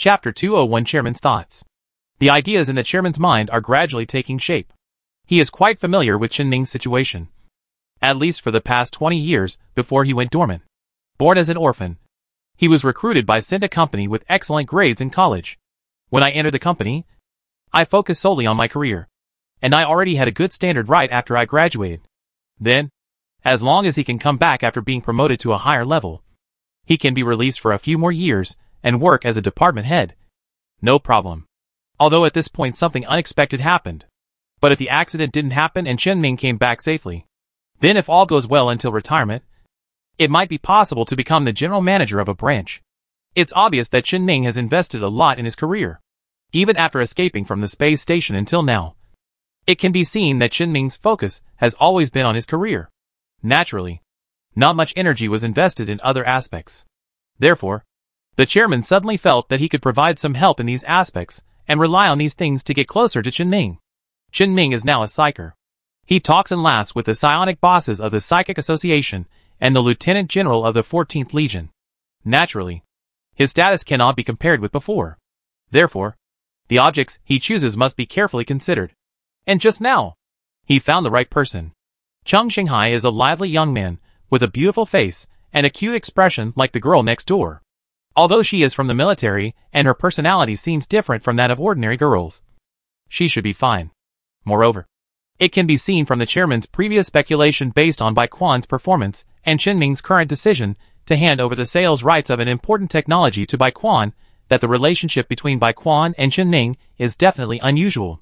Chapter 201 Chairman's Thoughts The ideas in the chairman's mind are gradually taking shape. He is quite familiar with Chen Ming's situation. At least for the past 20 years before he went dormant. Born as an orphan, he was recruited by Cinda Company with excellent grades in college. When I entered the company, I focused solely on my career. And I already had a good standard right after I graduated. Then, as long as he can come back after being promoted to a higher level, he can be released for a few more years and work as a department head. No problem. Although at this point something unexpected happened. But if the accident didn't happen and Chen Ming came back safely, then if all goes well until retirement, it might be possible to become the general manager of a branch. It's obvious that Chen Ming has invested a lot in his career, even after escaping from the space station until now. It can be seen that Chen Ming's focus has always been on his career. Naturally, not much energy was invested in other aspects. Therefore, the chairman suddenly felt that he could provide some help in these aspects and rely on these things to get closer to Chen Ming. Chen Ming is now a psyker. He talks and laughs with the psionic bosses of the Psychic Association and the Lieutenant General of the 14th Legion. Naturally, his status cannot be compared with before. Therefore, the objects he chooses must be carefully considered. And just now, he found the right person. Chung Xinghai is a lively young man with a beautiful face and a cute expression like the girl next door. Although she is from the military and her personality seems different from that of ordinary girls, she should be fine. Moreover, it can be seen from the chairman's previous speculation based on Bai Quan's performance and Chen Ming's current decision to hand over the sales rights of an important technology to Bai Quan that the relationship between Bai Quan and Chen Ming is definitely unusual.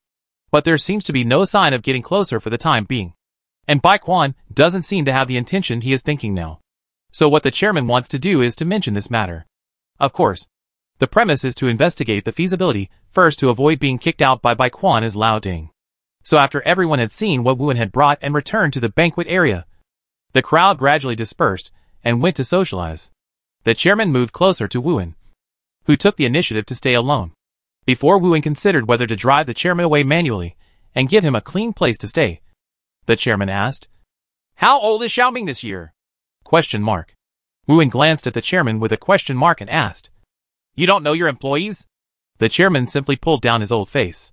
But there seems to be no sign of getting closer for the time being. And Bai Quan doesn't seem to have the intention he is thinking now. So what the chairman wants to do is to mention this matter. Of course, the premise is to investigate the feasibility first to avoid being kicked out by Bai Quan as Lao Ding. So after everyone had seen what Wu had brought and returned to the banquet area, the crowd gradually dispersed and went to socialize. The chairman moved closer to Wu who took the initiative to stay alone. Before Wu considered whether to drive the chairman away manually and give him a clean place to stay, the chairman asked, How old is Xiaoming this year? Question mark. Wu Wen glanced at the chairman with a question mark and asked, You don't know your employees? The chairman simply pulled down his old face,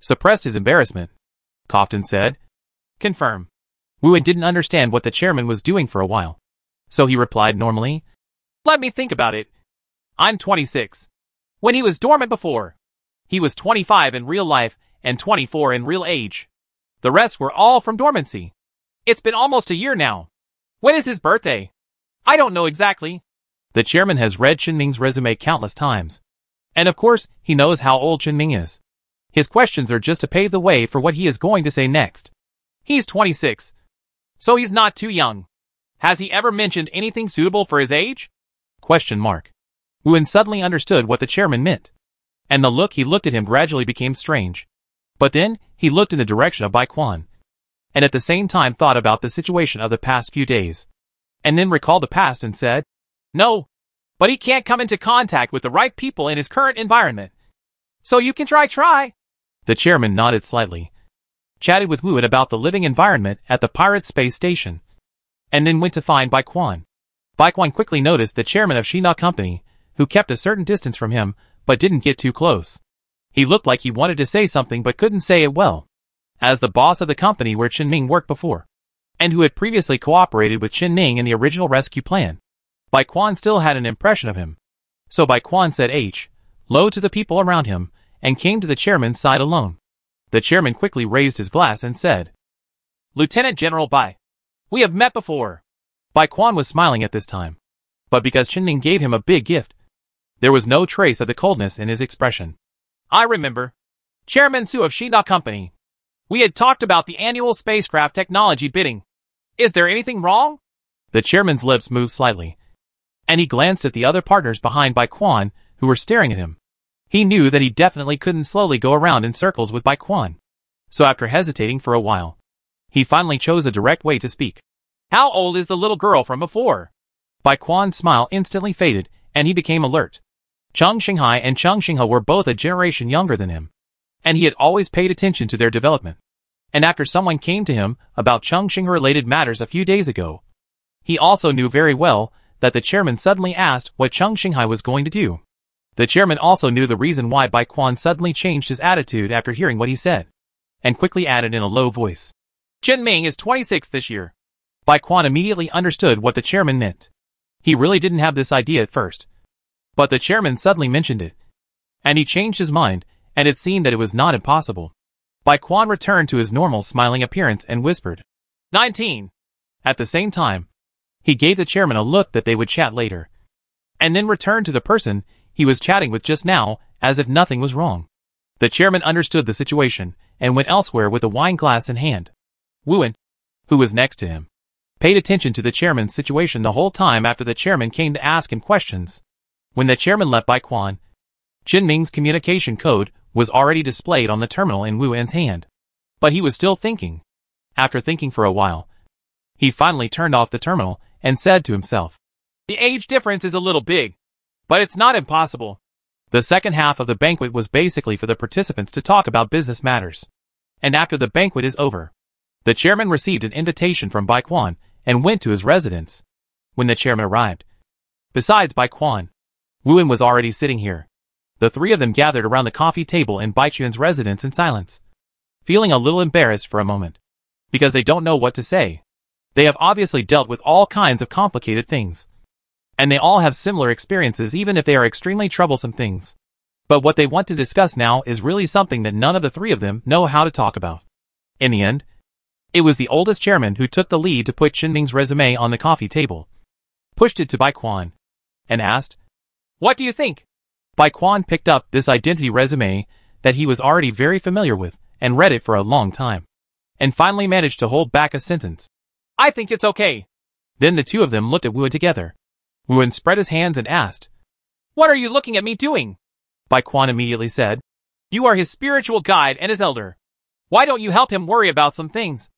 suppressed his embarrassment, and said, Confirm. Wu Wen didn't understand what the chairman was doing for a while. So he replied normally, Let me think about it. I'm 26. When he was dormant before, he was 25 in real life and 24 in real age. The rest were all from dormancy. It's been almost a year now. When is his birthday? I don't know exactly. The chairman has read Chen Ming's resume countless times. And of course, he knows how old Chen Ming is. His questions are just to pave the way for what he is going to say next. He's 26. So he's not too young. Has he ever mentioned anything suitable for his age? Question mark. Wu suddenly understood what the chairman meant. And the look he looked at him gradually became strange. But then, he looked in the direction of Bai Quan. And at the same time thought about the situation of the past few days. And then recalled the past and said, No, but he can't come into contact with the right people in his current environment. So you can try try. The chairman nodded slightly, chatted with Wu about the living environment at the pirate space station, and then went to find Bai Quan. Bai Quan quickly noticed the chairman of Shina Company, who kept a certain distance from him, but didn't get too close. He looked like he wanted to say something but couldn't say it well. As the boss of the company where Chen Ming worked before, and who had previously cooperated with Chen Ning in the original rescue plan, Bai Quan still had an impression of him. So Bai Quan said H, low to the people around him, and came to the chairman's side alone. The chairman quickly raised his glass and said, Lieutenant General Bai, we have met before. Bai Quan was smiling at this time. But because Chen Ning gave him a big gift, there was no trace of the coldness in his expression. I remember. Chairman Su of Shina Company. We had talked about the annual spacecraft technology bidding. Is there anything wrong? The chairman's lips moved slightly, and he glanced at the other partners behind Bai Quan, who were staring at him. He knew that he definitely couldn't slowly go around in circles with Bai Quan. So after hesitating for a while, he finally chose a direct way to speak. How old is the little girl from before? Bai Quan's smile instantly faded, and he became alert. Chung Xinghai and Chung Xinghe were both a generation younger than him, and he had always paid attention to their development. And after someone came to him about Chung Xinghe-related matters a few days ago, he also knew very well that the chairman suddenly asked what Chung Xinghai was going to do. The chairman also knew the reason why Bai Quan suddenly changed his attitude after hearing what he said, and quickly added in a low voice. Chen Ming is 26 this year. Bai Quan immediately understood what the chairman meant. He really didn't have this idea at first. But the chairman suddenly mentioned it. And he changed his mind, and it seemed that it was not impossible. Bai Quan returned to his normal smiling appearance and whispered, 19. At the same time, he gave the chairman a look that they would chat later. And then returned to the person he was chatting with just now, as if nothing was wrong. The chairman understood the situation, and went elsewhere with a wine glass in hand. Wuan, who was next to him, paid attention to the chairman's situation the whole time after the chairman came to ask him questions. When the chairman left Bai Quan, Chen Ming's communication code was already displayed on the terminal in Wu Wuan's hand. But he was still thinking. After thinking for a while, he finally turned off the terminal and said to himself, The age difference is a little big. But it's not impossible. The second half of the banquet was basically for the participants to talk about business matters. And after the banquet is over, the chairman received an invitation from Bai Quan and went to his residence. When the chairman arrived, besides Bai Quan, Wuan was already sitting here. The three of them gathered around the coffee table in Bai Quan's residence in silence, feeling a little embarrassed for a moment, because they don't know what to say. They have obviously dealt with all kinds of complicated things and they all have similar experiences even if they are extremely troublesome things. But what they want to discuss now is really something that none of the three of them know how to talk about. In the end, it was the oldest chairman who took the lead to put Chen Ming's resume on the coffee table, pushed it to Bai Quan, and asked, What do you think? Bai Quan picked up this identity resume that he was already very familiar with and read it for a long time, and finally managed to hold back a sentence. I think it's okay. Then the two of them looked at Wu together, Wuan spread his hands and asked, What are you looking at me doing? Bai Quan immediately said, You are his spiritual guide and his elder. Why don't you help him worry about some things?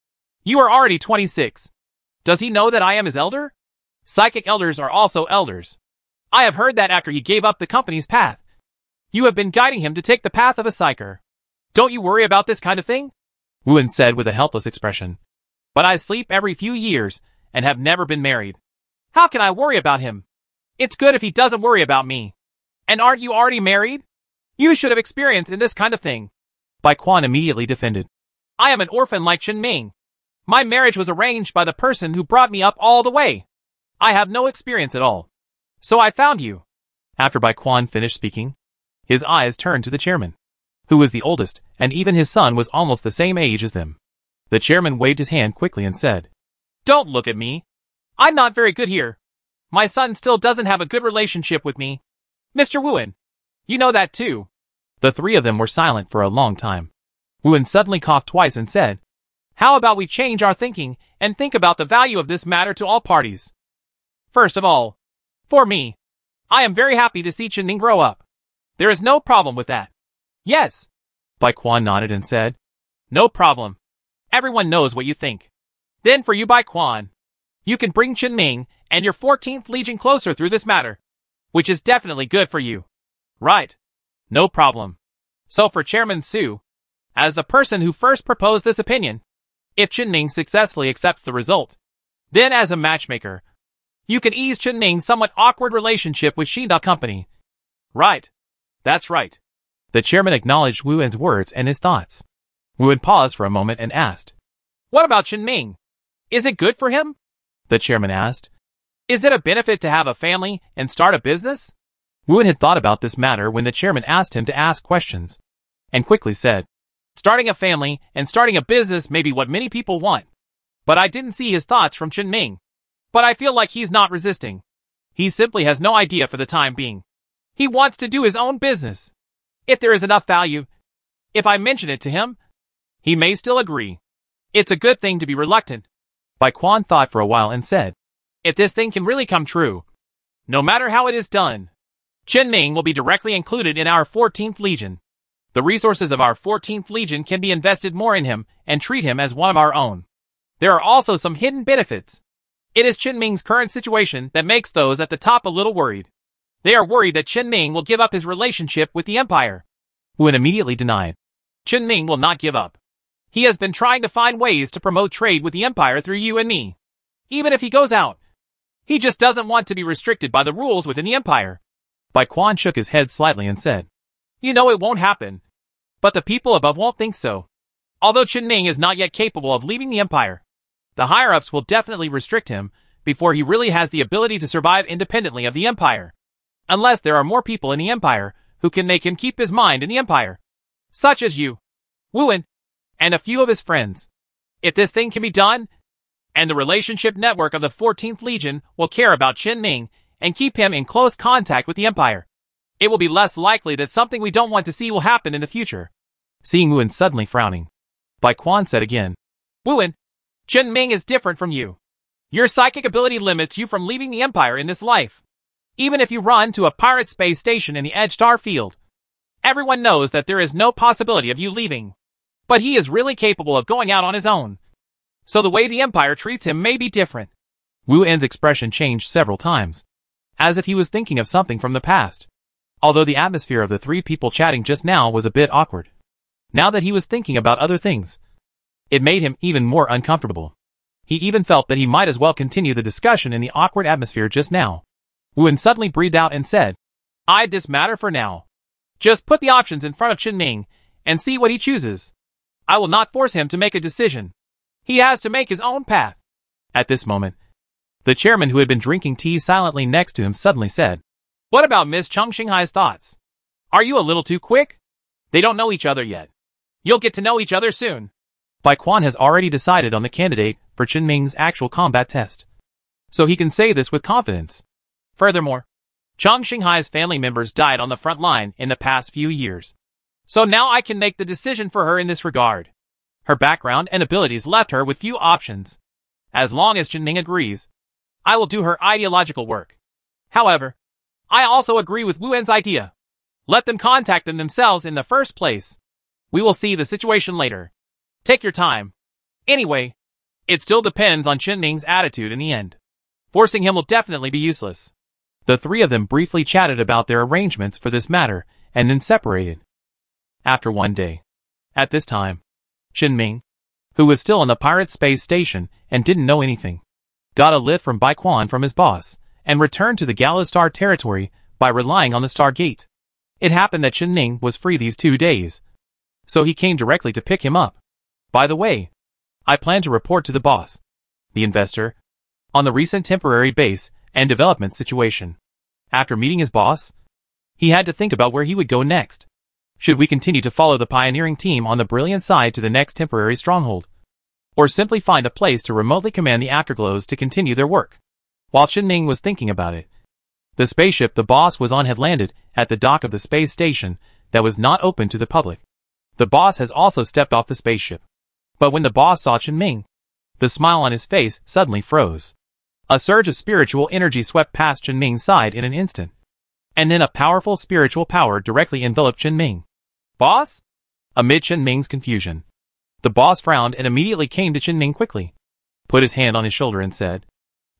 You are already 26. Does he know that I am his elder? Psychic elders are also elders. I have heard that after he gave up the company's path. You have been guiding him to take the path of a psyker. Don't you worry about this kind of thing? Wuan said with a helpless expression. But I sleep every few years and have never been married. How can I worry about him? It's good if he doesn't worry about me. And aren't you already married? You should have experience in this kind of thing. Bai Quan immediately defended. I am an orphan like Chen Ming. My marriage was arranged by the person who brought me up all the way. I have no experience at all. So I found you. After Bai Quan finished speaking, his eyes turned to the chairman, who was the oldest, and even his son was almost the same age as them. The chairman waved his hand quickly and said, Don't look at me. I'm not very good here. My son still doesn't have a good relationship with me. Mr. Wuan, you know that too. The three of them were silent for a long time. Wuan suddenly coughed twice and said, How about we change our thinking and think about the value of this matter to all parties? First of all, for me, I am very happy to see Chen Ning grow up. There is no problem with that. Yes. Bai Quan nodded and said, No problem. Everyone knows what you think. Then for you Bai Quan, you can bring Chen Ming and your 14th Legion closer through this matter, which is definitely good for you. Right. No problem. So for Chairman Su, as the person who first proposed this opinion, if Chen Ming successfully accepts the result, then as a matchmaker, you can ease Chen Ming's somewhat awkward relationship with Xinda Company. Right. That's right. The chairman acknowledged Wu En's words and his thoughts. Wu En paused for a moment and asked, What about Chen Ming? Is it good for him? the chairman asked. Is it a benefit to have a family and start a business? Wuan had thought about this matter when the chairman asked him to ask questions, and quickly said, Starting a family and starting a business may be what many people want. But I didn't see his thoughts from Chen Ming. But I feel like he's not resisting. He simply has no idea for the time being. He wants to do his own business. If there is enough value, if I mention it to him, he may still agree. It's a good thing to be reluctant, Bai Quan thought for a while and said, If this thing can really come true, no matter how it is done, Chen Ming will be directly included in our 14th Legion. The resources of our 14th Legion can be invested more in him and treat him as one of our own. There are also some hidden benefits. It is Chen Ming's current situation that makes those at the top a little worried. They are worried that Chen Ming will give up his relationship with the Empire. Wuan immediately denied. Chen Ming will not give up. He has been trying to find ways to promote trade with the Empire through you and me. Even if he goes out, he just doesn't want to be restricted by the rules within the Empire. Bai Quan shook his head slightly and said, You know it won't happen. But the people above won't think so. Although Chen Ning is not yet capable of leaving the Empire, the higher-ups will definitely restrict him before he really has the ability to survive independently of the Empire. Unless there are more people in the Empire who can make him keep his mind in the Empire. Such as you, Wu and a few of his friends. If this thing can be done, and the relationship network of the 14th Legion will care about Chen Ning and keep him in close contact with the Empire, it will be less likely that something we don't want to see will happen in the future. Seeing Wu suddenly frowning, Bai Quan said again, Wu Chen Ming is different from you. Your psychic ability limits you from leaving the Empire in this life. Even if you run to a pirate space station in the Edge Star field, everyone knows that there is no possibility of you leaving. But he is really capable of going out on his own. So the way the Empire treats him may be different. Wu En's expression changed several times, as if he was thinking of something from the past. Although the atmosphere of the three people chatting just now was a bit awkward. Now that he was thinking about other things, it made him even more uncomfortable. He even felt that he might as well continue the discussion in the awkward atmosphere just now. Wu Wen suddenly breathed out and said, I'd this matter for now. Just put the options in front of Chen Ming and see what he chooses. I will not force him to make a decision. He has to make his own path. At this moment, the chairman who had been drinking tea silently next to him suddenly said, What about Miss Chung Xinghai's thoughts? Are you a little too quick? They don't know each other yet. You'll get to know each other soon. Bai Quan has already decided on the candidate for Chen Ming's actual combat test. So he can say this with confidence. Furthermore, Chang Xinghai's family members died on the front line in the past few years. So now I can make the decision for her in this regard. Her background and abilities left her with few options. As long as Chen Ning agrees, I will do her ideological work. However, I also agree with Wu En's idea. Let them contact them themselves in the first place. We will see the situation later. Take your time. Anyway, it still depends on Chen Ning's attitude in the end. Forcing him will definitely be useless. The three of them briefly chatted about their arrangements for this matter and then separated. After one day. At this time, Chen Ming, who was still on the pirate space station and didn't know anything, got a lift from Bai Quan from his boss and returned to the Gallo Star territory by relying on the Star Gate. It happened that Chen Ning was free these two days, so he came directly to pick him up. By the way, I plan to report to the boss, the investor, on the recent temporary base and development situation. After meeting his boss, he had to think about where he would go next. Should we continue to follow the pioneering team on the brilliant side to the next temporary stronghold? Or simply find a place to remotely command the afterglows to continue their work? While Chen Ning was thinking about it, the spaceship the boss was on had landed at the dock of the space station that was not open to the public. The boss has also stepped off the spaceship. But when the boss saw Chen Ming, the smile on his face suddenly froze. A surge of spiritual energy swept past Chen Ming's side in an instant. And then a powerful spiritual power directly enveloped Chen Ming. Boss? Amid Chen Ming's confusion, the boss frowned and immediately came to Chen Ming quickly, put his hand on his shoulder and said,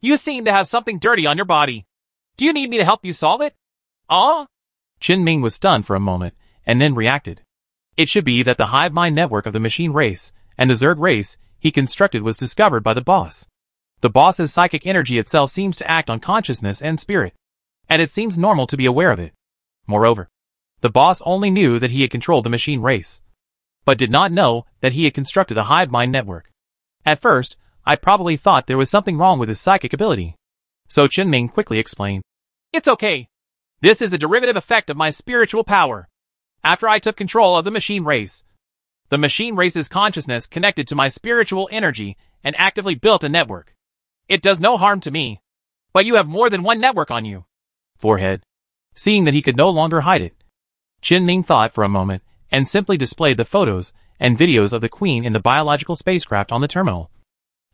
You seem to have something dirty on your body. Do you need me to help you solve it? Ah? Chen Ming was stunned for a moment, and then reacted. It should be that the hive mind network of the machine race and the Zerg race he constructed was discovered by the boss. The boss's psychic energy itself seems to act on consciousness and spirit, and it seems normal to be aware of it. Moreover, the boss only knew that he had controlled the machine race, but did not know that he had constructed a hive mind network. At first, I probably thought there was something wrong with his psychic ability. So Chen Ming quickly explained, It's okay. This is a derivative effect of my spiritual power. After I took control of the machine race, the machine raises consciousness connected to my spiritual energy and actively built a network. It does no harm to me. But you have more than one network on you. Forehead. Seeing that he could no longer hide it. Chen Ming thought for a moment and simply displayed the photos and videos of the Queen in the biological spacecraft on the terminal.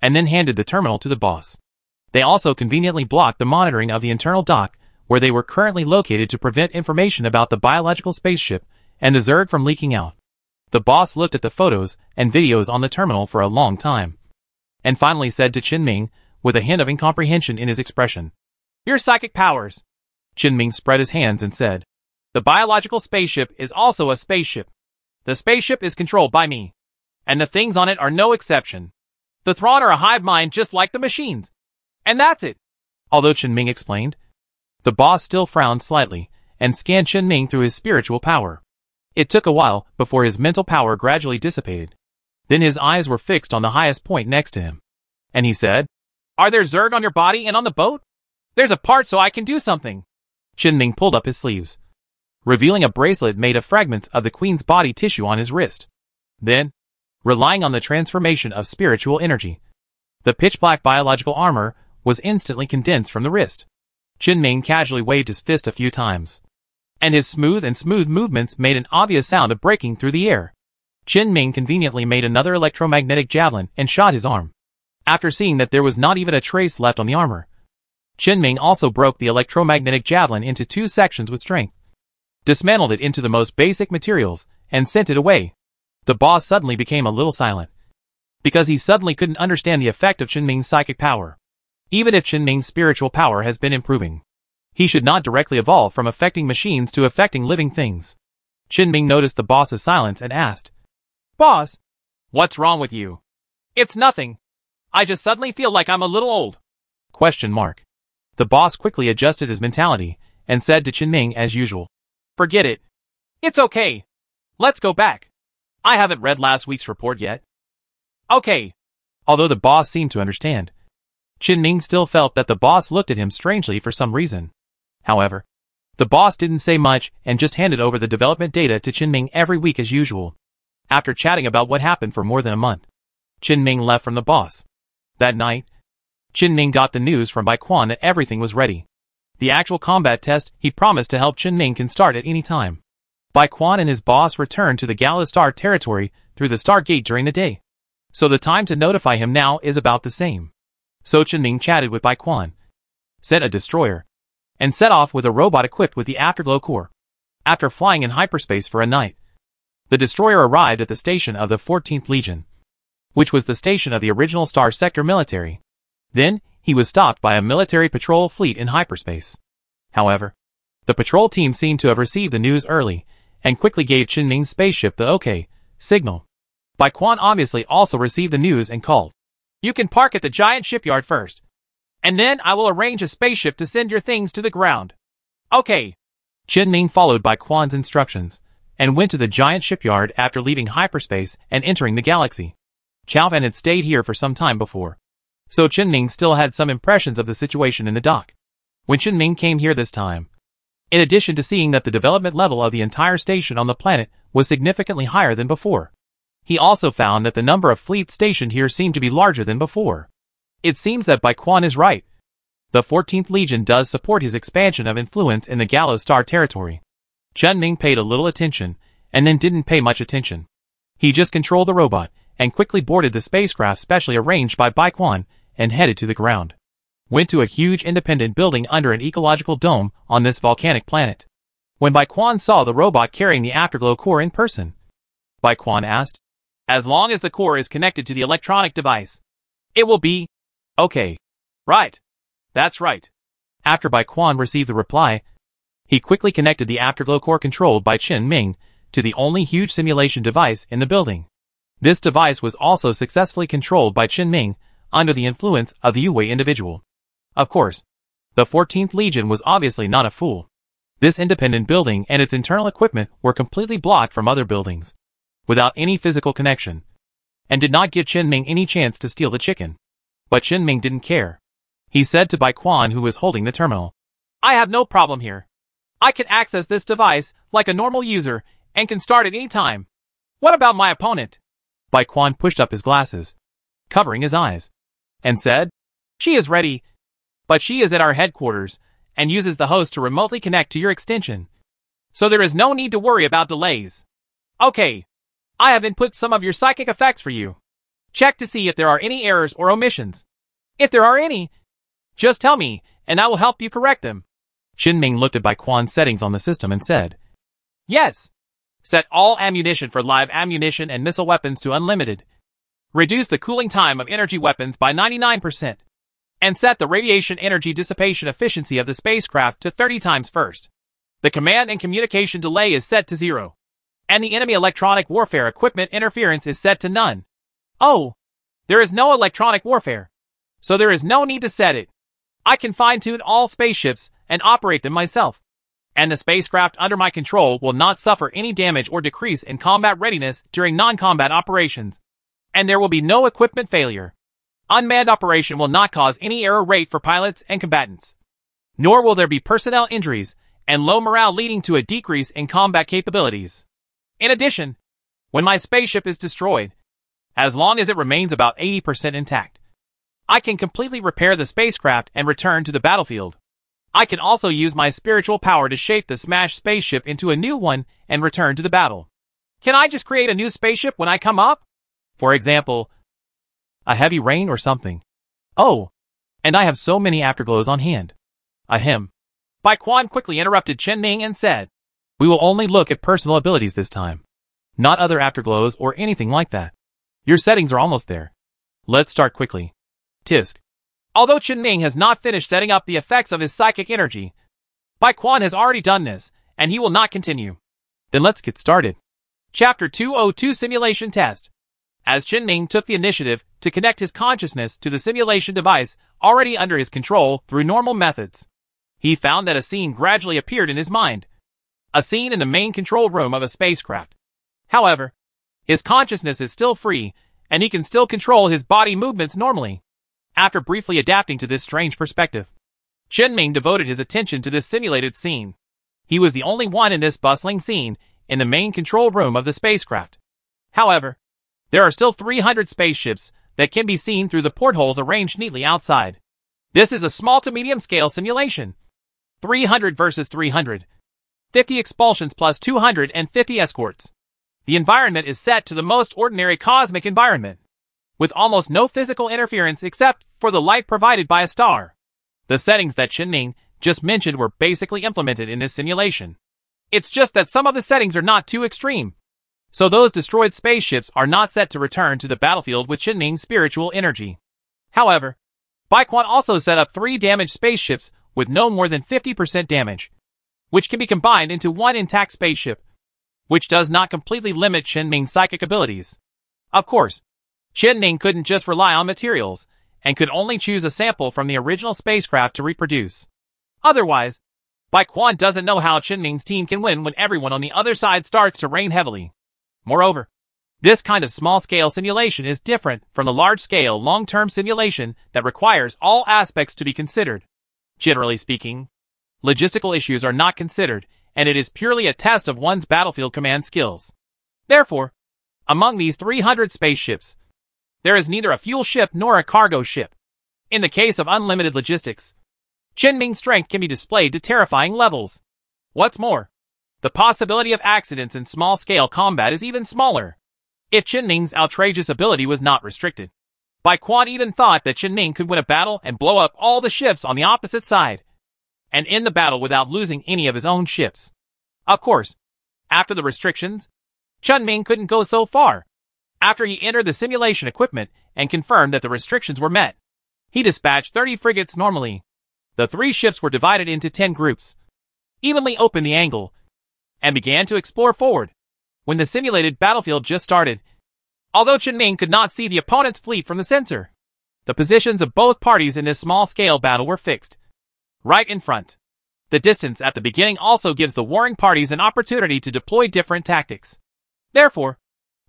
And then handed the terminal to the boss. They also conveniently blocked the monitoring of the internal dock where they were currently located to prevent information about the biological spaceship and the Zerg from leaking out. The boss looked at the photos and videos on the terminal for a long time. And finally said to Chen Ming, with a hint of incomprehension in his expression. Your psychic powers. Chen Ming spread his hands and said, The biological spaceship is also a spaceship. The spaceship is controlled by me. And the things on it are no exception. The Thrawn are a hive mind just like the machines. And that's it. Although Chen Ming explained, the boss still frowned slightly and scanned Chen Ming through his spiritual power. It took a while before his mental power gradually dissipated. Then his eyes were fixed on the highest point next to him. And he said, Are there Zerg on your body and on the boat? There's a part so I can do something. Chen Ming pulled up his sleeves, revealing a bracelet made of fragments of the queen's body tissue on his wrist. Then, relying on the transformation of spiritual energy, the pitch-black biological armor was instantly condensed from the wrist. Chen Ming casually waved his fist a few times, and his smooth and smooth movements made an obvious sound of breaking through the air. Chen Ming conveniently made another electromagnetic javelin and shot his arm. After seeing that there was not even a trace left on the armor, Chen Ming also broke the electromagnetic javelin into two sections with strength, dismantled it into the most basic materials, and sent it away. The boss suddenly became a little silent, because he suddenly couldn't understand the effect of Chen Ming's psychic power. Even if Chen Ming's spiritual power has been improving, he should not directly evolve from affecting machines to affecting living things. Chen Ming noticed the boss's silence and asked, Boss, what's wrong with you? It's nothing. I just suddenly feel like I'm a little old. Question mark. The boss quickly adjusted his mentality and said to Chen Ming as usual. Forget it. It's okay. Let's go back. I haven't read last week's report yet. Okay. Although the boss seemed to understand, Chen Ming still felt that the boss looked at him strangely for some reason. However, the boss didn't say much and just handed over the development data to Chen Ming every week as usual. After chatting about what happened for more than a month, Chen Ming left from the boss. That night, Chen Ming got the news from Bai Quan that everything was ready. The actual combat test he promised to help Chen Ming can start at any time. Bai Quan and his boss returned to the Gallo Star territory through the Star Gate during the day. So the time to notify him now is about the same. So Chen Ming chatted with Bai Quan, sent a destroyer, and set off with a robot equipped with the Afterglow core. After flying in hyperspace for a night, the destroyer arrived at the station of the 14th Legion, which was the station of the original Star Sector military. Then, he was stopped by a military patrol fleet in hyperspace. However, the patrol team seemed to have received the news early, and quickly gave Chen Ming's spaceship the OK signal. Bai Quan obviously also received the news and called. You can park at the giant shipyard first. And then I will arrange a spaceship to send your things to the ground. Okay. Chen Ming followed Bai Quan's instructions, and went to the giant shipyard after leaving hyperspace and entering the galaxy. Chao Fan had stayed here for some time before, so Chen Ming still had some impressions of the situation in the dock. When Chen Ming came here this time, in addition to seeing that the development level of the entire station on the planet was significantly higher than before, he also found that the number of fleets stationed here seemed to be larger than before. It seems that Bai Quan is right. The 14th Legion does support his expansion of influence in the Gallo Star territory. Chen Ming paid a little attention, and then didn't pay much attention. He just controlled the robot, and quickly boarded the spacecraft specially arranged by Bai Quan, and headed to the ground. Went to a huge independent building under an ecological dome on this volcanic planet. When Bai Quan saw the robot carrying the Afterglow core in person, Bai Quan asked, As long as the core is connected to the electronic device, it will be, okay. Right. That's right. After Bai Quan received the reply, he quickly connected the afterglow core controlled by Chen Ming to the only huge simulation device in the building. This device was also successfully controlled by Chen Ming under the influence of the Yue individual. Of course, the 14th Legion was obviously not a fool. This independent building and its internal equipment were completely blocked from other buildings, without any physical connection, and did not give Chen Ming any chance to steal the chicken. But Chen Ming didn't care. He said to Bai Quan who was holding the terminal, I have no problem here. I can access this device like a normal user and can start at any time. What about my opponent? Bai Quan pushed up his glasses, covering his eyes, and said, She is ready, but she is at our headquarters and uses the host to remotely connect to your extension. So there is no need to worry about delays. Okay, I have input some of your psychic effects for you. Check to see if there are any errors or omissions. If there are any, just tell me, and I will help you correct them. Chen Ming looked at Bai Quan's settings on the system and said, Yes. Set all ammunition for live ammunition and missile weapons to unlimited. Reduce the cooling time of energy weapons by 99%. And set the radiation energy dissipation efficiency of the spacecraft to 30 times first. The command and communication delay is set to zero. And the enemy electronic warfare equipment interference is set to none. Oh, there is no electronic warfare. So there is no need to set it. I can fine-tune all spaceships and operate them myself. and the spacecraft under my control will not suffer any damage or decrease in combat readiness during non-combat operations, and there will be no equipment failure. Unmanned operation will not cause any error rate for pilots and combatants. Nor will there be personnel injuries and low morale leading to a decrease in combat capabilities. In addition, when my spaceship is destroyed, as long as it remains about 80% intact, I can completely repair the spacecraft and return to the battlefield. I can also use my spiritual power to shape the smashed spaceship into a new one and return to the battle. Can I just create a new spaceship when I come up? For example, a heavy rain or something. Oh, and I have so many afterglows on hand. Ahem. Bai Quan quickly interrupted Chen Ning and said, We will only look at personal abilities this time. Not other afterglows or anything like that. Your settings are almost there. Let's start quickly. Tisk. Although Chen Ning has not finished setting up the effects of his psychic energy, Bai Quan has already done this, and he will not continue. Then let's get started. Chapter 202 Simulation Test. As Chen Ning took the initiative to connect his consciousness to the simulation device already under his control through normal methods, he found that a scene gradually appeared in his mind. A scene in the main control room of a spacecraft. However, his consciousness is still free, and he can still control his body movements normally. After briefly adapting to this strange perspective, Chen Ming devoted his attention to this simulated scene. He was the only one in this bustling scene in the main control room of the spacecraft. However, there are still 300 spaceships that can be seen through the portholes arranged neatly outside. This is a small to medium scale simulation. 300 versus 300. 50 expulsions plus 250 escorts. The environment is set to the most ordinary cosmic environment, with almost no physical interference except for the light provided by a star. The settings that Chen Ning just mentioned were basically implemented in this simulation. It's just that some of the settings are not too extreme. So those destroyed spaceships are not set to return to the battlefield with Chen Ning's spiritual energy. However, Bai Quan also set up three damaged spaceships with no more than 50% damage, which can be combined into one intact spaceship, which does not completely limit Chen Ning's psychic abilities. Of course, Chen Ning couldn't just rely on materials, and could only choose a sample from the original spacecraft to reproduce. Otherwise, Bai Quan doesn't know how Chen Ning's team can win when everyone on the other side starts to rain heavily. Moreover, this kind of small-scale simulation is different from the large-scale, long-term simulation that requires all aspects to be considered. Generally speaking, logistical issues are not considered, and it is purely a test of one's battlefield command skills. Therefore, among these 300 spaceships, there is neither a fuel ship nor a cargo ship. In the case of unlimited logistics, Chen Ming's strength can be displayed to terrifying levels. What's more, the possibility of accidents in small-scale combat is even smaller. If Chen Ning's outrageous ability was not restricted, Bai Quan even thought that Chen Ning could win a battle and blow up all the ships on the opposite side, and end the battle without losing any of his own ships. Of course, after the restrictions, Chen Ming couldn't go so far. After he entered the simulation equipment and confirmed that the restrictions were met, he dispatched 30 frigates normally. The three ships were divided into 10 groups, evenly opened the angle, and began to explore forward. When the simulated battlefield just started, although Chen Ming could not see the opponent's fleet from the sensor, the positions of both parties in this small-scale battle were fixed. Right in front. The distance at the beginning also gives the warring parties an opportunity to deploy different tactics. Therefore,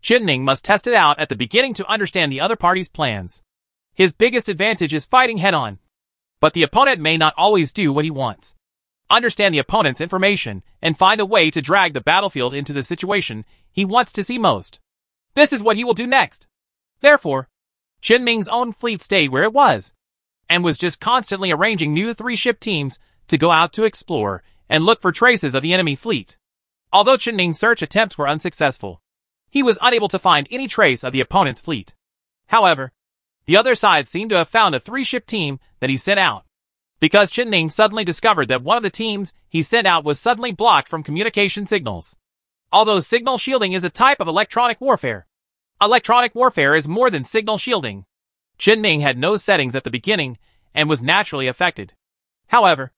Chen Ning must test it out at the beginning to understand the other party's plans. His biggest advantage is fighting head-on. But the opponent may not always do what he wants understand the opponent's information, and find a way to drag the battlefield into the situation he wants to see most. This is what he will do next. Therefore, Chen Ming's own fleet stayed where it was, and was just constantly arranging new three-ship teams to go out to explore and look for traces of the enemy fleet. Although Chen Ming's search attempts were unsuccessful, he was unable to find any trace of the opponent's fleet. However, the other side seemed to have found a three-ship team that he sent out, because Chen Ning suddenly discovered that one of the teams he sent out was suddenly blocked from communication signals. Although signal shielding is a type of electronic warfare, electronic warfare is more than signal shielding. Chen Ning had no settings at the beginning and was naturally affected. However,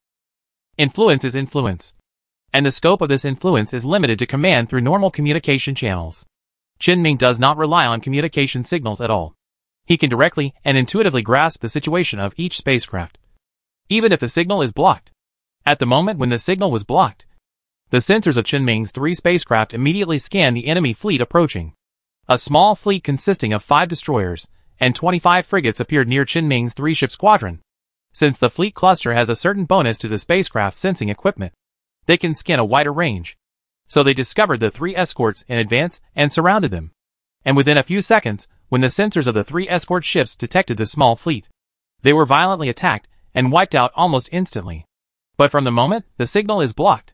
influence is influence, and the scope of this influence is limited to command through normal communication channels. Chen Ming does not rely on communication signals at all. He can directly and intuitively grasp the situation of each spacecraft even if the signal is blocked. At the moment when the signal was blocked, The sensors of Ming's three spacecraft immediately scanned the enemy fleet approaching. A small fleet consisting of five destroyers and 25 frigates appeared near Ming's three-ship squadron. Since the fleet cluster has a certain bonus to the spacecraft's sensing equipment, they can scan a wider range. So they discovered the three escorts in advance and surrounded them. And within a few seconds, when the sensors of the three escort ships detected the small fleet, they were violently attacked and wiped out almost instantly. But from the moment the signal is blocked,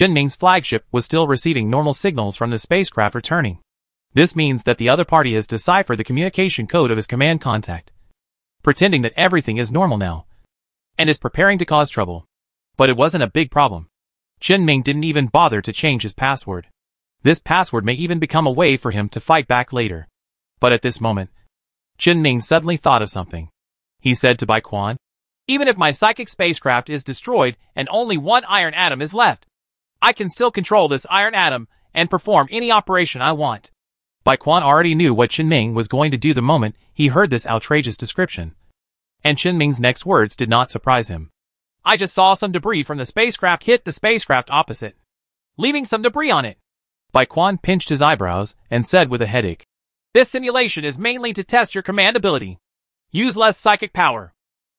Ming's flagship was still receiving normal signals from the spacecraft returning. This means that the other party has deciphered the communication code of his command contact, pretending that everything is normal now, and is preparing to cause trouble. But it wasn't a big problem. Chen Ming didn't even bother to change his password. This password may even become a way for him to fight back later. But at this moment, Chen Ming suddenly thought of something. He said to Bai Quan, Even if my psychic spacecraft is destroyed and only one iron atom is left, I can still control this iron atom and perform any operation I want. Bai Quan already knew what Ming was going to do the moment he heard this outrageous description. And Ming's next words did not surprise him. I just saw some debris from the spacecraft hit the spacecraft opposite, leaving some debris on it. Bai Quan pinched his eyebrows and said with a headache, This simulation is mainly to test your command ability. Use less psychic power.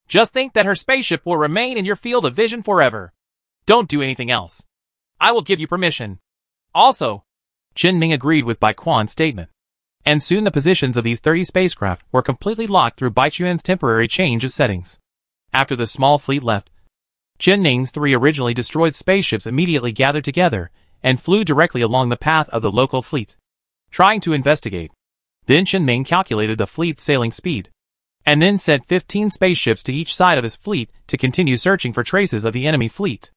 Just think that her spaceship will remain in your field of vision forever. Don't do anything else. I will give you permission. Also, Chen Ming agreed with Bai Quan's statement. And soon the positions of these 30 spacecraft were completely locked through Bai Quan's temporary change of settings. After the small fleet left, Chen Ming's three originally destroyed spaceships immediately gathered together and flew directly along the path of the local fleet, trying to investigate. Then Chen Ming calculated the fleet's sailing speed, and then sent 15 spaceships to each side of his fleet to continue searching for traces of the enemy fleet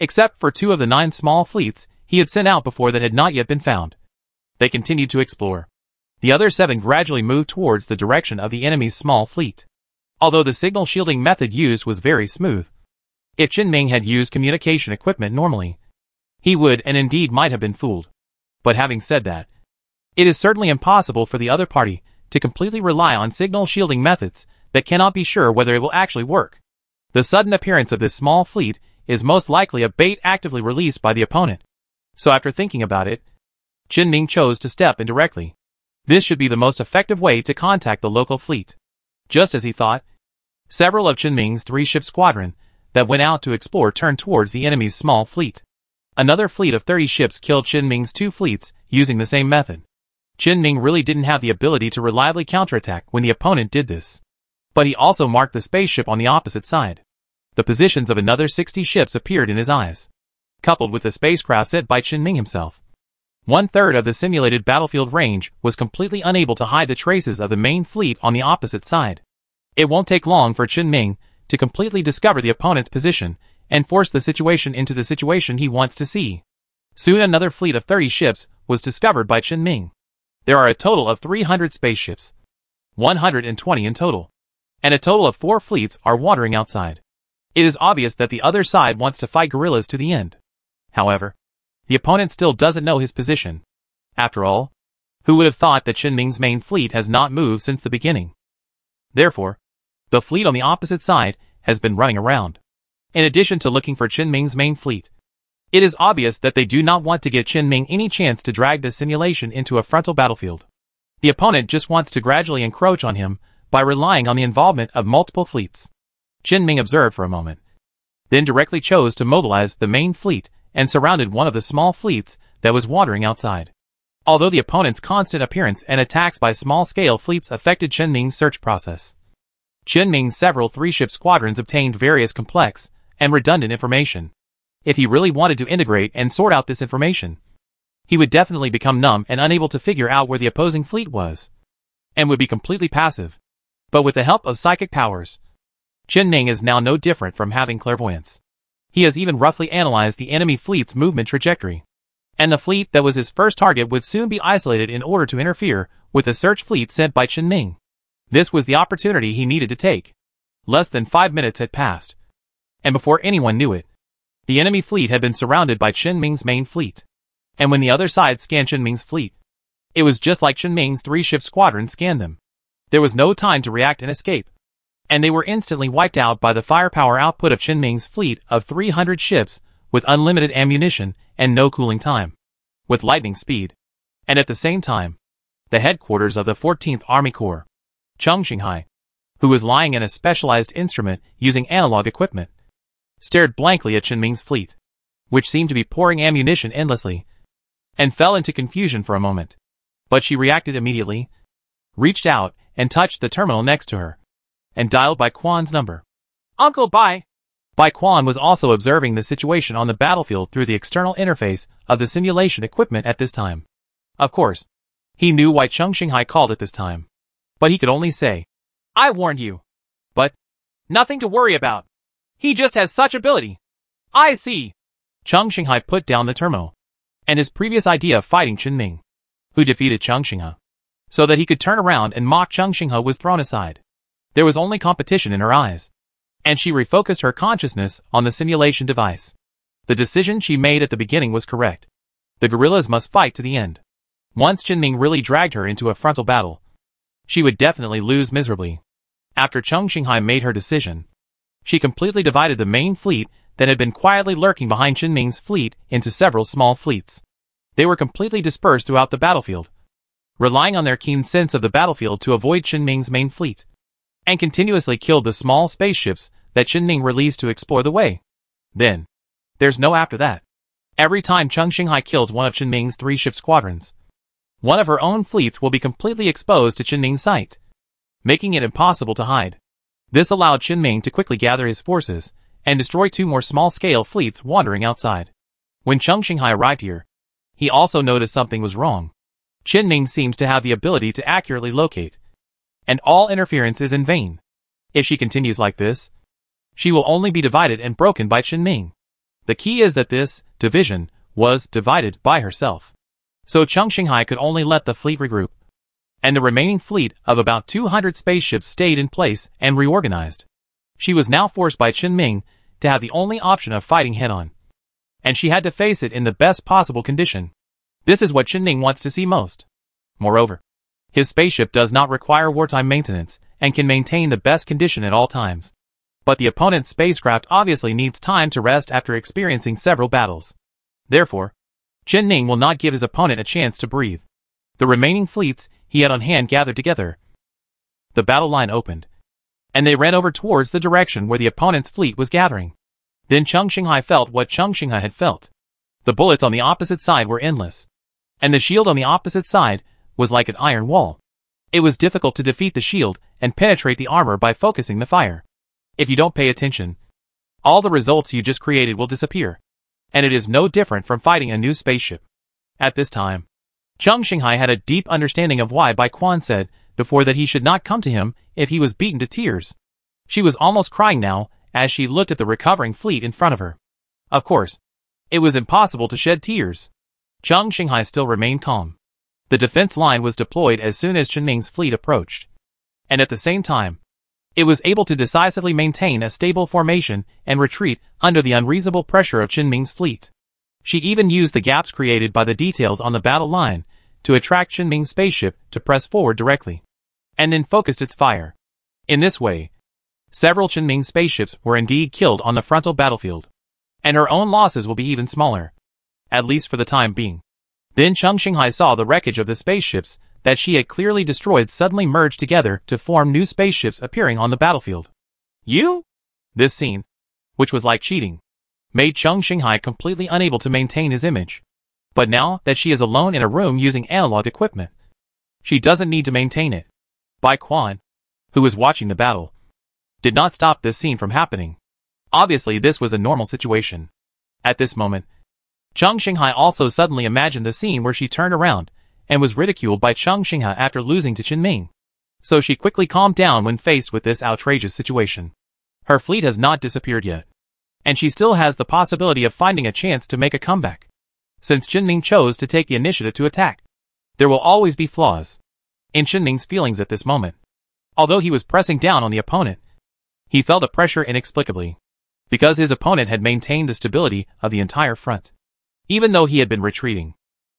except for two of the nine small fleets he had sent out before that had not yet been found. They continued to explore. The other seven gradually moved towards the direction of the enemy's small fleet. Although the signal shielding method used was very smooth. If Chen Ming had used communication equipment normally, he would and indeed might have been fooled. But having said that, it is certainly impossible for the other party to completely rely on signal shielding methods that cannot be sure whether it will actually work. The sudden appearance of this small fleet is most likely a bait actively released by the opponent. So after thinking about it, Chen Ming chose to step in directly. This should be the most effective way to contact the local fleet. Just as he thought, several of Chen Ming's three-ship squadron that went out to explore turned towards the enemy's small fleet. Another fleet of 30 ships killed Chen Ming's two fleets using the same method. Chen Ming really didn't have the ability to reliably counterattack when the opponent did this. But he also marked the spaceship on the opposite side the positions of another 60 ships appeared in his eyes, coupled with the spacecraft sent by Chen Ming himself. One-third of the simulated battlefield range was completely unable to hide the traces of the main fleet on the opposite side. It won't take long for Chen Ming to completely discover the opponent's position and force the situation into the situation he wants to see. Soon another fleet of 30 ships was discovered by Chen Ming. There are a total of 300 spaceships, 120 in total, and a total of four fleets are watering outside. It is obvious that the other side wants to fight guerrillas to the end. However, the opponent still doesn't know his position. After all, who would have thought that Chen Ming's main fleet has not moved since the beginning? Therefore, the fleet on the opposite side has been running around. In addition to looking for Chen Ming's main fleet, it is obvious that they do not want to give Chen Ming any chance to drag the simulation into a frontal battlefield. The opponent just wants to gradually encroach on him by relying on the involvement of multiple fleets. Chen Ming observed for a moment, then directly chose to mobilize the main fleet and surrounded one of the small fleets that was watering outside. Although the opponent's constant appearance and attacks by small-scale fleets affected Chen Ming's search process, Chen Ming's several three-ship squadrons obtained various complex and redundant information. If he really wanted to integrate and sort out this information, he would definitely become numb and unable to figure out where the opposing fleet was, and would be completely passive. But with the help of psychic powers, Chen Ming is now no different from having clairvoyance. He has even roughly analyzed the enemy fleet's movement trajectory. And the fleet that was his first target would soon be isolated in order to interfere with the search fleet sent by Chen Ming. This was the opportunity he needed to take. Less than five minutes had passed. And before anyone knew it, the enemy fleet had been surrounded by Chen Ming's main fleet. And when the other side scanned Chen Ming's fleet, it was just like Chen Ming's three-ship squadron scanned them. There was no time to react and escape and they were instantly wiped out by the firepower output of Chen Ming's fleet of 300 ships with unlimited ammunition and no cooling time, with lightning speed. And at the same time, the headquarters of the 14th Army Corps, Chengxinghai, who was lying in a specialized instrument using analog equipment, stared blankly at Ming's fleet, which seemed to be pouring ammunition endlessly, and fell into confusion for a moment. But she reacted immediately, reached out and touched the terminal next to her, and dialed Bai Quan's number. Uncle Bai! Bai Quan was also observing the situation on the battlefield through the external interface of the simulation equipment at this time. Of course, he knew why Cheng Xinghai called at this time. But he could only say, I warned you. But, nothing to worry about. He just has such ability. I see. Cheng Xinghai put down the terminal, and his previous idea of fighting Chen Ming, who defeated Cheng Xinghai, so that he could turn around and mock Cheng Xinghai was thrown aside. There was only competition in her eyes, and she refocused her consciousness on the simulation device. The decision she made at the beginning was correct. The guerrillas must fight to the end. Once Chen Ming really dragged her into a frontal battle, she would definitely lose miserably. After Cheng Xinghai made her decision, she completely divided the main fleet that had been quietly lurking behind Ming's fleet into several small fleets. They were completely dispersed throughout the battlefield, relying on their keen sense of the battlefield to avoid Ming's main fleet, and continuously killed the small spaceships that Chen Ming released to explore the way. Then, there's no after that. Every time Cheng Xinghai kills one of Chen Ming's three ship squadrons, one of her own fleets will be completely exposed to Chen Ming's sight, making it impossible to hide. This allowed Qin Ming to quickly gather his forces and destroy two more small-scale fleets wandering outside. When Cheng Xinghai arrived here, he also noticed something was wrong. Qin Ming seems to have the ability to accurately locate, and all interference is in vain. If she continues like this, she will only be divided and broken by Qin Ming. The key is that this division was divided by herself. So Cheng Xinghai could only let the fleet regroup and the remaining fleet of about 200 spaceships stayed in place and reorganized. She was now forced by Qin Ming to have the only option of fighting head-on. And she had to face it in the best possible condition. This is what Qin Ming wants to see most. Moreover, his spaceship does not require wartime maintenance and can maintain the best condition at all times. But the opponent's spacecraft obviously needs time to rest after experiencing several battles. Therefore, Chen Ming will not give his opponent a chance to breathe. The remaining fleets he had on hand gathered together. The battle line opened, and they ran over towards the direction where the opponent's fleet was gathering. Then Cheng Xinghai felt what Cheng Xinghai had felt. The bullets on the opposite side were endless, and the shield on the opposite side was like an iron wall. It was difficult to defeat the shield and penetrate the armor by focusing the fire. If you don't pay attention, all the results you just created will disappear. And it is no different from fighting a new spaceship. At this time, Cheng Xinghai had a deep understanding of why Bai Quan said before that he should not come to him if he was beaten to tears. She was almost crying now as she looked at the recovering fleet in front of her. Of course, it was impossible to shed tears. Cheng Xinghai still remained calm. The defense line was deployed as soon as Chen Ming's fleet approached. And at the same time, it was able to decisively maintain a stable formation and retreat under the unreasonable pressure of Chen Ming's fleet. She even used the gaps created by the details on the battle line to attract Qin Ming's spaceship to press forward directly, and then focused its fire. In this way, several Qin Ming spaceships were indeed killed on the frontal battlefield, and her own losses will be even smaller, at least for the time being. Then Cheng Xinghai saw the wreckage of the spaceships that she had clearly destroyed suddenly merge together to form new spaceships appearing on the battlefield. You? This scene, which was like cheating, made Cheng Xinghai completely unable to maintain his image. But now that she is alone in a room using analog equipment, she doesn't need to maintain it. Bai Quan, who was watching the battle, did not stop this scene from happening. Obviously this was a normal situation. At this moment, Cheng Xinghai also suddenly imagined the scene where she turned around and was ridiculed by Cheng Xinghai after losing to Qin Ming. So she quickly calmed down when faced with this outrageous situation. Her fleet has not disappeared yet, and she still has the possibility of finding a chance to make a comeback since Ming chose to take the initiative to attack. There will always be flaws in Ming's feelings at this moment. Although he was pressing down on the opponent, he felt a pressure inexplicably, because his opponent had maintained the stability of the entire front. Even though he had been retreating,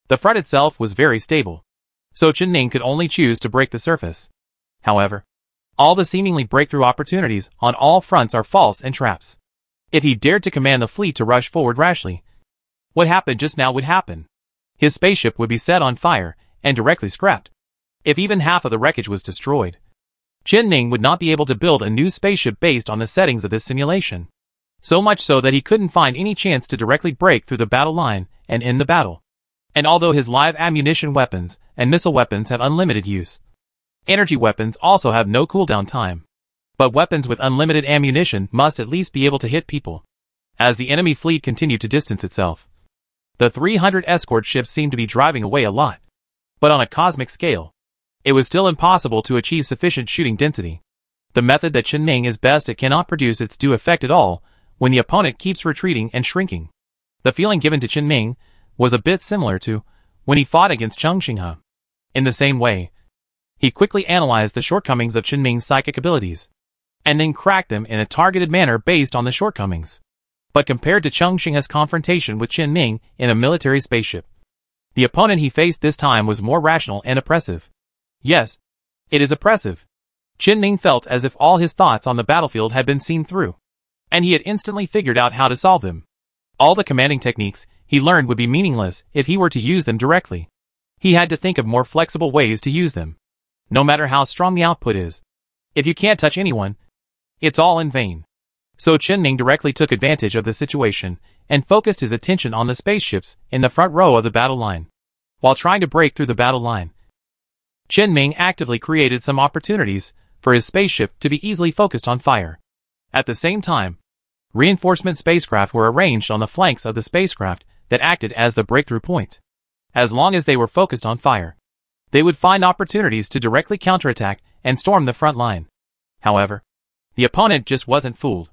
the front itself was very stable, so Chen Ming could only choose to break the surface. However, all the seemingly breakthrough opportunities on all fronts are false and traps. If he dared to command the fleet to rush forward rashly, what happened just now would happen. His spaceship would be set on fire and directly scrapped. If even half of the wreckage was destroyed, Chen Ming would not be able to build a new spaceship based on the settings of this simulation. So much so that he couldn't find any chance to directly break through the battle line and end the battle. And although his live ammunition weapons and missile weapons have unlimited use, energy weapons also have no cooldown time. But weapons with unlimited ammunition must at least be able to hit people. As the enemy fleet continued to distance itself, the 300 escort ships seemed to be driving away a lot. But on a cosmic scale, it was still impossible to achieve sufficient shooting density. The method that Chen Ming is best at cannot produce its due effect at all when the opponent keeps retreating and shrinking. The feeling given to Chen Ming was a bit similar to when he fought against Cheng Xinghe. In the same way, he quickly analyzed the shortcomings of Chen Ming's psychic abilities, and then cracked them in a targeted manner based on the shortcomings. But compared to Cheng Xinghe's confrontation with Chen Ming in a military spaceship, the opponent he faced this time was more rational and oppressive. Yes, it is oppressive. Chen Ming felt as if all his thoughts on the battlefield had been seen through, and he had instantly figured out how to solve them. All the commanding techniques he learned would be meaningless if he were to use them directly. He had to think of more flexible ways to use them. No matter how strong the output is. If you can't touch anyone, it's all in vain. So Chen Ming directly took advantage of the situation and focused his attention on the spaceships in the front row of the battle line. While trying to break through the battle line, Chen Ming actively created some opportunities for his spaceship to be easily focused on fire. At the same time, reinforcement spacecraft were arranged on the flanks of the spacecraft that acted as the breakthrough point. As long as they were focused on fire, they would find opportunities to directly counterattack and storm the front line. However, the opponent just wasn't fooled.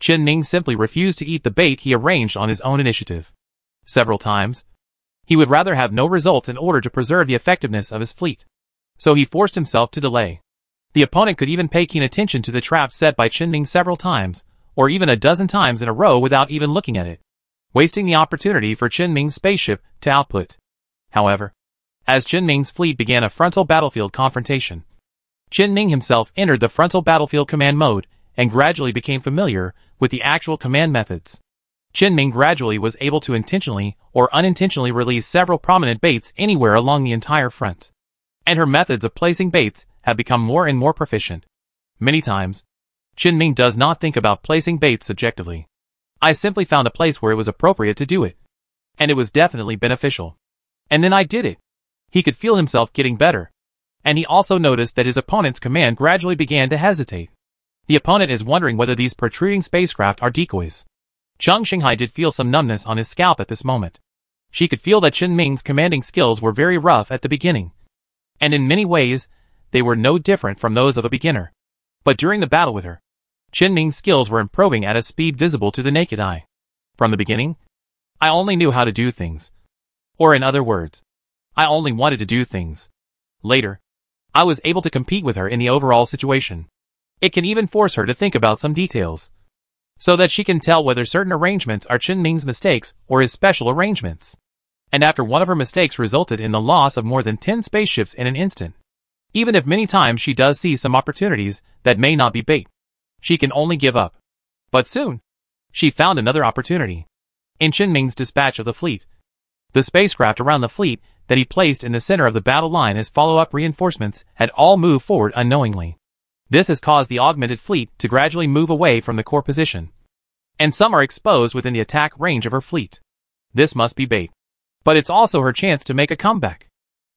Chen Ming simply refused to eat the bait he arranged on his own initiative. Several times, he would rather have no results in order to preserve the effectiveness of his fleet so he forced himself to delay. The opponent could even pay keen attention to the trap set by Chen Ming several times, or even a dozen times in a row without even looking at it, wasting the opportunity for Chen Ming's spaceship to output. However, as Chen Ming's fleet began a frontal battlefield confrontation, Chen Ming himself entered the frontal battlefield command mode and gradually became familiar with the actual command methods. Chen Ming gradually was able to intentionally or unintentionally release several prominent baits anywhere along the entire front and her methods of placing baits have become more and more proficient. Many times, Chen Ming does not think about placing baits subjectively. I simply found a place where it was appropriate to do it. And it was definitely beneficial. And then I did it. He could feel himself getting better. And he also noticed that his opponent's command gradually began to hesitate. The opponent is wondering whether these protruding spacecraft are decoys. Cheng Xinghe did feel some numbness on his scalp at this moment. She could feel that Chen Ming's commanding skills were very rough at the beginning and in many ways, they were no different from those of a beginner. But during the battle with her, Chen Ming's skills were improving at a speed visible to the naked eye. From the beginning, I only knew how to do things. Or in other words, I only wanted to do things. Later, I was able to compete with her in the overall situation. It can even force her to think about some details. So that she can tell whether certain arrangements are Chen Ming's mistakes or his special arrangements and after one of her mistakes resulted in the loss of more than 10 spaceships in an instant. Even if many times she does see some opportunities that may not be bait, she can only give up. But soon, she found another opportunity. In Chen Ming's dispatch of the fleet, the spacecraft around the fleet that he placed in the center of the battle line as follow-up reinforcements had all moved forward unknowingly. This has caused the augmented fleet to gradually move away from the core position. And some are exposed within the attack range of her fleet. This must be bait. But it's also her chance to make a comeback.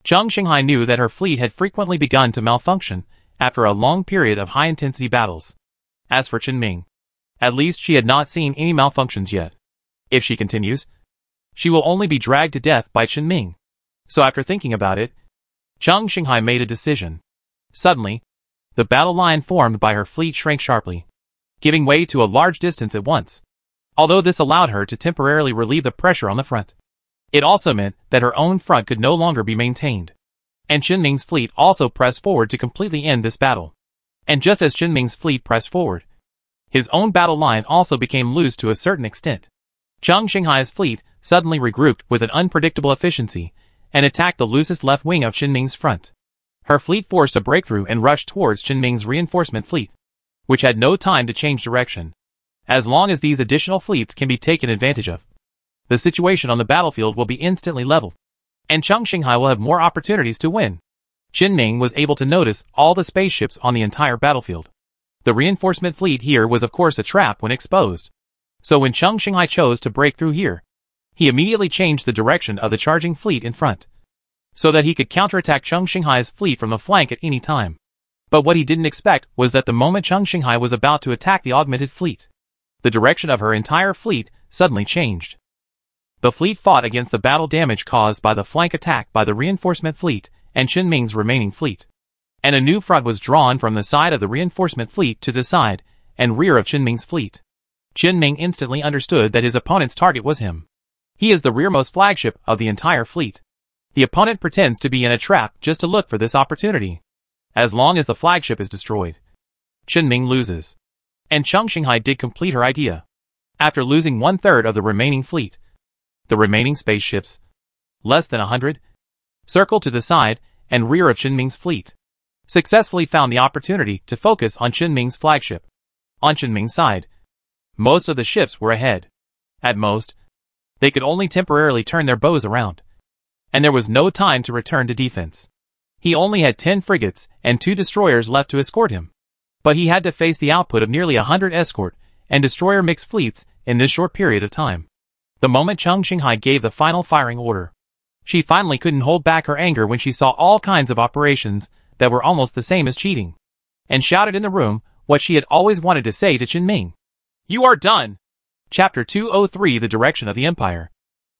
Cheng Xinghe knew that her fleet had frequently begun to malfunction after a long period of high-intensity battles. As for Chen Ming, at least she had not seen any malfunctions yet. If she continues, she will only be dragged to death by Chen Ming. So after thinking about it, Cheng Xinghe made a decision. Suddenly, the battle line formed by her fleet shrank sharply, giving way to a large distance at once. Although this allowed her to temporarily relieve the pressure on the front. It also meant that her own front could no longer be maintained. And Chen Ming's fleet also pressed forward to completely end this battle. And just as Chen Ming's fleet pressed forward, his own battle line also became loose to a certain extent. Cheng Xinghe's fleet suddenly regrouped with an unpredictable efficiency and attacked the loosest left wing of Chen Ming's front. Her fleet forced a breakthrough and rushed towards Chen Ming's reinforcement fleet, which had no time to change direction. As long as these additional fleets can be taken advantage of, the situation on the battlefield will be instantly leveled, and Cheng Xinghai will have more opportunities to win. Qin Ming was able to notice all the spaceships on the entire battlefield. The reinforcement fleet here was of course a trap when exposed. So when Cheng Xinghai chose to break through here, he immediately changed the direction of the charging fleet in front, so that he could counterattack Cheng Xinghai's fleet from the flank at any time. But what he didn't expect was that the moment Cheng Xinghai was about to attack the augmented fleet, the direction of her entire fleet suddenly changed. The fleet fought against the battle damage caused by the flank attack by the reinforcement fleet and Qin Ming's remaining fleet. And a new front was drawn from the side of the reinforcement fleet to the side and rear of Qin Ming's fleet. Qin Ming instantly understood that his opponent's target was him. He is the rearmost flagship of the entire fleet. The opponent pretends to be in a trap just to look for this opportunity. As long as the flagship is destroyed, Qin Ming loses. And Cheng Xinghai did complete her idea. After losing one-third of the remaining fleet, the remaining spaceships, less than a hundred, circled to the side and rear of Qin Ming's fleet, successfully found the opportunity to focus on Qin Ming's flagship. On Qin Ming's side, most of the ships were ahead. At most, they could only temporarily turn their bows around. And there was no time to return to defense. He only had 10 frigates and two destroyers left to escort him. But he had to face the output of nearly a hundred escort and destroyer mixed fleets in this short period of time. The moment Cheng Xinghai gave the final firing order, she finally couldn't hold back her anger when she saw all kinds of operations that were almost the same as cheating, and shouted in the room what she had always wanted to say to Qin Ming. You are done! Chapter 203 The Direction of the Empire.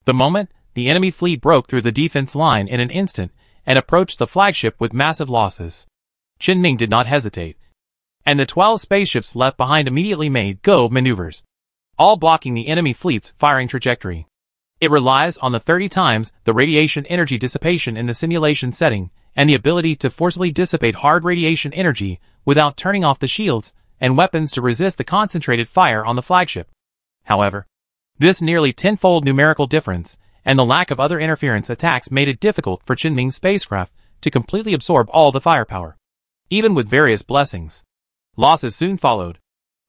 The moment, the enemy fleet broke through the defense line in an instant and approached the flagship with massive losses. Qin Ming did not hesitate, and the 12 spaceships left behind immediately made go maneuvers, all blocking the enemy fleet's firing trajectory. It relies on the 30 times the radiation energy dissipation in the simulation setting and the ability to forcibly dissipate hard radiation energy without turning off the shields and weapons to resist the concentrated fire on the flagship. However, this nearly tenfold numerical difference and the lack of other interference attacks made it difficult for Qin Ming's spacecraft to completely absorb all the firepower. Even with various blessings, losses soon followed.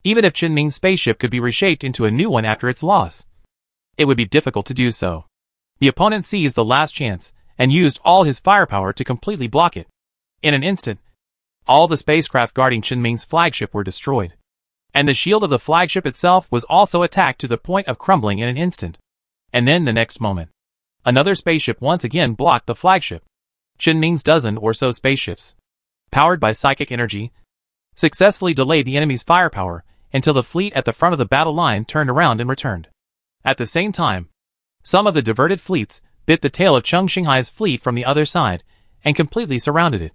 Even if Qin Ming's spaceship could be reshaped into a new one after its loss, it would be difficult to do so. The opponent seized the last chance and used all his firepower to completely block it. In an instant, all the spacecraft guarding Qin Ming's flagship were destroyed. And the shield of the flagship itself was also attacked to the point of crumbling in an instant. And then the next moment, another spaceship once again blocked the flagship. Qin Ming's dozen or so spaceships, powered by psychic energy, successfully delayed the enemy's firepower until the fleet at the front of the battle line turned around and returned. At the same time, some of the diverted fleets bit the tail of Cheng Xinghai's fleet from the other side and completely surrounded it.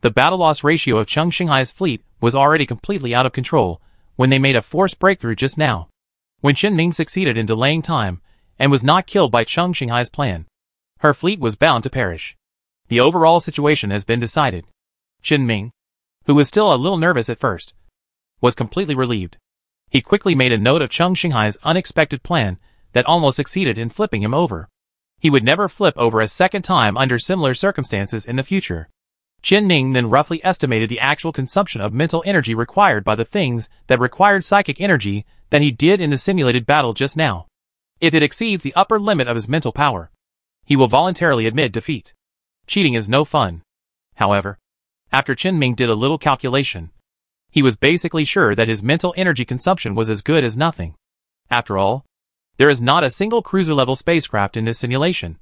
The battle loss ratio of Cheng Xinghai's fleet was already completely out of control when they made a forced breakthrough just now. When Qin Ming succeeded in delaying time, and was not killed by Cheng Xinghai's plan. Her fleet was bound to perish. The overall situation has been decided. Qin Ming, who was still a little nervous at first, was completely relieved. He quickly made a note of Cheng Xinghai's unexpected plan that almost succeeded in flipping him over. He would never flip over a second time under similar circumstances in the future. Qin Ming then roughly estimated the actual consumption of mental energy required by the things that required psychic energy than he did in the simulated battle just now. If it exceeds the upper limit of his mental power, he will voluntarily admit defeat. Cheating is no fun. However, after Qin Ming did a little calculation, he was basically sure that his mental energy consumption was as good as nothing. After all, there is not a single cruiser-level spacecraft in this simulation,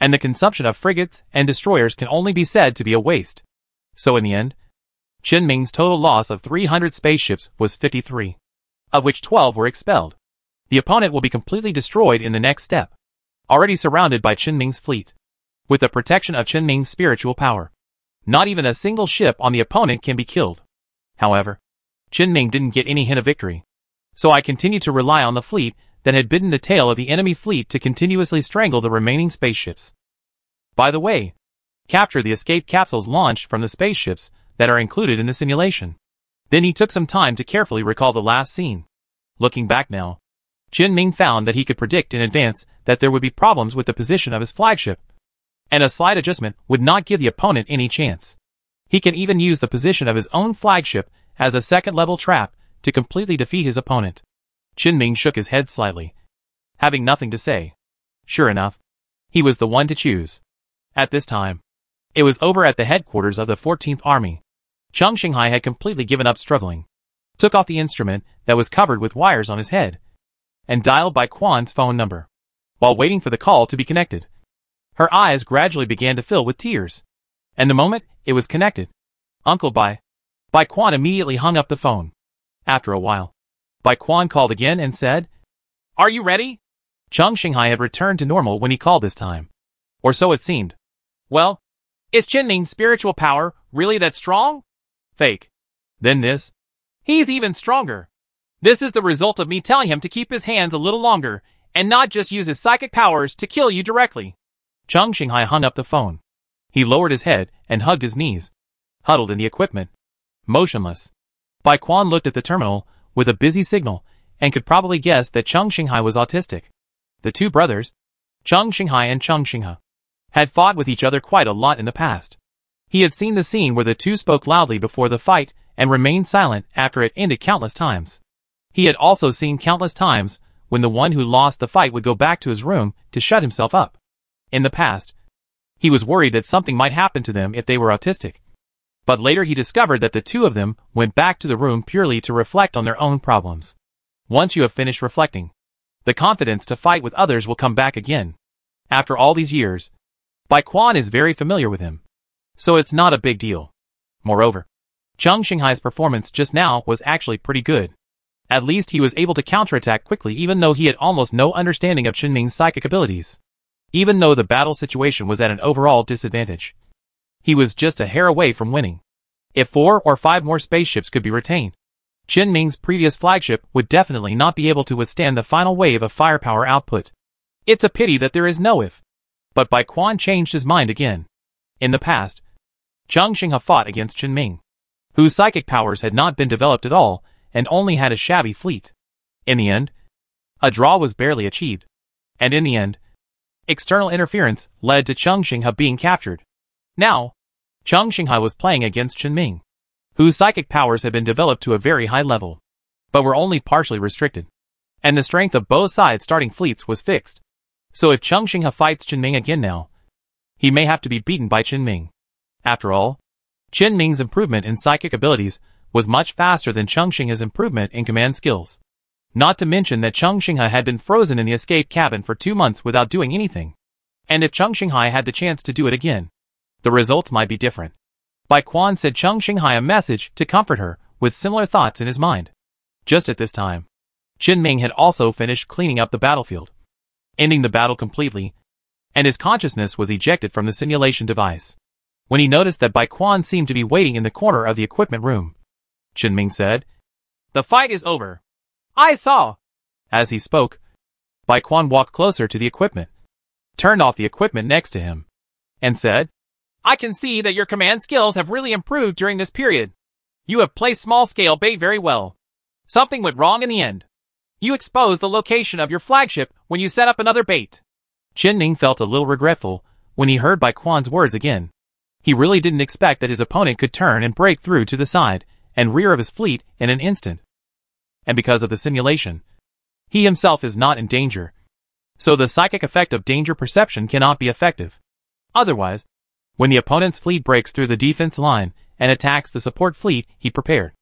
and the consumption of frigates and destroyers can only be said to be a waste. So in the end, Qin Ming's total loss of 300 spaceships was 53, of which 12 were expelled. The opponent will be completely destroyed in the next step, already surrounded by Qin Ming's fleet, with the protection of Qin Ming's spiritual power. Not even a single ship on the opponent can be killed. However, Qin Ming didn't get any hint of victory, so I continued to rely on the fleet that had bidden the tail of the enemy fleet to continuously strangle the remaining spaceships. By the way, capture the escape capsules launched from the spaceships that are included in the simulation. Then he took some time to carefully recall the last scene. Looking back now, Qin Ming found that he could predict in advance that there would be problems with the position of his flagship, and a slight adjustment would not give the opponent any chance. He can even use the position of his own flagship as a second level trap to completely defeat his opponent. Qin Ming shook his head slightly, having nothing to say. Sure enough, he was the one to choose. At this time, it was over at the headquarters of the 14th Army. Chung Xinghai had completely given up struggling, took off the instrument that was covered with wires on his head, and dialed Bai Quan's phone number, while waiting for the call to be connected. Her eyes gradually began to fill with tears, and the moment it was connected, Uncle Bai, Bai Quan immediately hung up the phone. After a while, Bai Quan called again and said, Are you ready? Chung Xinghai had returned to normal when he called this time. Or so it seemed. Well, is Qin Ming's spiritual power really that strong? Fake. Then this. He's even stronger. This is the result of me telling him to keep his hands a little longer and not just use his psychic powers to kill you directly. Chung Xinghai hung up the phone. He lowered his head and hugged his knees, huddled in the equipment, motionless. Bai Quan looked at the terminal with a busy signal and could probably guess that Chung Xinghai was autistic. The two brothers, Chung Xinghai and Chung Xinghe, had fought with each other quite a lot in the past. He had seen the scene where the two spoke loudly before the fight and remained silent after it ended countless times. He had also seen countless times when the one who lost the fight would go back to his room to shut himself up. In the past, he was worried that something might happen to them if they were autistic. But later he discovered that the two of them went back to the room purely to reflect on their own problems. Once you have finished reflecting, the confidence to fight with others will come back again. After all these years, Bai Quan is very familiar with him. So it's not a big deal. Moreover, Chung Xinghai's performance just now was actually pretty good. At least he was able to counterattack quickly even though he had almost no understanding of Qin Ming's psychic abilities. Even though the battle situation was at an overall disadvantage. He was just a hair away from winning. If four or five more spaceships could be retained, Qin Ming's previous flagship would definitely not be able to withstand the final wave of firepower output. It's a pity that there is no if. But Bai Quan changed his mind again. In the past, Chung Xinghe fought against Qin Ming, whose psychic powers had not been developed at all and only had a shabby fleet. In the end, a draw was barely achieved. And in the end, external interference led to Chung Xinghe being captured. Now, Chung Xinghe was playing against Qin Ming, whose psychic powers had been developed to a very high level, but were only partially restricted. And the strength of both sides' starting fleets was fixed. So if Chung Xinghe fights Qin Ming again now, he may have to be beaten by Qin Ming. After all, Qin Ming's improvement in psychic abilities was much faster than Chung Xinghe's improvement in command skills. Not to mention that Chung Xinghe had been frozen in the escape cabin for two months without doing anything. And if Chung Xinghai had the chance to do it again, the results might be different. Bai Quan said Chung Xinghai a message to comfort her with similar thoughts in his mind. Just at this time, Qin Ming had also finished cleaning up the battlefield, ending the battle completely, and his consciousness was ejected from the simulation device. When he noticed that Bai Quan seemed to be waiting in the corner of the equipment room, Qin Ming said, The fight is over. I saw. As he spoke, Bai Quan walked closer to the equipment, turned off the equipment next to him, and said, I can see that your command skills have really improved during this period. You have placed small-scale bait very well. Something went wrong in the end. You exposed the location of your flagship when you set up another bait. Qin Ming felt a little regretful when he heard Bai Quan's words again. He really didn't expect that his opponent could turn and break through to the side and rear of his fleet in an instant. And because of the simulation, he himself is not in danger. So the psychic effect of danger perception cannot be effective. Otherwise, when the opponent's fleet breaks through the defense line and attacks the support fleet he prepared,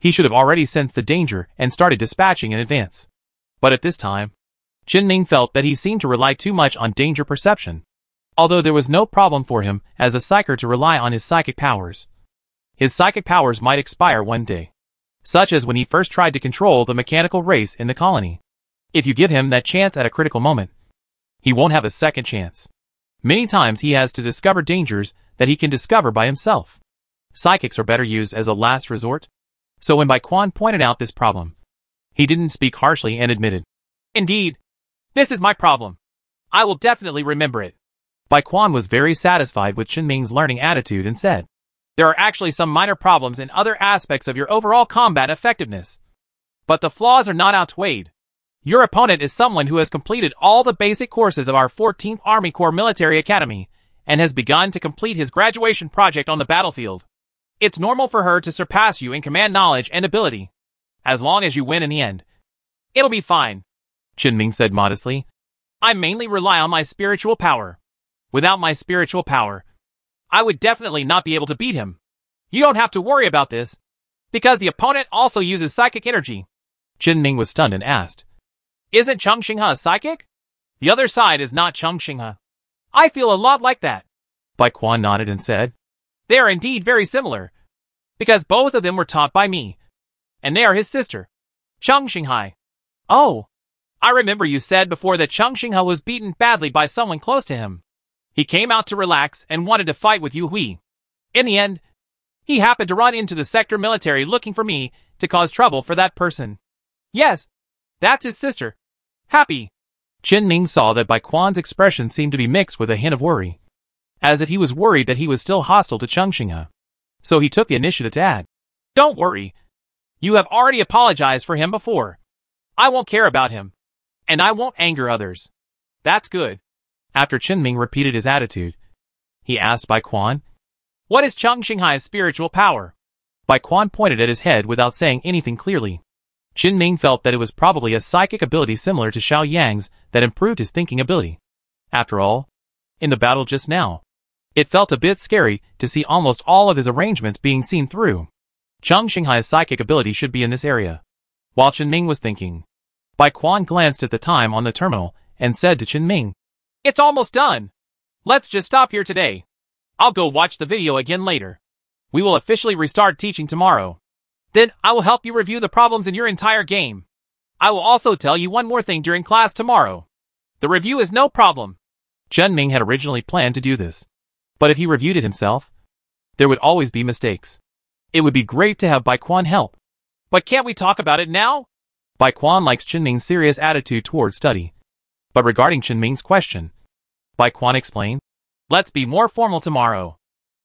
he should have already sensed the danger and started dispatching in advance. But at this time, Qin Ming felt that he seemed to rely too much on danger perception, although there was no problem for him as a psyker to rely on his psychic powers. His psychic powers might expire one day, such as when he first tried to control the mechanical race in the colony. If you give him that chance at a critical moment, he won't have a second chance. Many times he has to discover dangers that he can discover by himself. Psychics are better used as a last resort. So when Bai Quan pointed out this problem, he didn't speak harshly and admitted, Indeed, this is my problem. I will definitely remember it. Bai Quan was very satisfied with Qin Ming's learning attitude and said, There are actually some minor problems in other aspects of your overall combat effectiveness. But the flaws are not outweighed. Your opponent is someone who has completed all the basic courses of our 14th Army Corps Military Academy and has begun to complete his graduation project on the battlefield. It's normal for her to surpass you in command knowledge and ability. As long as you win in the end, It'll be fine, Ming said modestly. I mainly rely on my spiritual power. Without my spiritual power, I would definitely not be able to beat him. You don't have to worry about this, because the opponent also uses psychic energy. Ming was stunned and asked, Isn't Chung Xinghe psychic? The other side is not Chung Xinghe. I feel a lot like that. Bai Quan nodded and said, They are indeed very similar, because both of them were taught by me, and they are his sister, Chung Xinghe. Oh, I remember you said before that Chung Xinghe was beaten badly by someone close to him. He came out to relax and wanted to fight with Yu Hui. In the end, he happened to run into the sector military looking for me to cause trouble for that person. Yes, that's his sister. Happy. Chen Ming saw that Bai Quan's expression seemed to be mixed with a hint of worry, as if he was worried that he was still hostile to Chung Xinghe. So he took the initiative to add, Don't worry. You have already apologized for him before. I won't care about him. And I won't anger others. That's good. After Chen Ming repeated his attitude, he asked Bai Quan, What is Chung Xinghe's spiritual power? Bai Quan pointed at his head without saying anything clearly. Chen Ming felt that it was probably a psychic ability similar to Xiao Yang's that improved his thinking ability. After all, in the battle just now, it felt a bit scary to see almost all of his arrangements being seen through. Chung Xinghai's psychic ability should be in this area. While Chen Ming was thinking, Bai Quan glanced at the time on the terminal and said to Chen Ming, It's almost done. Let's just stop here today. I'll go watch the video again later. We will officially restart teaching tomorrow. Then I will help you review the problems in your entire game. I will also tell you one more thing during class tomorrow. The review is no problem. Chen Ming had originally planned to do this. But if he reviewed it himself, there would always be mistakes. It would be great to have Bai Quan help. But can't we talk about it now? Bai Quan likes Chen Ming's serious attitude toward study. But regarding Chen Ming's question, Bai Quan explained, Let's be more formal tomorrow.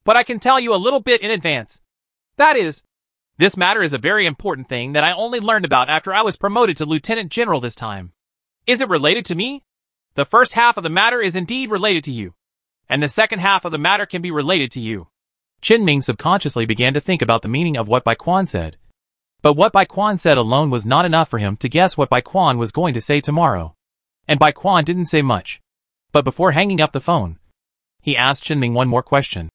But I can tell you a little bit in advance. That is, this matter is a very important thing that I only learned about after I was promoted to Lieutenant General this time. Is it related to me? The first half of the matter is indeed related to you, and the second half of the matter can be related to you. Chen Ming subconsciously began to think about the meaning of what Bai Quan said. But what Bai Quan said alone was not enough for him to guess what Bai Quan was going to say tomorrow. And Bai Quan didn't say much. But before hanging up the phone, he asked Chen Ming one more question.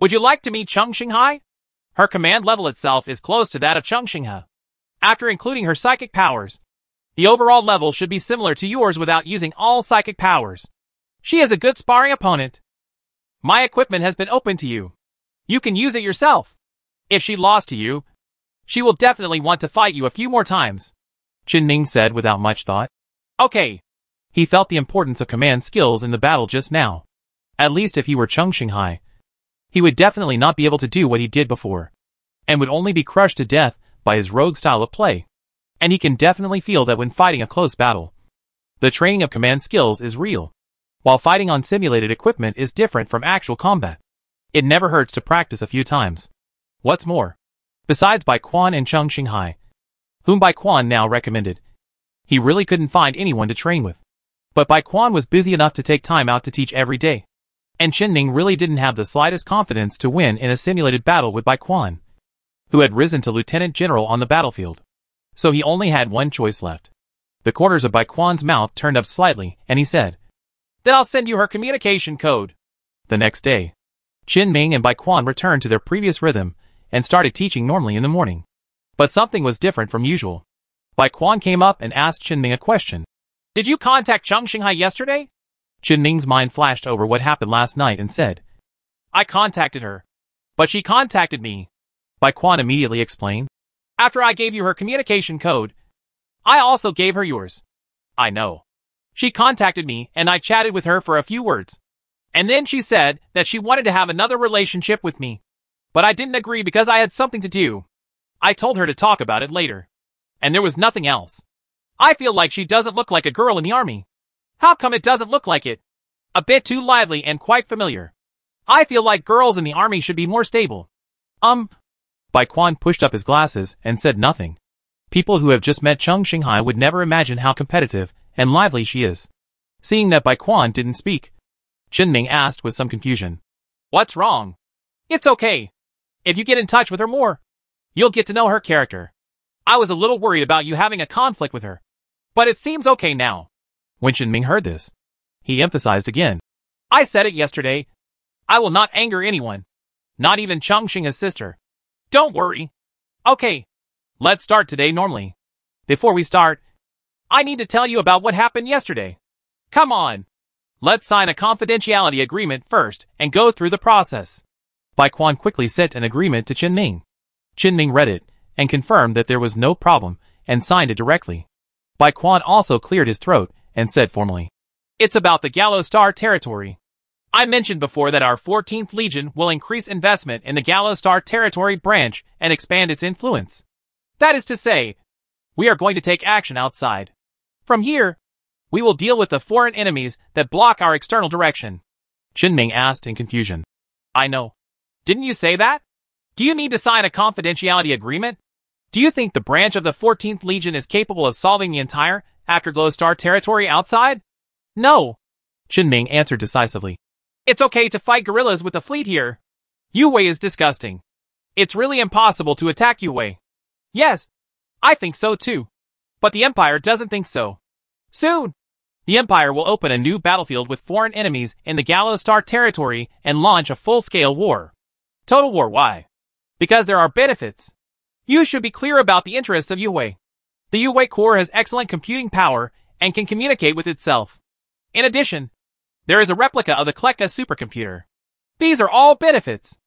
Would you like to meet Chung Xinghe? Her command level itself is close to that of Chung Xinghe. After including her psychic powers, the overall level should be similar to yours without using all psychic powers. She is a good sparring opponent. My equipment has been open to you. You can use it yourself. If she lost to you, she will definitely want to fight you a few more times. Chen Ming said without much thought. Okay. He felt the importance of command skills in the battle just now. At least if he were Xinghe, he would definitely not be able to do what he did before, and would only be crushed to death by his rogue style of play. And he can definitely feel that when fighting a close battle, the training of command skills is real, while fighting on simulated equipment is different from actual combat. It never hurts to practice a few times. What's more, besides Bai Quan and Chung Xinghe, whom Bai Quan now recommended, he really couldn't find anyone to train with. But Bai Quan was busy enough to take time out to teach every day and Chen really didn't have the slightest confidence to win in a simulated battle with Bai Quan, who had risen to lieutenant general on the battlefield. So he only had one choice left. The corners of Bai Quan's mouth turned up slightly, and he said, Then I'll send you her communication code. The next day, Chen Ming and Bai Quan returned to their previous rhythm and started teaching normally in the morning. But something was different from usual. Bai Quan came up and asked Chen Ming a question. Did you contact Chung Xinghe yesterday? Chen Ming's mind flashed over what happened last night and said, I contacted her. But she contacted me. Bai Quan immediately explained. After I gave you her communication code, I also gave her yours. I know. She contacted me and I chatted with her for a few words. And then she said that she wanted to have another relationship with me. But I didn't agree because I had something to do. I told her to talk about it later. And there was nothing else. I feel like she doesn't look like a girl in the army. How come it doesn't look like it? A bit too lively and quite familiar. I feel like girls in the army should be more stable. Um. Bai Quan pushed up his glasses and said nothing. People who have just met Chung Xinghe would never imagine how competitive and lively she is. Seeing that Bai Quan didn't speak, Chen Ming asked with some confusion. What's wrong? It's okay. If you get in touch with her more, you'll get to know her character. I was a little worried about you having a conflict with her. But it seems okay now. When Chen Ming heard this, he emphasized again. I said it yesterday. I will not anger anyone. Not even Chung Xinghe's sister. Don't worry. Okay. Let's start today normally. Before we start, I need to tell you about what happened yesterday. Come on. Let's sign a confidentiality agreement first and go through the process. Bai Quan quickly sent an agreement to Chen Ming. Chen Ming read it and confirmed that there was no problem and signed it directly. Bai Quan also cleared his throat and said formally, It's about the Gallo Star territory. I mentioned before that our 14th Legion will increase investment in the Gallo Star territory branch and expand its influence. That is to say, we are going to take action outside. From here, we will deal with the foreign enemies that block our external direction. Chen Ming asked in confusion. I know. Didn't you say that? Do you need to sign a confidentiality agreement? Do you think the branch of the 14th Legion is capable of solving the entire Afterglow Star territory outside? No. Chen Ming answered decisively. It's okay to fight guerrillas with the fleet here. Yue Wei is disgusting. It's really impossible to attack Yue Wei. Yes, I think so too. But the Empire doesn't think so. Soon, the Empire will open a new battlefield with foreign enemies in the Gallo Star territory and launch a full-scale war. Total war why? Because there are benefits. You should be clear about the interests of Yue. The Yue Wei core has excellent computing power and can communicate with itself. In addition, there is a replica of the Kleka supercomputer. These are all benefits.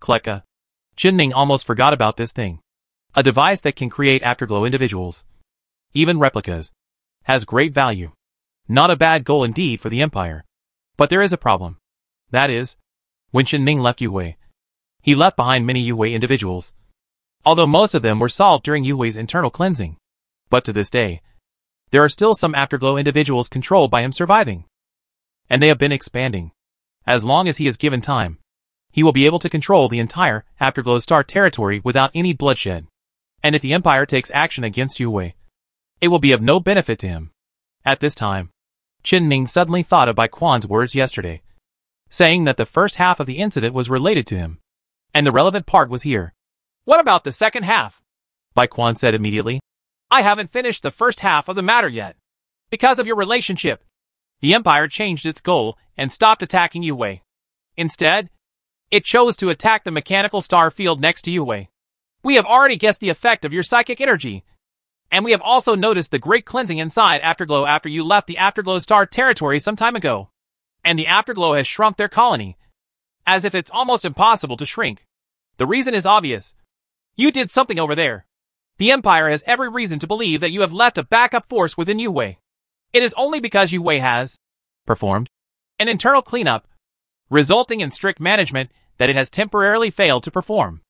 Kleka. Chen almost forgot about this thing. A device that can create afterglow individuals. Even replicas. Has great value. Not a bad goal indeed for the Empire. But there is a problem. That is, when Chen Ming left Yue Wei, he left behind many Yue Wei individuals. Although most of them were solved during Yue Wei's internal cleansing. But to this day, there are still some afterglow individuals controlled by him surviving and they have been expanding. As long as he is given time, he will be able to control the entire Afterglow Star territory without any bloodshed. And if the Empire takes action against Yue Wei, it will be of no benefit to him. At this time, Chen Ming suddenly thought of Bai Quan's words yesterday, saying that the first half of the incident was related to him, and the relevant part was here. What about the second half? Bai Quan said immediately. I haven't finished the first half of the matter yet. Because of your relationship, the Empire changed its goal and stopped attacking Yue. Instead, it chose to attack the mechanical star field next to Yue. We have already guessed the effect of your psychic energy. And we have also noticed the great cleansing inside Afterglow after you left the Afterglow star territory some time ago. And the Afterglow has shrunk their colony. As if it's almost impossible to shrink. The reason is obvious. You did something over there. The Empire has every reason to believe that you have left a backup force within Yuwei. It is only because Yuwei has performed an internal cleanup, resulting in strict management that it has temporarily failed to perform.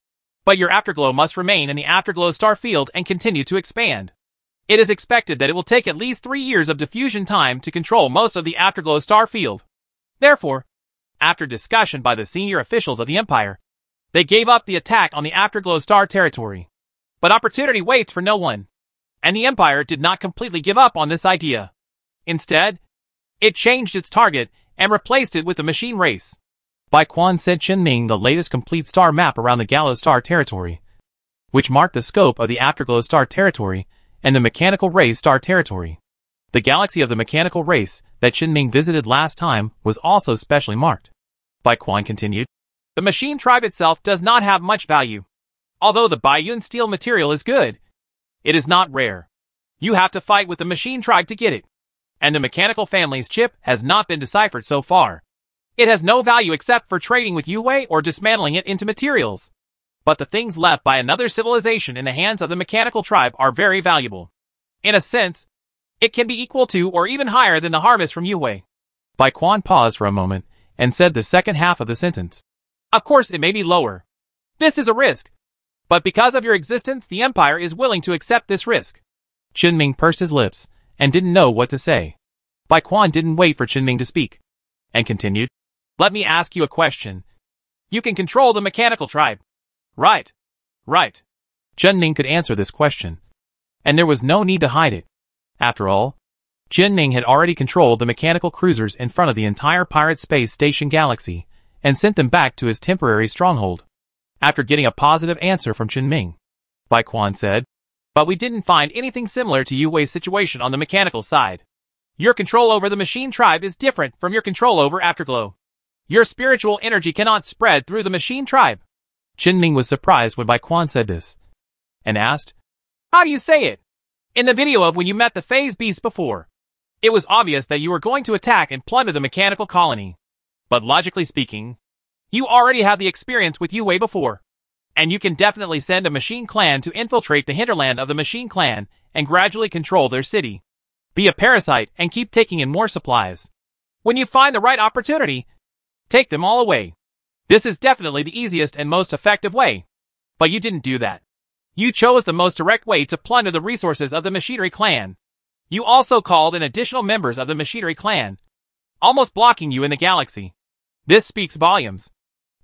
But your afterglow must remain in the afterglow star field and continue to expand. It is expected that it will take at least three years of diffusion time to control most of the afterglow star field. Therefore, after discussion by the senior officials of the Empire, they gave up the attack on the afterglow star territory. But opportunity waits for no one, and the Empire did not completely give up on this idea. Instead, it changed its target and replaced it with the machine race. Bai Quan sent Chen Ming the latest complete star map around the Gallo Star territory, which marked the scope of the Afterglow Star territory and the Mechanical Race Star territory. The galaxy of the Mechanical Race that Chen Ming visited last time was also specially marked. Bai Quan continued, The machine tribe itself does not have much value. Although the Baiyun steel material is good, it is not rare. You have to fight with the machine tribe to get it and the mechanical family's chip has not been deciphered so far. It has no value except for trading with Yue or dismantling it into materials. But the things left by another civilization in the hands of the mechanical tribe are very valuable. In a sense, it can be equal to or even higher than the harvest from Yue. Bai Quan paused for a moment and said the second half of the sentence. Of course it may be lower. This is a risk. But because of your existence, the Empire is willing to accept this risk. Chen Ming pursed his lips and didn't know what to say. Bai Quan didn't wait for Chen Ming to speak, and continued, Let me ask you a question. You can control the mechanical tribe. Right. Right. Chen Ming could answer this question, and there was no need to hide it. After all, Chen Ming had already controlled the mechanical cruisers in front of the entire Pirate Space Station galaxy and sent them back to his temporary stronghold. After getting a positive answer from Chen Ming, Bai Quan said, But we didn't find anything similar to Yue Wei's situation on the mechanical side. Your control over the machine tribe is different from your control over Afterglow. Your spiritual energy cannot spread through the machine tribe. Ming was surprised when Bai Quan said this, and asked, How do you say it? In the video of when you met the phase beast before, it was obvious that you were going to attack and plunder the mechanical colony. But logically speaking, you already have the experience with Yue Wei before. And you can definitely send a machine clan to infiltrate the hinterland of the machine clan and gradually control their city. Be a parasite and keep taking in more supplies. When you find the right opportunity, take them all away. This is definitely the easiest and most effective way. But you didn't do that. You chose the most direct way to plunder the resources of the Machinery clan. You also called in additional members of the Machinery clan, almost blocking you in the galaxy. This speaks volumes.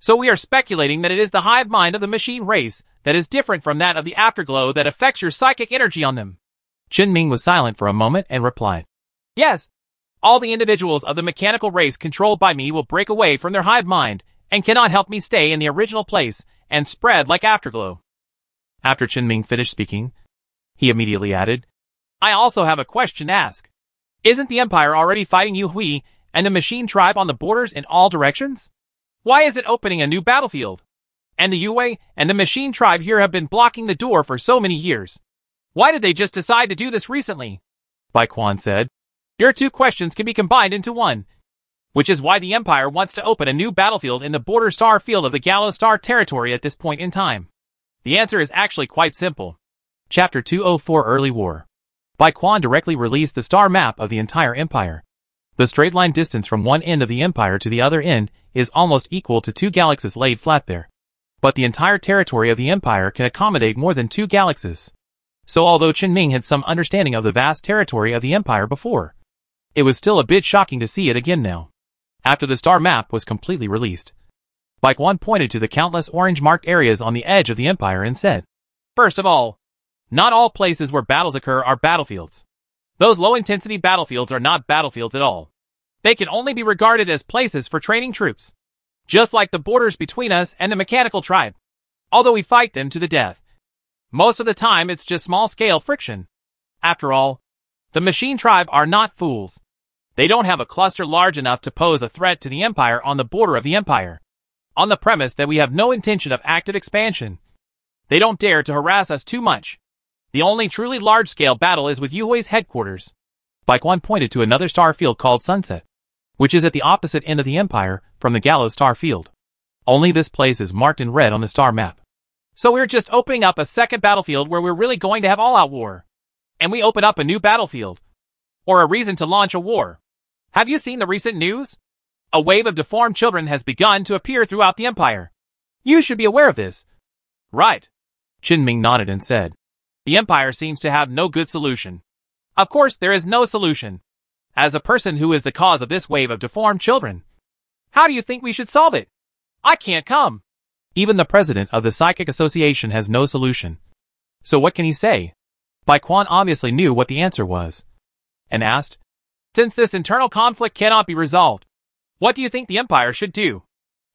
So we are speculating that it is the hive mind of the machine race that is different from that of the afterglow that affects your psychic energy on them. Chen Ming was silent for a moment and replied, Yes. All the individuals of the mechanical race controlled by me will break away from their hive mind and cannot help me stay in the original place and spread like afterglow. After Chen Ming finished speaking, he immediately added, I also have a question to ask. Isn't the Empire already fighting Yu Hui and the machine tribe on the borders in all directions? Why is it opening a new battlefield? And the Yue and the machine tribe here have been blocking the door for so many years. Why did they just decide to do this recently? Bai Quan said. Your two questions can be combined into one. Which is why the Empire wants to open a new battlefield in the border star field of the Gallows Star territory at this point in time. The answer is actually quite simple. Chapter 204 Early War Bai Quan directly released the star map of the entire empire. The straight line distance from one end of the empire to the other end is almost equal to two galaxies laid flat there. But the entire territory of the empire can accommodate more than two galaxies. So although Chen Ming had some understanding of the vast territory of the empire before, it was still a bit shocking to see it again now. After the star map was completely released, Bai Quan pointed to the countless orange-marked areas on the edge of the empire and said, First of all, not all places where battles occur are battlefields. Those low-intensity battlefields are not battlefields at all. They can only be regarded as places for training troops. Just like the borders between us and the mechanical tribe. Although we fight them to the death. Most of the time, it's just small-scale friction. After all, the machine tribe are not fools. They don't have a cluster large enough to pose a threat to the Empire on the border of the Empire. On the premise that we have no intention of active expansion. They don't dare to harass us too much. The only truly large-scale battle is with Yue Wei's headquarters. Bai Quan pointed to another star field called Sunset, which is at the opposite end of the Empire from the Gallows star field. Only this place is marked in red on the star map. So we're just opening up a second battlefield where we're really going to have all-out war. And we open up a new battlefield. Or a reason to launch a war. Have you seen the recent news? A wave of deformed children has begun to appear throughout the Empire. You should be aware of this. Right. Chen Ming nodded and said. The Empire seems to have no good solution. Of course, there is no solution. As a person who is the cause of this wave of deformed children. How do you think we should solve it? I can't come. Even the president of the Psychic Association has no solution. So what can he say? Bai Quan obviously knew what the answer was. And asked, Since this internal conflict cannot be resolved, what do you think the Empire should do?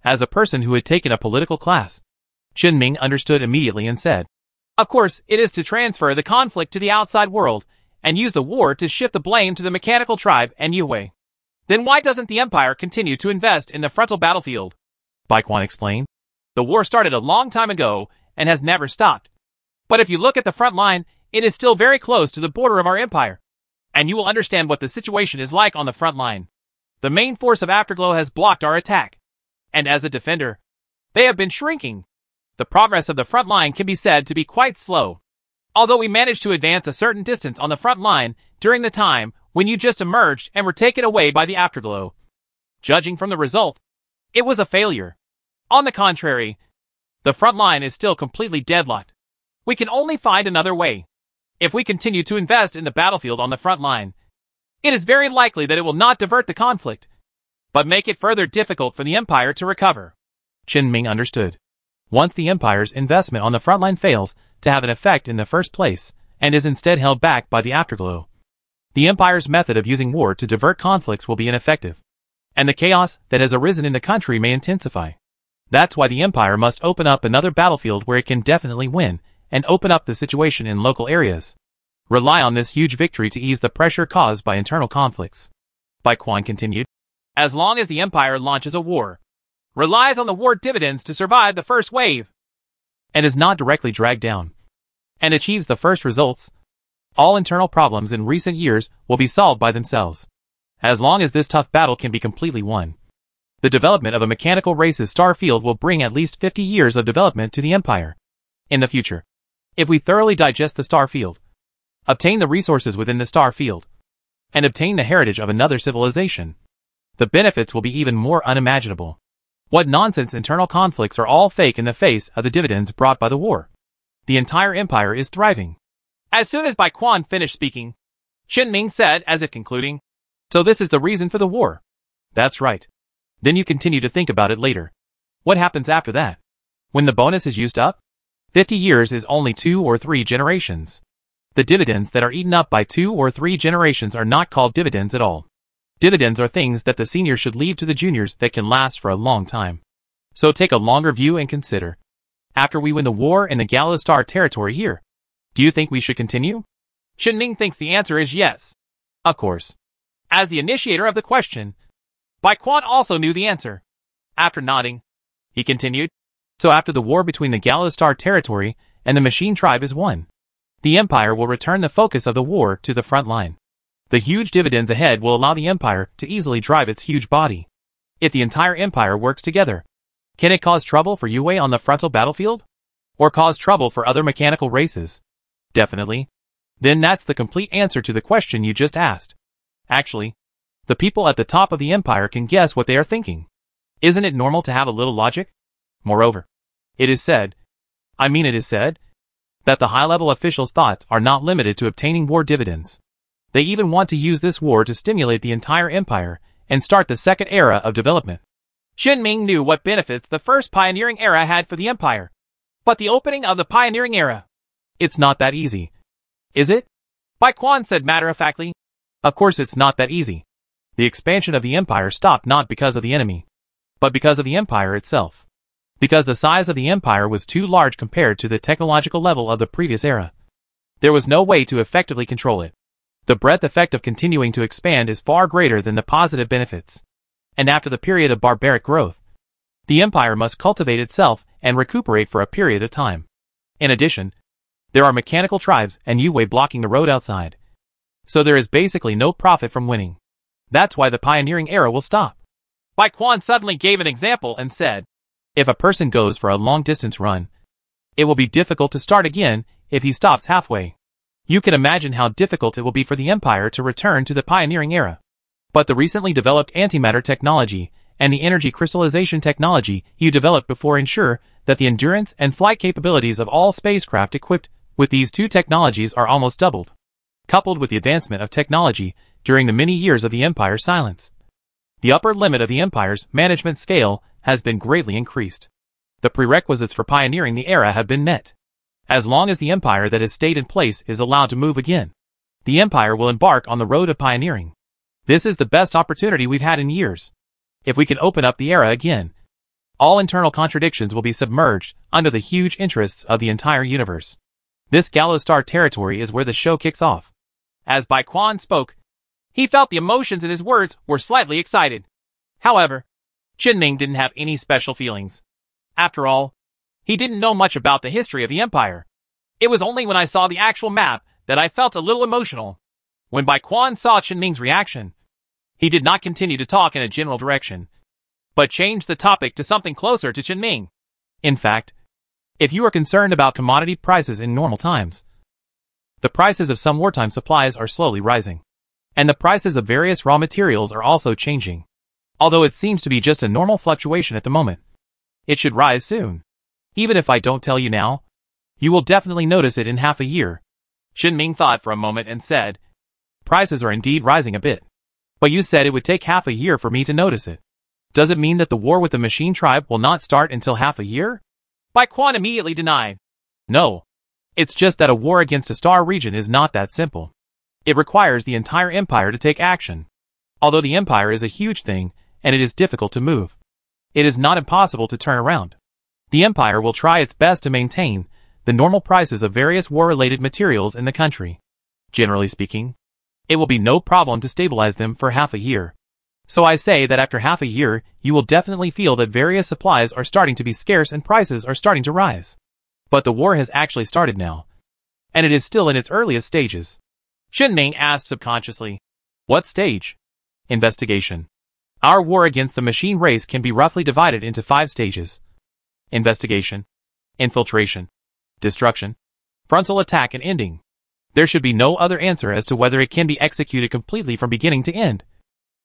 As a person who had taken a political class, Chen Ming understood immediately and said, Of course, it is to transfer the conflict to the outside world and use the war to shift the blame to the mechanical tribe and Yue. Then why doesn't the Empire continue to invest in the frontal battlefield? Bai Quan explained. The war started a long time ago and has never stopped. But if you look at the front line, it is still very close to the border of our empire. And you will understand what the situation is like on the front line. The main force of Afterglow has blocked our attack. And as a defender, they have been shrinking. The progress of the front line can be said to be quite slow. Although we managed to advance a certain distance on the front line during the time when you just emerged and were taken away by the Afterglow. Judging from the result, it was a failure. On the contrary, the front line is still completely deadlocked. We can only find another way. If we continue to invest in the battlefield on the front line, it is very likely that it will not divert the conflict, but make it further difficult for the Empire to recover. Chen Ming understood. Once the Empire's investment on the front line fails to have an effect in the first place, and is instead held back by the afterglow, the Empire's method of using war to divert conflicts will be ineffective, and the chaos that has arisen in the country may intensify. That's why the Empire must open up another battlefield where it can definitely win, and open up the situation in local areas. Rely on this huge victory to ease the pressure caused by internal conflicts. Bai Quan continued. As long as the Empire launches a war, relies on the war dividends to survive the first wave, and is not directly dragged down, and achieves the first results, all internal problems in recent years will be solved by themselves. As long as this tough battle can be completely won. The development of a mechanical race's star field will bring at least 50 years of development to the Empire. In the future, if we thoroughly digest the star field, obtain the resources within the star field, and obtain the heritage of another civilization, the benefits will be even more unimaginable. What nonsense internal conflicts are all fake in the face of the dividends brought by the war. The entire empire is thriving. As soon as Bai Quan finished speaking, Chen Ming said as if concluding, So this is the reason for the war. That's right. Then you continue to think about it later. What happens after that? When the bonus is used up? 50 years is only two or three generations. The dividends that are eaten up by two or three generations are not called dividends at all. Dividends are things that the seniors should leave to the juniors that can last for a long time. So take a longer view and consider. After we win the war in the Galastar territory here, do you think we should continue? Chen Ming thinks the answer is yes. Of course. As the initiator of the question, Bai Quan also knew the answer. After nodding, he continued, So after the war between the Galastar territory and the Machine tribe is won, the Empire will return the focus of the war to the front line. The huge dividends ahead will allow the Empire to easily drive its huge body. If the entire Empire works together, can it cause trouble for Yue on the frontal battlefield? Or cause trouble for other mechanical races? Definitely. Then that's the complete answer to the question you just asked. Actually, the people at the top of the empire can guess what they are thinking. Isn't it normal to have a little logic? Moreover, it is said, I mean it is said, that the high-level officials' thoughts are not limited to obtaining war dividends. They even want to use this war to stimulate the entire empire and start the second era of development. Chen Ming knew what benefits the first pioneering era had for the empire. But the opening of the pioneering era, it's not that easy. Is it? Bai Quan said matter-of-factly. Of course it's not that easy. The expansion of the empire stopped not because of the enemy, but because of the empire itself. Because the size of the empire was too large compared to the technological level of the previous era. There was no way to effectively control it. The breadth effect of continuing to expand is far greater than the positive benefits. And after the period of barbaric growth, the empire must cultivate itself and recuperate for a period of time. In addition, there are mechanical tribes and Yue blocking the road outside. So there is basically no profit from winning. That's why the pioneering era will stop. Bai Quan suddenly gave an example and said, If a person goes for a long distance run, it will be difficult to start again if he stops halfway. You can imagine how difficult it will be for the Empire to return to the pioneering era. But the recently developed antimatter technology and the energy crystallization technology you developed before ensure that the endurance and flight capabilities of all spacecraft equipped with these two technologies are almost doubled. Coupled with the advancement of technology during the many years of the Empire's silence. The upper limit of the Empire's management scale has been greatly increased. The prerequisites for pioneering the era have been met. As long as the Empire that has stayed in place is allowed to move again, the Empire will embark on the road of pioneering. This is the best opportunity we've had in years. If we can open up the era again, all internal contradictions will be submerged under the huge interests of the entire universe. This Gallo Star territory is where the show kicks off. As Bai Quan spoke, he felt the emotions in his words were slightly excited. However, Chen Ming didn't have any special feelings. After all, he didn't know much about the history of the empire. It was only when I saw the actual map that I felt a little emotional. When Bai Quan saw Chen Ming's reaction, he did not continue to talk in a general direction, but changed the topic to something closer to Chen Ming. In fact, if you are concerned about commodity prices in normal times, the prices of some wartime supplies are slowly rising and the prices of various raw materials are also changing. Although it seems to be just a normal fluctuation at the moment. It should rise soon. Even if I don't tell you now, you will definitely notice it in half a year. Chen Ming thought for a moment and said, Prices are indeed rising a bit. But you said it would take half a year for me to notice it. Does it mean that the war with the machine tribe will not start until half a year? Bai Quan immediately denied. No. It's just that a war against a star region is not that simple. It requires the entire empire to take action. Although the empire is a huge thing, and it is difficult to move. It is not impossible to turn around. The empire will try its best to maintain the normal prices of various war-related materials in the country. Generally speaking, it will be no problem to stabilize them for half a year. So I say that after half a year, you will definitely feel that various supplies are starting to be scarce and prices are starting to rise. But the war has actually started now. And it is still in its earliest stages. Ming asked subconsciously. What stage? Investigation. Our war against the machine race can be roughly divided into five stages. Investigation. Infiltration. Destruction. Frontal attack and ending. There should be no other answer as to whether it can be executed completely from beginning to end.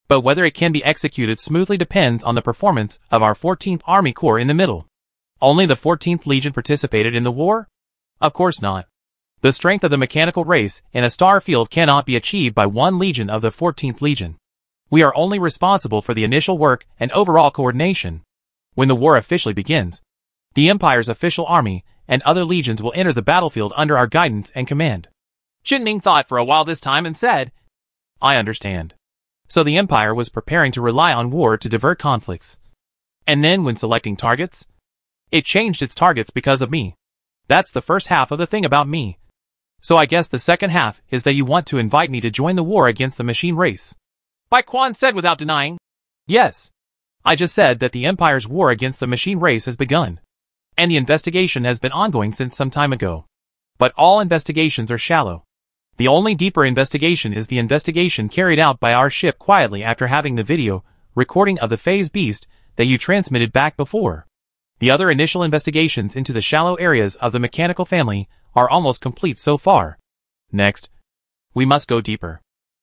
But whether it can be executed smoothly depends on the performance of our 14th Army Corps in the middle. Only the 14th Legion participated in the war? Of course not. The strength of the mechanical race in a star field cannot be achieved by one legion of the 14th Legion. We are only responsible for the initial work and overall coordination. When the war officially begins, the Empire's official army and other legions will enter the battlefield under our guidance and command. Ming thought for a while this time and said, I understand. So the Empire was preparing to rely on war to divert conflicts. And then when selecting targets, it changed its targets because of me. That's the first half of the thing about me. So I guess the second half is that you want to invite me to join the war against the machine race. Bai Quan said without denying. Yes. I just said that the Empire's war against the machine race has begun. And the investigation has been ongoing since some time ago. But all investigations are shallow. The only deeper investigation is the investigation carried out by our ship quietly after having the video recording of the phase beast that you transmitted back before. The other initial investigations into the shallow areas of the mechanical family are almost complete so far. Next, we must go deeper.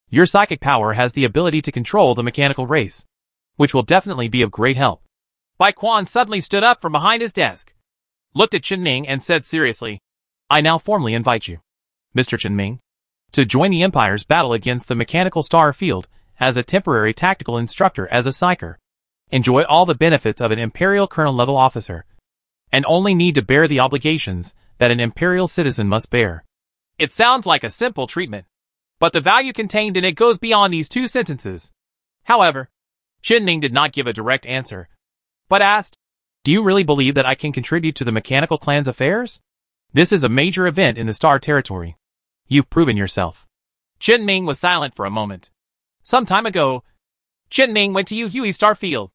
Your psychic power has the ability to control the mechanical race, which will definitely be of great help. Bai Quan suddenly stood up from behind his desk, looked at Chen Ming and said seriously, I now formally invite you, Mr. Chen Ming, to join the Empire's battle against the mechanical star field as a temporary tactical instructor as a psyker. Enjoy all the benefits of an Imperial Colonel level officer, and only need to bear the obligations that an Imperial citizen must bear. It sounds like a simple treatment, but the value contained in it goes beyond these two sentences. However, Chen Ming did not give a direct answer, but asked, Do you really believe that I can contribute to the mechanical clan's affairs? This is a major event in the Star Territory. You've proven yourself. Chen Ming was silent for a moment. Some time ago, Chen Ming went to Yu Hui Starfield,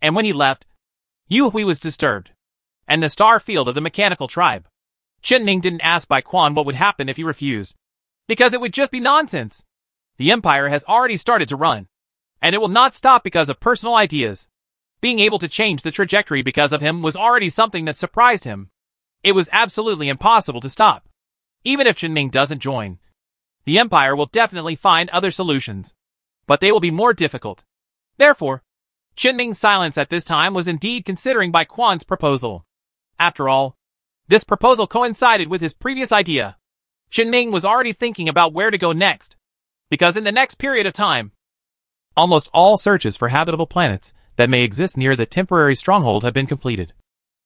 and when he left, Yu Hui was disturbed, and the star field of the mechanical tribe. Chen Ming didn't ask Bai Quan what would happen if he refused, because it would just be nonsense. The Empire has already started to run, and it will not stop because of personal ideas. Being able to change the trajectory because of him was already something that surprised him. It was absolutely impossible to stop. Even if Chen Ming doesn't join, the Empire will definitely find other solutions, but they will be more difficult. Therefore, Chen Ming's silence at this time was indeed considering Bai Quan's proposal. After all, this proposal coincided with his previous idea. Chen Ming was already thinking about where to go next, because in the next period of time, almost all searches for habitable planets that may exist near the temporary stronghold have been completed,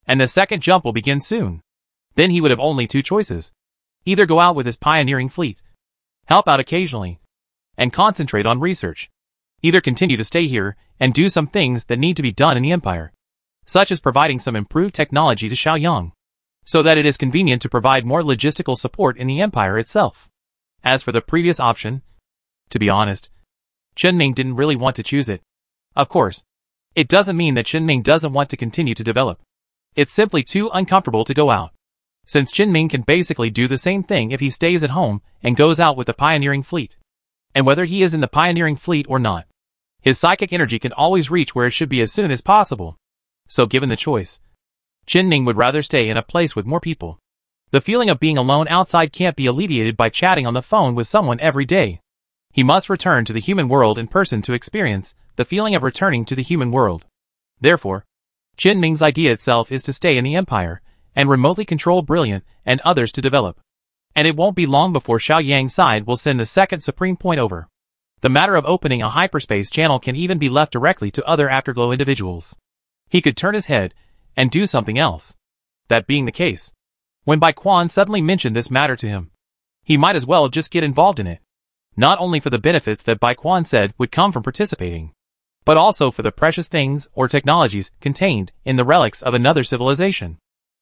and the second jump will begin soon. Then he would have only two choices. Either go out with his pioneering fleet, help out occasionally, and concentrate on research. Either continue to stay here and do some things that need to be done in the Empire, such as providing some improved technology to Xiaoyang, so that it is convenient to provide more logistical support in the Empire itself. As for the previous option, to be honest, Chen Ming didn't really want to choose it. Of course, it doesn't mean that Chen Ming doesn't want to continue to develop. It's simply too uncomfortable to go out since Chen Ming can basically do the same thing if he stays at home and goes out with the pioneering fleet. And whether he is in the pioneering fleet or not, his psychic energy can always reach where it should be as soon as possible. So given the choice, Chen Ming would rather stay in a place with more people. The feeling of being alone outside can't be alleviated by chatting on the phone with someone every day. He must return to the human world in person to experience the feeling of returning to the human world. Therefore, Chen Ming's idea itself is to stay in the Empire and remotely control Brilliant and others to develop. And it won't be long before Xiaoyang's side will send the second Supreme Point over. The matter of opening a hyperspace channel can even be left directly to other Afterglow individuals. He could turn his head and do something else. That being the case, when Bai Quan suddenly mentioned this matter to him, he might as well just get involved in it. Not only for the benefits that Bai Quan said would come from participating, but also for the precious things or technologies contained in the relics of another civilization.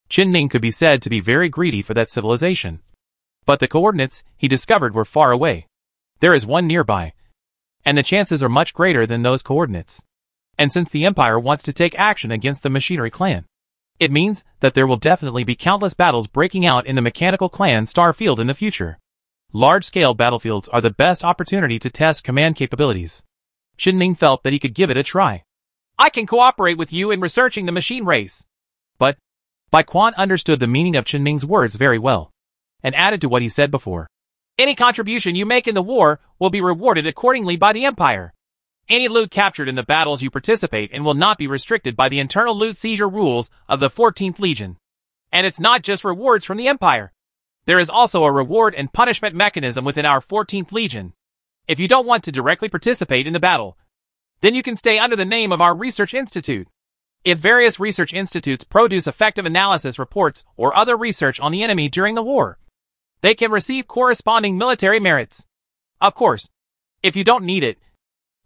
Qin Ning could be said to be very greedy for that civilization. But the coordinates he discovered were far away. There is one nearby. And the chances are much greater than those coordinates. And since the Empire wants to take action against the Machinery clan, it means that there will definitely be countless battles breaking out in the Mechanical clan Starfield in the future. Large-scale battlefields are the best opportunity to test command capabilities. Qin Ning felt that he could give it a try. I can cooperate with you in researching the machine race. But, Bai Quan understood the meaning of Qin Ming's words very well, and added to what he said before. Any contribution you make in the war will be rewarded accordingly by the Empire. Any loot captured in the battles you participate in will not be restricted by the internal loot seizure rules of the 14th Legion. And it's not just rewards from the Empire. There is also a reward and punishment mechanism within our 14th Legion. If you don't want to directly participate in the battle, then you can stay under the name of our research institute. If various research institutes produce effective analysis reports or other research on the enemy during the war, they can receive corresponding military merits. Of course, if you don't need it,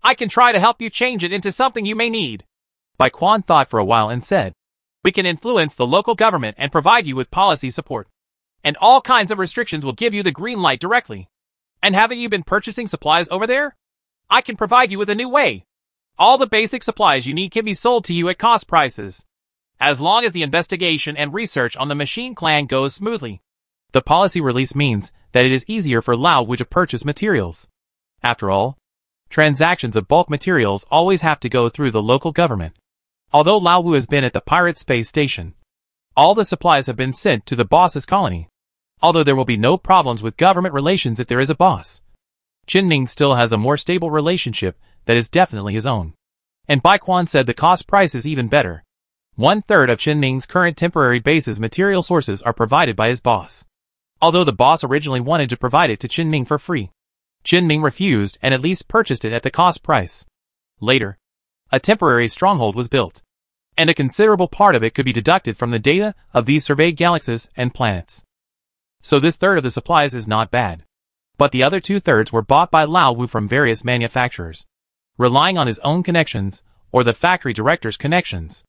I can try to help you change it into something you may need. Bai Quan thought for a while and said, We can influence the local government and provide you with policy support. And all kinds of restrictions will give you the green light directly. And haven't you been purchasing supplies over there? I can provide you with a new way. All the basic supplies you need can be sold to you at cost prices. As long as the investigation and research on the machine clan goes smoothly. The policy release means that it is easier for Lao Wu to purchase materials. After all, transactions of bulk materials always have to go through the local government. Although Lao Wu has been at the pirate space station, all the supplies have been sent to the boss's colony. Although there will be no problems with government relations if there is a boss. Qin Ning still has a more stable relationship that is definitely his own. And Bai Quan said the cost price is even better. One third of Qin Ning's current temporary base's material sources are provided by his boss although the boss originally wanted to provide it to Qin Ning for free. Qin Ning refused and at least purchased it at the cost price. Later, a temporary stronghold was built, and a considerable part of it could be deducted from the data of these surveyed galaxies and planets. So this third of the supplies is not bad. But the other two-thirds were bought by Lao Wu from various manufacturers, relying on his own connections or the factory director's connections.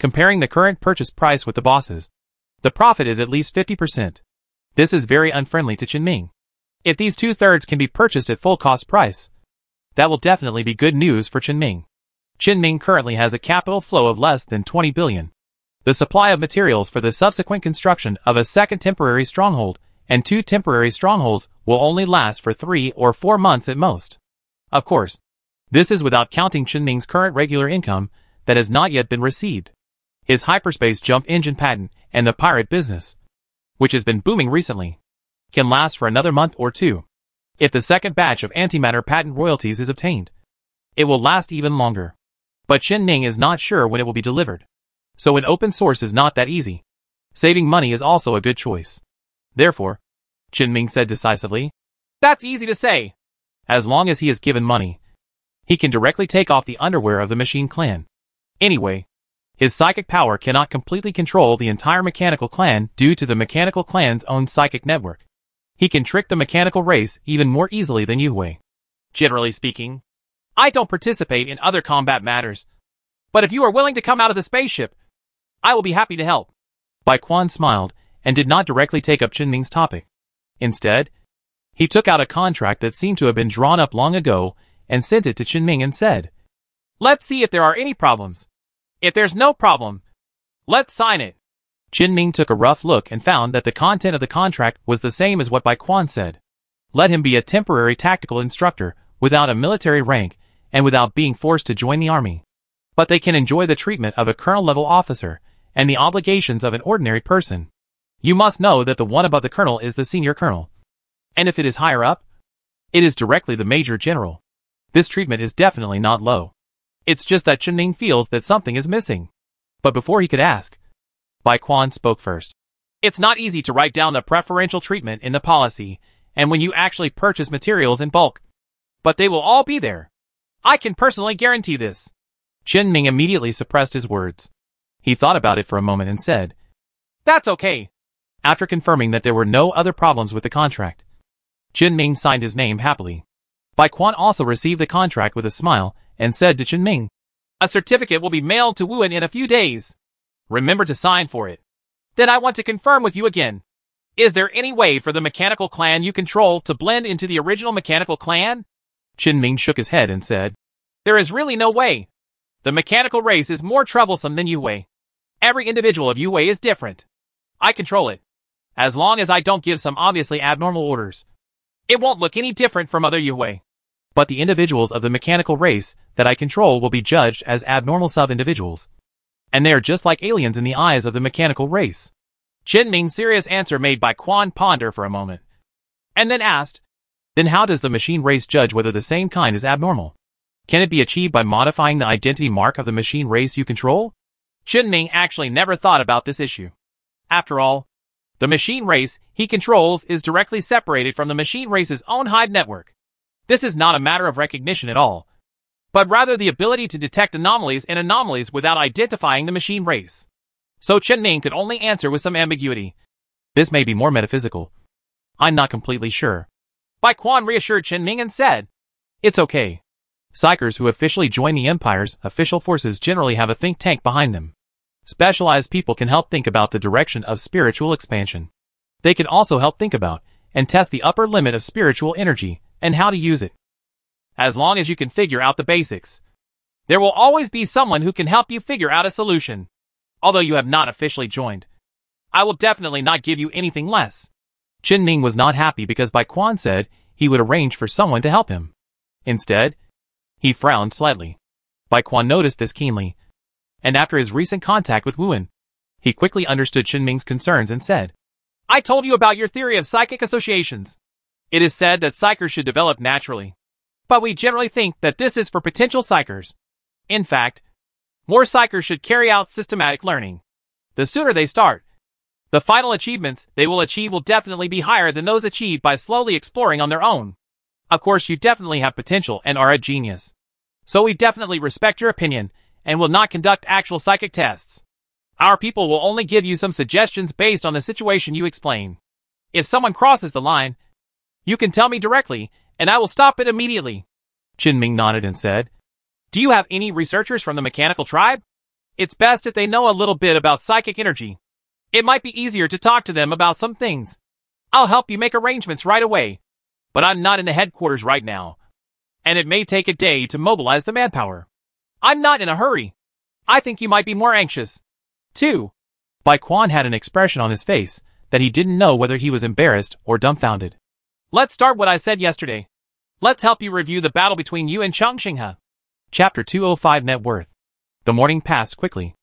Comparing the current purchase price with the boss's, the profit is at least 50%. This is very unfriendly to Qin If these two-thirds can be purchased at full cost price, that will definitely be good news for Qin Qin currently has a capital flow of less than 20 billion. The supply of materials for the subsequent construction of a second temporary stronghold and two temporary strongholds will only last for three or four months at most. Of course, this is without counting Qin current regular income that has not yet been received. His hyperspace jump engine patent and the pirate business which has been booming recently, can last for another month or two. If the second batch of antimatter patent royalties is obtained, it will last even longer. But Qin Ning is not sure when it will be delivered. So an open source is not that easy. Saving money is also a good choice. Therefore, Qin Ning said decisively, That's easy to say. As long as he is given money, he can directly take off the underwear of the machine clan. Anyway, his psychic power cannot completely control the entire mechanical clan due to the mechanical clan's own psychic network. He can trick the mechanical race even more easily than Yue. Generally speaking, I don't participate in other combat matters. But if you are willing to come out of the spaceship, I will be happy to help. Bai Quan smiled and did not directly take up Qin Ning's topic. Instead, he took out a contract that seemed to have been drawn up long ago and sent it to Qin Ning and said, Let's see if there are any problems. If there's no problem, let's sign it. Qin Ning took a rough look and found that the content of the contract was the same as what Bai Quan said. Let him be a temporary tactical instructor without a military rank and without being forced to join the army. But they can enjoy the treatment of a colonel-level officer and the obligations of an ordinary person. You must know that the one above the colonel is the senior colonel. And if it is higher up, it is directly the major general. This treatment is definitely not low. It's just that Qin Ning feels that something is missing. But before he could ask, Bai Quan spoke first. It's not easy to write down the preferential treatment in the policy, and when you actually purchase materials in bulk. But they will all be there. I can personally guarantee this. Qin Ning immediately suppressed his words. He thought about it for a moment and said, That's okay. After confirming that there were no other problems with the contract, Qin Ning signed his name happily. Bai Quan also received the contract with a smile and said to Qin Ning, A certificate will be mailed to Wuhan in a few days. Remember to sign for it. Then I want to confirm with you again. Is there any way for the mechanical clan you control to blend into the original mechanical clan? Chen Ming shook his head and said, There is really no way. The mechanical race is more troublesome than you Yue. Every individual of Yue is different. I control it. As long as I don't give some obviously abnormal orders. It won't look any different from other Yue. But the individuals of the mechanical race that I control will be judged as abnormal sub-individuals. And they are just like aliens in the eyes of the mechanical race. Chen Ming's serious answer made Bai Quan ponder for a moment. And then asked, Then how does the machine race judge whether the same kind is abnormal? Can it be achieved by modifying the identity mark of the machine race you control? Chen Ming actually never thought about this issue. After all, the machine race he controls is directly separated from the machine race's own hive network. This is not a matter of recognition at all, but rather the ability to detect anomalies and anomalies without identifying the machine race. So Chen Ming could only answer with some ambiguity. This may be more metaphysical. I'm not completely sure. Bai Quan reassured Chen Ming and said, It's okay. Psykers who officially join the Empire's official forces generally have a think tank behind them. Specialized people can help think about the direction of spiritual expansion. They can also help think about and test the upper limit of spiritual energy and how to use it. As long as you can figure out the basics. There will always be someone who can help you figure out a solution although you have not officially joined. I will definitely not give you anything less. Chen Ming was not happy because Bai Quan said he would arrange for someone to help him. Instead, he frowned slightly. Bai Quan noticed this keenly, and after his recent contact with Wu he quickly understood Ming's concerns and said, I told you about your theory of psychic associations. It is said that psykers should develop naturally. But we generally think that this is for potential psykers. In fact, more psykers should carry out systematic learning. The sooner they start, the final achievements they will achieve will definitely be higher than those achieved by slowly exploring on their own. Of course, you definitely have potential and are a genius. So we definitely respect your opinion and will not conduct actual psychic tests. Our people will only give you some suggestions based on the situation you explain. If someone crosses the line, you can tell me directly, and I will stop it immediately. Chen Ming nodded and said, do you have any researchers from the mechanical tribe? It's best if they know a little bit about psychic energy. It might be easier to talk to them about some things. I'll help you make arrangements right away. But I'm not in the headquarters right now. And it may take a day to mobilize the manpower. I'm not in a hurry. I think you might be more anxious. 2. Bai Quan had an expression on his face that he didn't know whether he was embarrassed or dumbfounded. Let's start what I said yesterday. Let's help you review the battle between you and Chang Xinghe. Chapter 205 Net Worth The morning passed quickly.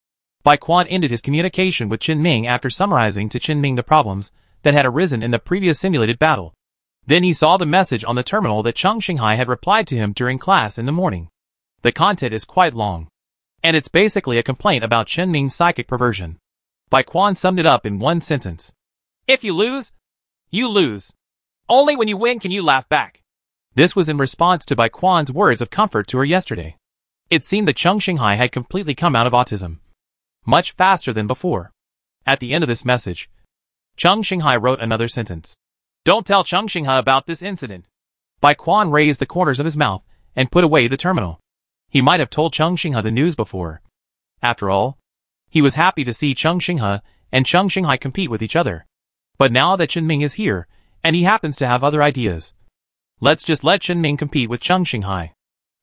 Bai Quan ended his communication with Chen Ming after summarizing to Chen Ming the problems that had arisen in the previous simulated battle. Then he saw the message on the terminal that Chang Xinghai had replied to him during class in the morning. The content is quite long. And it's basically a complaint about Chen Ming's psychic perversion. Bai Quan summed it up in one sentence. If you lose, you lose. Only when you win can you laugh back. This was in response to Bai Quan's words of comfort to her yesterday. It seemed that Cheng Xinghai had completely come out of autism. Much faster than before. At the end of this message, Cheng Xinghai wrote another sentence. Don't tell Cheng Xinghai about this incident. Bai Quan raised the corners of his mouth and put away the terminal. He might have told Cheng Xinghai the news before. After all, he was happy to see Cheng Xinghai and Cheng Xinghai compete with each other. But now that Chen Ming is here, and he happens to have other ideas, let's just let Chen Ming compete with Cheng Xinghai.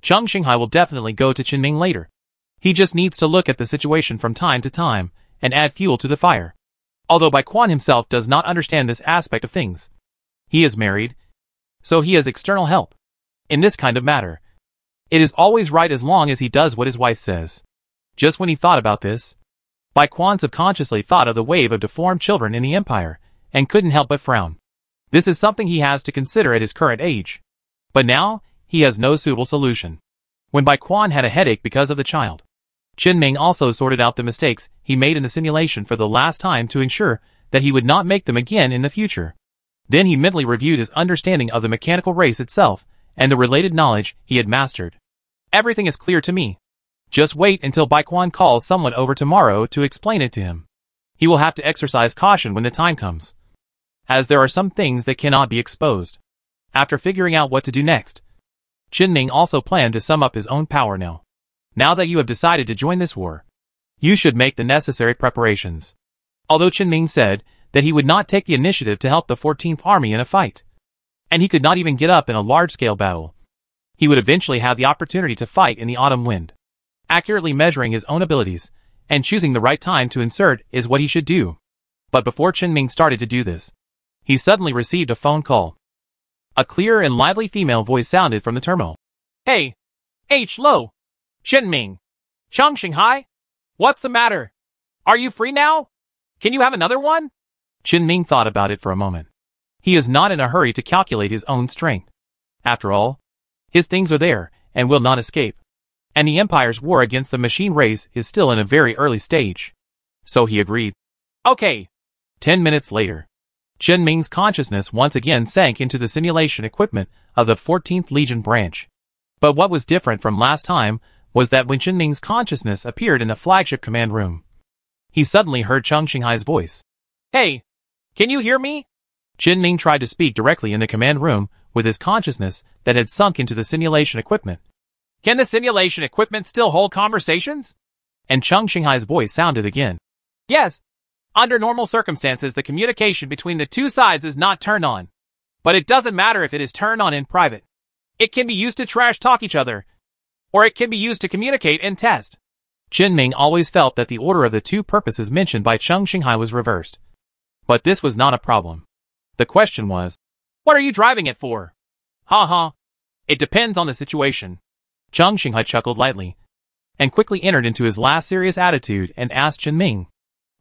Cheng Xinghai will definitely go to Qinming later. He just needs to look at the situation from time to time and add fuel to the fire. Although Bai Quan himself does not understand this aspect of things. He is married, so he has external help. In this kind of matter, it is always right as long as he does what his wife says. Just when he thought about this, Bai Quan subconsciously thought of the wave of deformed children in the empire and couldn't help but frown. This is something he has to consider at his current age. But now, he has no suitable solution. When Bai Quan had a headache because of the child. Chen Ming also sorted out the mistakes he made in the simulation for the last time to ensure that he would not make them again in the future. Then he mentally reviewed his understanding of the mechanical race itself and the related knowledge he had mastered. Everything is clear to me. Just wait until Bai Quan calls someone over tomorrow to explain it to him. He will have to exercise caution when the time comes. As there are some things that cannot be exposed. After figuring out what to do next, Chen Ming also planned to sum up his own power now. Now that you have decided to join this war, you should make the necessary preparations. Although Chen Ming said that he would not take the initiative to help the 14th Army in a fight, and he could not even get up in a large-scale battle, he would eventually have the opportunity to fight in the autumn wind. Accurately measuring his own abilities and choosing the right time to insert is what he should do. But before Chen Ming started to do this, he suddenly received a phone call. A clear and lively female voice sounded from the terminal. Hey! H. Lo! Chen Ming! Chang Xinghai? What's the matter? Are you free now? Can you have another one? Chen Ming thought about it for a moment. He is not in a hurry to calculate his own strength. After all, his things are there, and will not escape. And the Empire's war against the machine race is still in a very early stage. So he agreed. Okay. Ten minutes later, Chen Ming's consciousness once again sank into the simulation equipment of the 14th Legion branch. But what was different from last time was that when Chen Ming's consciousness appeared in the flagship command room, he suddenly heard Chang Xinghai's voice. Hey, can you hear me? Chen Ming tried to speak directly in the command room with his consciousness that had sunk into the simulation equipment. Can the simulation equipment still hold conversations? And Chang Xinghai's voice sounded again. Yes, under normal circumstances, the communication between the two sides is not turned on. But it doesn't matter if it is turned on in private. It can be used to trash talk each other, or it can be used to communicate and test. Chen Ming always felt that the order of the two purposes mentioned by Chang Xinghai was reversed. But this was not a problem. The question was, what are you driving it for? Ha ha. It depends on the situation. Chang Xinghai chuckled lightly, and quickly entered into his last serious attitude and asked Chen Ming,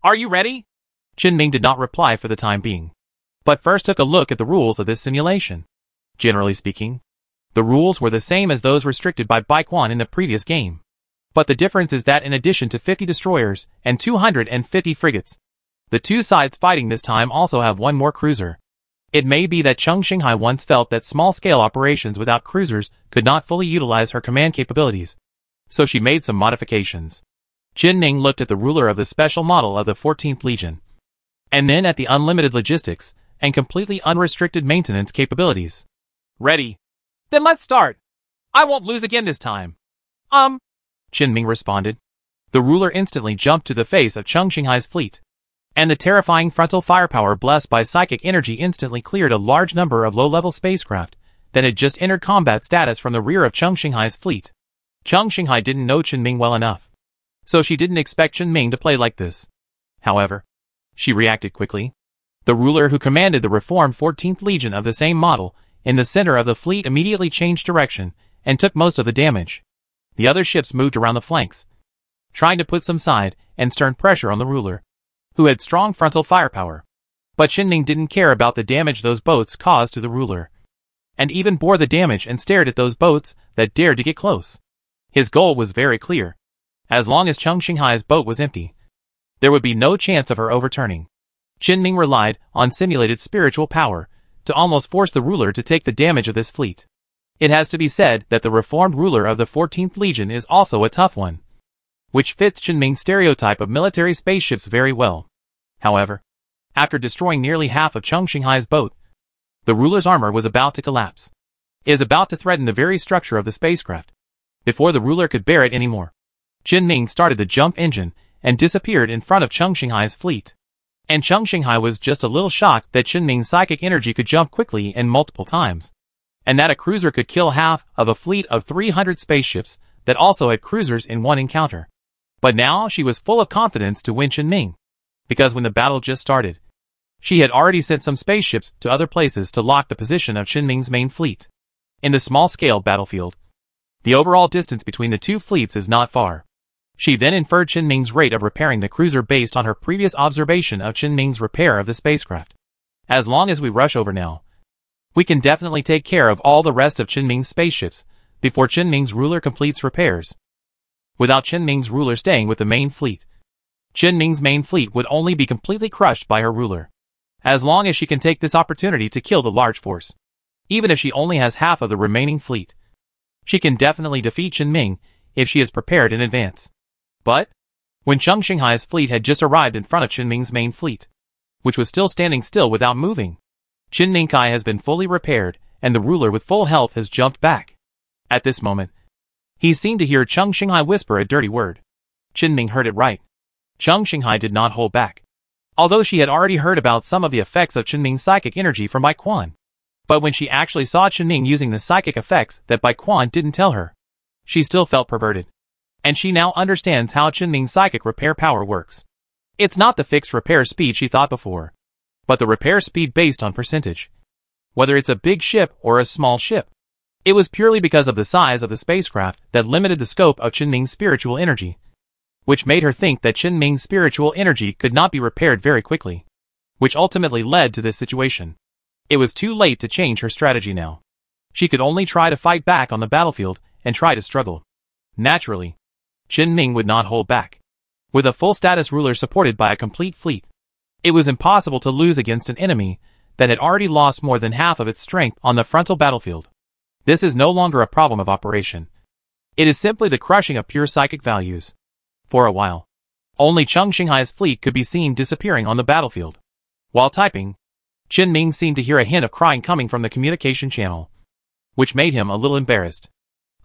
are you ready? Chen Ming did not reply for the time being, but first took a look at the rules of this simulation. Generally speaking, the rules were the same as those restricted by Bai Quan in the previous game. But the difference is that in addition to 50 destroyers and 250 frigates, the two sides fighting this time also have one more cruiser. It may be that Chang Xinghai once felt that small-scale operations without cruisers could not fully utilize her command capabilities, so she made some modifications. Chen Ming looked at the ruler of the special model of the 14th Legion, and then at the unlimited logistics and completely unrestricted maintenance capabilities. Ready. Then let's start. I won't lose again this time. Um, Chen Ming responded. The ruler instantly jumped to the face of Chang Xinghai's fleet, and the terrifying frontal firepower blessed by psychic energy instantly cleared a large number of low-level spacecraft that had just entered combat status from the rear of Chang Xinghai's fleet. Chang Xinghai didn't know Chen Ming well enough so she didn't expect Chen Ming to play like this. However, she reacted quickly. The ruler who commanded the reformed 14th Legion of the same model in the center of the fleet immediately changed direction and took most of the damage. The other ships moved around the flanks, trying to put some side and stern pressure on the ruler, who had strong frontal firepower. But Chen Ming didn't care about the damage those boats caused to the ruler, and even bore the damage and stared at those boats that dared to get close. His goal was very clear, as long as Cheng Xinghai's boat was empty, there would be no chance of her overturning. Chen Ming relied on simulated spiritual power to almost force the ruler to take the damage of this fleet. It has to be said that the reformed ruler of the 14th Legion is also a tough one, which fits Chen Ming's stereotype of military spaceships very well. However, after destroying nearly half of Chang Xinghai's boat, the ruler's armor was about to collapse. It is about to threaten the very structure of the spacecraft, before the ruler could bear it anymore. Ming started the jump engine and disappeared in front of Cheng Xinghai's fleet. And Cheng Xinghai was just a little shocked that Chen Ming's psychic energy could jump quickly and multiple times. And that a cruiser could kill half of a fleet of 300 spaceships that also had cruisers in one encounter. But now she was full of confidence to win Chen Ming. Because when the battle just started, she had already sent some spaceships to other places to lock the position of Ming's main fleet. In the small-scale battlefield, the overall distance between the two fleets is not far. She then inferred Ming's rate of repairing the cruiser based on her previous observation of Ming's repair of the spacecraft. As long as we rush over now, we can definitely take care of all the rest of Ming's spaceships before Ming's ruler completes repairs. Without Chen Ming's ruler staying with the main fleet, Chen Ming's main fleet would only be completely crushed by her ruler. As long as she can take this opportunity to kill the large force. Even if she only has half of the remaining fleet. She can definitely defeat Chen Ming if she is prepared in advance. But, when Cheng Xinghai's fleet had just arrived in front of Chen Ming's main fleet, which was still standing still without moving, Chen Mingkai has been fully repaired, and the ruler with full health has jumped back. At this moment, he seemed to hear Cheng Xinghai whisper a dirty word. Chen Ming heard it right. Cheng Xinghai did not hold back. although she had already heard about some of the effects of Ming's psychic energy from Bai Quan. But when she actually saw Ming using the psychic effects that Bai Quan didn't tell her, she still felt perverted. And she now understands how Ming's psychic repair power works. It's not the fixed repair speed she thought before, but the repair speed based on percentage. Whether it's a big ship or a small ship. It was purely because of the size of the spacecraft that limited the scope of Qin Ming's spiritual energy, which made her think that Qin Ming's spiritual energy could not be repaired very quickly, which ultimately led to this situation. It was too late to change her strategy now. She could only try to fight back on the battlefield and try to struggle. Naturally, Chen Ming would not hold back. With a full status ruler supported by a complete fleet, it was impossible to lose against an enemy that had already lost more than half of its strength on the frontal battlefield. This is no longer a problem of operation. It is simply the crushing of pure psychic values. For a while, only Cheng Xinghai's fleet could be seen disappearing on the battlefield. While typing, Chen Ming seemed to hear a hint of crying coming from the communication channel, which made him a little embarrassed.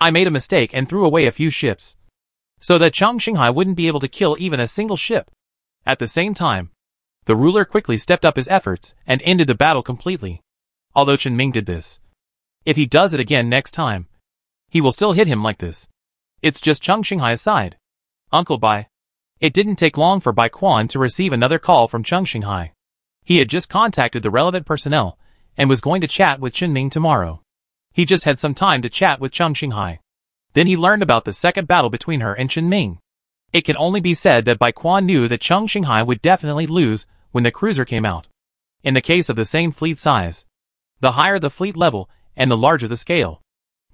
I made a mistake and threw away a few ships, so that Cheng Xinghai wouldn't be able to kill even a single ship. At the same time, the ruler quickly stepped up his efforts and ended the battle completely. Although Chen Ming did this. If he does it again next time, he will still hit him like this. It's just Cheng Xinghai's side. Uncle Bai. It didn't take long for Bai Quan to receive another call from Cheng Xinghai. He had just contacted the relevant personnel and was going to chat with Chen Ming tomorrow. He just had some time to chat with Cheng Xinghai. Then he learned about the second battle between her and Chen Ming. It can only be said that Bai Quan knew that Cheng Xinghai would definitely lose when the cruiser came out. In the case of the same fleet size, the higher the fleet level and the larger the scale,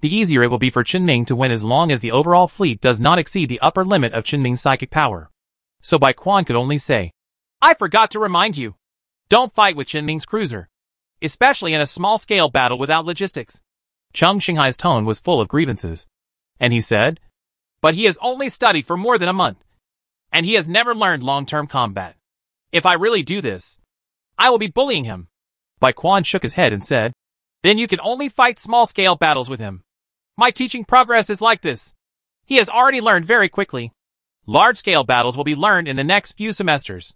the easier it will be for Chen Ming to win as long as the overall fleet does not exceed the upper limit of Chen Ming's psychic power. So Bai Quan could only say, I forgot to remind you. Don't fight with Chen Ming's cruiser, especially in a small-scale battle without logistics. Cheng Xinghai's tone was full of grievances and he said, But he has only studied for more than a month, and he has never learned long-term combat. If I really do this, I will be bullying him. Bai Quan shook his head and said, Then you can only fight small-scale battles with him. My teaching progress is like this. He has already learned very quickly. Large-scale battles will be learned in the next few semesters.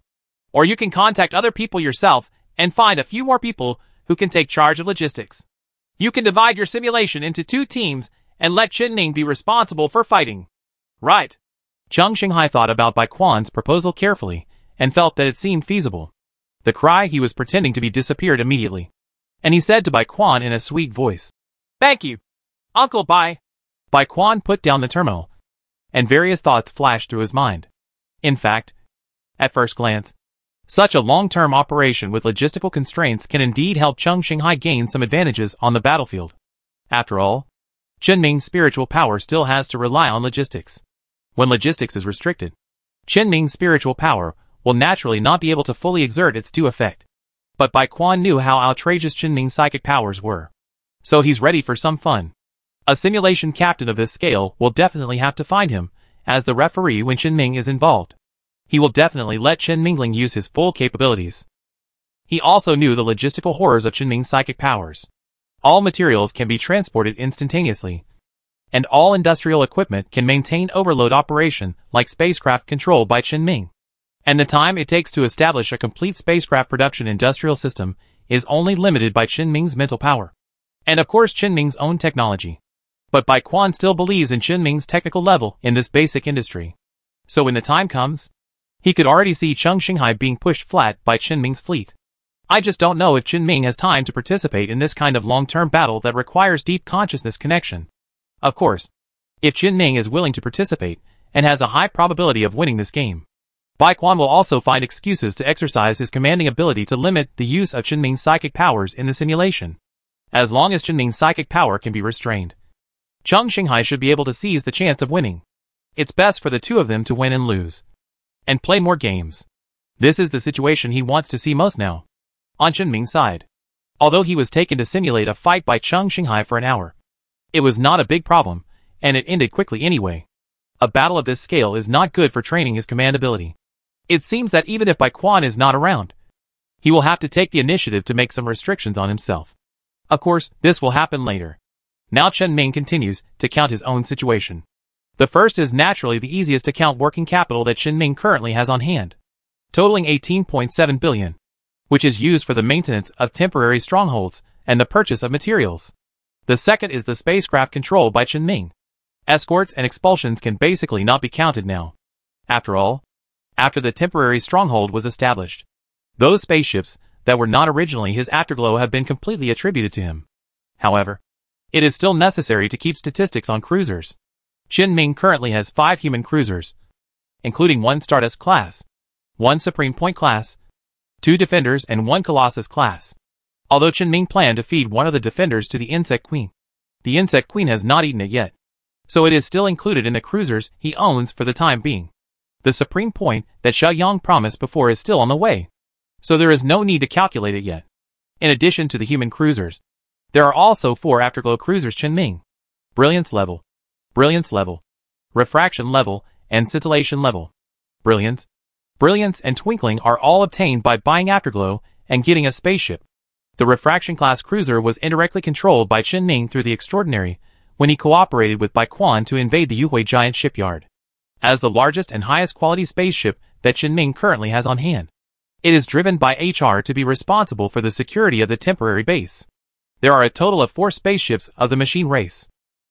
Or you can contact other people yourself and find a few more people who can take charge of logistics. You can divide your simulation into two teams and let Chen Ming be responsible for fighting. Right. Cheng Xinghai thought about Bai Quan's proposal carefully and felt that it seemed feasible. The cry he was pretending to be disappeared immediately. And he said to Bai Quan in a sweet voice, Thank you, Uncle Bai. Bai Quan put down the terminal, and various thoughts flashed through his mind. In fact, at first glance, such a long-term operation with logistical constraints can indeed help Cheng Xinghai gain some advantages on the battlefield. After all, Chen Ming's spiritual power still has to rely on logistics. When logistics is restricted, Chen Ming's spiritual power will naturally not be able to fully exert its due effect. But Bai Quan knew how outrageous Chen Ming's psychic powers were. So he's ready for some fun. A simulation captain of this scale will definitely have to find him, as the referee when Chen Ming is involved. He will definitely let Chen Mingling use his full capabilities. He also knew the logistical horrors of Chen Ming's psychic powers. All materials can be transported instantaneously. And all industrial equipment can maintain overload operation like spacecraft controlled by Chen Ming. And the time it takes to establish a complete spacecraft production industrial system is only limited by Chen Ming's mental power. And of course Chen Ming's own technology. But Bai Quan still believes in Chen Ming's technical level in this basic industry. So when the time comes, he could already see Cheng Xinghai being pushed flat by Chen Ming's fleet. I just don't know if Chen Ming has time to participate in this kind of long-term battle that requires deep consciousness connection. Of course, if Chen Ming is willing to participate and has a high probability of winning this game, Bai Quan will also find excuses to exercise his commanding ability to limit the use of Chen Ming's psychic powers in the simulation. As long as Chen Ming's psychic power can be restrained, Cheng Xinghai should be able to seize the chance of winning. It's best for the two of them to win and lose. And play more games. This is the situation he wants to see most now on Chen Ming's side. Although he was taken to simulate a fight by Cheng Xinghai for an hour. It was not a big problem, and it ended quickly anyway. A battle of this scale is not good for training his command ability. It seems that even if Bai Quan is not around, he will have to take the initiative to make some restrictions on himself. Of course, this will happen later. Now Chen Ming continues to count his own situation. The first is naturally the easiest to count working capital that Chen Ming currently has on hand. totaling 18.7 billion, which is used for the maintenance of temporary strongholds and the purchase of materials. The second is the spacecraft controlled by Chen Ming. Escorts and expulsions can basically not be counted now. After all, after the temporary stronghold was established, those spaceships that were not originally his afterglow have been completely attributed to him. However, it is still necessary to keep statistics on cruisers. Chen Ming currently has five human cruisers, including one Stardust class, one Supreme Point class, two Defenders and one Colossus class. Although Chen Ming planned to feed one of the Defenders to the Insect Queen, the Insect Queen has not eaten it yet, so it is still included in the cruisers he owns for the time being. The Supreme Point that Xiaoyang promised before is still on the way, so there is no need to calculate it yet. In addition to the human cruisers, there are also four Afterglow cruisers Ming, Brilliance level, Brilliance level, Refraction level, and Scintillation level. Brilliance, Brilliance, and Twinkling are all obtained by buying Afterglow and getting a spaceship. The Refraction class cruiser was indirectly controlled by Ming through the Extraordinary when he cooperated with Bai Quan to invade the Yuhui giant shipyard. As the largest and highest quality spaceship that Ming currently has on hand. It is driven by HR to be responsible for the security of the temporary base. There are a total of four spaceships of the machine race.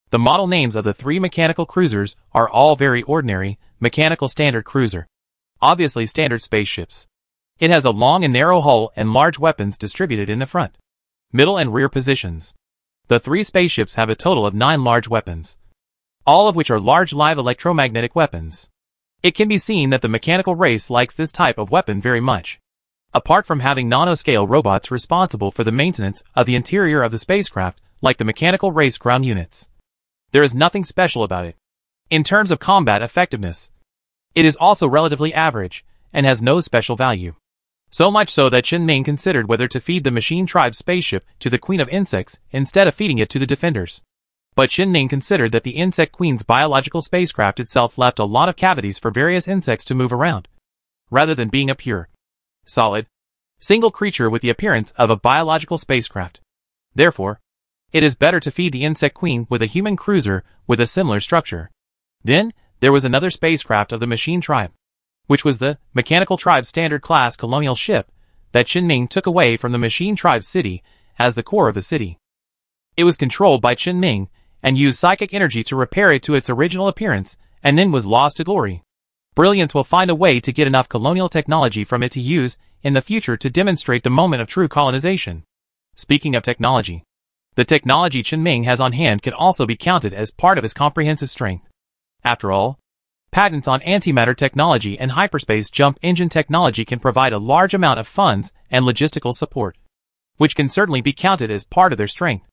The model names of the three mechanical cruisers are all very ordinary, mechanical standard cruiser. Obviously standard spaceships. It has a long and narrow hull and large weapons distributed in the front, middle and rear positions. The three spaceships have a total of nine large weapons, all of which are large live electromagnetic weapons. It can be seen that the mechanical race likes this type of weapon very much. Apart from having nanoscale robots responsible for the maintenance of the interior of the spacecraft, like the mechanical race ground units. There is nothing special about it. In terms of combat effectiveness, it is also relatively average, and has no special value. So much so that Chen Ming considered whether to feed the machine tribe spaceship to the Queen of Insects instead of feeding it to the Defenders. But Chen Ming considered that the Insect Queen's biological spacecraft itself left a lot of cavities for various insects to move around, rather than being a pure, solid, single creature with the appearance of a biological spacecraft. Therefore, it is better to feed the Insect Queen with a human cruiser with a similar structure. Then, there was another spacecraft of the Machine Tribe, which was the Mechanical Tribe Standard Class Colonial Ship that Ming took away from the Machine Tribe city as the core of the city. It was controlled by Ming and used psychic energy to repair it to its original appearance and then was lost to glory. Brilliance will find a way to get enough colonial technology from it to use in the future to demonstrate the moment of true colonization. Speaking of technology, the technology Chen Ming has on hand can also be counted as part of his comprehensive strength. After all, patents on antimatter technology and hyperspace jump engine technology can provide a large amount of funds and logistical support, which can certainly be counted as part of their strength.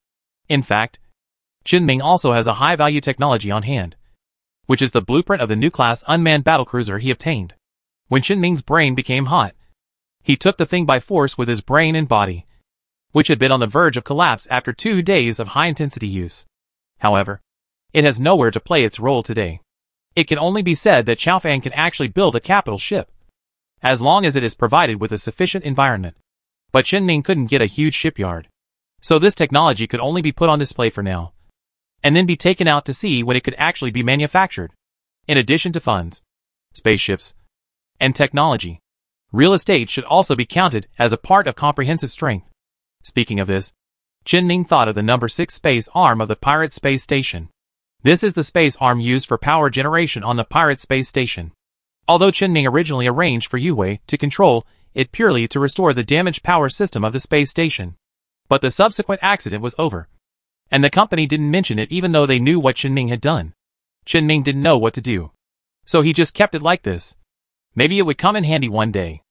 In fact, Chen Ming also has a high-value technology on hand, which is the blueprint of the new class unmanned battlecruiser he obtained. When Chen Ming's brain became hot, he took the thing by force with his brain and body, which had been on the verge of collapse after two days of high-intensity use. However, it has nowhere to play its role today. It can only be said that Chaofan can actually build a capital ship, as long as it is provided with a sufficient environment. But Chen Ming couldn't get a huge shipyard, so this technology could only be put on display for now and then be taken out to see when it could actually be manufactured. In addition to funds, spaceships, and technology, real estate should also be counted as a part of comprehensive strength. Speaking of this, Chen Ming thought of the number 6 space arm of the Pirate Space Station. This is the space arm used for power generation on the Pirate Space Station. Although Chen Ming originally arranged for Yuhui to control it purely to restore the damaged power system of the space station. But the subsequent accident was over, and the company didn't mention it even though they knew what Chen Ming had done. Chen Ming didn't know what to do. So he just kept it like this. Maybe it would come in handy one day.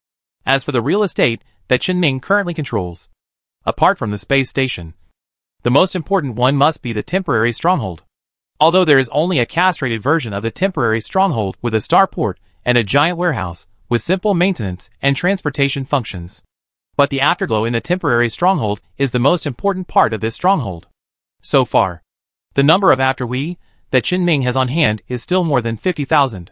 As for the real estate that Chen Ming currently controls, apart from the space station, the most important one must be the temporary stronghold. Although there is only a castrated version of the temporary stronghold with a starport and a giant warehouse with simple maintenance and transportation functions. But the afterglow in the temporary stronghold is the most important part of this stronghold. So far, the number of After We that Chen Ming has on hand is still more than 50,000.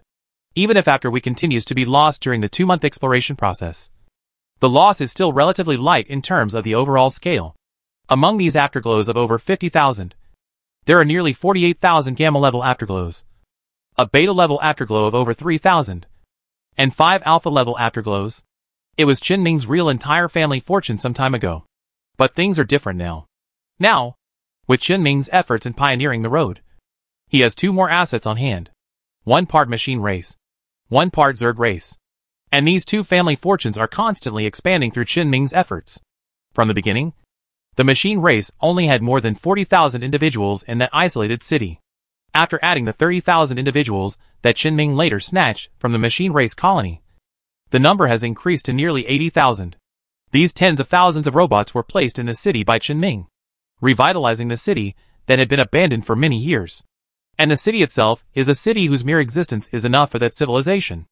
Even if After We continues to be lost during the two-month exploration process. The loss is still relatively light in terms of the overall scale. Among these afterglows of over 50,000, there are nearly 48,000 gamma-level afterglows, a beta-level afterglow of over 3,000, and five alpha-level afterglows. It was Chen Ming's real entire family fortune some time ago. But things are different now. Now, with Chen Ming's efforts in pioneering the road, he has two more assets on hand. One part machine race. One part Zerg race. And these two family fortunes are constantly expanding through Chen Ming's efforts. From the beginning, the machine race only had more than 40,000 individuals in that isolated city. After adding the 30,000 individuals that Chen Ming later snatched from the machine race colony, the number has increased to nearly 80,000. These tens of thousands of robots were placed in the city by Chen Ming, revitalizing the city that had been abandoned for many years. And the city itself is a city whose mere existence is enough for that civilization.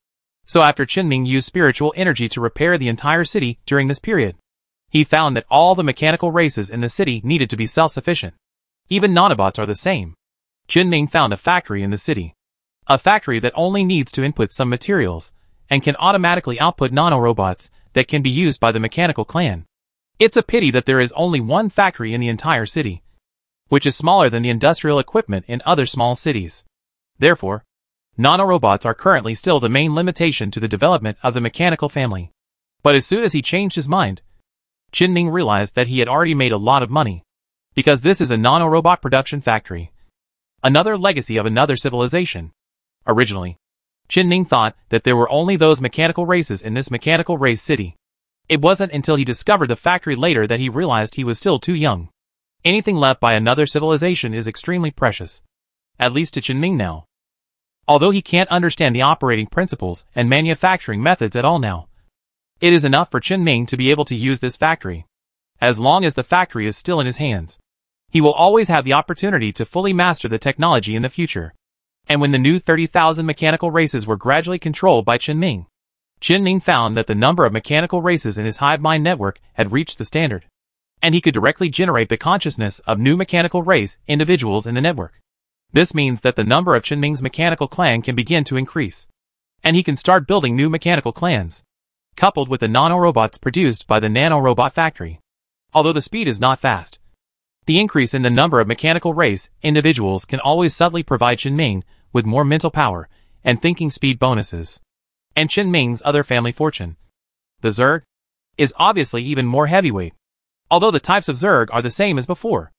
So after Chen Ming used spiritual energy to repair the entire city during this period, he found that all the mechanical races in the city needed to be self-sufficient. Even nanobots are the same. Chen Ming found a factory in the city. A factory that only needs to input some materials, and can automatically output nanorobots that can be used by the mechanical clan. It's a pity that there is only one factory in the entire city, which is smaller than the industrial equipment in other small cities. Therefore, nanorobots are currently still the main limitation to the development of the mechanical family. But as soon as he changed his mind, Chen Ming realized that he had already made a lot of money, because this is a nanorobot production factory. Another legacy of another civilization. Originally, Chen Ming thought that there were only those mechanical races in this mechanical race city. It wasn't until he discovered the factory later that he realized he was still too young. Anything left by another civilization is extremely precious. At least to Chen Ming now. Although he can't understand the operating principles and manufacturing methods at all now. It is enough for Chen Ming to be able to use this factory. As long as the factory is still in his hands. He will always have the opportunity to fully master the technology in the future and when the new 30,000 mechanical races were gradually controlled by Chen Ming, Chen Ming found that the number of mechanical races in his hive mind network had reached the standard, and he could directly generate the consciousness of new mechanical race individuals in the network. This means that the number of Chen Ming's mechanical clan can begin to increase, and he can start building new mechanical clans, coupled with the nanorobots produced by the nanorobot factory. Although the speed is not fast, the increase in the number of mechanical race individuals can always subtly provide Chen Ming with more mental power and thinking speed bonuses. And Chen Ming's other family fortune. The Zerg is obviously even more heavyweight. Although the types of Zerg are the same as before,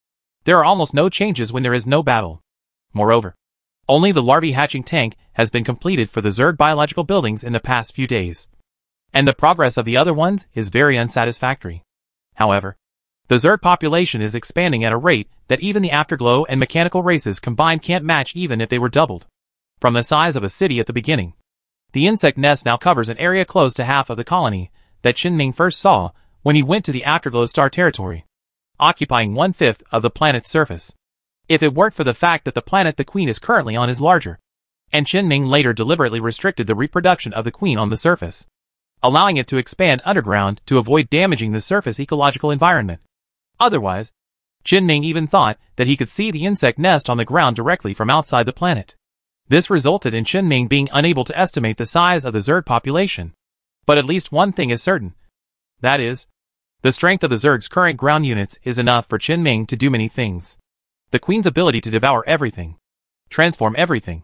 there are almost no changes when there is no battle. Moreover, only the larvae hatching tank has been completed for the Zerg biological buildings in the past few days. And the progress of the other ones is very unsatisfactory. However, the Zerg population is expanding at a rate that even the Afterglow and mechanical races combined can't match even if they were doubled. From the size of a city at the beginning. The insect nest now covers an area close to half of the colony that Chen Ming first saw when he went to the Afterglow star territory, occupying one-fifth of the planet's surface. If it weren't for the fact that the planet the queen is currently on is larger, and Chen Ming later deliberately restricted the reproduction of the queen on the surface, allowing it to expand underground to avoid damaging the surface ecological environment. Otherwise, Chen Ming even thought that he could see the insect nest on the ground directly from outside the planet. This resulted in Chen Ming being unable to estimate the size of the Zerg population. But at least one thing is certain. That is, the strength of the Zerg's current ground units is enough for Chen Ming to do many things. The Queen's ability to devour everything, transform everything,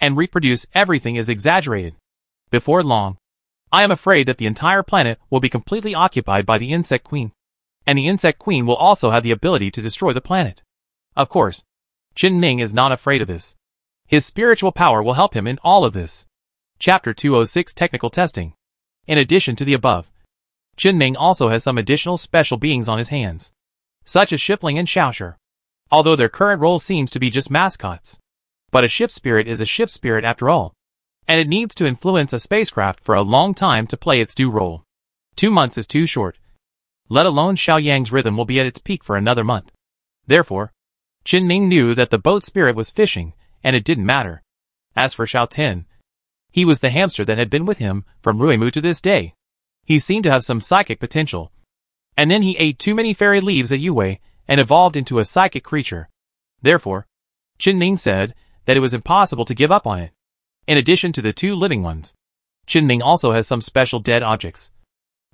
and reproduce everything is exaggerated. Before long, I am afraid that the entire planet will be completely occupied by the Insect Queen and the Insect Queen will also have the ability to destroy the planet. Of course, Chen Ming is not afraid of this. His spiritual power will help him in all of this. Chapter 206 Technical Testing In addition to the above, Chen Ming also has some additional special beings on his hands, such as Shipling and Xiaoshi, although their current role seems to be just mascots. But a ship spirit is a ship spirit after all, and it needs to influence a spacecraft for a long time to play its due role. Two months is too short let alone Xiaoyang's rhythm will be at its peak for another month. Therefore, Chen Ming knew that the boat spirit was fishing, and it didn't matter. As for Xiao Tin, he was the hamster that had been with him from Ruimu to this day. He seemed to have some psychic potential. And then he ate too many fairy leaves at Yue and evolved into a psychic creature. Therefore, Chen Ming said that it was impossible to give up on it. In addition to the two living ones, Chen Ming also has some special dead objects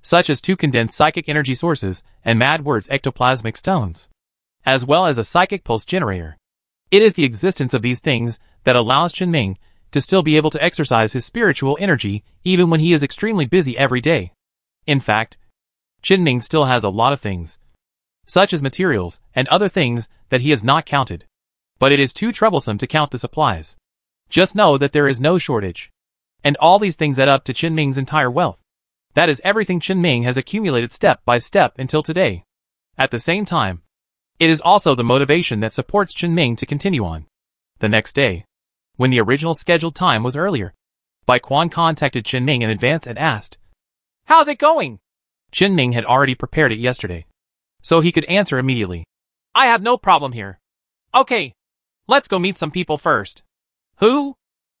such as two condensed psychic energy sources and Mad Word's ectoplasmic stones, as well as a psychic pulse generator. It is the existence of these things that allows Chen Ming to still be able to exercise his spiritual energy even when he is extremely busy every day. In fact, Chen Ming still has a lot of things, such as materials and other things that he has not counted. But it is too troublesome to count the supplies. Just know that there is no shortage. And all these things add up to Ming's entire wealth. That is everything Ming has accumulated step by step until today. At the same time, it is also the motivation that supports Chen Ming to continue on. The next day, when the original scheduled time was earlier, Bai Quan contacted Chen Ming in advance and asked, How's it going? Chen Ming had already prepared it yesterday, so he could answer immediately. I have no problem here. Okay, let's go meet some people first. Who?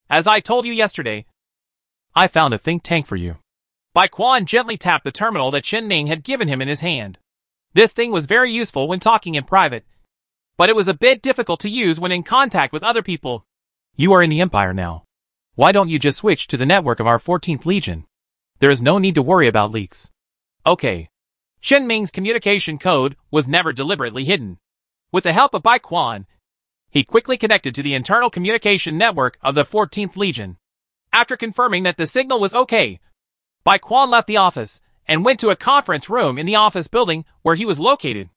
As I told you yesterday, I found a think tank for you. Bai Quan gently tapped the terminal that Chen Ming had given him in his hand. This thing was very useful when talking in private, but it was a bit difficult to use when in contact with other people. You are in the Empire now. Why don't you just switch to the network of our 14th Legion? There is no need to worry about leaks. Okay. Chen Ming's communication code was never deliberately hidden. With the help of Bai Quan, he quickly connected to the internal communication network of the 14th Legion. After confirming that the signal was okay, Bai Quan left the office and went to a conference room in the office building where he was located.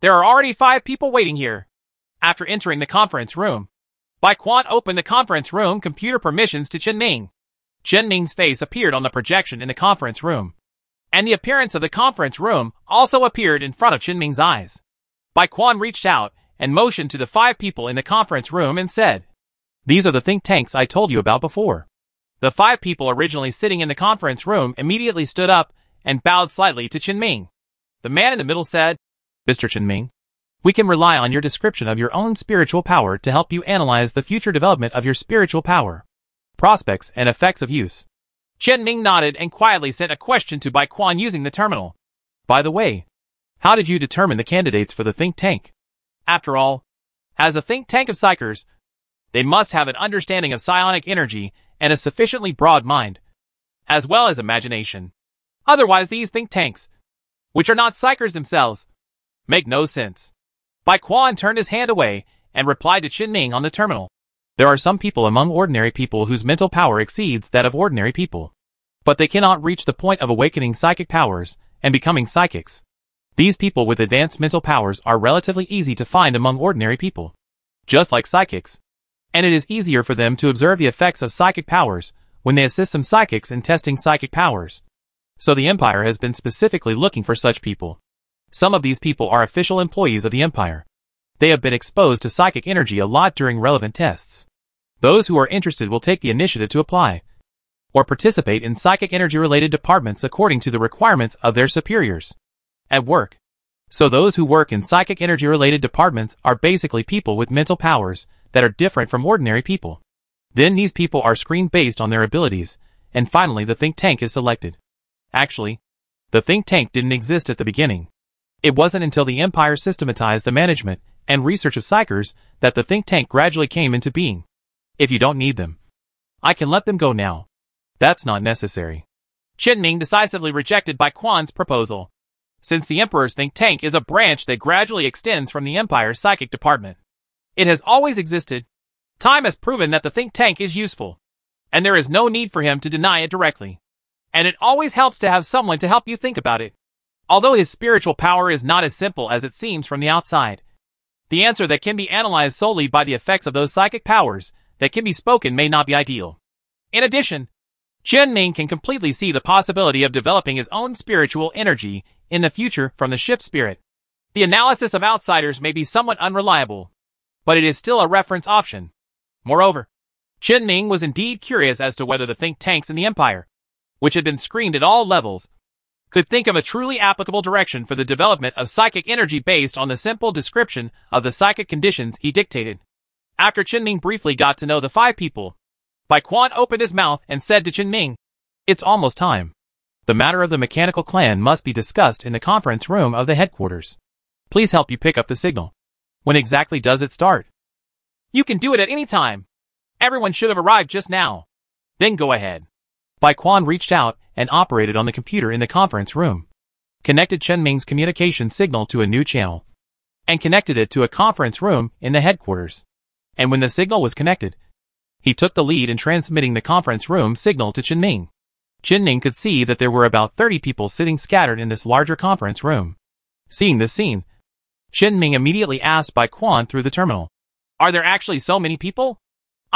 There are already five people waiting here. After entering the conference room, Bai Quan opened the conference room computer permissions to Chen Ming. Chen Ming's face appeared on the projection in the conference room. And the appearance of the conference room also appeared in front of Chen Ming's eyes. Bai Quan reached out and motioned to the five people in the conference room and said, These are the think tanks I told you about before. The five people originally sitting in the conference room immediately stood up and bowed slightly to Chen Ming. The man in the middle said, Mr. Chen Ming, we can rely on your description of your own spiritual power to help you analyze the future development of your spiritual power, prospects, and effects of use. Chen Ming nodded and quietly sent a question to Bai Quan using the terminal. By the way, how did you determine the candidates for the think tank? After all, as a think tank of psychers, they must have an understanding of psionic energy and a sufficiently broad mind, as well as imagination. Otherwise, these think tanks, which are not psychers themselves, make no sense. Bai Quan turned his hand away and replied to Chen Ming on the terminal. There are some people among ordinary people whose mental power exceeds that of ordinary people. But they cannot reach the point of awakening psychic powers and becoming psychics. These people with advanced mental powers are relatively easy to find among ordinary people. Just like psychics. And it is easier for them to observe the effects of psychic powers when they assist some psychics in testing psychic powers. So the Empire has been specifically looking for such people. Some of these people are official employees of the Empire. They have been exposed to psychic energy a lot during relevant tests. Those who are interested will take the initiative to apply or participate in psychic energy related departments according to the requirements of their superiors. At work. So those who work in psychic energy related departments are basically people with mental powers that are different from ordinary people. Then these people are screened based on their abilities, and finally the think tank is selected. Actually, the think tank didn't exist at the beginning. It wasn't until the Empire systematized the management and research of psychers that the think tank gradually came into being. If you don't need them, I can let them go now. That's not necessary. Chen Ming decisively rejected Bai Quan's proposal, since the Emperor's think tank is a branch that gradually extends from the Empire's psychic department. It has always existed. Time has proven that the think tank is useful, and there is no need for him to deny it directly and it always helps to have someone to help you think about it. Although his spiritual power is not as simple as it seems from the outside. The answer that can be analyzed solely by the effects of those psychic powers that can be spoken may not be ideal. In addition, Chen Ming can completely see the possibility of developing his own spiritual energy in the future from the ship spirit. The analysis of outsiders may be somewhat unreliable, but it is still a reference option. Moreover, Chen Ming was indeed curious as to whether the think tanks in the Empire which had been screened at all levels, could think of a truly applicable direction for the development of psychic energy based on the simple description of the psychic conditions he dictated. After Chen Ming briefly got to know the five people, Bai Quan opened his mouth and said to Chen Ming, It's almost time. The matter of the mechanical clan must be discussed in the conference room of the headquarters. Please help you pick up the signal. When exactly does it start? You can do it at any time. Everyone should have arrived just now. Then go ahead. Bai Quan reached out and operated on the computer in the conference room, connected Chen Ming's communication signal to a new channel, and connected it to a conference room in the headquarters. And when the signal was connected, He took the lead in transmitting the conference room signal to Chen Ming. Chen Ming could see that there were about 30 people sitting scattered in this larger conference room. Seeing this scene, Chen Ming immediately asked Bai Quan through the terminal. Are there actually so many people?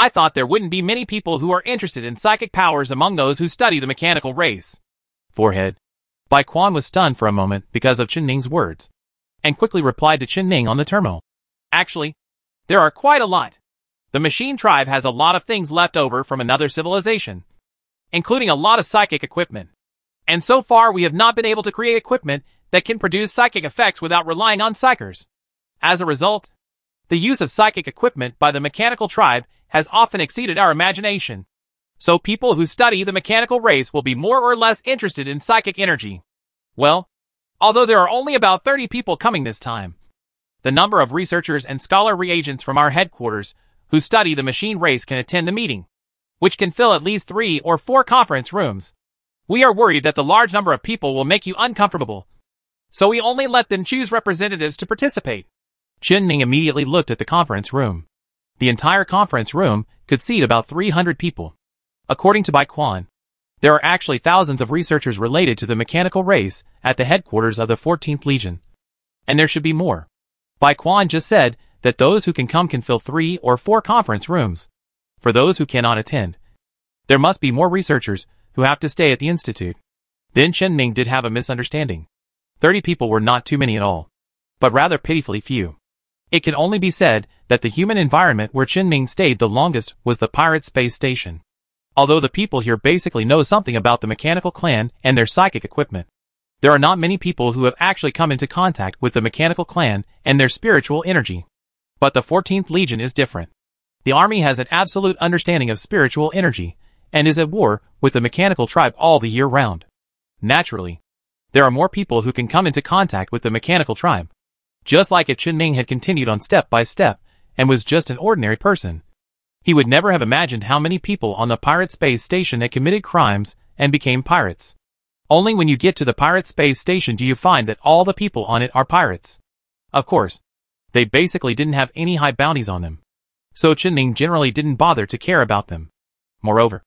I thought there wouldn't be many people who are interested in psychic powers among those who study the mechanical race. Forehead. Bai Quan was stunned for a moment because of Chen Ming's words, and quickly replied to Chen Ming on the terminal. Actually, there are quite a lot. The machine tribe has a lot of things left over from another civilization, including a lot of psychic equipment. And so far we have not been able to create equipment that can produce psychic effects without relying on psychers. As a result, the use of psychic equipment by the mechanical tribe has often exceeded our imagination. So people who study the mechanical race will be more or less interested in psychic energy. Well, although there are only about 30 people coming this time, the number of researchers and scholar reagents from our headquarters who study the machine race can attend the meeting, which can fill at least three or four conference rooms. We are worried that the large number of people will make you uncomfortable, so we only let them choose representatives to participate. Chen Ming immediately looked at the conference room. The entire conference room could seat about 300 people. According to Bai Quan, there are actually thousands of researchers related to the mechanical race at the headquarters of the 14th Legion. And there should be more. Bai Quan just said that those who can come can fill three or four conference rooms. For those who cannot attend, there must be more researchers who have to stay at the institute. Then Chen Ming did have a misunderstanding. Thirty people were not too many at all, but rather pitifully few. It can only be said that the human environment where Chen Ming stayed the longest was the pirate space station. Although the people here basically know something about the mechanical clan and their psychic equipment, there are not many people who have actually come into contact with the mechanical clan and their spiritual energy. But the 14th Legion is different. The army has an absolute understanding of spiritual energy and is at war with the mechanical tribe all the year round. Naturally, there are more people who can come into contact with the mechanical tribe. Just like if Chen Ming had continued on step by step and was just an ordinary person. He would never have imagined how many people on the pirate space station had committed crimes and became pirates. Only when you get to the pirate space station do you find that all the people on it are pirates. Of course, they basically didn't have any high bounties on them. So Chen Ming generally didn't bother to care about them. Moreover,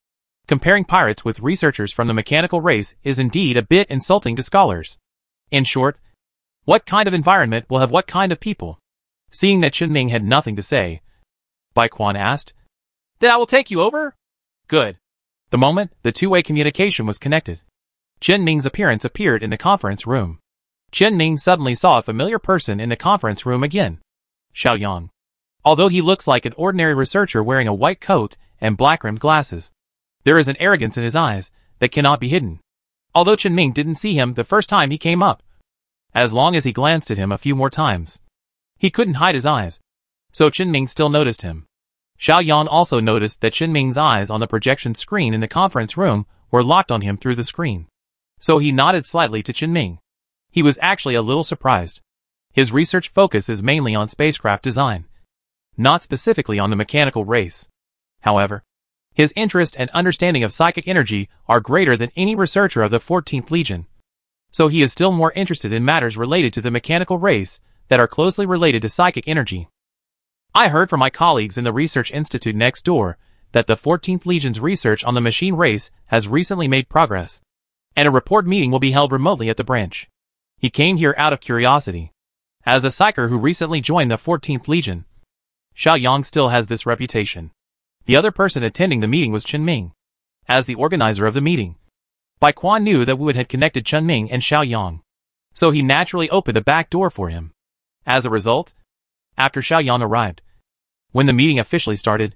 Comparing pirates with researchers from the mechanical race is indeed a bit insulting to scholars. In short, what kind of environment will have what kind of people? Seeing that Chen Ming had nothing to say, Bai Quan asked, Then I will take you over? Good. The moment the two-way communication was connected, Chen Ming's appearance appeared in the conference room. Chen Ming suddenly saw a familiar person in the conference room again. Xiao Yang. Although he looks like an ordinary researcher wearing a white coat and black-rimmed glasses, there is an arrogance in his eyes that cannot be hidden. Although Chen Ming didn't see him the first time he came up, as long as he glanced at him a few more times, he couldn't hide his eyes. So Chen Ming still noticed him. Xiao Yang also noticed that Chen Ming's eyes on the projection screen in the conference room were locked on him through the screen. So he nodded slightly to Chen Ming. He was actually a little surprised. His research focus is mainly on spacecraft design, not specifically on the mechanical race. However, his interest and understanding of psychic energy are greater than any researcher of the 14th Legion. So he is still more interested in matters related to the mechanical race that are closely related to psychic energy. I heard from my colleagues in the research institute next door that the 14th Legion's research on the machine race has recently made progress, and a report meeting will be held remotely at the branch. He came here out of curiosity. As a psyker who recently joined the 14th Legion, Xiao still has this reputation. The other person attending the meeting was Chen Ming. As the organizer of the meeting, Bai Quan knew that Wu had connected Chen Ming and Xiao Yang. So he naturally opened a back door for him. As a result, after Xiao Yang arrived, when the meeting officially started,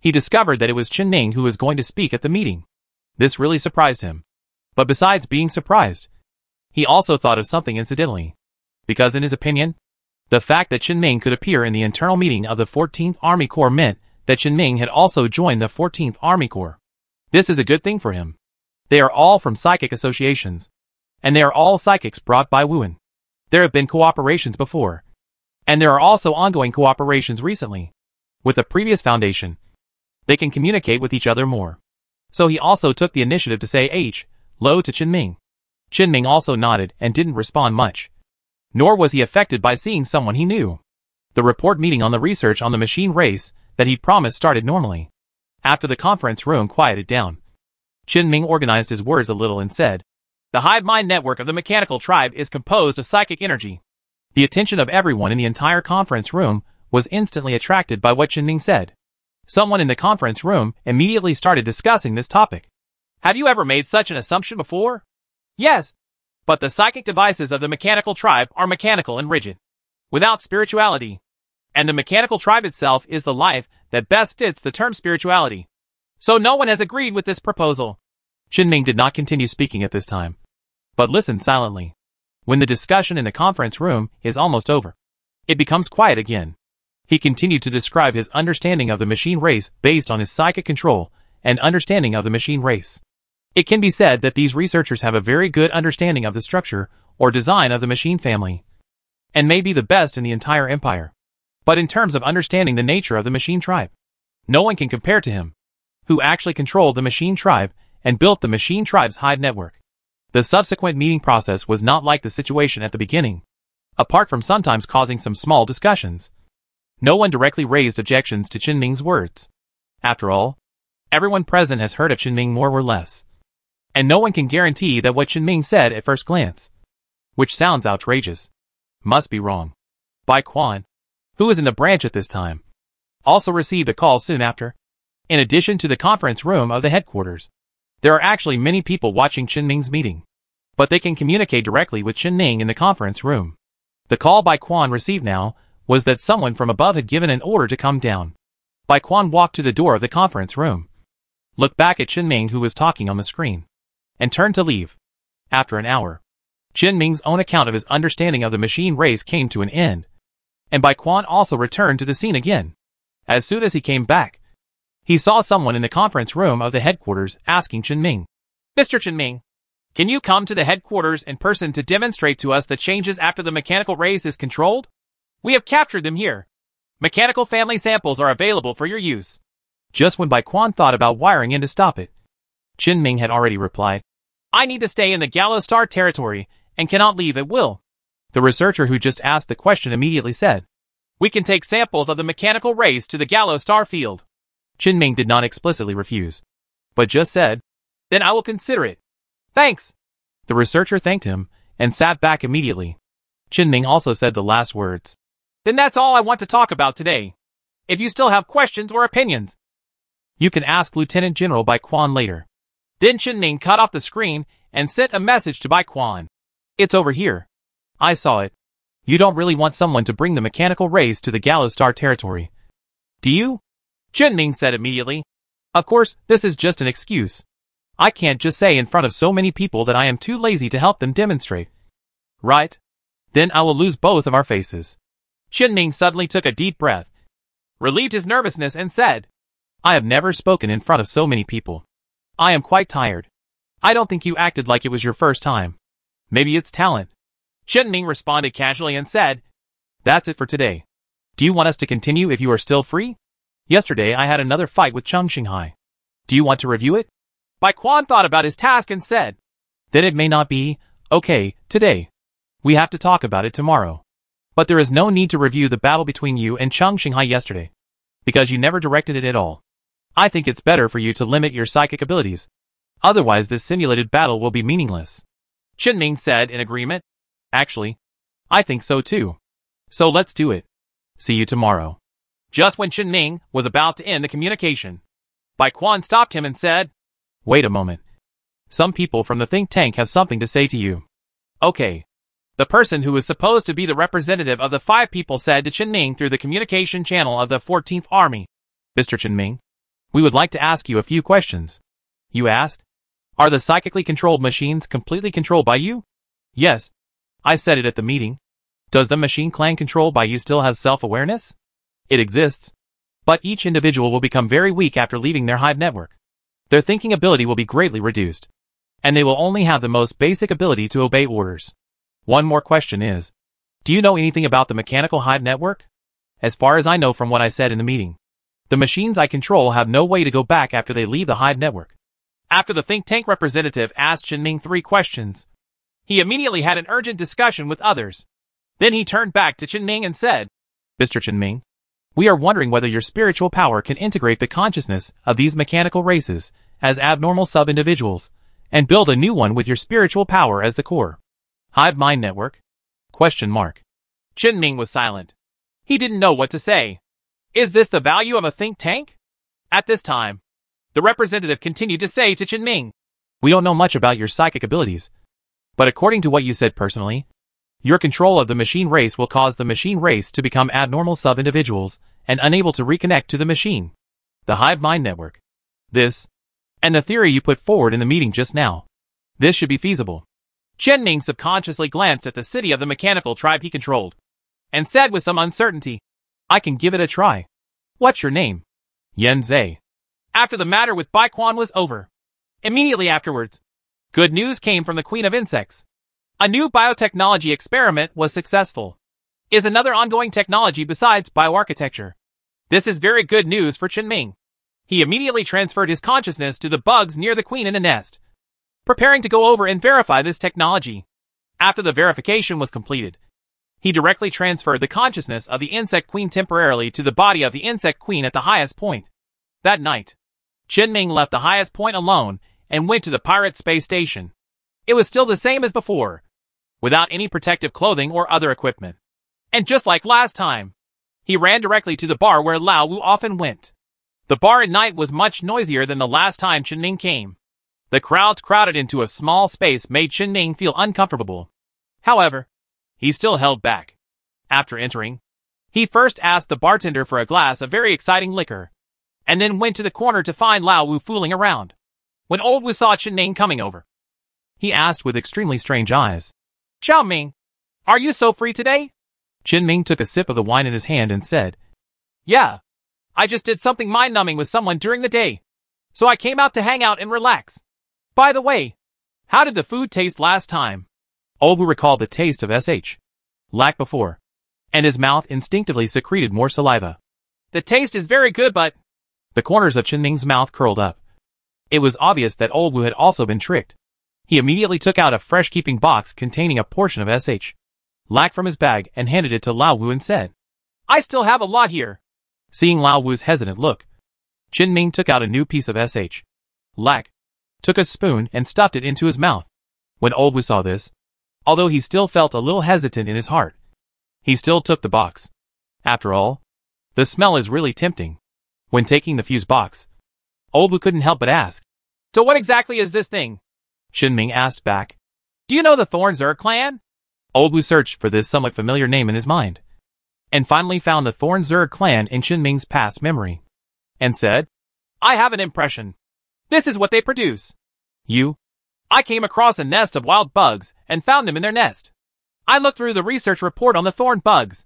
he discovered that it was Chen Ming who was going to speak at the meeting. This really surprised him. But besides being surprised, he also thought of something incidentally. Because in his opinion, the fact that Chen Ming could appear in the internal meeting of the 14th Army Corps meant that Chen Ming had also joined the 14th Army Corps. This is a good thing for him. They are all from psychic associations. And they are all psychics brought by Wuhan. There have been cooperations before. And there are also ongoing cooperations recently. With the previous foundation, they can communicate with each other more. So he also took the initiative to say H, low to Chen Ming. Chen Ming also nodded and didn't respond much. Nor was he affected by seeing someone he knew. The report meeting on the research on the machine race that he promised started normally. After the conference room quieted down, Chen Ming organized his words a little and said, The hive mind network of the mechanical tribe is composed of psychic energy. The attention of everyone in the entire conference room was instantly attracted by what Chen Ming said. Someone in the conference room immediately started discussing this topic. Have you ever made such an assumption before? Yes. But the psychic devices of the mechanical tribe are mechanical and rigid, without spirituality. And the mechanical tribe itself is the life that best fits the term spirituality. So no one has agreed with this proposal. Chen Ming did not continue speaking at this time, but listened silently. When the discussion in the conference room is almost over, it becomes quiet again. He continued to describe his understanding of the machine race based on his psychic control and understanding of the machine race. It can be said that these researchers have a very good understanding of the structure or design of the machine family, and may be the best in the entire empire. But in terms of understanding the nature of the machine tribe, no one can compare to him, who actually controlled the machine tribe and built the machine tribe's hive network. The subsequent meeting process was not like the situation at the beginning, apart from sometimes causing some small discussions. No one directly raised objections to Chen Ming's words. After all, everyone present has heard of Chen Ming more or less. And no one can guarantee that what Chen Ming said at first glance, which sounds outrageous, must be wrong. Bai Quan, who is in the branch at this time, also received a call soon after. In addition to the conference room of the headquarters, there are actually many people watching Chen Ming's meeting, but they can communicate directly with Chen Ming in the conference room. The call Bai Quan received now was that someone from above had given an order to come down. Bai Quan walked to the door of the conference room, looked back at Chen Ming who was talking on the screen, and turned to leave. After an hour, Chen Ming's own account of his understanding of the machine race came to an end, and Bai Quan also returned to the scene again. As soon as he came back, he saw someone in the conference room of the headquarters asking Chen Ming, Mr. Chen Ming, can you come to the headquarters in person to demonstrate to us the changes after the mechanical race is controlled? We have captured them here. Mechanical family samples are available for your use. Just when Bai Quan thought about wiring in to stop it, Chen Ming had already replied, I need to stay in the Gallo Star territory and cannot leave at will. The researcher who just asked the question immediately said, We can take samples of the mechanical race to the Gallo Star field. Chen Ming did not explicitly refuse, but just said, Then I will consider it. Thanks. The researcher thanked him and sat back immediately. Chen Ming also said the last words. Then that's all I want to talk about today. If you still have questions or opinions, you can ask Lieutenant General Bai Quan later. Then Chen Ming cut off the screen and sent a message to Bai Quan. It's over here. I saw it. You don't really want someone to bring the mechanical race to the Gallo Star territory. Do you? Chen Ming said immediately. Of course, this is just an excuse. I can't just say in front of so many people that I am too lazy to help them demonstrate. Right? Then I will lose both of our faces. Chen Ming suddenly took a deep breath, relieved his nervousness and said, I have never spoken in front of so many people. I am quite tired. I don't think you acted like it was your first time. Maybe it's talent. Chen Ming responded casually and said, That's it for today. Do you want us to continue if you are still free? Yesterday I had another fight with Cheng Xinghai. Do you want to review it? Bai Quan thought about his task and said, Then it may not be, okay, today. We have to talk about it tomorrow. But there is no need to review the battle between you and Cheng Xinghai yesterday, because you never directed it at all. I think it's better for you to limit your psychic abilities. Otherwise this simulated battle will be meaningless. Chen Ming said in agreement. Actually, I think so too. So let's do it. See you tomorrow. Just when Chen Ming was about to end the communication, Bai Quan stopped him and said, Wait a moment. Some people from the think tank have something to say to you. Okay, the person who was supposed to be the representative of the five people said to Chen Ming through the communication channel of the 14th Army, Mr. Chen Ming, we would like to ask you a few questions. You asked, Are the psychically controlled machines completely controlled by you? Yes. I said it at the meeting. Does the machine clan controlled by you still have self-awareness? It exists. But each individual will become very weak after leaving their hive network. Their thinking ability will be greatly reduced. And they will only have the most basic ability to obey orders. One more question is, do you know anything about the mechanical hive network? As far as I know from what I said in the meeting, the machines I control have no way to go back after they leave the hive network. After the think tank representative asked Chen Ming three questions, he immediately had an urgent discussion with others. Then he turned back to Chen Ming and said, Mr. Chen Ming, We are wondering whether your spiritual power can integrate the consciousness of these mechanical races as abnormal sub-individuals and build a new one with your spiritual power as the core. Hive Mind Network? Question mark. Chen Ming was silent. He didn't know what to say. Is this the value of a think tank? At this time, the representative continued to say to Chen Ming, We don't know much about your psychic abilities, but according to what you said personally, your control of the machine race will cause the machine race to become abnormal sub-individuals and unable to reconnect to the machine. The Hive Mind Network. This, and the theory you put forward in the meeting just now. This should be feasible. Chen Ming subconsciously glanced at the city of the mechanical tribe he controlled, and said with some uncertainty, I can give it a try. What's your name? Yen Zhe. After the matter with Bai Quan was over. Immediately afterwards, good news came from the Queen of Insects. A new biotechnology experiment was successful. Is another ongoing technology besides bioarchitecture. This is very good news for Chen Ming. He immediately transferred his consciousness to the bugs near the queen in the nest, preparing to go over and verify this technology. After the verification was completed, he directly transferred the consciousness of the insect queen temporarily to the body of the insect queen at the highest point. That night, Chen Ming left the highest point alone and went to the pirate space station. It was still the same as before, without any protective clothing or other equipment. And just like last time, he ran directly to the bar where Lao Wu often went. The bar at night was much noisier than the last time Chen Ming came. The crowds crowded into a small space made Chen Ming feel uncomfortable. However, he still held back. After entering, he first asked the bartender for a glass of very exciting liquor, and then went to the corner to find Lao Wu fooling around. When Old Wu saw Chen Ming coming over, he asked with extremely strange eyes, Chao Ming, are you so free today? Chen Ming took a sip of the wine in his hand and said, Yeah, I just did something mind-numbing with someone during the day. So I came out to hang out and relax. By the way, how did the food taste last time? Old Wu recalled the taste of SH. Lack before. And his mouth instinctively secreted more saliva. The taste is very good but... The corners of Chen Ming's mouth curled up. It was obvious that Old Wu had also been tricked. He immediately took out a fresh-keeping box containing a portion of SH. Lack from his bag and handed it to Lao Wu and said, I still have a lot here. Seeing Lao Wu's hesitant look, Chen Ming took out a new piece of SH. Lack took a spoon and stuffed it into his mouth. When Old Wu saw this, although he still felt a little hesitant in his heart, he still took the box. After all, the smell is really tempting. When taking the fuse box, Old Wu couldn't help but ask, So what exactly is this thing? Chen Ming asked back. Do you know the Thorn Zerg clan? Old Wu searched for this somewhat familiar name in his mind and finally found the Thorn Zerg clan in Chen Ming's past memory, and said, I have an impression. This is what they produce. You? I came across a nest of wild bugs and found them in their nest. I looked through the research report on the thorn bugs.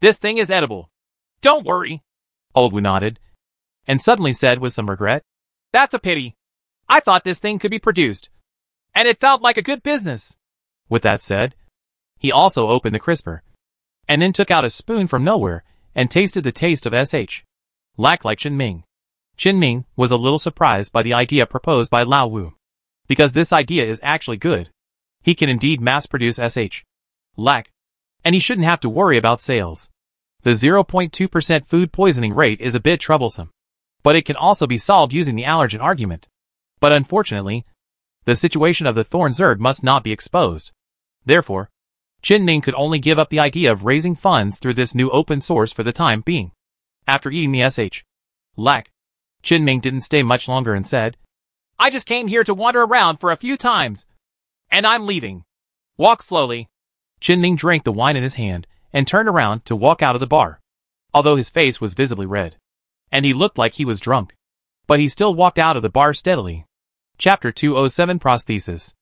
This thing is edible. Don't worry. Old Wu nodded, and suddenly said with some regret, That's a pity. I thought this thing could be produced, and it felt like a good business. With that said, he also opened the crisper and then took out a spoon from nowhere and tasted the taste of SH. Lack like Chen Ming. Chen Ming was a little surprised by the idea proposed by Lao Wu. Because this idea is actually good. He can indeed mass produce SH. Lack. And he shouldn't have to worry about sales. The 0.2% food poisoning rate is a bit troublesome. But it can also be solved using the allergen argument. But unfortunately, the situation of the Thorn Zerg must not be exposed. Therefore, Chen Ming could only give up the idea of raising funds through this new open source for the time being. After eating the SH. Lack. Chen Ming didn't stay much longer and said, I just came here to wander around for a few times. And I'm leaving. Walk slowly. Chen Ming drank the wine in his hand and turned around to walk out of the bar. Although his face was visibly red. And he looked like he was drunk. But he still walked out of the bar steadily. Chapter 207 Prosthesis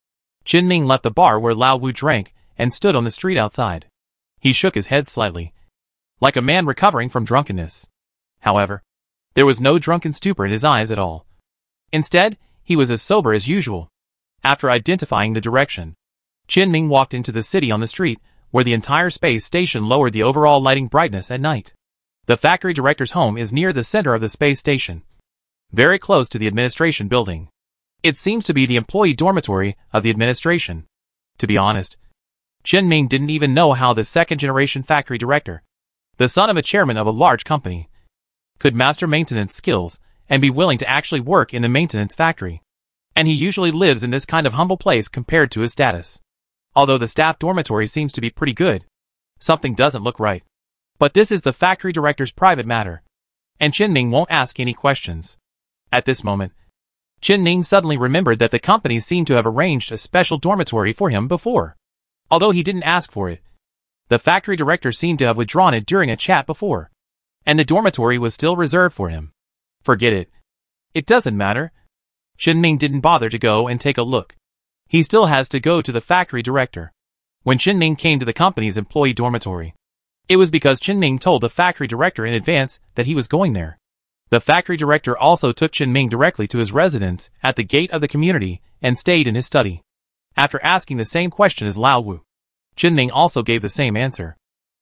Chen Ming left the bar where Lao Wu drank and stood on the street outside. He shook his head slightly, like a man recovering from drunkenness. However, there was no drunken stupor in his eyes at all. Instead, he was as sober as usual. After identifying the direction, Chen Ming walked into the city on the street, where the entire space station lowered the overall lighting brightness at night. The factory director's home is near the center of the space station, very close to the administration building. It seems to be the employee dormitory of the administration. To be honest, Chen Ming didn't even know how the second-generation factory director the son of a chairman of a large company, could master maintenance skills and be willing to actually work in the maintenance factory. And he usually lives in this kind of humble place compared to his status. Although the staff dormitory seems to be pretty good, something doesn't look right. But this is the factory director's private matter, and Chen Ming won't ask any questions. At this moment, Chen Ming suddenly remembered that the company seemed to have arranged a special dormitory for him before. Although he didn't ask for it, the factory director seemed to have withdrawn it during a chat before, and the dormitory was still reserved for him. Forget it. It doesn't matter. Chen Ming didn't bother to go and take a look. He still has to go to the factory director. When Chen Ming came to the company's employee dormitory, it was because Chen Ming told the factory director in advance that he was going there. The factory director also took Chen Ming directly to his residence at the gate of the community and stayed in his study. After asking the same question as Lao Wu, Chen Ming also gave the same answer.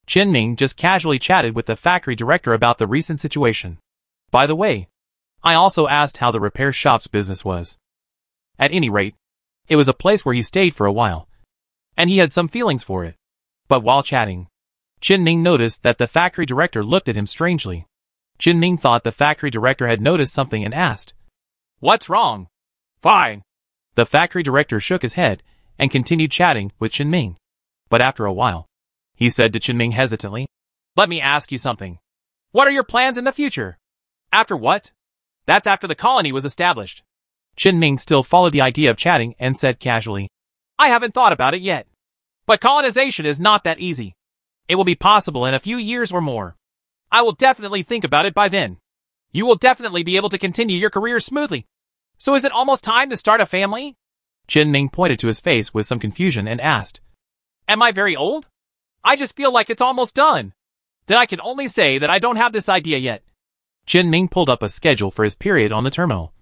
Chen Ming just casually chatted with the factory director about the recent situation. By the way, I also asked how the repair shop's business was. At any rate, it was a place where he stayed for a while, and he had some feelings for it. But while chatting, Chen Ming noticed that the factory director looked at him strangely. Chen Ming thought the factory director had noticed something and asked, What's wrong? Fine. The factory director shook his head and continued chatting with Chen Ming. But after a while, he said to Chen Ming hesitantly, Let me ask you something. What are your plans in the future? After what? That's after the colony was established. Chen Ming still followed the idea of chatting and said casually, I haven't thought about it yet. But colonization is not that easy. It will be possible in a few years or more. I will definitely think about it by then. You will definitely be able to continue your career smoothly. So is it almost time to start a family? Chen Ming pointed to his face with some confusion and asked, Am I very old? I just feel like it's almost done. Then I can only say that I don't have this idea yet. Chen Ming pulled up a schedule for his period on the terminal,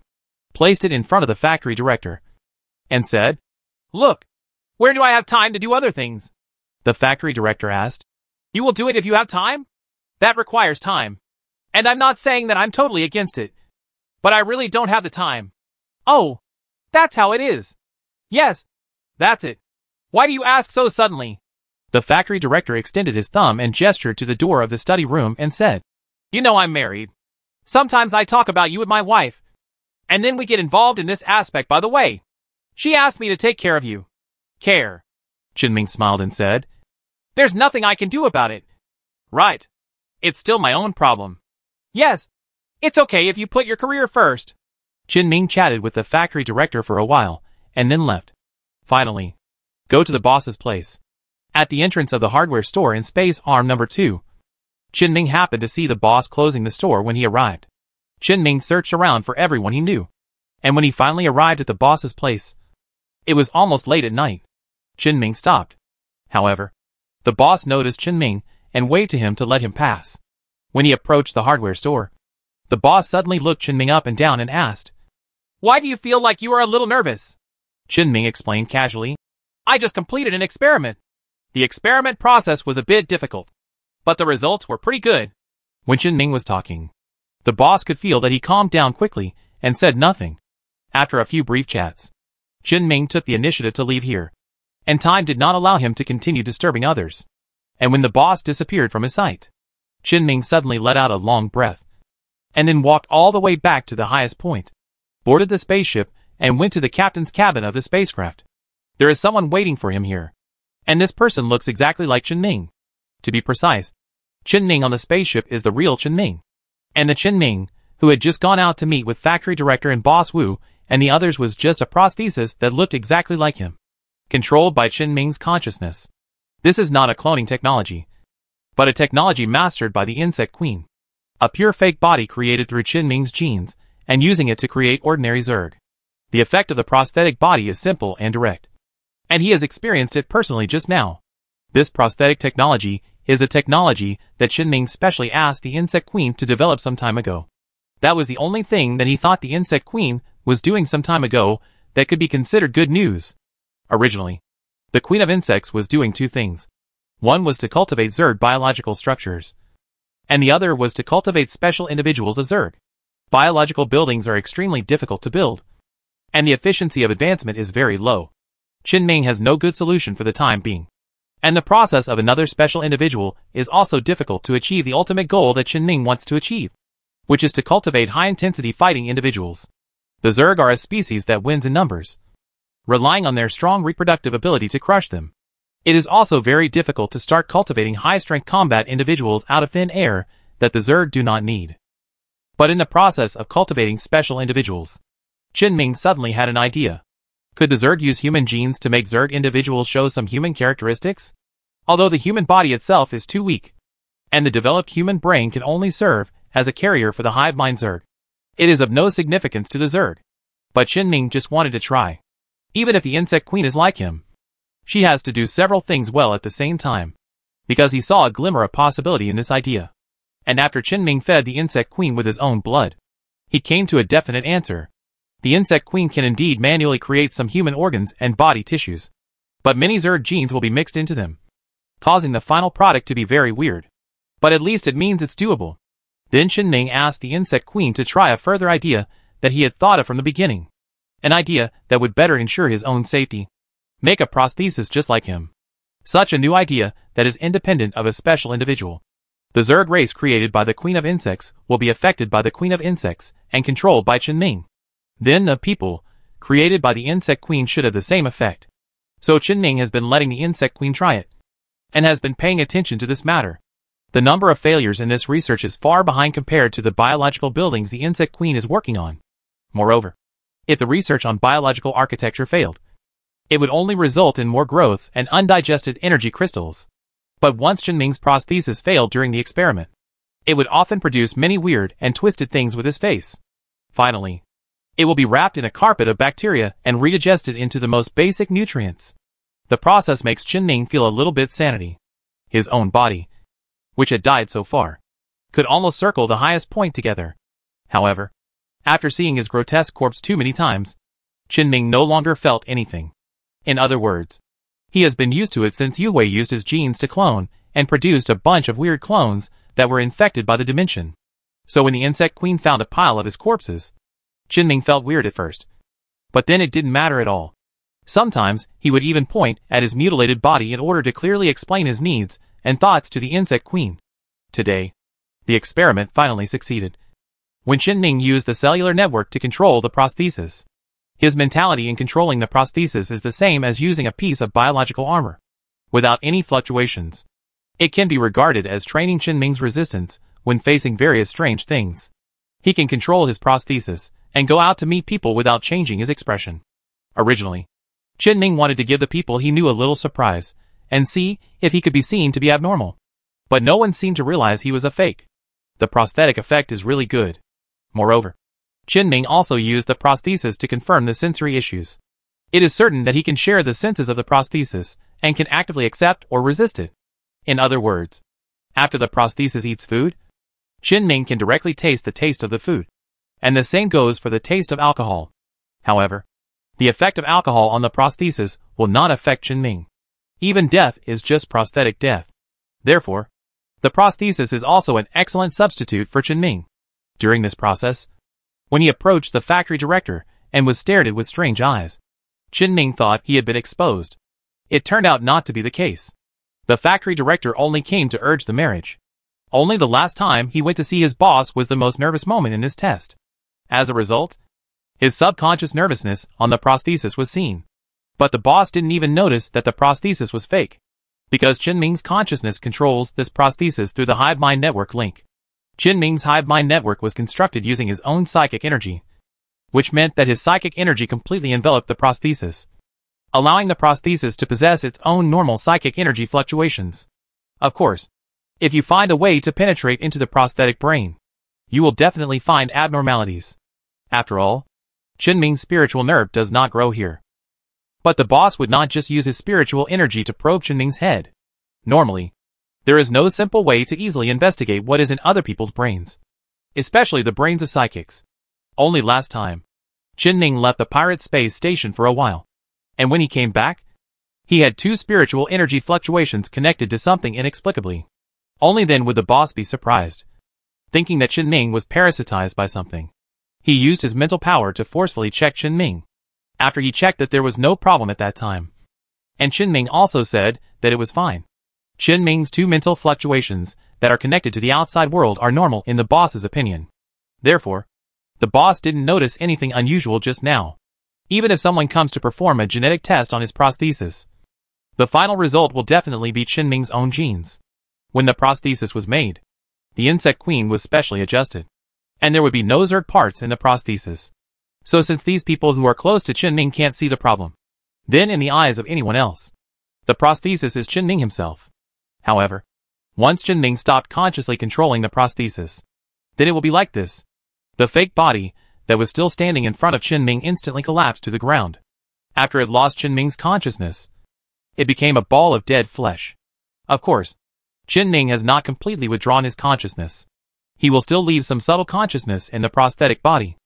placed it in front of the factory director, and said, Look, where do I have time to do other things? The factory director asked. You will do it if you have time? That requires time. And I'm not saying that I'm totally against it. But I really don't have the time. Oh, that's how it is. Yes, that's it. Why do you ask so suddenly? The factory director extended his thumb and gestured to the door of the study room and said, You know I'm married. Sometimes I talk about you with my wife. And then we get involved in this aspect by the way. She asked me to take care of you. Care. Ming smiled and said, there's nothing I can do about it. Right. It's still my own problem. Yes. It's okay if you put your career first. Chen Ming chatted with the factory director for a while, and then left. Finally, go to the boss's place. At the entrance of the hardware store in Space Arm number 2, Chen Ming happened to see the boss closing the store when he arrived. Chen Ming searched around for everyone he knew. And when he finally arrived at the boss's place, it was almost late at night. Chen Ming stopped. However, the boss noticed Chen Ming and waved to him to let him pass. When he approached the hardware store, the boss suddenly looked Chen Ming up and down and asked, Why do you feel like you are a little nervous? Chen Ming explained casually, I just completed an experiment. The experiment process was a bit difficult, but the results were pretty good. When Chen Ming was talking, the boss could feel that he calmed down quickly and said nothing. After a few brief chats, Chen Ming took the initiative to leave here and time did not allow him to continue disturbing others. And when the boss disappeared from his sight, Chen Ming suddenly let out a long breath, and then walked all the way back to the highest point, boarded the spaceship, and went to the captain's cabin of the spacecraft. There is someone waiting for him here, and this person looks exactly like Chen Ming. To be precise, Chen Ming on the spaceship is the real Chen Ming, and the Chen Ming, who had just gone out to meet with factory director and boss Wu, and the others was just a prosthesis that looked exactly like him controlled by Chen Ming's consciousness. This is not a cloning technology, but a technology mastered by the Insect Queen. A pure fake body created through Chen Ming's genes, and using it to create ordinary Zerg. The effect of the prosthetic body is simple and direct. And he has experienced it personally just now. This prosthetic technology is a technology that Chen Ming specially asked the Insect Queen to develop some time ago. That was the only thing that he thought the Insect Queen was doing some time ago that could be considered good news. Originally, the Queen of Insects was doing two things. One was to cultivate Zerg biological structures, and the other was to cultivate special individuals of Zerg. Biological buildings are extremely difficult to build, and the efficiency of advancement is very low. Chen Ming has no good solution for the time being. And the process of another special individual is also difficult to achieve the ultimate goal that Ning wants to achieve, which is to cultivate high-intensity fighting individuals. The Zerg are a species that wins in numbers, relying on their strong reproductive ability to crush them. It is also very difficult to start cultivating high-strength combat individuals out of thin air that the Zerg do not need. But in the process of cultivating special individuals, Ming suddenly had an idea. Could the Zerg use human genes to make Zerg individuals show some human characteristics? Although the human body itself is too weak, and the developed human brain can only serve as a carrier for the hive mind Zerg, it is of no significance to the Zerg. But Ming just wanted to try. Even if the insect queen is like him, she has to do several things well at the same time. Because he saw a glimmer of possibility in this idea. And after Chin Ming fed the insect queen with his own blood, he came to a definite answer. The insect queen can indeed manually create some human organs and body tissues. But many Zerg genes will be mixed into them, causing the final product to be very weird. But at least it means it's doable. Then Chin Ming asked the insect queen to try a further idea that he had thought of from the beginning. An idea that would better ensure his own safety. Make a prosthesis just like him. Such a new idea that is independent of a special individual. The Zerg race created by the Queen of Insects will be affected by the Queen of Insects and controlled by Ming. Then the people, created by the Insect Queen should have the same effect. So Ming has been letting the Insect Queen try it. And has been paying attention to this matter. The number of failures in this research is far behind compared to the biological buildings the Insect Queen is working on. Moreover, if the research on biological architecture failed, it would only result in more growths and undigested energy crystals. But once Ming's prosthesis failed during the experiment, it would often produce many weird and twisted things with his face. Finally, it will be wrapped in a carpet of bacteria and redigested into the most basic nutrients. The process makes Ming feel a little bit sanity. His own body, which had died so far, could almost circle the highest point together. However, after seeing his grotesque corpse too many times, Qin Ming no longer felt anything. In other words, he has been used to it since Yue used his genes to clone and produced a bunch of weird clones that were infected by the dimension. So when the insect queen found a pile of his corpses, Qin Ming felt weird at first. But then it didn't matter at all. Sometimes, he would even point at his mutilated body in order to clearly explain his needs and thoughts to the insect queen. Today, the experiment finally succeeded. When Ming used the cellular network to control the prosthesis, his mentality in controlling the prosthesis is the same as using a piece of biological armor, without any fluctuations. It can be regarded as training Ming's resistance when facing various strange things. He can control his prosthesis and go out to meet people without changing his expression. Originally, Ming wanted to give the people he knew a little surprise and see if he could be seen to be abnormal. But no one seemed to realize he was a fake. The prosthetic effect is really good. Moreover, Ming also used the prosthesis to confirm the sensory issues. It is certain that he can share the senses of the prosthesis and can actively accept or resist it. In other words, after the prosthesis eats food, Ming can directly taste the taste of the food. And the same goes for the taste of alcohol. However, the effect of alcohol on the prosthesis will not affect Ming. Even death is just prosthetic death. Therefore, the prosthesis is also an excellent substitute for Ming. During this process, when he approached the factory director and was stared at with strange eyes. Chen Ming thought he had been exposed. It turned out not to be the case. The factory director only came to urge the marriage. Only the last time he went to see his boss was the most nervous moment in his test. As a result, his subconscious nervousness on the prosthesis was seen. But the boss didn't even notice that the prosthesis was fake. Because Chen Ming's consciousness controls this prosthesis through the hive mind network link. Chen Ming's hive mind network was constructed using his own psychic energy, which meant that his psychic energy completely enveloped the prosthesis, allowing the prosthesis to possess its own normal psychic energy fluctuations. Of course, if you find a way to penetrate into the prosthetic brain, you will definitely find abnormalities. After all, Chen Ming's spiritual nerve does not grow here. But the boss would not just use his spiritual energy to probe Chen Ming's head. Normally, there is no simple way to easily investigate what is in other people's brains. Especially the brains of psychics. Only last time. Chen Ming left the pirate space station for a while. And when he came back, he had two spiritual energy fluctuations connected to something inexplicably. Only then would the boss be surprised. Thinking that Chen Ming was parasitized by something. He used his mental power to forcefully check Chen Ming. After he checked that there was no problem at that time. And Chen Ming also said that it was fine. Chen Ming's two mental fluctuations that are connected to the outside world are normal in the boss's opinion. Therefore, the boss didn't notice anything unusual just now. Even if someone comes to perform a genetic test on his prosthesis, the final result will definitely be Chen Ming's own genes. When the prosthesis was made, the insect queen was specially adjusted, and there would be no Zerg parts in the prosthesis. So since these people who are close to Chen Ming can't see the problem, then in the eyes of anyone else, the prosthesis is Chen Ming himself. However, once Chen Ming stopped consciously controlling the prosthesis, then it will be like this. The fake body that was still standing in front of Chen Ming instantly collapsed to the ground. After it lost Chen Ming's consciousness, it became a ball of dead flesh. Of course, Chen Ming has not completely withdrawn his consciousness. He will still leave some subtle consciousness in the prosthetic body.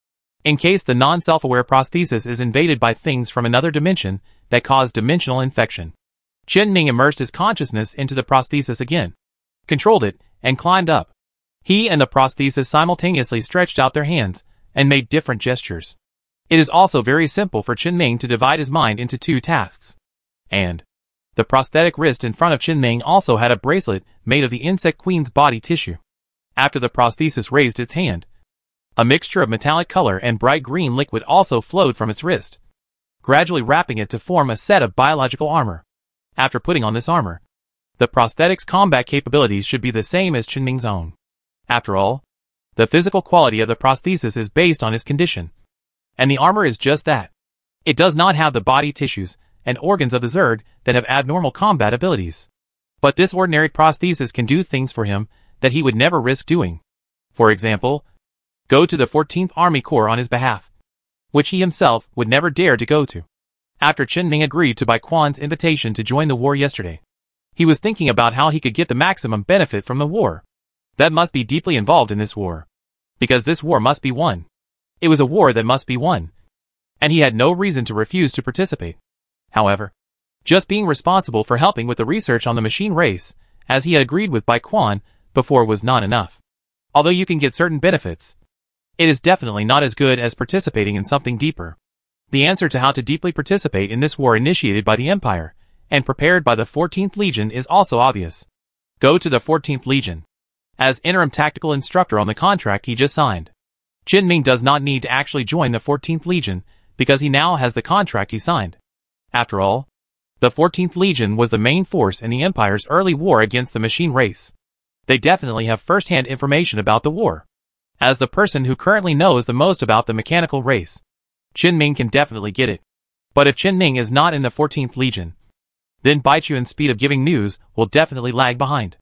In case the non-self-aware prosthesis is invaded by things from another dimension that cause dimensional infection. Chen Ming immersed his consciousness into the prosthesis again, controlled it, and climbed up. He and the prosthesis simultaneously stretched out their hands and made different gestures. It is also very simple for Chen Ming to divide his mind into two tasks. And the prosthetic wrist in front of Chen Ming also had a bracelet made of the insect queen's body tissue. After the prosthesis raised its hand, a mixture of metallic color and bright green liquid also flowed from its wrist, gradually wrapping it to form a set of biological armor. After putting on this armor, the prosthetic's combat capabilities should be the same as Chen Ming's own. After all, the physical quality of the prosthesis is based on his condition. And the armor is just that. It does not have the body tissues and organs of the Zerg that have abnormal combat abilities. But this ordinary prosthesis can do things for him that he would never risk doing. For example, go to the 14th Army Corps on his behalf, which he himself would never dare to go to. After Chen Ming agreed to Bai Quan's invitation to join the war yesterday, he was thinking about how he could get the maximum benefit from the war. That must be deeply involved in this war. Because this war must be won. It was a war that must be won. And he had no reason to refuse to participate. However, just being responsible for helping with the research on the machine race, as he had agreed with Bai Quan before was not enough. Although you can get certain benefits, it is definitely not as good as participating in something deeper. The answer to how to deeply participate in this war initiated by the Empire and prepared by the 14th Legion is also obvious. Go to the 14th Legion. As interim tactical instructor on the contract he just signed. Chen Ming does not need to actually join the 14th Legion because he now has the contract he signed. After all, the 14th Legion was the main force in the Empire's early war against the machine race. They definitely have first-hand information about the war. As the person who currently knows the most about the mechanical race, Chen Ming can definitely get it. But if Chen Ming is not in the 14th Legion, then Bai Quan's speed of giving news will definitely lag behind.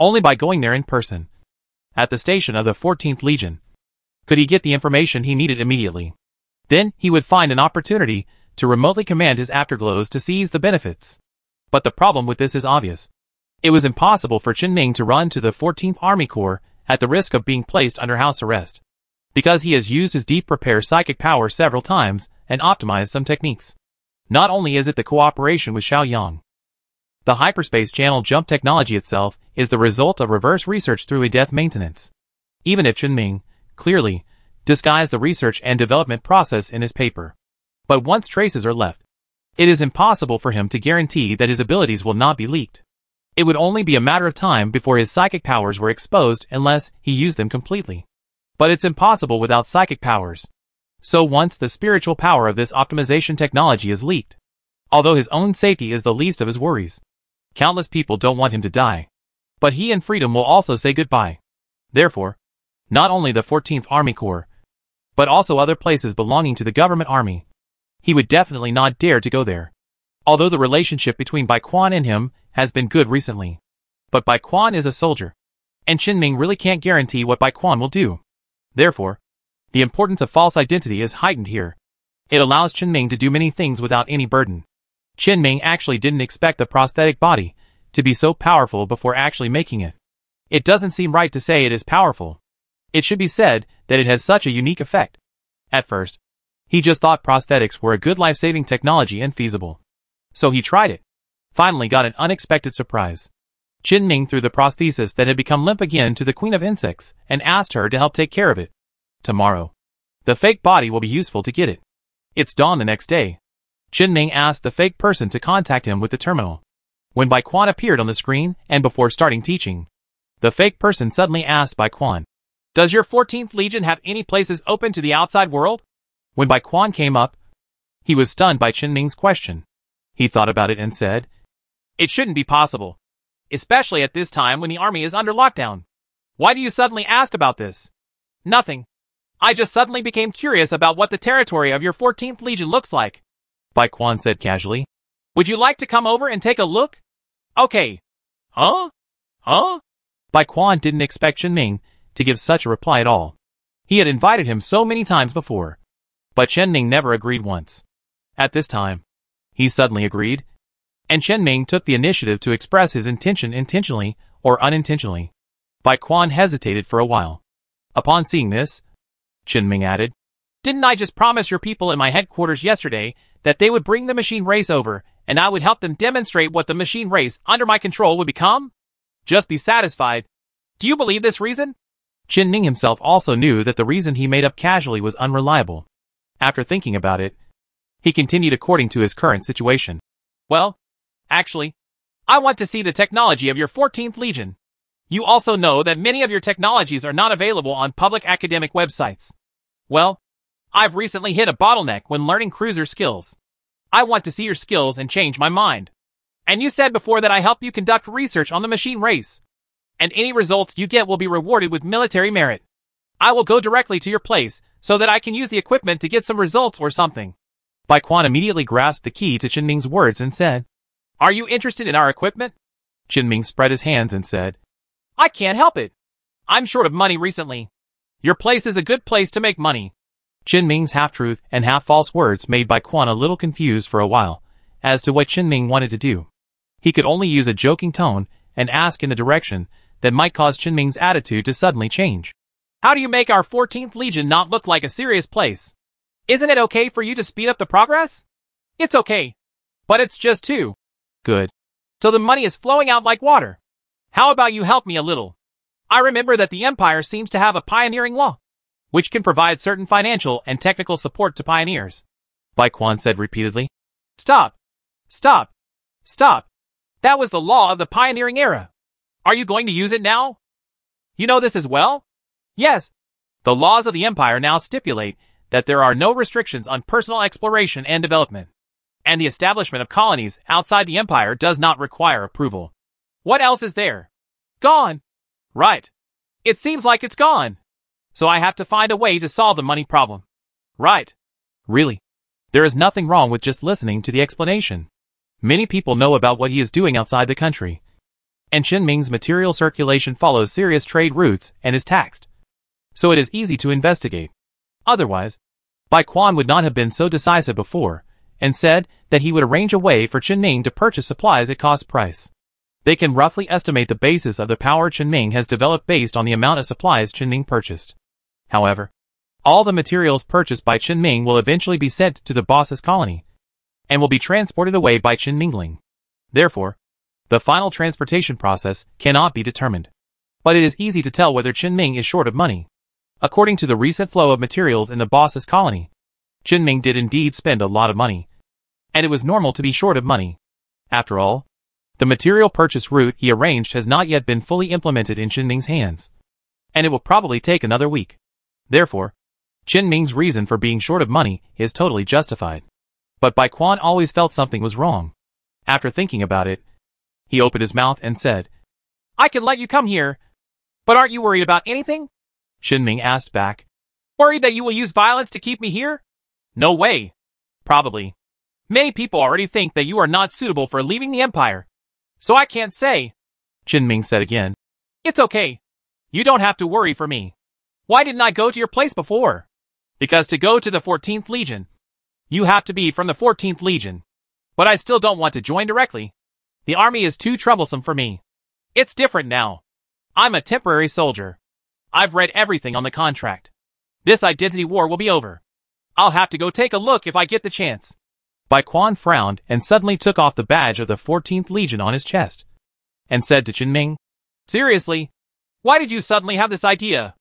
Only by going there in person, at the station of the 14th Legion, could he get the information he needed immediately. Then he would find an opportunity to remotely command his afterglows to seize the benefits. But the problem with this is obvious. It was impossible for Chen Ming to run to the 14th Army Corps at the risk of being placed under house arrest. Because he has used his deep repair psychic power several times and optimized some techniques. Not only is it the cooperation with Xiao Yang. The hyperspace channel jump technology itself is the result of reverse research through a death maintenance. Even if Chen Ming, clearly, disguised the research and development process in his paper. But once traces are left, it is impossible for him to guarantee that his abilities will not be leaked. It would only be a matter of time before his psychic powers were exposed unless he used them completely. But it's impossible without psychic powers. So once the spiritual power of this optimization technology is leaked, although his own safety is the least of his worries, countless people don't want him to die. But he and freedom will also say goodbye. Therefore, not only the 14th Army Corps, but also other places belonging to the government army he would definitely not dare to go there. Although the relationship between Bai Quan and him has been good recently. But Bai Quan is a soldier, and Chen Ming really can't guarantee what Bai Quan will do. Therefore, the importance of false identity is heightened here. It allows Chen Ming to do many things without any burden. Chen Ming actually didn't expect the prosthetic body to be so powerful before actually making it. It doesn't seem right to say it is powerful. It should be said that it has such a unique effect. At first, he just thought prosthetics were a good life-saving technology and feasible. So he tried it. Finally got an unexpected surprise. Chen Ming threw the prosthesis that had become limp again to the Queen of Insects and asked her to help take care of it. Tomorrow. The fake body will be useful to get it. It's dawn the next day. Chen Ming asked the fake person to contact him with the terminal. When Bai Quan appeared on the screen and before starting teaching, the fake person suddenly asked Bai Quan, Does your 14th Legion have any places open to the outside world? When Bai Quan came up, he was stunned by Chen Ming's question. He thought about it and said, It shouldn't be possible. Especially at this time when the army is under lockdown. Why do you suddenly ask about this? Nothing. I just suddenly became curious about what the territory of your 14th Legion looks like. Bai Quan said casually. Would you like to come over and take a look? Okay. Huh? Huh? Bai Quan didn't expect Chen Ming to give such a reply at all. He had invited him so many times before. But Chen Ming never agreed once. At this time, he suddenly agreed, and Chen Ming took the initiative to express his intention intentionally or unintentionally. Bai Quan hesitated for a while. Upon seeing this, Chen Ming added, Didn't I just promise your people in my headquarters yesterday that they would bring the machine race over and I would help them demonstrate what the machine race under my control would become? Just be satisfied. Do you believe this reason? Chen Ming himself also knew that the reason he made up casually was unreliable. After thinking about it, he continued according to his current situation. Well, actually, I want to see the technology of your 14th Legion. You also know that many of your technologies are not available on public academic websites. Well, I've recently hit a bottleneck when learning cruiser skills. I want to see your skills and change my mind. And you said before that I help you conduct research on the machine race. And any results you get will be rewarded with military merit. I will go directly to your place so that I can use the equipment to get some results or something. Bai Quan immediately grasped the key to Chen Ming's words and said, Are you interested in our equipment? Chen Ming spread his hands and said, I can't help it. I'm short of money recently. Your place is a good place to make money. Chen Ming's half-truth and half-false words made Bai Quan a little confused for a while as to what Chen Ming wanted to do. He could only use a joking tone and ask in a direction that might cause Chen Ming's attitude to suddenly change. How do you make our 14th Legion not look like a serious place? Isn't it okay for you to speed up the progress? It's okay. But it's just too good. So the money is flowing out like water. How about you help me a little? I remember that the Empire seems to have a pioneering law which can provide certain financial and technical support to pioneers. Bai Quan said repeatedly. Stop! Stop! Stop! That was the law of the pioneering era. Are you going to use it now? You know this as well? Yes. The laws of the Empire now stipulate that there are no restrictions on personal exploration and development, and the establishment of colonies outside the Empire does not require approval. What else is there? Gone. Right. It seems like it's gone. So I have to find a way to solve the money problem. Right. Really. There is nothing wrong with just listening to the explanation. Many people know about what he is doing outside the country. And Ming's material circulation follows serious trade routes and is taxed. So it is easy to investigate. Otherwise, Bai Quan would not have been so decisive before, and said that he would arrange a way for Chen Ming to purchase supplies at cost price. They can roughly estimate the basis of the power Chen Ming has developed based on the amount of supplies Chen Ming purchased. However, all the materials purchased by Chen Ming will eventually be sent to the boss's colony, and will be transported away by Chen Mingling. Therefore, the final transportation process cannot be determined. But it is easy to tell whether Chen Ming is short of money. According to the recent flow of materials in the boss's colony, Chen Ming did indeed spend a lot of money. And it was normal to be short of money. After all, the material purchase route he arranged has not yet been fully implemented in Chen Ming's hands. And it will probably take another week. Therefore, Chen Ming's reason for being short of money is totally justified. But Bai Quan always felt something was wrong. After thinking about it, he opened his mouth and said, I can let you come here, but aren't you worried about anything? Chen Ming asked back. Worried that you will use violence to keep me here? No way. Probably. Many people already think that you are not suitable for leaving the Empire. So I can't say. Chen Ming said again. It's okay. You don't have to worry for me. Why didn't I go to your place before? Because to go to the 14th Legion, you have to be from the 14th Legion. But I still don't want to join directly. The army is too troublesome for me. It's different now. I'm a temporary soldier. I've read everything on the contract. This identity war will be over. I'll have to go take a look if I get the chance. Bai Quan frowned and suddenly took off the badge of the 14th Legion on his chest, and said to Chen Ming, Seriously, why did you suddenly have this idea?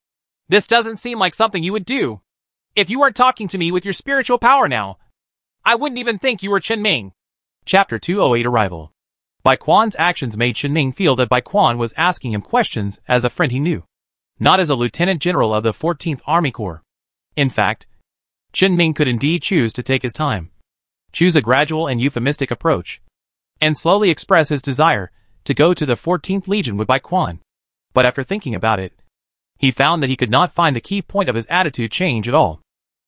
This doesn't seem like something you would do. If you weren't talking to me with your spiritual power now, I wouldn't even think you were Chen Ming. Chapter 208 Arrival Bai Quan's actions made Chen Ming feel that Bai Quan was asking him questions as a friend he knew, not as a lieutenant general of the 14th Army Corps. In fact, Chen Ming could indeed choose to take his time, choose a gradual and euphemistic approach, and slowly express his desire to go to the 14th Legion with Bai Quan. But after thinking about it, he found that he could not find the key point of his attitude change at all.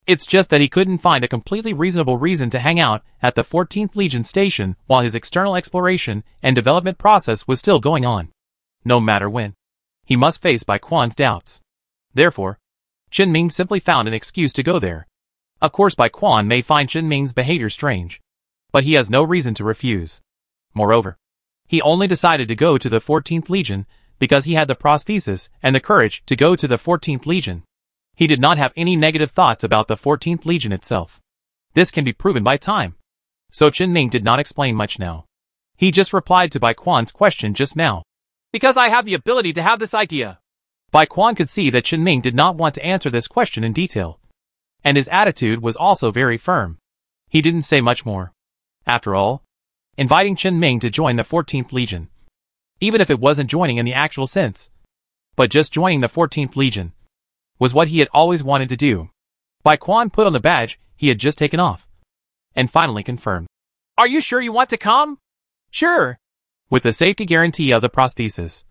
It's just that he couldn't find a completely reasonable reason to hang out at the 14th Legion station while his external exploration and development process was still going on. No matter when. He must face Bai Quan's doubts. Therefore, Chen Ming simply found an excuse to go there. Of course Bai Quan may find Chen Ming's behavior strange, but he has no reason to refuse. Moreover, he only decided to go to the 14th Legion because he had the prosthesis and the courage to go to the 14th Legion. He did not have any negative thoughts about the 14th Legion itself. This can be proven by time. So Chen Ming did not explain much now. He just replied to Bai Quan's question just now. Because I have the ability to have this idea. Bai Quan could see that Chen Ming did not want to answer this question in detail. And his attitude was also very firm. He didn't say much more. After all, inviting Chen Ming to join the 14th Legion. Even if it wasn't joining in the actual sense. But just joining the 14th Legion was what he had always wanted to do. Bai Quan put on the badge he had just taken off. And finally confirmed. Are you sure you want to come? Sure. With the safety guarantee of the prosthesis.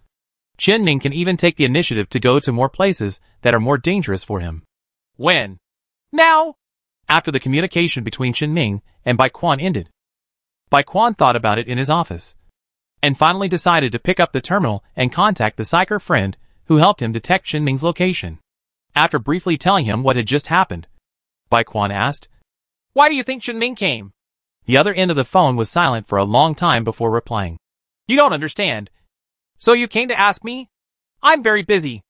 Chen Ming can even take the initiative to go to more places that are more dangerous for him. When? Now! After the communication between Chen Ming and Bai Quan ended. Bai Quan thought about it in his office. And finally decided to pick up the terminal and contact the psyker friend who helped him detect Chen Ming's location. After briefly telling him what had just happened, Bai Quan asked, Why do you think Chen Ming came? The other end of the phone was silent for a long time before replying. You don't understand. So you came to ask me? I'm very busy.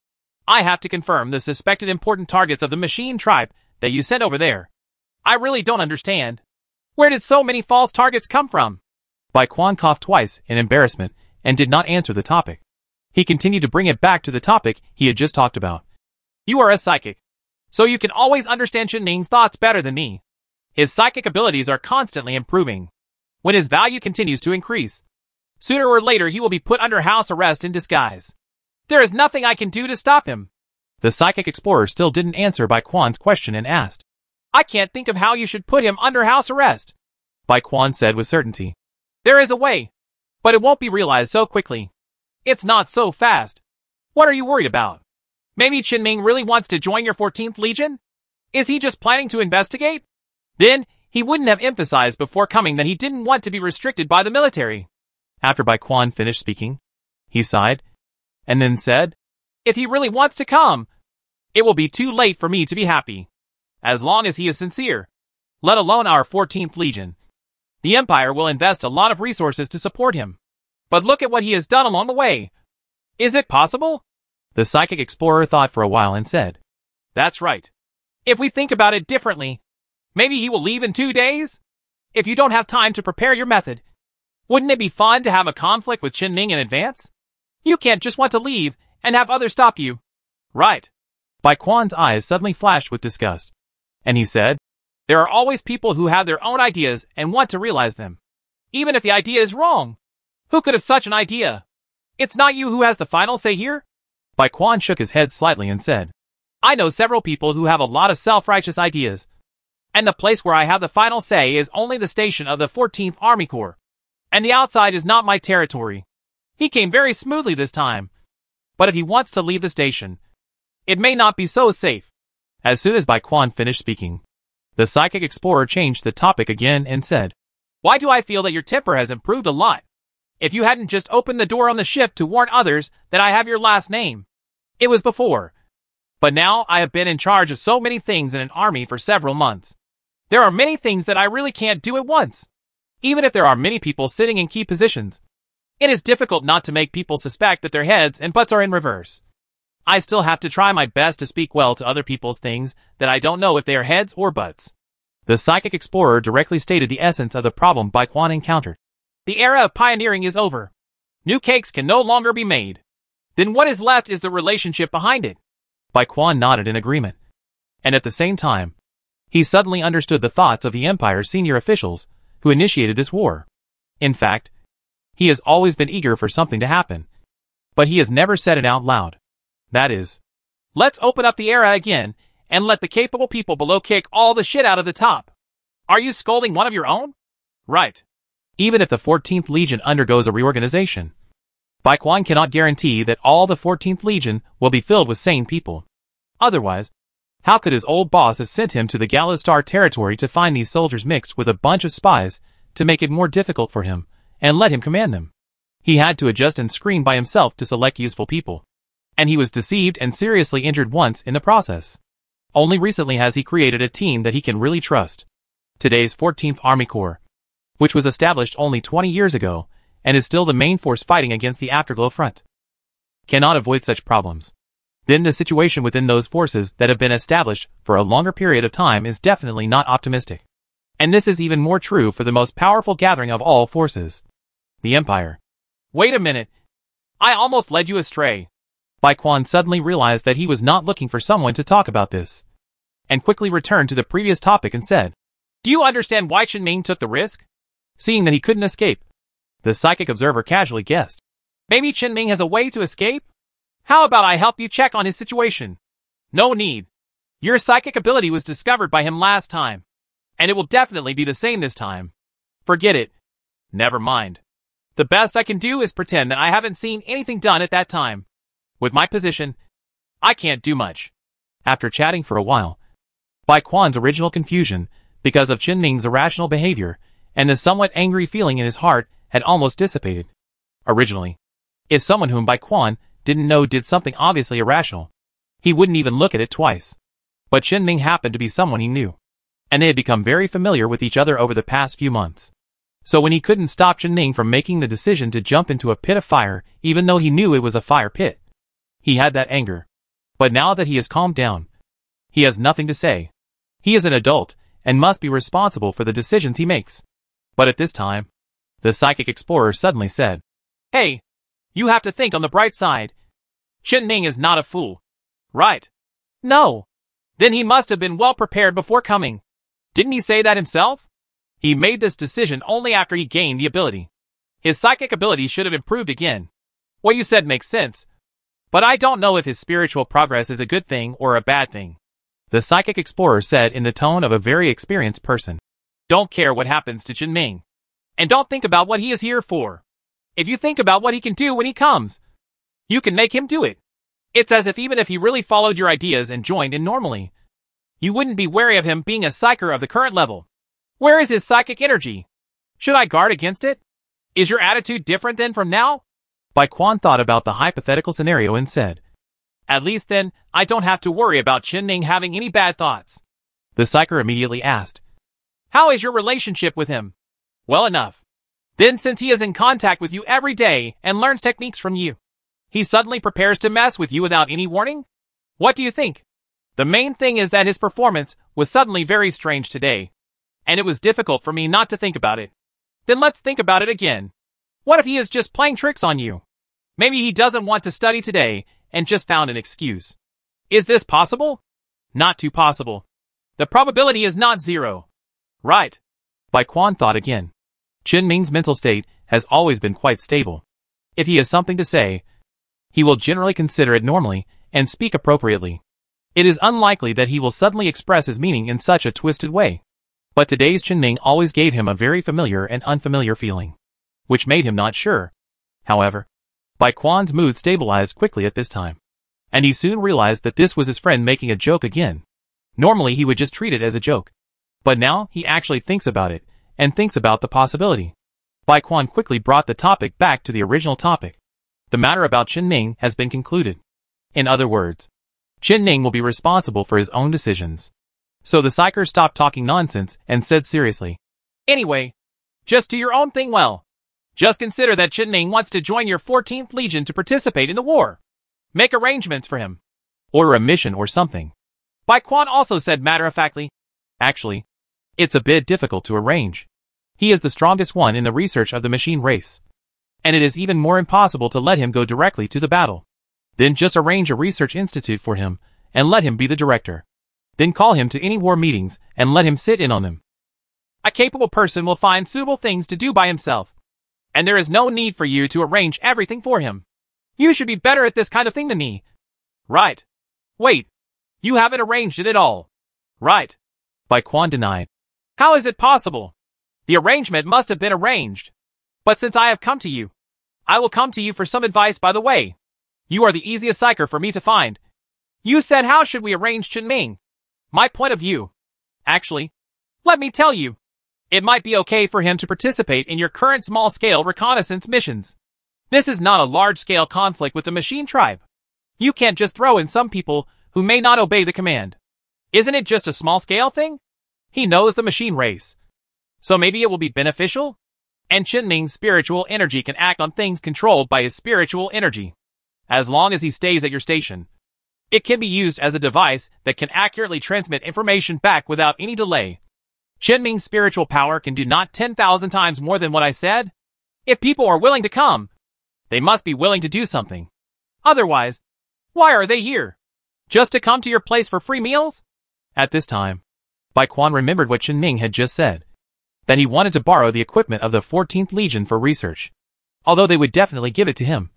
I have to confirm the suspected important targets of the machine tribe that you sent over there. I really don't understand. Where did so many false targets come from? Bai Quan coughed twice in embarrassment and did not answer the topic. He continued to bring it back to the topic he had just talked about. You are a psychic, so you can always understand Chen Ming's thoughts better than me. His psychic abilities are constantly improving. When his value continues to increase, sooner or later he will be put under house arrest in disguise. There is nothing I can do to stop him. The psychic explorer still didn't answer Bai Quan's question and asked, I can't think of how you should put him under house arrest. Bai Quan said with certainty. There is a way, but it won't be realized so quickly. It's not so fast. What are you worried about? Maybe Chen Ming really wants to join your 14th Legion? Is he just planning to investigate? Then, he wouldn't have emphasized before coming that he didn't want to be restricted by the military. After Bai Quan finished speaking, he sighed, and then said, If he really wants to come, it will be too late for me to be happy. As long as he is sincere, let alone our 14th Legion. The Empire will invest a lot of resources to support him. But look at what he has done along the way. Is it possible? The psychic explorer thought for a while and said, That's right. If we think about it differently, maybe he will leave in two days? If you don't have time to prepare your method, wouldn't it be fun to have a conflict with Chen Ming in advance? You can't just want to leave and have others stop you. Right. Bai Quan's eyes suddenly flashed with disgust. And he said, There are always people who have their own ideas and want to realize them. Even if the idea is wrong. Who could have such an idea? It's not you who has the final say here. Bai Quan shook his head slightly and said, I know several people who have a lot of self-righteous ideas. And the place where I have the final say is only the station of the 14th Army Corps. And the outside is not my territory. He came very smoothly this time. But if he wants to leave the station, it may not be so safe. As soon as Bai Quan finished speaking, the psychic explorer changed the topic again and said, Why do I feel that your temper has improved a lot? if you hadn't just opened the door on the ship to warn others that I have your last name. It was before. But now I have been in charge of so many things in an army for several months. There are many things that I really can't do at once. Even if there are many people sitting in key positions. It is difficult not to make people suspect that their heads and butts are in reverse. I still have to try my best to speak well to other people's things that I don't know if they are heads or butts. The psychic explorer directly stated the essence of the problem Bai Quan encountered. The era of pioneering is over. New cakes can no longer be made. Then what is left is the relationship behind it. Bai Quan nodded in agreement. And at the same time, He suddenly understood the thoughts of the Empire's senior officials who initiated this war. In fact, he has always been eager for something to happen. But he has never said it out loud. That is, let's open up the era again and let the capable people below kick all the shit out of the top. Are you scolding one of your own? Right. Even if the 14th Legion undergoes a reorganization, Bai Quan cannot guarantee that all the 14th Legion will be filled with sane people. Otherwise, how could his old boss have sent him to the Gallustar territory to find these soldiers mixed with a bunch of spies to make it more difficult for him and let him command them? He had to adjust and screen by himself to select useful people. And he was deceived and seriously injured once in the process. Only recently has he created a team that he can really trust. Today's 14th Army Corps, which was established only 20 years ago and is still the main force fighting against the Afterglow front, cannot avoid such problems. Then the situation within those forces that have been established for a longer period of time is definitely not optimistic. And this is even more true for the most powerful gathering of all forces, the Empire. Wait a minute. I almost led you astray. Bai Quan suddenly realized that he was not looking for someone to talk about this, and quickly returned to the previous topic and said, Do you understand why Chen Ming took the risk? Seeing that he couldn't escape, the psychic observer casually guessed. Maybe Chen Ming has a way to escape? How about I help you check on his situation? No need. Your psychic ability was discovered by him last time, and it will definitely be the same this time. Forget it. Never mind. The best I can do is pretend that I haven't seen anything done at that time. With my position, I can't do much. After chatting for a while, Bai Quan's original confusion, because of Chen Ming's irrational behavior, and the somewhat angry feeling in his heart had almost dissipated. Originally, if someone whom Bai Quan didn't know did something obviously irrational, he wouldn't even look at it twice. But Chen Ming happened to be someone he knew, and they had become very familiar with each other over the past few months. So when he couldn't stop Chen Ming from making the decision to jump into a pit of fire, even though he knew it was a fire pit, he had that anger. But now that he has calmed down, he has nothing to say. He is an adult, and must be responsible for the decisions he makes. But at this time, the psychic explorer suddenly said, Hey, you have to think on the bright side. Chen Ming is not a fool. Right. No. Then he must have been well prepared before coming. Didn't he say that himself? He made this decision only after he gained the ability. His psychic ability should have improved again. What you said makes sense. But I don't know if his spiritual progress is a good thing or a bad thing. The psychic explorer said in the tone of a very experienced person. Don't care what happens to Chen Ming. And don't think about what he is here for. If you think about what he can do when he comes, you can make him do it. It's as if even if he really followed your ideas and joined in normally, you wouldn't be wary of him being a psyker of the current level. Where is his psychic energy? Should I guard against it? Is your attitude different then from now? Bai Quan thought about the hypothetical scenario and said, At least then, I don't have to worry about Chen Ming having any bad thoughts. The psyker immediately asked, How is your relationship with him? Well enough. Then since he is in contact with you every day and learns techniques from you, he suddenly prepares to mess with you without any warning? What do you think? The main thing is that his performance was suddenly very strange today and it was difficult for me not to think about it. Then let's think about it again. What if he is just playing tricks on you? Maybe he doesn't want to study today and just found an excuse. Is this possible? Not too possible. The probability is not zero. Right. Bai Quan thought again. Chen Ming's mental state has always been quite stable. If he has something to say, he will generally consider it normally and speak appropriately. It is unlikely that he will suddenly express his meaning in such a twisted way. But today's Chen Ming always gave him a very familiar and unfamiliar feeling, which made him not sure. However, Bai Quan's mood stabilized quickly at this time, and he soon realized that this was his friend making a joke again. Normally he would just treat it as a joke, but now he actually thinks about it, and thinks about the possibility. Bai Quan quickly brought the topic back to the original topic. The matter about Chen Ming has been concluded. In other words, Chen Ming will be responsible for his own decisions. So the psyker stopped talking nonsense and said seriously, Anyway, just do your own thing well. Just consider that Chen Ming wants to join your 14th Legion to participate in the war. Make arrangements for him. Order a mission or something. Bai Quan also said matter-of-factly, Actually, it's a bit difficult to arrange. He is the strongest one in the research of the machine race. And it is even more impossible to let him go directly to the battle. Then just arrange a research institute for him and let him be the director. Then call him to any war meetings and let him sit in on them. A capable person will find suitable things to do by himself. And there is no need for you to arrange everything for him. You should be better at this kind of thing than me. Right. Wait. You haven't arranged it at all. Right. Bai Quan denied. How is it possible? The arrangement must have been arranged. But since I have come to you, I will come to you for some advice by the way. You are the easiest psyker for me to find. You said how should we arrange Chen Ming? My point of view. Actually, let me tell you. It might be okay for him to participate in your current small-scale reconnaissance missions. This is not a large-scale conflict with the machine tribe. You can't just throw in some people who may not obey the command. Isn't it just a small-scale thing? He knows the machine race. So maybe it will be beneficial? And Chen Ming's spiritual energy can act on things controlled by his spiritual energy. As long as he stays at your station. It can be used as a device that can accurately transmit information back without any delay. Chen Ming's spiritual power can do not 10,000 times more than what I said. If people are willing to come, they must be willing to do something. Otherwise, why are they here? Just to come to your place for free meals? At this time, Bai Quan remembered what Chen Ming had just said. That he wanted to borrow the equipment of the 14th Legion for research. Although they would definitely give it to him.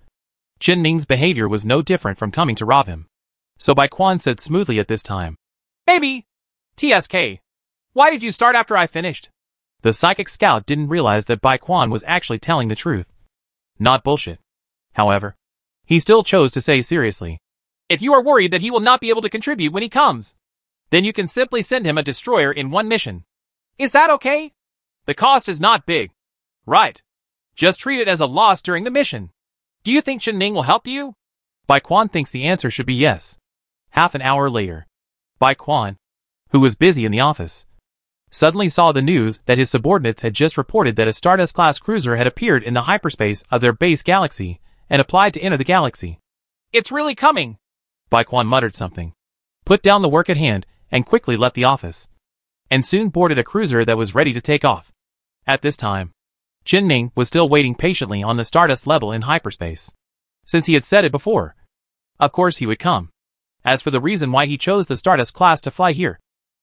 Chen Ming's behavior was no different from coming to rob him. So Bai Quan said smoothly at this time. Maybe. TSK. Why did you start after I finished? The psychic scout didn't realize that Bai Quan was actually telling the truth. Not bullshit. However, he still chose to say seriously. If you are worried that he will not be able to contribute when he comes, then you can simply send him a destroyer in one mission. Is that okay? The cost is not big. Right. Just treat it as a loss during the mission. Do you think Chen Ming will help you? Bai Quan thinks the answer should be yes. Half an hour later, Bai Quan, who was busy in the office, suddenly saw the news that his subordinates had just reported that a Stardust-class cruiser had appeared in the hyperspace of their base galaxy and applied to enter the galaxy. It's really coming! Bai Quan muttered something, put down the work at hand, and quickly left the office, and soon boarded a cruiser that was ready to take off. At this time, Chen Ming was still waiting patiently on the Stardust level in hyperspace. Since he had said it before. Of course he would come. As for the reason why he chose the Stardust class to fly here,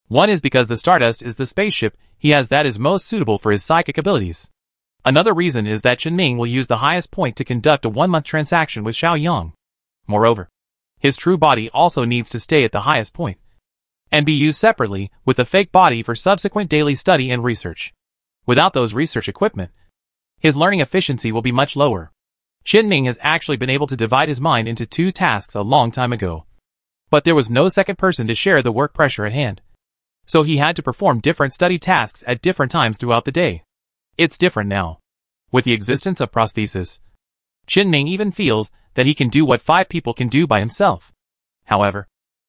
one is because the Stardust is the spaceship he has that is most suitable for his psychic abilities. Another reason is that Chen Ming will use the highest point to conduct a one-month transaction with Xiao Yang. Moreover, his true body also needs to stay at the highest point and be used separately with the fake body for subsequent daily study and research. Without those research equipment, his learning efficiency will be much lower. Chen Ming has actually been able to divide his mind into two tasks a long time ago. But there was no second person to share the work pressure at hand so he had to perform different study tasks at different times throughout the day. It's different now. With the existence of prosthesis, Chen Ming even feels that he can do what five people can do by himself. However,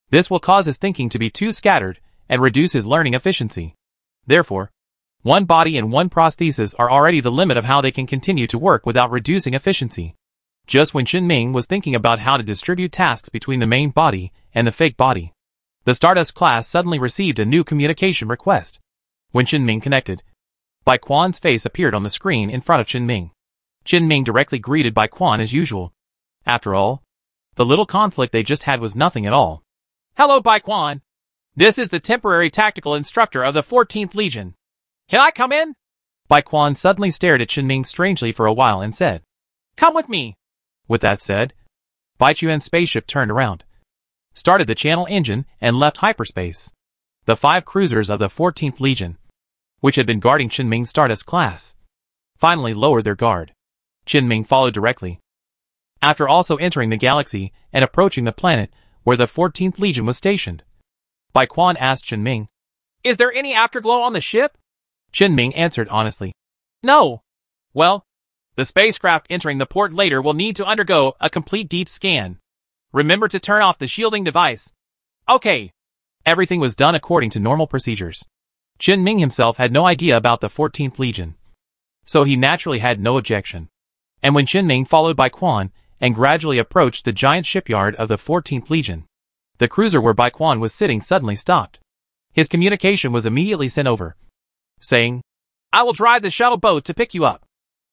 this will cause his thinking to be too scattered and reduce his learning efficiency. Therefore, one body and one prosthesis are already the limit of how they can continue to work without reducing efficiency. Just when Chen Ming was thinking about how to distribute tasks between the main body and the fake body, the Stardust class suddenly received a new communication request. When Chen Ming connected, Bai Quan's face appeared on the screen in front of Chen Ming. Chen Ming directly greeted Bai Quan as usual. After all, the little conflict they just had was nothing at all. Hello, Bai Quan. This is the temporary tactical instructor of the 14th Legion. Can I come in? Bai Quan suddenly stared at Chen Ming strangely for a while and said, Come with me. With that said, Bai Quan's spaceship turned around started the channel engine, and left hyperspace. The five cruisers of the 14th Legion, which had been guarding Chen Ming's Stardust class, finally lowered their guard. Chen Ming followed directly. After also entering the galaxy and approaching the planet where the 14th Legion was stationed, Bai Quan asked Chen Ming, Is there any afterglow on the ship? Chen Ming answered honestly, No. Well, the spacecraft entering the port later will need to undergo a complete deep scan. Remember to turn off the shielding device. Okay. Everything was done according to normal procedures. Chen Ming himself had no idea about the 14th Legion. So he naturally had no objection. And when Chen Ming followed Bai Quan and gradually approached the giant shipyard of the 14th Legion, the cruiser where Bai Quan was sitting suddenly stopped. His communication was immediately sent over, saying, I will drive the shuttle boat to pick you up.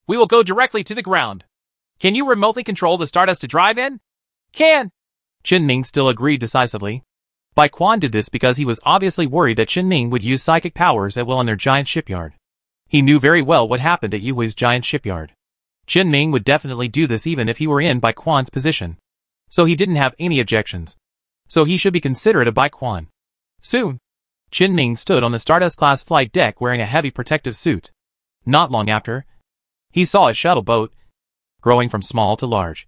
We will go directly to the ground. Can you remotely control the Stardust to drive in? Can! Chen Ming still agreed decisively. Bai Quan did this because he was obviously worried that Chen Ming would use psychic powers at will on their giant shipyard. He knew very well what happened at Yuhui's giant shipyard. Chen Ming would definitely do this even if he were in Bai Quan's position. So he didn't have any objections. So he should be considerate of Bai Quan. Soon, Chen Ming stood on the Stardust class flight deck wearing a heavy protective suit. Not long after, he saw a shuttle boat, growing from small to large,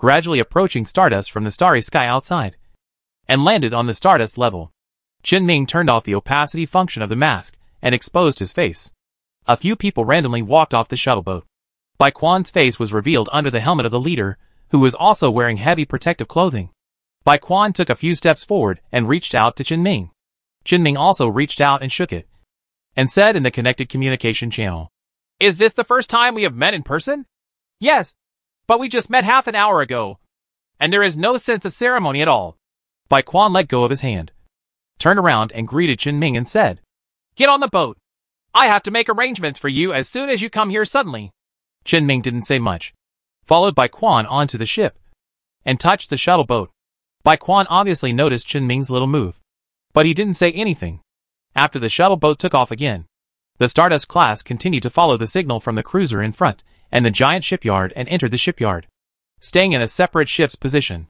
gradually approaching Stardust from the starry sky outside and landed on the Stardust level. Chen Ming turned off the opacity function of the mask and exposed his face. A few people randomly walked off the shuttle boat. Bai Quan's face was revealed under the helmet of the leader, who was also wearing heavy protective clothing. Bai Quan took a few steps forward and reached out to Chen Ming. Chen Ming also reached out and shook it, and said in the connected communication channel, Is this the first time we have met in person? Yes, but we just met half an hour ago, and there is no sense of ceremony at all. Bai Quan let go of his hand, turned around and greeted Chen Ming and said, Get on the boat. I have to make arrangements for you as soon as you come here suddenly. Chen Ming didn't say much, followed Bai Quan onto the ship, and touched the shuttle boat. Bai Quan obviously noticed Chen Ming's little move, but he didn't say anything. After the shuttle boat took off again, the Stardust class continued to follow the signal from the cruiser in front and the giant shipyard and entered the shipyard, staying in a separate ship's position.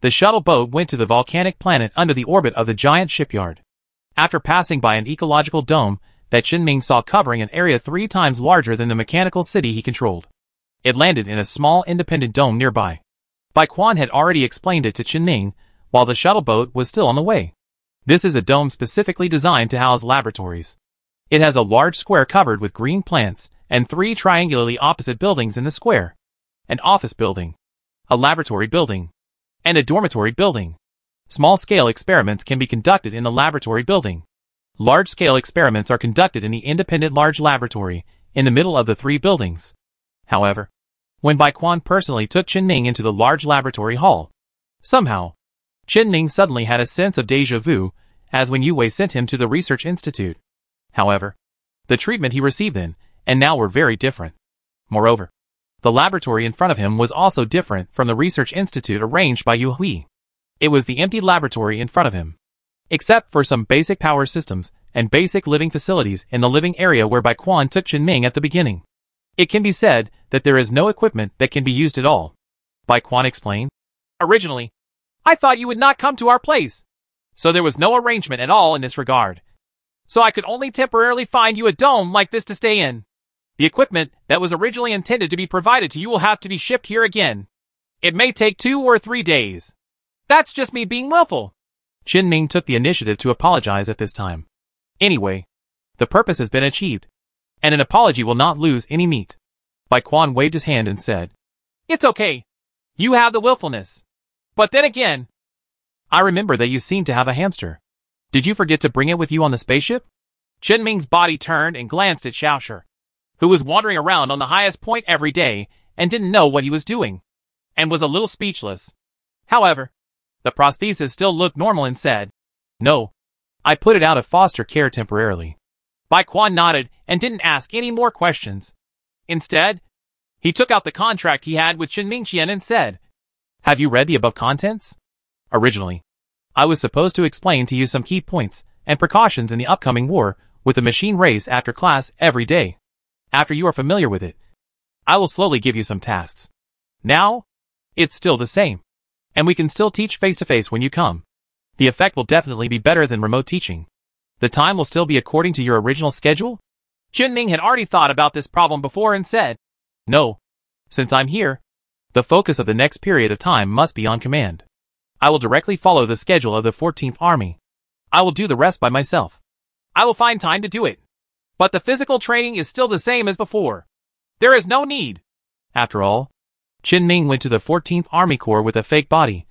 The shuttle boat went to the volcanic planet under the orbit of the giant shipyard. After passing by an ecological dome that Ming saw covering an area three times larger than the mechanical city he controlled, it landed in a small independent dome nearby. Bai Quan had already explained it to Ming while the shuttle boat was still on the way. This is a dome specifically designed to house laboratories. It has a large square covered with green plants and three triangularly opposite buildings in the square. An office building, a laboratory building, and a dormitory building. Small-scale experiments can be conducted in the laboratory building. Large-scale experiments are conducted in the independent large laboratory in the middle of the three buildings. However, when Bai Quan personally took Chen Ming into the large laboratory hall, somehow, Chen Ming suddenly had a sense of deja vu, as when Yue sent him to the research institute. However, the treatment he received then and now were very different. Moreover, the laboratory in front of him was also different from the research institute arranged by Yu Hui. It was the empty laboratory in front of him. Except for some basic power systems and basic living facilities in the living area where Bai Quan took Chen Ming at the beginning. It can be said that there is no equipment that can be used at all. Bai Quan explained. Originally, I thought you would not come to our place. So there was no arrangement at all in this regard. So I could only temporarily find you a dome like this to stay in. The equipment that was originally intended to be provided to you will have to be shipped here again. It may take two or three days. That's just me being willful. Chen Ming took the initiative to apologize at this time. Anyway, the purpose has been achieved, and an apology will not lose any meat. Bai Quan waved his hand and said, It's okay. You have the willfulness. But then again, I remember that you seem to have a hamster. Did you forget to bring it with you on the spaceship? Chen Ming's body turned and glanced at Xiaoshi who was wandering around on the highest point every day and didn't know what he was doing, and was a little speechless. However, the prosthesis still looked normal and said, No, I put it out of foster care temporarily. Bai Quan nodded and didn't ask any more questions. Instead, he took out the contract he had with Chen Mingqian and said, Have you read the above contents? Originally, I was supposed to explain to you some key points and precautions in the upcoming war with the machine race after class every day after you are familiar with it. I will slowly give you some tasks. Now, it's still the same. And we can still teach face-to-face -face when you come. The effect will definitely be better than remote teaching. The time will still be according to your original schedule? Ming had already thought about this problem before and said, No. Since I'm here, the focus of the next period of time must be on command. I will directly follow the schedule of the 14th Army. I will do the rest by myself. I will find time to do it. But the physical training is still the same as before. There is no need. After all, Chen Ming went to the 14th Army Corps with a fake body.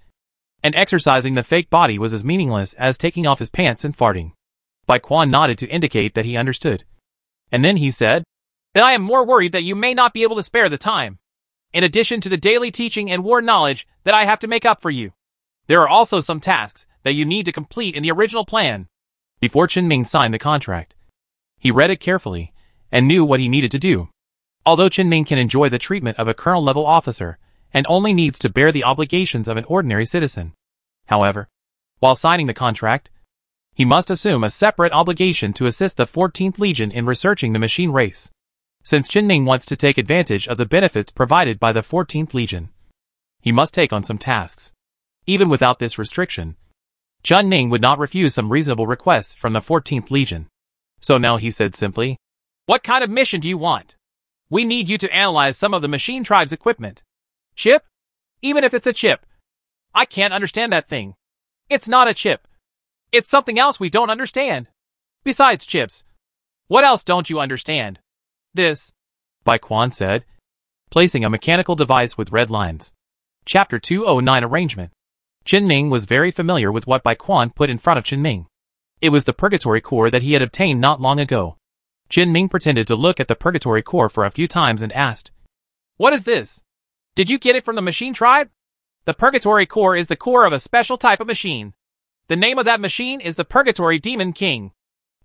And exercising the fake body was as meaningless as taking off his pants and farting. Bai Quan nodded to indicate that he understood. And then he said, Then I am more worried that you may not be able to spare the time. In addition to the daily teaching and war knowledge that I have to make up for you. There are also some tasks that you need to complete in the original plan. Before Chen Ming signed the contract, he read it carefully and knew what he needed to do. Although Chen Ming can enjoy the treatment of a colonel-level officer and only needs to bear the obligations of an ordinary citizen. However, While signing the contract, he must assume a separate obligation to assist the 14th Legion in researching the machine race. Since Chen Ming wants to take advantage of the benefits provided by the 14th Legion, he must take on some tasks. Even without this restriction, Chen Ming would not refuse some reasonable requests from the 14th Legion. So now he said simply, What kind of mission do you want? We need you to analyze some of the machine tribe's equipment. Chip? Even if it's a chip. I can't understand that thing. It's not a chip. It's something else we don't understand. Besides chips. What else don't you understand? This. Bai Quan said, placing a mechanical device with red lines. Chapter 209 Arrangement. Chen Ming was very familiar with what Bai Quan put in front of Chen Ming. It was the purgatory core that he had obtained not long ago. Chen Ming pretended to look at the purgatory core for a few times and asked, What is this? Did you get it from the machine tribe? The purgatory core is the core of a special type of machine. The name of that machine is the Purgatory Demon King.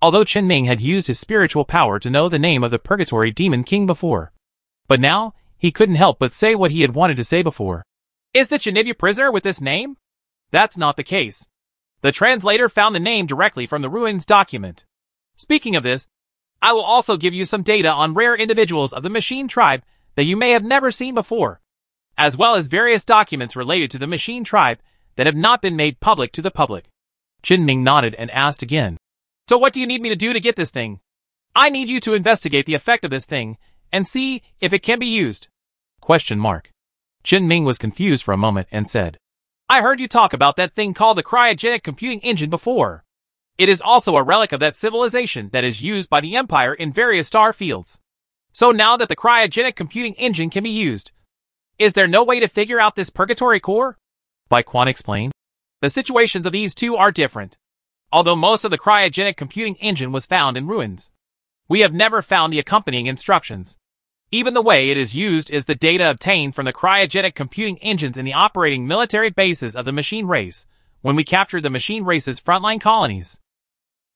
Although Chen Ming had used his spiritual power to know the name of the Purgatory Demon King before. But now, he couldn't help but say what he had wanted to say before. Is the Chenivia prisoner with this name? That's not the case. The translator found the name directly from the ruins document. Speaking of this, I will also give you some data on rare individuals of the machine tribe that you may have never seen before, as well as various documents related to the machine tribe that have not been made public to the public. Chen Ming nodded and asked again. So what do you need me to do to get this thing? I need you to investigate the effect of this thing and see if it can be used. Question mark. Chen Ming was confused for a moment and said, I heard you talk about that thing called the cryogenic computing engine before. It is also a relic of that civilization that is used by the Empire in various star fields. So now that the cryogenic computing engine can be used, is there no way to figure out this purgatory core? Bai Quan explained. The situations of these two are different. Although most of the cryogenic computing engine was found in ruins, we have never found the accompanying instructions. Even the way it is used is the data obtained from the cryogenic computing engines in the operating military bases of the machine race when we captured the machine race's frontline colonies.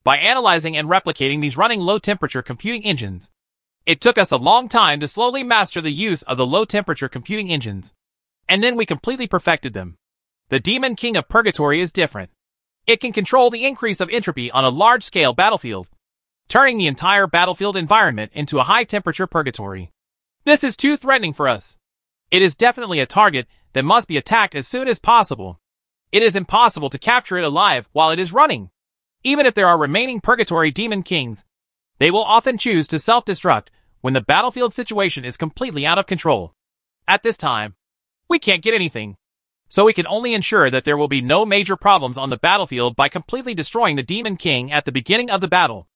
By analyzing and replicating these running low-temperature computing engines, it took us a long time to slowly master the use of the low-temperature computing engines, and then we completely perfected them. The Demon King of Purgatory is different. It can control the increase of entropy on a large-scale battlefield, turning the entire battlefield environment into a high-temperature purgatory. This is too threatening for us. It is definitely a target that must be attacked as soon as possible. It is impossible to capture it alive while it is running. Even if there are remaining Purgatory Demon Kings, they will often choose to self-destruct when the battlefield situation is completely out of control. At this time, we can't get anything so we can only ensure that there will be no major problems on the battlefield by completely destroying the Demon King at the beginning of the battle.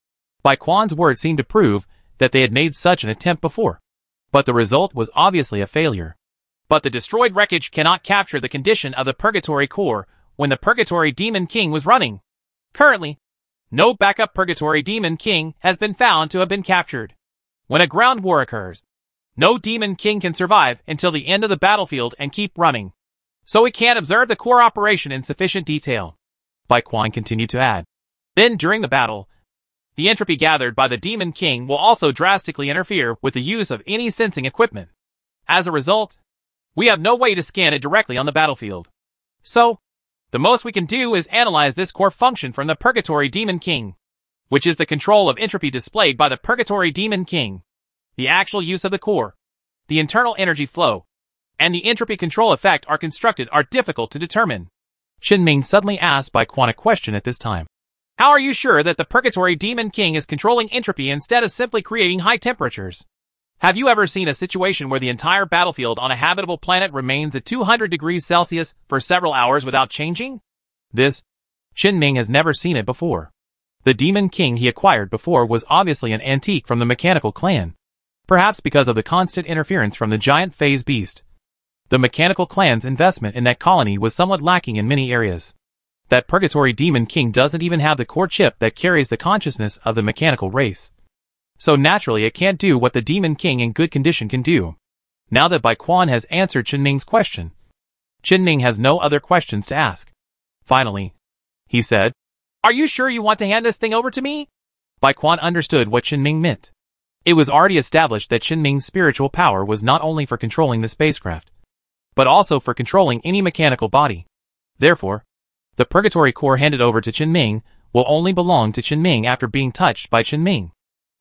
Bai Quan's words seemed to prove that they had made such an attempt before. But the result was obviously a failure. But the destroyed wreckage cannot capture the condition of the Purgatory Core when the Purgatory Demon King was running. Currently, no backup Purgatory Demon King has been found to have been captured. When a ground war occurs, no Demon King can survive until the end of the battlefield and keep running so we can't observe the core operation in sufficient detail. Bai Quan continued to add. Then during the battle, the entropy gathered by the Demon King will also drastically interfere with the use of any sensing equipment. As a result, we have no way to scan it directly on the battlefield. So, the most we can do is analyze this core function from the Purgatory Demon King, which is the control of entropy displayed by the Purgatory Demon King, the actual use of the core, the internal energy flow, and the entropy control effect are constructed are difficult to determine. Chen Ming suddenly asked Bai Quan a question at this time. How are you sure that the Purgatory Demon King is controlling entropy instead of simply creating high temperatures? Have you ever seen a situation where the entire battlefield on a habitable planet remains at 200 degrees Celsius for several hours without changing? This, Chen Ming has never seen it before. The Demon King he acquired before was obviously an antique from the mechanical clan. Perhaps because of the constant interference from the giant phase beast. The mechanical clan's investment in that colony was somewhat lacking in many areas. That Purgatory Demon King doesn't even have the core chip that carries the consciousness of the mechanical race. So naturally it can't do what the Demon King in good condition can do. Now that Bai Quan has answered Chen Ming's question, Chen Ming has no other questions to ask. Finally, he said, Are you sure you want to hand this thing over to me? Bai Quan understood what Chen Ming meant. It was already established that Chen Ming's spiritual power was not only for controlling the spacecraft, but also for controlling any mechanical body. Therefore, The purgatory core handed over to Chen Ming will only belong to Chen Ming after being touched by Chen Ming.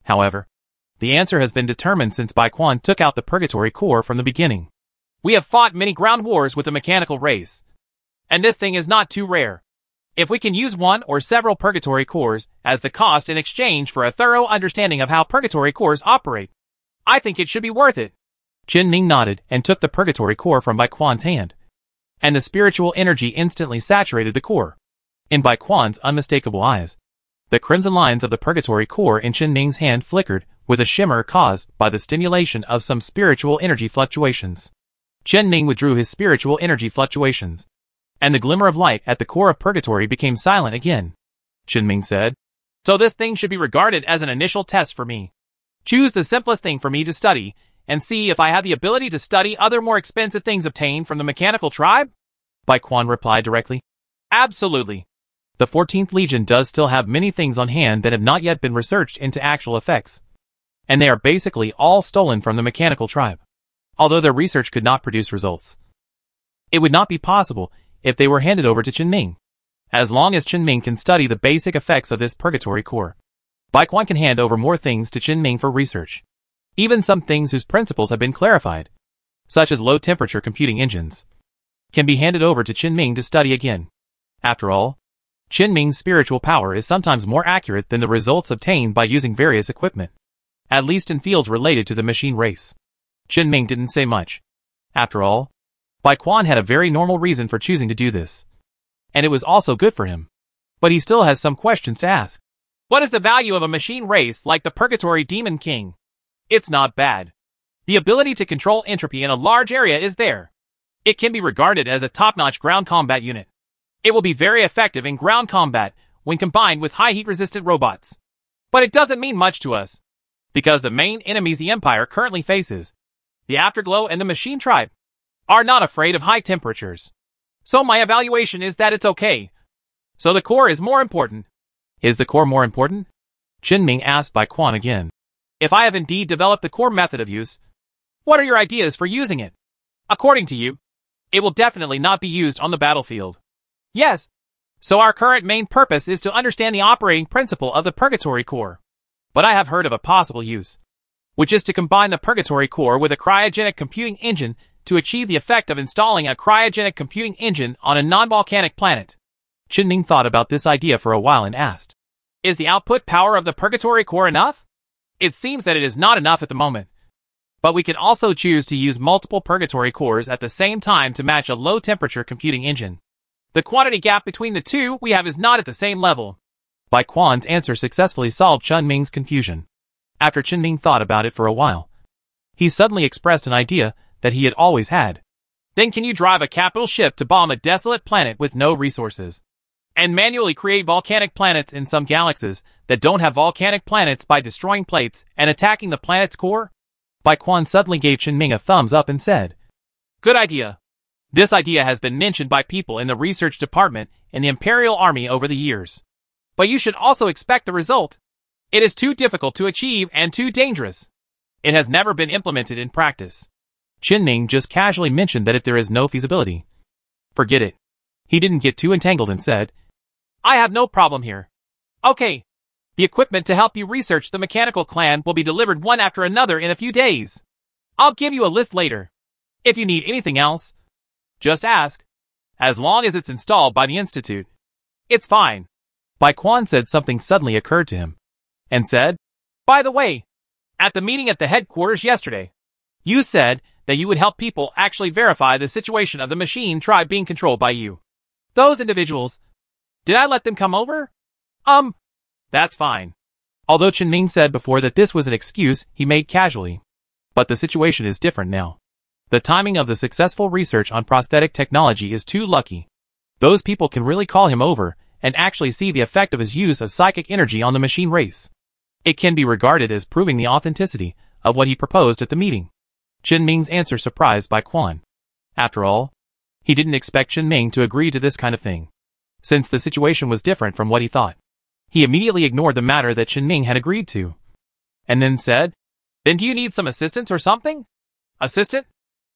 However, the answer has been determined since Bai Quan took out the purgatory core from the beginning. We have fought many ground wars with the mechanical race. And this thing is not too rare. If we can use one or several purgatory cores as the cost in exchange for a thorough understanding of how purgatory cores operate, I think it should be worth it. Chen Ming nodded and took the purgatory core from Bai Quan's hand. And the spiritual energy instantly saturated the core. In Bai Quan's unmistakable eyes, the crimson lines of the purgatory core in Chen Ming's hand flickered with a shimmer caused by the stimulation of some spiritual energy fluctuations. Chen Ming withdrew his spiritual energy fluctuations, and the glimmer of light at the core of purgatory became silent again. Chen Ming said, So this thing should be regarded as an initial test for me. Choose the simplest thing for me to study, and see if I have the ability to study other more expensive things obtained from the mechanical tribe? Bai Quan replied directly. Absolutely. The 14th Legion does still have many things on hand that have not yet been researched into actual effects. And they are basically all stolen from the mechanical tribe. Although their research could not produce results. It would not be possible if they were handed over to Chen Ming. As long as Chen Ming can study the basic effects of this purgatory core, Bai Quan can hand over more things to Chen Ming for research. Even some things whose principles have been clarified, such as low-temperature computing engines, can be handed over to Chen Ming to study again. After all, Chen Ming's spiritual power is sometimes more accurate than the results obtained by using various equipment, at least in fields related to the machine race. Chen Ming didn't say much. After all, Bai Quan had a very normal reason for choosing to do this. And it was also good for him. But he still has some questions to ask. What is the value of a machine race like the Purgatory Demon King? It's not bad. The ability to control entropy in a large area is there. It can be regarded as a top-notch ground combat unit. It will be very effective in ground combat when combined with high heat-resistant robots. But it doesn't mean much to us. Because the main enemies the Empire currently faces, the Afterglow and the Machine Tribe, are not afraid of high temperatures. So my evaluation is that it's okay. So the core is more important. Is the core more important? Chen Ming asked Bai Quan again. If I have indeed developed the core method of use, what are your ideas for using it? According to you, it will definitely not be used on the battlefield. Yes. So our current main purpose is to understand the operating principle of the purgatory core. But I have heard of a possible use, which is to combine the purgatory core with a cryogenic computing engine to achieve the effect of installing a cryogenic computing engine on a non-volcanic planet. Chen Ming thought about this idea for a while and asked, Is the output power of the purgatory core enough? It seems that it is not enough at the moment. But we can also choose to use multiple purgatory cores at the same time to match a low-temperature computing engine. The quantity gap between the two we have is not at the same level. Bai Quan's answer successfully solved Chen Ming's confusion. After Chen Ming thought about it for a while, he suddenly expressed an idea that he had always had. Then can you drive a capital ship to bomb a desolate planet with no resources? And manually create volcanic planets in some galaxies that don't have volcanic planets by destroying plates and attacking the planet's core? Bai Quan suddenly gave Chen Ming a thumbs up and said, Good idea. This idea has been mentioned by people in the research department and the Imperial Army over the years. But you should also expect the result. It is too difficult to achieve and too dangerous. It has never been implemented in practice. Chen Ming just casually mentioned that if there is no feasibility, forget it. He didn't get too entangled and said, I have no problem here. Okay. The equipment to help you research the mechanical clan will be delivered one after another in a few days. I'll give you a list later. If you need anything else, just ask. As long as it's installed by the Institute. It's fine. Bai Quan said something suddenly occurred to him. And said, By the way, at the meeting at the headquarters yesterday, you said that you would help people actually verify the situation of the machine tribe being controlled by you. Those individuals, did I let them come over? Um, that's fine. Although Chen Ming said before that this was an excuse he made casually. But the situation is different now. The timing of the successful research on prosthetic technology is too lucky. Those people can really call him over and actually see the effect of his use of psychic energy on the machine race. It can be regarded as proving the authenticity of what he proposed at the meeting. Chen Ming's answer surprised Bai Quan. After all, he didn't expect Chen Ming to agree to this kind of thing, since the situation was different from what he thought. He immediately ignored the matter that Chen Ming had agreed to, and then said, Then do you need some assistance or something? Assistant?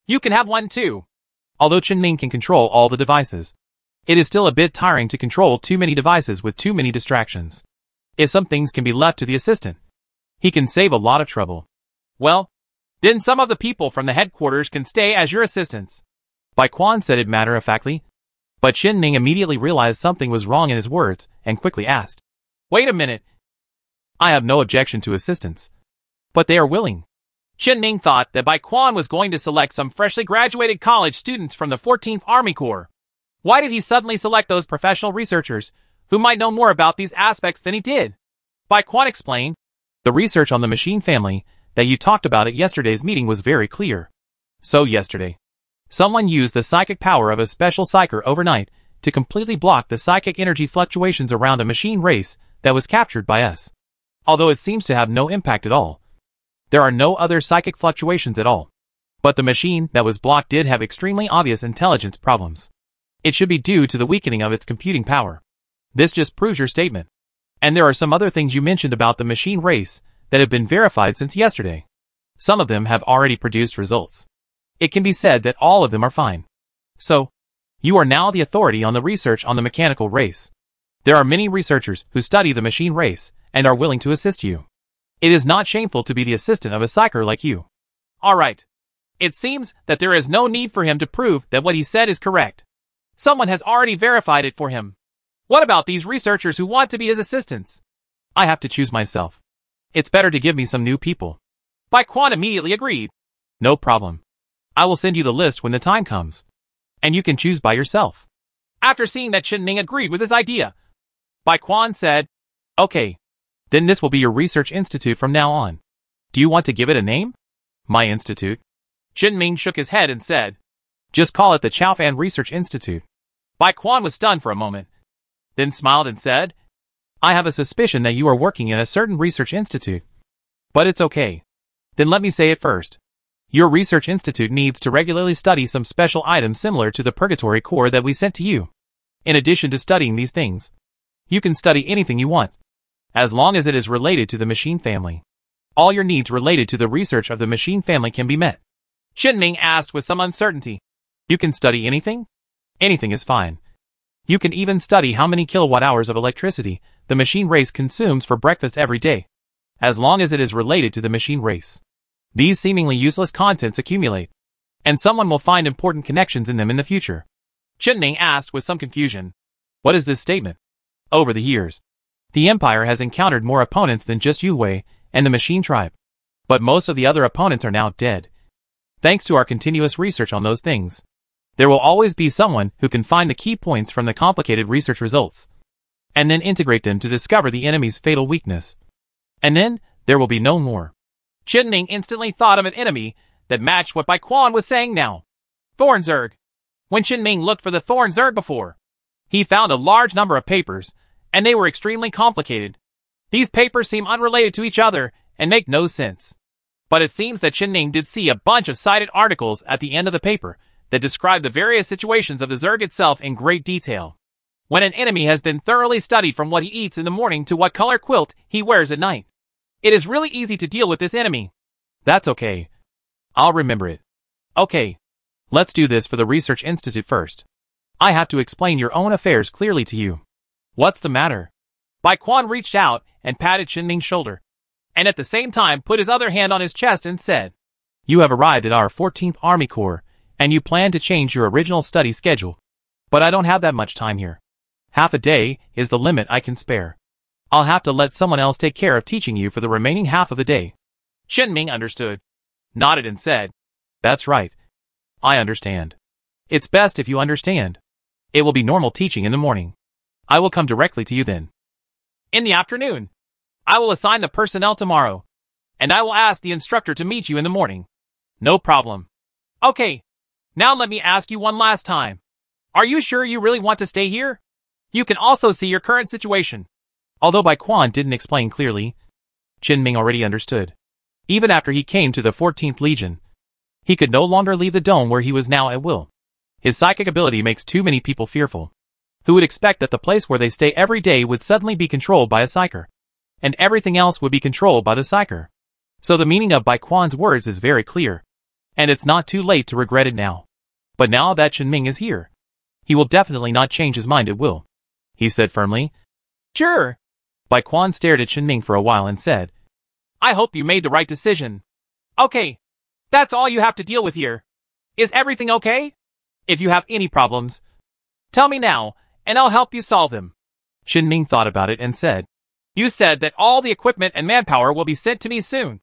You can have one too. Although Chen Ming can control all the devices, It is still a bit tiring to control too many devices with too many distractions. If some things can be left to the assistant, he can save a lot of trouble. Well, then some of the people from the headquarters can stay as your assistants. Bai Quan said it matter-of-factly. But Chen Ming immediately realized something was wrong in his words and quickly asked. Wait a minute. I have no objection to assistance. But they are willing. Chen Ming thought that Bai Quan was going to select some freshly graduated college students from the 14th Army Corps. Why did he suddenly select those professional researchers who might know more about these aspects than he did? Bai Quan explained, the research on the machine family that you talked about at yesterday's meeting was very clear. So yesterday, someone used the psychic power of a special psyker overnight to completely block the psychic energy fluctuations around a machine race that was captured by us. Although it seems to have no impact at all. There are no other psychic fluctuations at all. But the machine that was blocked did have extremely obvious intelligence problems. It should be due to the weakening of its computing power. This just proves your statement. And there are some other things you mentioned about the machine race that have been verified since yesterday. Some of them have already produced results. It can be said that all of them are fine. So, you are now the authority on the research on the mechanical race. There are many researchers who study the machine race and are willing to assist you. It is not shameful to be the assistant of a psyker like you. Alright. It seems that there is no need for him to prove that what he said is correct. Someone has already verified it for him. What about these researchers who want to be his assistants? I have to choose myself. It's better to give me some new people. Bai Quan immediately agreed. No problem. I will send you the list when the time comes. And you can choose by yourself. After seeing that Chen Ming agreed with his idea, Bai Quan said, Okay, then this will be your research institute from now on. Do you want to give it a name? My institute. Chen Ming shook his head and said, Just call it the Chaofan Research Institute. Bai Quan was stunned for a moment, then smiled and said, I have a suspicion that you are working in a certain research institute. But it's okay. Then let me say it first. Your research institute needs to regularly study some special items similar to the purgatory core that we sent to you. In addition to studying these things, you can study anything you want, as long as it is related to the machine family. All your needs related to the research of the machine family can be met. Chen Ming asked with some uncertainty. You can study anything? Anything is fine. You can even study how many kilowatt hours of electricity the machine race consumes for breakfast every day, as long as it is related to the machine race. These seemingly useless contents accumulate, and someone will find important connections in them in the future. Chen Ming asked with some confusion. What is this statement? Over the years, the Empire has encountered more opponents than just Yu Wei and the Machine Tribe. But most of the other opponents are now dead. Thanks to our continuous research on those things. There will always be someone who can find the key points from the complicated research results and then integrate them to discover the enemy's fatal weakness. And then, there will be no more. Chen Ming instantly thought of an enemy that matched what Bai Quan was saying now. Thorn Zerg. When Chen Ming looked for the Thorn Zerg before, he found a large number of papers, and they were extremely complicated. These papers seem unrelated to each other and make no sense. But it seems that Chen Ming did see a bunch of cited articles at the end of the paper that describe the various situations of the Zerg itself in great detail. When an enemy has been thoroughly studied from what he eats in the morning to what color quilt he wears at night. It is really easy to deal with this enemy. That's okay. I'll remember it. Okay. Let's do this for the Research Institute first. I have to explain your own affairs clearly to you. What's the matter? Bai Quan reached out and patted Chen Ming's shoulder, and at the same time put his other hand on his chest and said, You have arrived at our 14th Army Corps, and you plan to change your original study schedule. But I don't have that much time here. Half a day is the limit I can spare. I'll have to let someone else take care of teaching you for the remaining half of the day. Chen Ming understood, nodded and said, That's right. I understand. It's best if you understand. It will be normal teaching in the morning. I will come directly to you then. In the afternoon, I will assign the personnel tomorrow, and I will ask the instructor to meet you in the morning. No problem. Okay, now let me ask you one last time. Are you sure you really want to stay here? You can also see your current situation. Although Bai Quan didn't explain clearly, Chen Ming already understood. Even after he came to the 14th Legion, he could no longer leave the dome where he was now at will. His psychic ability makes too many people fearful. Who would expect that the place where they stay every day would suddenly be controlled by a psyker? And everything else would be controlled by the psyker. So the meaning of Bai Quan's words is very clear. And it's not too late to regret it now. But now that Chen Ming is here, He will definitely not change his mind it will. He said firmly. Sure. Bai Quan stared at Chen Ming for a while and said, I hope you made the right decision. Okay. That's all you have to deal with here. Is everything okay? If you have any problems, tell me now, and I'll help you solve them. Chen Ming thought about it and said, You said that all the equipment and manpower will be sent to me soon.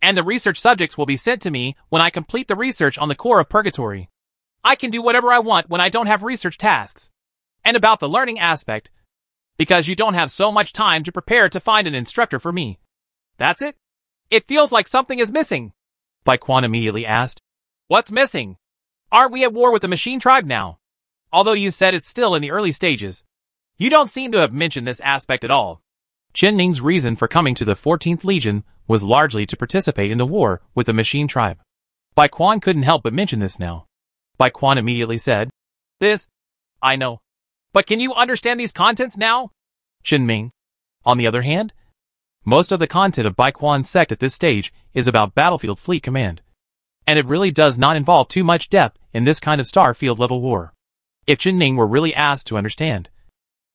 And the research subjects will be sent to me when I complete the research on the core of purgatory. I can do whatever I want when I don't have research tasks. And about the learning aspect, because you don't have so much time to prepare to find an instructor for me. That's it? It feels like something is missing. Bai Quan immediately asked. What's missing? Aren't we at war with the machine tribe now? Although you said it's still in the early stages. You don't seem to have mentioned this aspect at all. Chen Ming's reason for coming to the 14th Legion was largely to participate in the war with the machine tribe. Bai Quan couldn't help but mention this now. Bai Quan immediately said, This, I know. But can you understand these contents now? Chen Ming. On the other hand, most of the content of Bai Quan's sect at this stage is about battlefield fleet command. And it really does not involve too much depth in this kind of starfield level war. If Chen Ming were really asked to understand,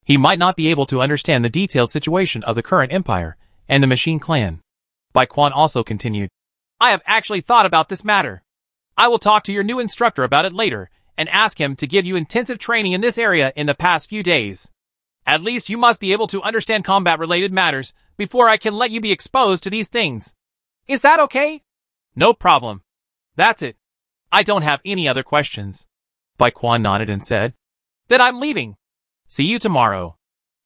he might not be able to understand the detailed situation of the current empire and the machine clan. Bai Quan also continued, I have actually thought about this matter. I will talk to your new instructor about it later and ask him to give you intensive training in this area in the past few days. At least you must be able to understand combat-related matters before I can let you be exposed to these things. Is that okay? No problem. That's it. I don't have any other questions. Bai Quan nodded and said, Then I'm leaving. See you tomorrow.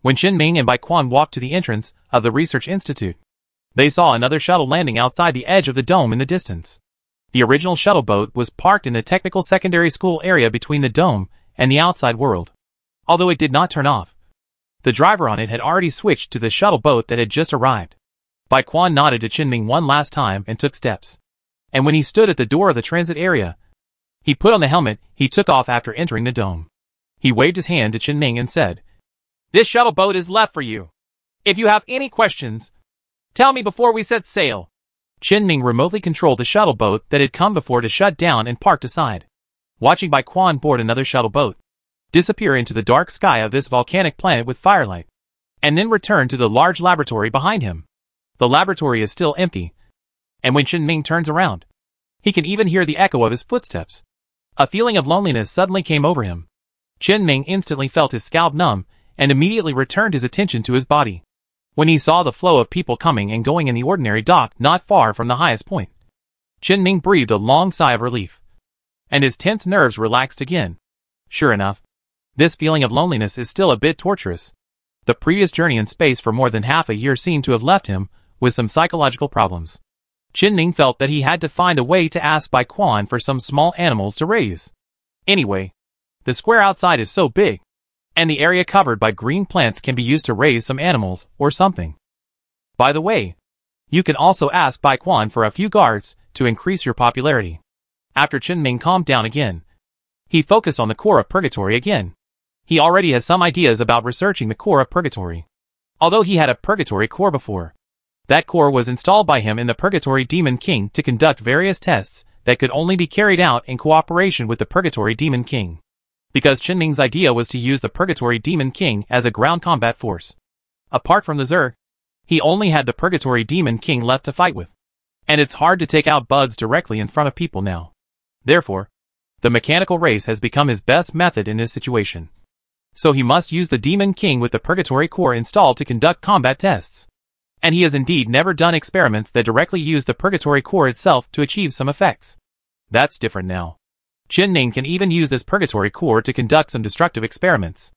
When Chen Ming and Bai Quan walked to the entrance of the Research Institute, they saw another shuttle landing outside the edge of the dome in the distance. The original shuttle boat was parked in the technical secondary school area between the dome and the outside world. Although it did not turn off, the driver on it had already switched to the shuttle boat that had just arrived. Bai Quan nodded to Chen Ming one last time and took steps. And when he stood at the door of the transit area, he put on the helmet he took off after entering the dome. He waved his hand to Chen Ming and said, This shuttle boat is left for you. If you have any questions, tell me before we set sail. Chen Ming remotely controlled the shuttle boat that had come before to shut down and parked aside. Watching Bai Quan board another shuttle boat, disappear into the dark sky of this volcanic planet with firelight, and then return to the large laboratory behind him. The laboratory is still empty, and when Chen Ming turns around, he can even hear the echo of his footsteps. A feeling of loneliness suddenly came over him. Chen Ming instantly felt his scalp numb and immediately returned his attention to his body when he saw the flow of people coming and going in the ordinary dock not far from the highest point. Chen Ming breathed a long sigh of relief, and his tense nerves relaxed again. Sure enough, this feeling of loneliness is still a bit torturous. The previous journey in space for more than half a year seemed to have left him with some psychological problems. Chen Ming felt that he had to find a way to ask Bai Quan for some small animals to raise. Anyway, the square outside is so big, and the area covered by green plants can be used to raise some animals or something. By the way, you can also ask Bai Quan for a few guards to increase your popularity. After Chen Ming calmed down again, he focused on the core of purgatory again. He already has some ideas about researching the core of purgatory. Although he had a purgatory core before, that core was installed by him in the Purgatory Demon King to conduct various tests that could only be carried out in cooperation with the Purgatory Demon King. Because Chen Ming's idea was to use the Purgatory Demon King as a ground combat force. Apart from the Zerg, he only had the Purgatory Demon King left to fight with. And it's hard to take out bugs directly in front of people now. Therefore, the mechanical race has become his best method in this situation. So he must use the Demon King with the Purgatory Core installed to conduct combat tests and he has indeed never done experiments that directly use the purgatory core itself to achieve some effects. That's different now. Chen Ming can even use this purgatory core to conduct some destructive experiments.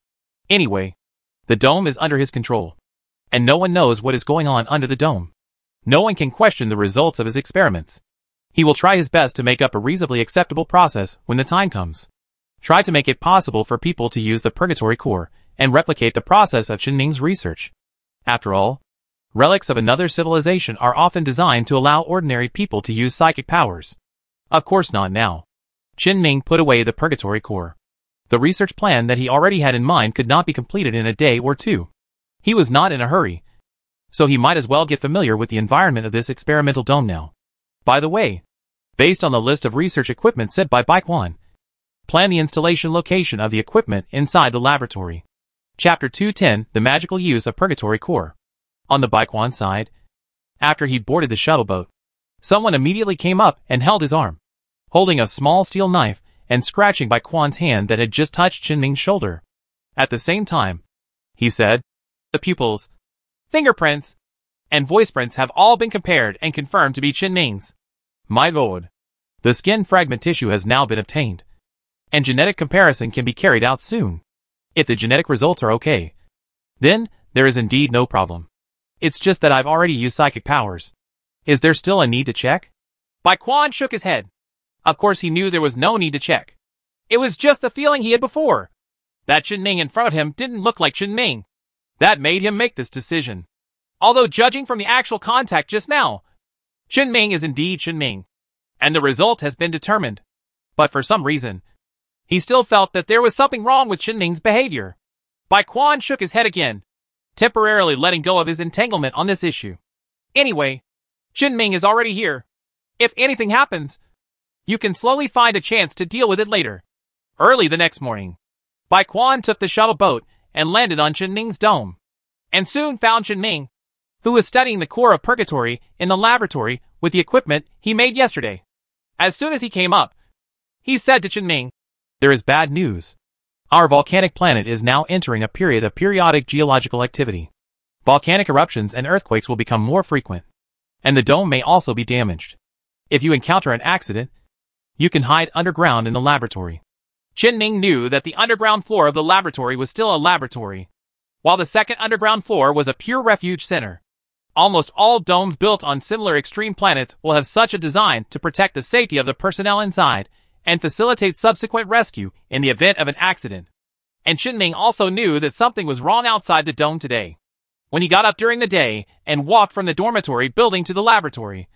Anyway, the dome is under his control, and no one knows what is going on under the dome. No one can question the results of his experiments. He will try his best to make up a reasonably acceptable process when the time comes. Try to make it possible for people to use the purgatory core and replicate the process of Chen Ming's research. After all, relics of another civilization are often designed to allow ordinary people to use psychic powers. Of course not now. Chen Ming put away the purgatory core. The research plan that he already had in mind could not be completed in a day or two. He was not in a hurry, so he might as well get familiar with the environment of this experimental dome now. By the way, based on the list of research equipment sent by Bai Quan, Plan the installation location of the equipment inside the laboratory. Chapter 210 The Magical Use of Purgatory Core. On the Bai Quan side, after he'd boarded the shuttle boat, someone immediately came up and held his arm, holding a small steel knife and scratching Bai Quan's hand that had just touched Ming's shoulder. At the same time, he said, The pupils, fingerprints, and voice prints have all been compared and confirmed to be Ming's. My lord, the skin fragment tissue has now been obtained, and genetic comparison can be carried out soon. If the genetic results are okay, then there is indeed no problem. It's just that I've already used psychic powers. Is there still a need to check? Bai Quan shook his head. Of course he knew there was no need to check. It was just the feeling he had before. That Chen Ming in front of him didn't look like Chen Ming. That made him make this decision. Although judging from the actual contact just now, Chen Ming is indeed Chen Ming, And the result has been determined. But for some reason, he still felt that there was something wrong with Chen Ming's behavior. Bai Quan shook his head again, temporarily letting go of his entanglement on this issue. Anyway, Chen Ming is already here. If anything happens, you can slowly find a chance to deal with it later. Early the next morning, Bai Quan took the shuttle boat and landed on Chen Ming's dome, and soon found Chen Ming, who was studying the core of purgatory in the laboratory with the equipment he made yesterday. As soon as he came up, he said to Chen Ming, There is bad news. Our volcanic planet is now entering a period of periodic geological activity. Volcanic eruptions and earthquakes will become more frequent, and the dome may also be damaged. If you encounter an accident, you can hide underground in the laboratory. Ming knew that the underground floor of the laboratory was still a laboratory, while the second underground floor was a pure refuge center. Almost all domes built on similar extreme planets will have such a design to protect the safety of the personnel inside and facilitate subsequent rescue in the event of an accident. And Ming also knew that something was wrong outside the dome today. When he got up during the day and walked from the dormitory building to the laboratory,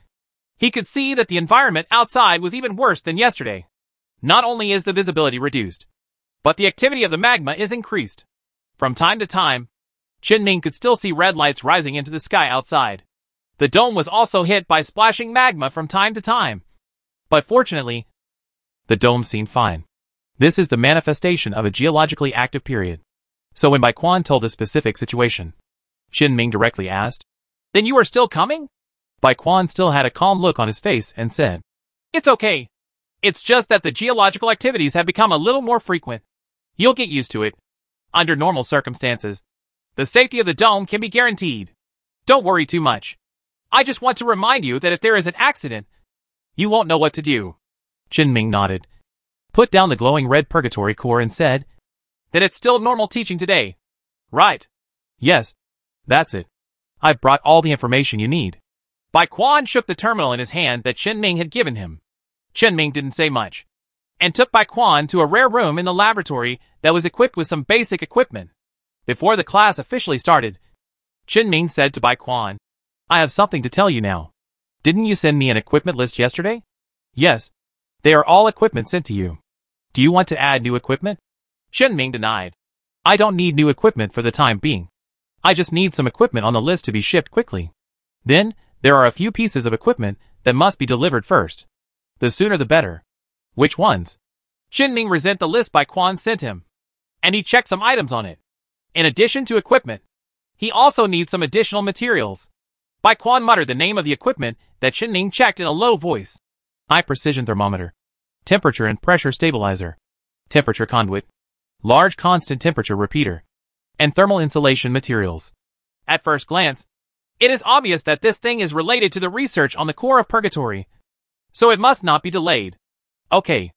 he could see that the environment outside was even worse than yesterday. Not only is the visibility reduced, but the activity of the magma is increased. From time to time, Qin Ming could still see red lights rising into the sky outside. The dome was also hit by splashing magma from time to time. But fortunately, the dome seemed fine. This is the manifestation of a geologically active period. So when Bai Quan told the specific situation, Qin Ming directly asked, Then you are still coming? Bai Quan still had a calm look on his face and said, It's okay. It's just that the geological activities have become a little more frequent. You'll get used to it. Under normal circumstances, the safety of the dome can be guaranteed. Don't worry too much. I just want to remind you that if there is an accident, you won't know what to do. Ming nodded, put down the glowing red purgatory core and said, That it's still normal teaching today. Right. Yes. That's it. I've brought all the information you need. Bai Quan shook the terminal in his hand that Chen Ming had given him. Chen Ming didn't say much, and took Bai Quan to a rare room in the laboratory that was equipped with some basic equipment. Before the class officially started, Chen Ming said to Bai Quan, I have something to tell you now. Didn't you send me an equipment list yesterday? Yes. They are all equipment sent to you. Do you want to add new equipment? Chen Ming denied. I don't need new equipment for the time being. I just need some equipment on the list to be shipped quickly. Then, there are a few pieces of equipment that must be delivered first. The sooner the better. Which ones? Ming resent the list Bai Quan sent him, and he checked some items on it. In addition to equipment, he also needs some additional materials. Bai Quan muttered the name of the equipment that Ming checked in a low voice. High precision thermometer, temperature and pressure stabilizer, temperature conduit, large constant temperature repeater, and thermal insulation materials. At first glance, it is obvious that this thing is related to the research on the core of purgatory, so it must not be delayed. Okay,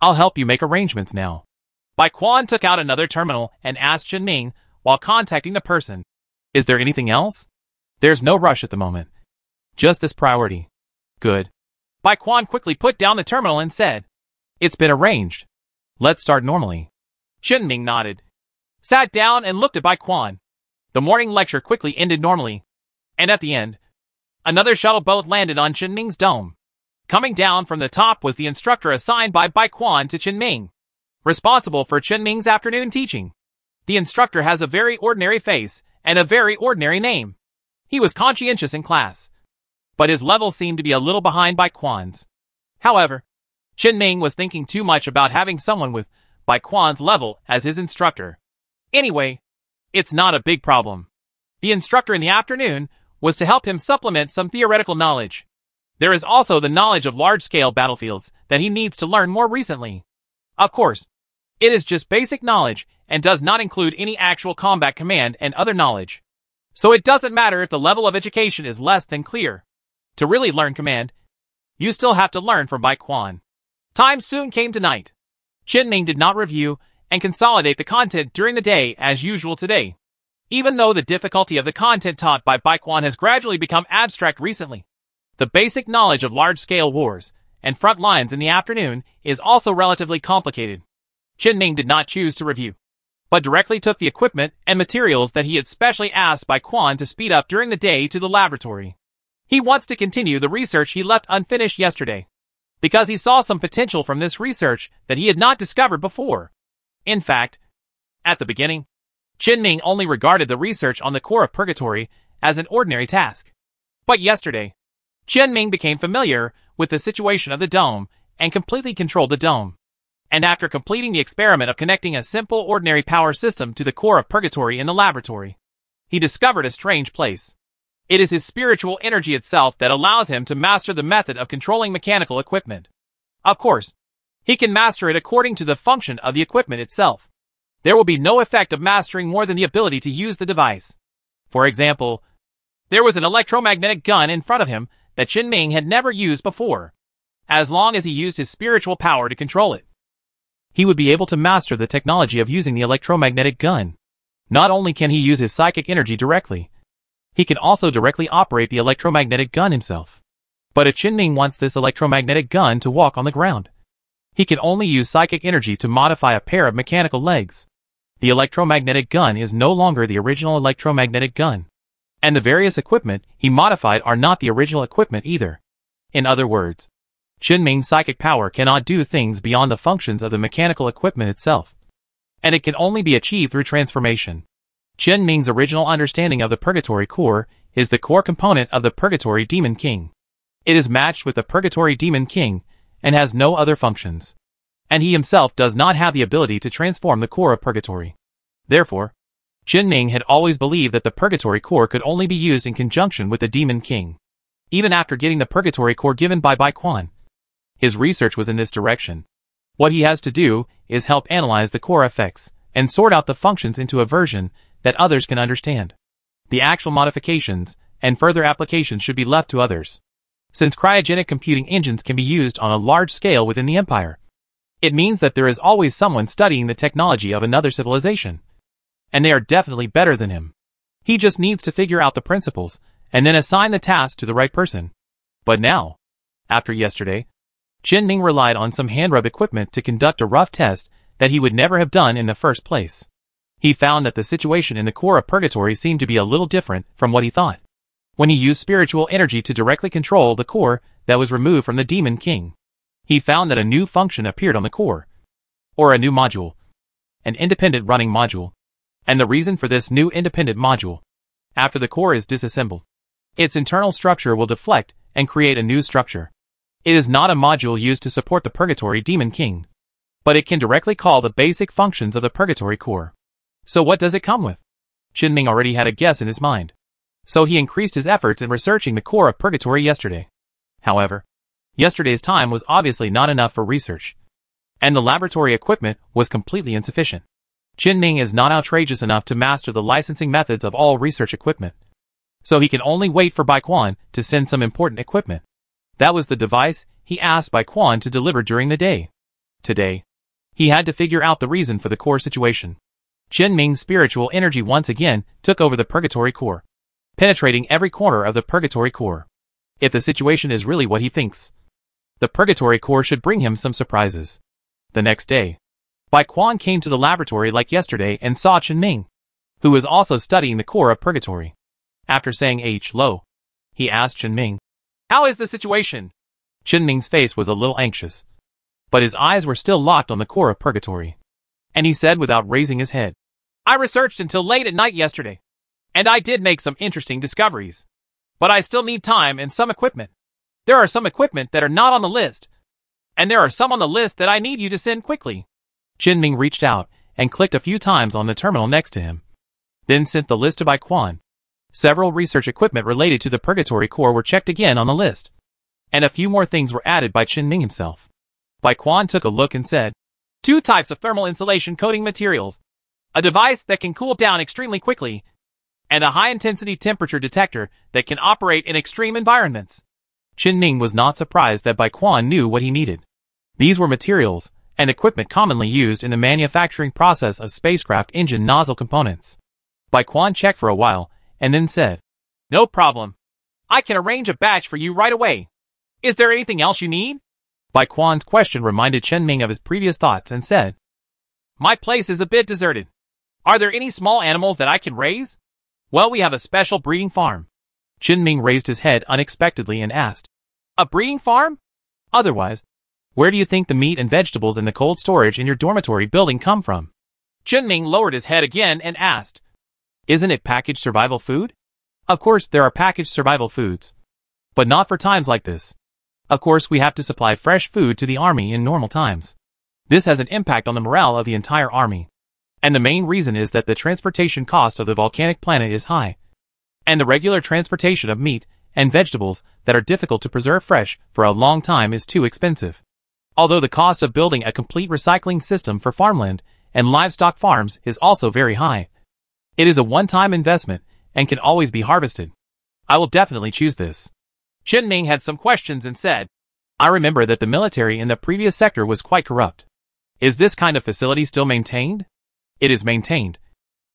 I'll help you make arrangements now. Bai Quan took out another terminal and asked Chen Ming while contacting the person. Is there anything else? There's no rush at the moment. Just this priority. Good. Bai Quan quickly put down the terminal and said, It's been arranged. Let's start normally. Chen Ming nodded, sat down and looked at Bai Quan. The morning lecture quickly ended normally and at the end, another shuttle boat landed on Ming's dome. Coming down from the top was the instructor assigned by Bai Quan to Ming, responsible for Ming's afternoon teaching. The instructor has a very ordinary face and a very ordinary name. He was conscientious in class, but his level seemed to be a little behind Bai Quan's. However, Chen Ming was thinking too much about having someone with Bai Quan's level as his instructor. Anyway, it's not a big problem. The instructor in the afternoon was to help him supplement some theoretical knowledge. There is also the knowledge of large-scale battlefields that he needs to learn more recently. Of course, it is just basic knowledge and does not include any actual combat command and other knowledge. So it doesn't matter if the level of education is less than clear. To really learn command, you still have to learn from Bai Quan. Time soon came to night. Chen Ming did not review and consolidate the content during the day as usual today. Even though the difficulty of the content taught by Bai Quan has gradually become abstract recently, the basic knowledge of large-scale wars and front lines in the afternoon is also relatively complicated. Chen Ming did not choose to review, but directly took the equipment and materials that he had specially asked Bai Quan to speed up during the day to the laboratory. He wants to continue the research he left unfinished yesterday, because he saw some potential from this research that he had not discovered before. In fact, at the beginning, Chen Ming only regarded the research on the core of purgatory as an ordinary task. But yesterday, Chen Ming became familiar with the situation of the dome and completely controlled the dome. And after completing the experiment of connecting a simple ordinary power system to the core of purgatory in the laboratory, he discovered a strange place. It is his spiritual energy itself that allows him to master the method of controlling mechanical equipment. Of course, he can master it according to the function of the equipment itself. There will be no effect of mastering more than the ability to use the device. For example, there was an electromagnetic gun in front of him that Chen Ming had never used before, as long as he used his spiritual power to control it. He would be able to master the technology of using the electromagnetic gun. Not only can he use his psychic energy directly, he can also directly operate the electromagnetic gun himself. But if Chen Ming wants this electromagnetic gun to walk on the ground, he can only use psychic energy to modify a pair of mechanical legs. The electromagnetic gun is no longer the original electromagnetic gun and the various equipment he modified are not the original equipment either. In other words, Chen Ming's psychic power cannot do things beyond the functions of the mechanical equipment itself, and it can only be achieved through transformation. Chen Ming's original understanding of the Purgatory Core is the core component of the Purgatory Demon King. It is matched with the Purgatory Demon King and has no other functions. And he himself does not have the ability to transform the core of Purgatory. Therefore, Chen Ming had always believed that the Purgatory Core could only be used in conjunction with the Demon King. Even after getting the Purgatory Core given by Bai Quan. His research was in this direction. What he has to do is help analyze the core effects and sort out the functions into a version that others can understand. The actual modifications and further applications should be left to others. Since cryogenic computing engines can be used on a large scale within the empire, it means that there is always someone studying the technology of another civilization and they are definitely better than him. He just needs to figure out the principles, and then assign the task to the right person. But now, after yesterday, Chen Ming relied on some hand rub equipment to conduct a rough test that he would never have done in the first place. He found that the situation in the core of purgatory seemed to be a little different from what he thought. When he used spiritual energy to directly control the core that was removed from the demon king, he found that a new function appeared on the core, or a new module, an independent running module, and the reason for this new independent module. After the core is disassembled, its internal structure will deflect and create a new structure. It is not a module used to support the Purgatory Demon King, but it can directly call the basic functions of the Purgatory core. So what does it come with? Chen Ming already had a guess in his mind. So he increased his efforts in researching the core of Purgatory yesterday. However, yesterday's time was obviously not enough for research, and the laboratory equipment was completely insufficient. Chen Ming is not outrageous enough to master the licensing methods of all research equipment. So he can only wait for Bai Quan to send some important equipment. That was the device he asked Bai Quan to deliver during the day. Today, he had to figure out the reason for the core situation. Chen Ming's spiritual energy once again took over the purgatory core, penetrating every corner of the purgatory core. If the situation is really what he thinks, the purgatory core should bring him some surprises. The next day, Bai Quan came to the laboratory like yesterday and saw Chen Ming, who was also studying the core of purgatory. After saying H low, he asked Chen Ming, How is the situation? Chen Ming's face was a little anxious, but his eyes were still locked on the core of purgatory. And he said without raising his head, I researched until late at night yesterday, and I did make some interesting discoveries. But I still need time and some equipment. There are some equipment that are not on the list, And there are some on the list that I need you to send quickly. Qin Ming reached out and clicked a few times on the terminal next to him. Then sent the list to Bai Quan. Several research equipment related to the Purgatory Core were checked again on the list. And a few more things were added by Ming himself. Bai Quan took a look and said, Two types of thermal insulation coating materials. A device that can cool down extremely quickly, and a high-intensity temperature detector that can operate in extreme environments. Chen Ming was not surprised that Bai Quan knew what he needed. These were materials and equipment commonly used in the manufacturing process of spacecraft engine nozzle components. Bai Quan checked for a while and then said, No problem. I can arrange a batch for you right away. Is there anything else you need? Bai Quan's question reminded Chen Ming of his previous thoughts and said, My place is a bit deserted. Are there any small animals that I can raise? Well, we have a special breeding farm. Chen Ming raised his head unexpectedly and asked, A breeding farm? Otherwise, where do you think the meat and vegetables in the cold storage in your dormitory building come from? Chen Ming lowered his head again and asked, Isn't it packaged survival food? Of course, there are packaged survival foods. But not for times like this. Of course, we have to supply fresh food to the army in normal times. This has an impact on the morale of the entire army. And the main reason is that the transportation cost of the volcanic planet is high. And the regular transportation of meat and vegetables that are difficult to preserve fresh for a long time is too expensive. Although the cost of building a complete recycling system for farmland and livestock farms is also very high. It is a one-time investment and can always be harvested. I will definitely choose this. Chen Ming had some questions and said, I remember that the military in the previous sector was quite corrupt. Is this kind of facility still maintained? It is maintained,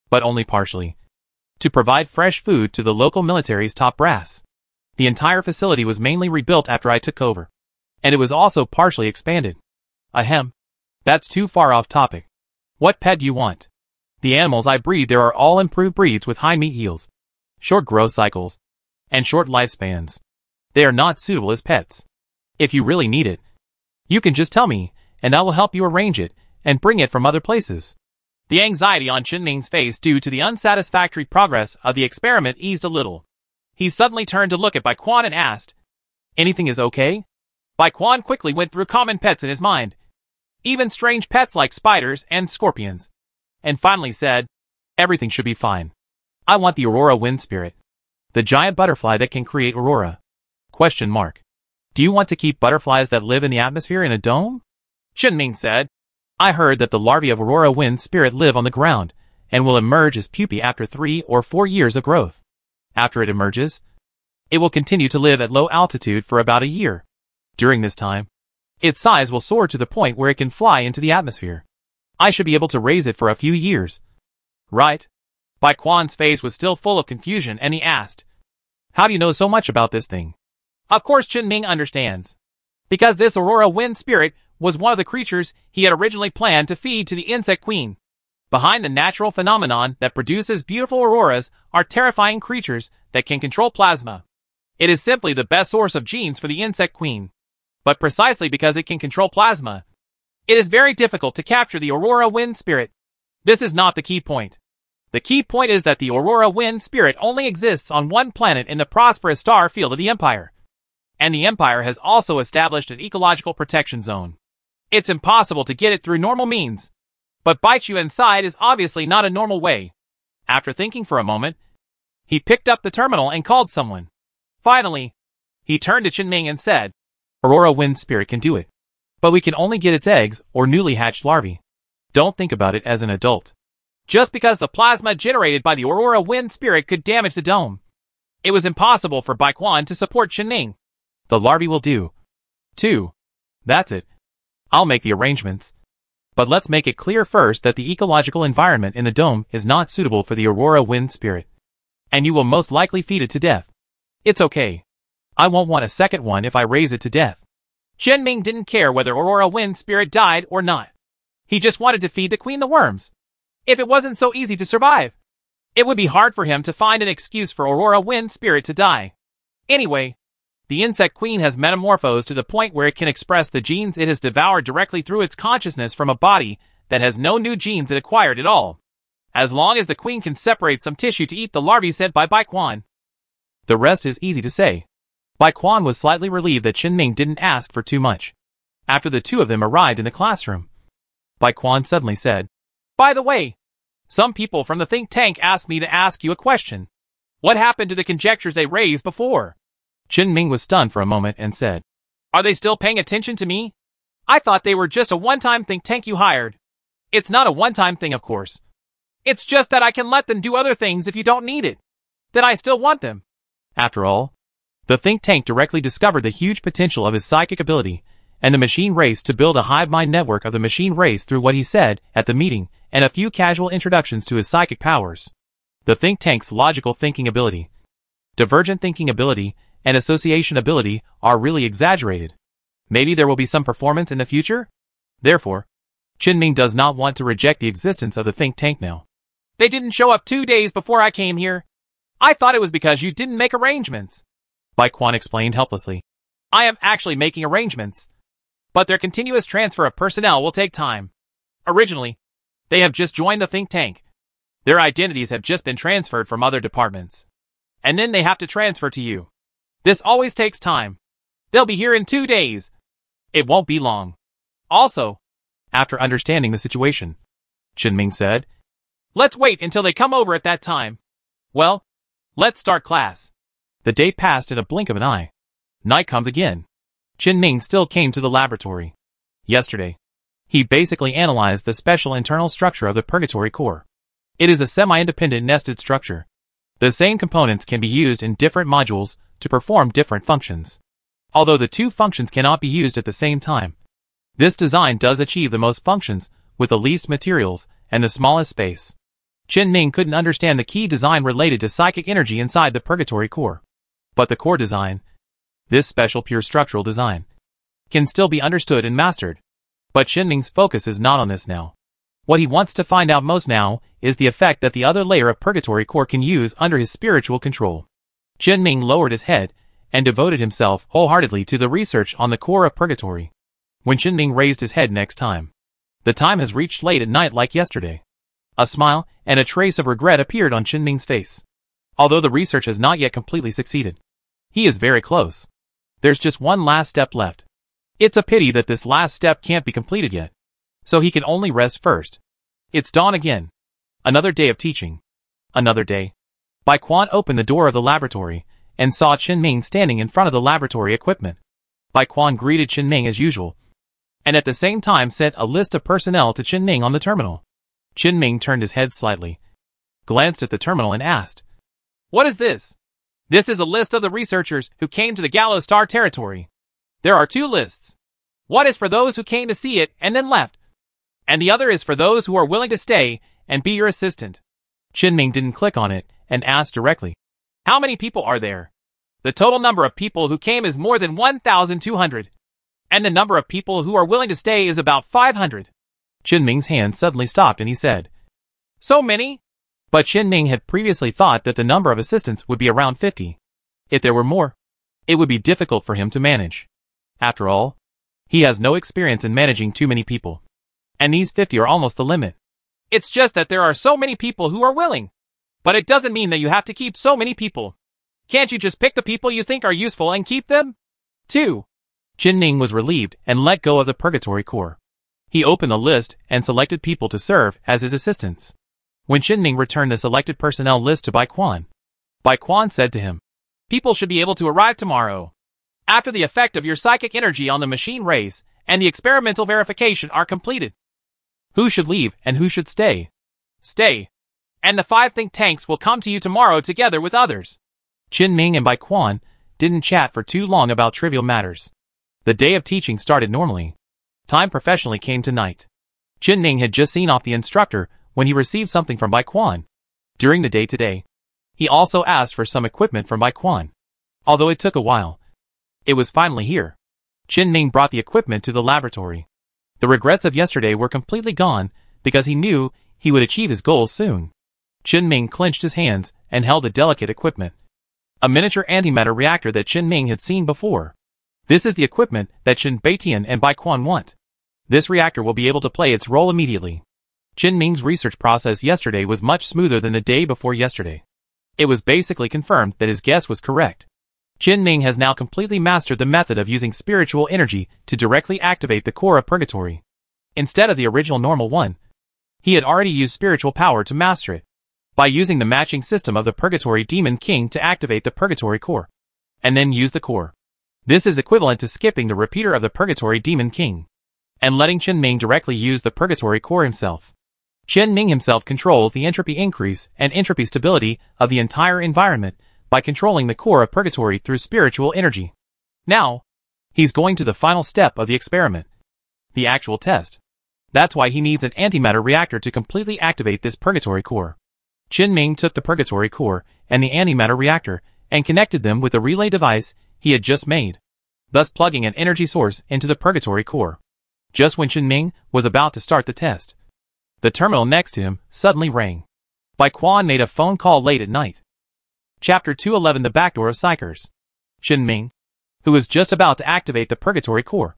but only partially. To provide fresh food to the local military's top brass. The entire facility was mainly rebuilt after I took over. And it was also partially expanded. Ahem. That's too far off topic. What pet do you want? The animals I breed there are all improved breeds with high meat yields, short growth cycles, and short lifespans. They are not suitable as pets. If you really need it, you can just tell me, and I will help you arrange it and bring it from other places. The anxiety on Chen Ming's face due to the unsatisfactory progress of the experiment eased a little. He suddenly turned to look at Bai Quan and asked, Anything is okay? Bai Quan quickly went through common pets in his mind, even strange pets like spiders and scorpions, and finally said, Everything should be fine. I want the Aurora Wind Spirit, the giant butterfly that can create aurora. Question mark. Do you want to keep butterflies that live in the atmosphere in a dome? Chen Ming said. I heard that the larvae of Aurora Wind Spirit live on the ground and will emerge as pupae after three or four years of growth. After it emerges, it will continue to live at low altitude for about a year. During this time, its size will soar to the point where it can fly into the atmosphere. I should be able to raise it for a few years. Right. Bai Quan's face was still full of confusion and he asked, How do you know so much about this thing? Of course Chen Ming understands. Because this Aurora Wind Spirit was one of the creatures he had originally planned to feed to the Insect Queen. Behind the natural phenomenon that produces beautiful auroras are terrifying creatures that can control plasma. It is simply the best source of genes for the Insect Queen. But precisely because it can control plasma, it is very difficult to capture the Aurora Wind Spirit. This is not the key point. The key point is that the Aurora Wind Spirit only exists on one planet in the prosperous star field of the Empire and the Empire has also established an ecological protection zone. It's impossible to get it through normal means. But bite you inside is obviously not a normal way. After thinking for a moment, he picked up the terminal and called someone. Finally, he turned to Chen Ming and said, Aurora Wind Spirit can do it. But we can only get its eggs or newly hatched larvae. Don't think about it as an adult. Just because the plasma generated by the Aurora Wind Spirit could damage the dome. It was impossible for Bai Quan to support Chen Ming. The larvae will do. 2. That's it. I'll make the arrangements. But let's make it clear first that the ecological environment in the dome is not suitable for the Aurora wind spirit. And you will most likely feed it to death. It's okay. I won't want a second one if I raise it to death. Chen Ming didn't care whether Aurora wind spirit died or not. He just wanted to feed the queen the worms. If it wasn't so easy to survive, it would be hard for him to find an excuse for Aurora wind spirit to die. Anyway, the insect queen has metamorphosed to the point where it can express the genes it has devoured directly through its consciousness from a body that has no new genes it acquired at all. As long as the queen can separate some tissue to eat the larvae sent by Bai Quan. The rest is easy to say. Bai Quan was slightly relieved that Chen Ming didn't ask for too much. after the two of them arrived in the classroom. Bai Quan suddenly said, By the way, some people from the think tank asked me to ask you a question. What happened to the conjectures they raised before? Chen Ming was stunned for a moment and said, Are they still paying attention to me? I thought they were just a one-time think tank you hired. It's not a one-time thing, of course. It's just that I can let them do other things if you don't need it. That I still want them. After all, the think tank directly discovered the huge potential of his psychic ability, and the machine race to build a hive mind network of the machine race through what he said at the meeting and a few casual introductions to his psychic powers. The think tank's logical thinking ability, divergent thinking ability, and association ability are really exaggerated. Maybe there will be some performance in the future? Therefore, Ming does not want to reject the existence of the think tank now. They didn't show up two days before I came here. I thought it was because you didn't make arrangements. Bai Quan explained helplessly. I am actually making arrangements. But their continuous transfer of personnel will take time. Originally, they have just joined the think tank. Their identities have just been transferred from other departments. And then they have to transfer to you. This always takes time. They'll be here in two days. It won't be long. Also, after understanding the situation, Chen Ming said, Let's wait until they come over at that time. Well, let's start class. The day passed in a blink of an eye. Night comes again. Chen Ming still came to the laboratory. Yesterday, he basically analyzed the special internal structure of the purgatory core. It is a semi-independent nested structure. The same components can be used in different modules to perform different functions. Although the two functions cannot be used at the same time. This design does achieve the most functions with the least materials and the smallest space. Chen Ming couldn't understand the key design related to psychic energy inside the purgatory core. But the core design, this special pure structural design, can still be understood and mastered. But Chen Ming's focus is not on this now. What he wants to find out most now is the effect that the other layer of Purgatory Core can use under his spiritual control. Chen Ming lowered his head and devoted himself wholeheartedly to the research on the core of Purgatory. When Chen Ming raised his head next time, the time has reached late at night like yesterday. A smile and a trace of regret appeared on Chen Ming's face. Although the research has not yet completely succeeded, he is very close. There's just one last step left. It's a pity that this last step can't be completed yet. So he can only rest first. It's dawn again. Another day of teaching. Another day. Bai Quan opened the door of the laboratory and saw Chen Ming standing in front of the laboratory equipment. Bai Quan greeted Chen Ming as usual, and at the same time sent a list of personnel to Chen Ming on the terminal. Chen Ming turned his head slightly, glanced at the terminal and asked, What is this? This is a list of the researchers who came to the Gallo Star territory. There are two lists. One is for those who came to see it and then left. And the other is for those who are willing to stay and be your assistant. Chen Ming didn't click on it and asked directly. How many people are there? The total number of people who came is more than 1,200. And the number of people who are willing to stay is about 500. Chen Ming's hand suddenly stopped and he said, So many? But Chen Ming had previously thought that the number of assistants would be around 50. If there were more, it would be difficult for him to manage. After all, he has no experience in managing too many people. And these 50 are almost the limit. It's just that there are so many people who are willing. But it doesn't mean that you have to keep so many people. Can't you just pick the people you think are useful and keep them? 2. Chen Ming was relieved and let go of the purgatory core. He opened the list and selected people to serve as his assistants. When Chen Ming returned the selected personnel list to Bai Quan, Bai Quan said to him, People should be able to arrive tomorrow after the effect of your psychic energy on the machine race and the experimental verification are completed. Who should leave and who should stay? Stay. And the five think tanks will come to you tomorrow together with others. Chen Ming and Bai Quan didn't chat for too long about trivial matters. The day of teaching started normally. Time professionally came to night. Chen Ming had just seen off the instructor when he received something from Bai Quan. During the day today, he also asked for some equipment from Bai Quan. Although it took a while, it was finally here. Chen Ming brought the equipment to the laboratory. The regrets of yesterday were completely gone because he knew he would achieve his goals soon. Chen Ming clenched his hands and held the delicate equipment. A miniature antimatter reactor that Chen Ming had seen before. This is the equipment that Chen Beitian and Bai Quan want. This reactor will be able to play its role immediately. Chen Ming's research process yesterday was much smoother than the day before yesterday. It was basically confirmed that his guess was correct. Qin Ming has now completely mastered the method of using spiritual energy to directly activate the core of purgatory. Instead of the original normal one, he had already used spiritual power to master it, by using the matching system of the Purgatory Demon King to activate the Purgatory Core, and then use the core. This is equivalent to skipping the repeater of the Purgatory Demon King, and letting Chen Ming directly use the Purgatory Core himself. Chen Ming himself controls the entropy increase and entropy stability of the entire environment by controlling the core of purgatory through spiritual energy. Now, he's going to the final step of the experiment. The actual test. That's why he needs an antimatter reactor to completely activate this purgatory core. Qin Ming took the purgatory core and the antimatter reactor and connected them with the relay device he had just made, thus plugging an energy source into the purgatory core. Just when Qin Ming was about to start the test, the terminal next to him suddenly rang. Bai Quan made a phone call late at night. Chapter 211 The Backdoor of Psychers Qin Ming, who was just about to activate the Purgatory Core,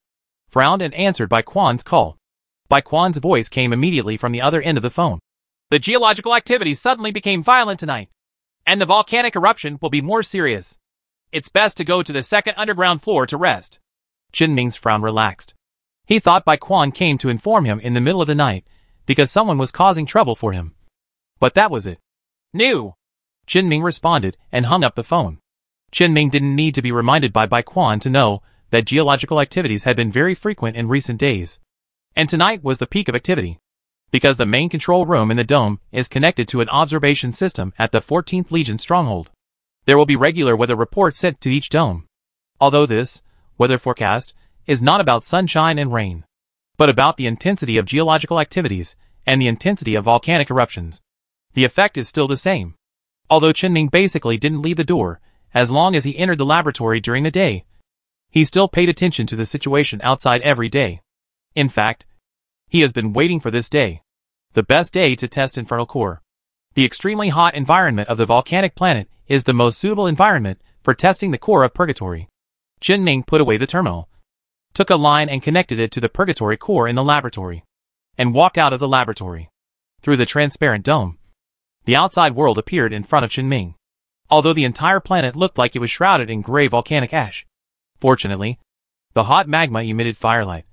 frowned and answered Bai Quan's call. Bai Quan's voice came immediately from the other end of the phone. The geological activity suddenly became violent tonight, and the volcanic eruption will be more serious. It's best to go to the second underground floor to rest. Qin Ming's frown relaxed. He thought Bai Quan came to inform him in the middle of the night because someone was causing trouble for him. But that was it. New. Qin Ming responded and hung up the phone. Qin Ming didn't need to be reminded by Bai Quan to know that geological activities had been very frequent in recent days. And tonight was the peak of activity. Because the main control room in the dome is connected to an observation system at the 14th Legion stronghold. There will be regular weather reports sent to each dome. Although this, weather forecast, is not about sunshine and rain, but about the intensity of geological activities and the intensity of volcanic eruptions. The effect is still the same. Although Qin Ming basically didn't leave the door, as long as he entered the laboratory during the day, he still paid attention to the situation outside every day. In fact, he has been waiting for this day. The best day to test Infernal Core. The extremely hot environment of the volcanic planet is the most suitable environment for testing the core of Purgatory. Qin Ming put away the terminal, took a line and connected it to the Purgatory core in the laboratory, and walked out of the laboratory. Through the transparent dome, the outside world appeared in front of Qin Ming, although the entire planet looked like it was shrouded in gray volcanic ash. Fortunately, the hot magma emitted firelight,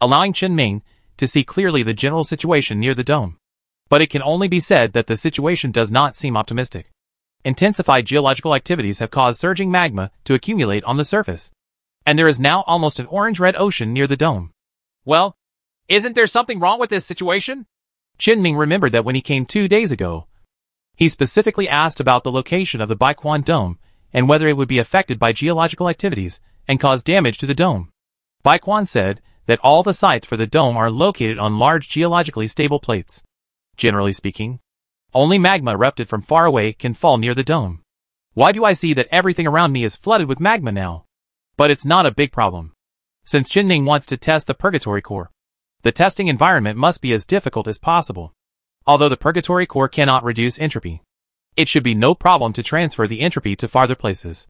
allowing Qin Ming to see clearly the general situation near the dome. But it can only be said that the situation does not seem optimistic. Intensified geological activities have caused surging magma to accumulate on the surface. And there is now almost an orange-red ocean near the dome. Well, isn't there something wrong with this situation? Qin Ming remembered that when he came two days ago, he specifically asked about the location of the Bai Quan Dome and whether it would be affected by geological activities and cause damage to the dome. Bai Quan said that all the sites for the dome are located on large geologically stable plates. Generally speaking, only magma erupted from far away can fall near the dome. Why do I see that everything around me is flooded with magma now? But it's not a big problem. Since Qin Ming wants to test the purgatory core, the testing environment must be as difficult as possible. Although the purgatory core cannot reduce entropy, it should be no problem to transfer the entropy to farther places.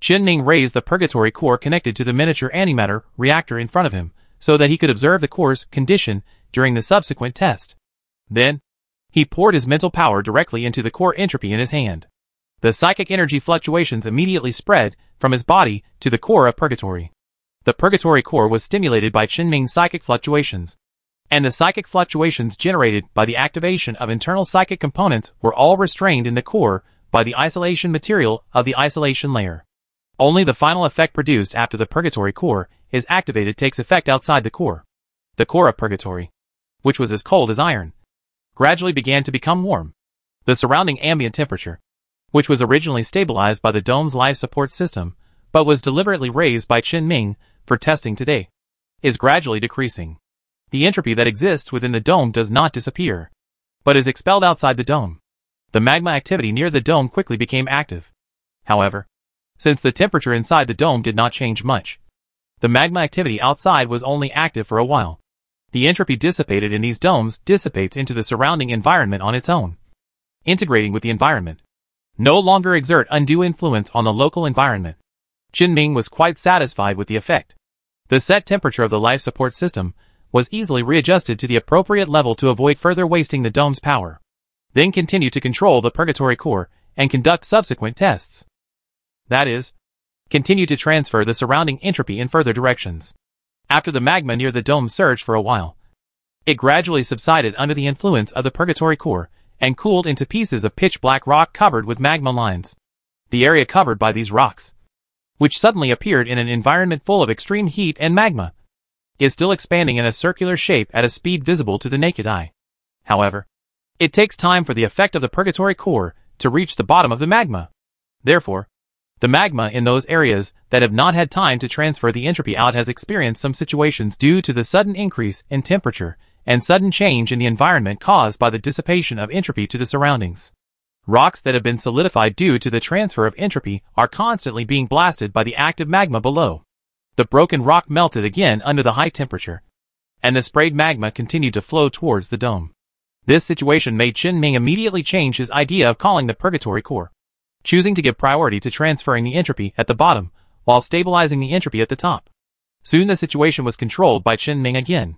Qin Ming raised the purgatory core connected to the miniature antimatter reactor in front of him, so that he could observe the core's condition during the subsequent test. Then, he poured his mental power directly into the core entropy in his hand. The psychic energy fluctuations immediately spread from his body to the core of purgatory. The purgatory core was stimulated by Qin Ming's psychic fluctuations, and the psychic fluctuations generated by the activation of internal psychic components were all restrained in the core by the isolation material of the isolation layer. Only the final effect produced after the purgatory core is activated takes effect outside the core. The core of purgatory, which was as cold as iron, gradually began to become warm. The surrounding ambient temperature, which was originally stabilized by the dome's life support system, but was deliberately raised by Qin Ming for testing today, is gradually decreasing. The entropy that exists within the dome does not disappear, but is expelled outside the dome. The magma activity near the dome quickly became active. However, since the temperature inside the dome did not change much, the magma activity outside was only active for a while. The entropy dissipated in these domes dissipates into the surrounding environment on its own, integrating with the environment. No longer exert undue influence on the local environment. Qin Ming was quite satisfied with the effect. The set temperature of the life support system was easily readjusted to the appropriate level to avoid further wasting the dome's power. Then continue to control the purgatory core and conduct subsequent tests. That is, continued to transfer the surrounding entropy in further directions. After the magma near the dome surged for a while, it gradually subsided under the influence of the purgatory core and cooled into pieces of pitch black rock covered with magma lines. The area covered by these rocks, which suddenly appeared in an environment full of extreme heat and magma, is still expanding in a circular shape at a speed visible to the naked eye. However, it takes time for the effect of the purgatory core to reach the bottom of the magma. Therefore, the magma in those areas that have not had time to transfer the entropy out has experienced some situations due to the sudden increase in temperature and sudden change in the environment caused by the dissipation of entropy to the surroundings. Rocks that have been solidified due to the transfer of entropy are constantly being blasted by the active magma below. The broken rock melted again under the high temperature, and the sprayed magma continued to flow towards the dome. This situation made Chen Ming immediately change his idea of calling the purgatory core choosing to give priority to transferring the entropy at the bottom, while stabilizing the entropy at the top. Soon the situation was controlled by Chen Ming again.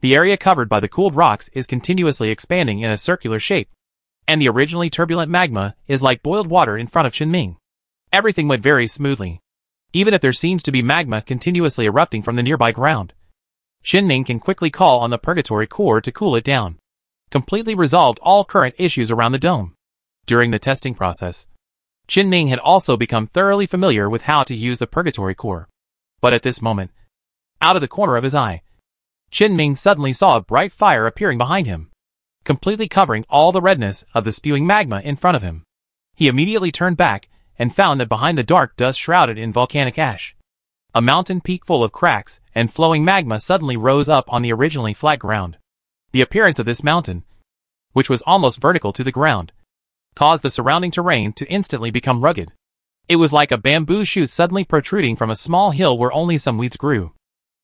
The area covered by the cooled rocks is continuously expanding in a circular shape, and the originally turbulent magma is like boiled water in front of Chen Ming. Everything went very smoothly. Even if there seems to be magma continuously erupting from the nearby ground. Chen Ming can quickly call on the purgatory core to cool it down. Completely resolved all current issues around the dome. During the testing process, Chen Ming had also become thoroughly familiar with how to use the purgatory core. But at this moment, out of the corner of his eye, Chen Ming suddenly saw a bright fire appearing behind him, completely covering all the redness of the spewing magma in front of him. He immediately turned back and found that behind the dark dust shrouded in volcanic ash, a mountain peak full of cracks and flowing magma suddenly rose up on the originally flat ground. The appearance of this mountain, which was almost vertical to the ground, caused the surrounding terrain to instantly become rugged. It was like a bamboo shoot suddenly protruding from a small hill where only some weeds grew.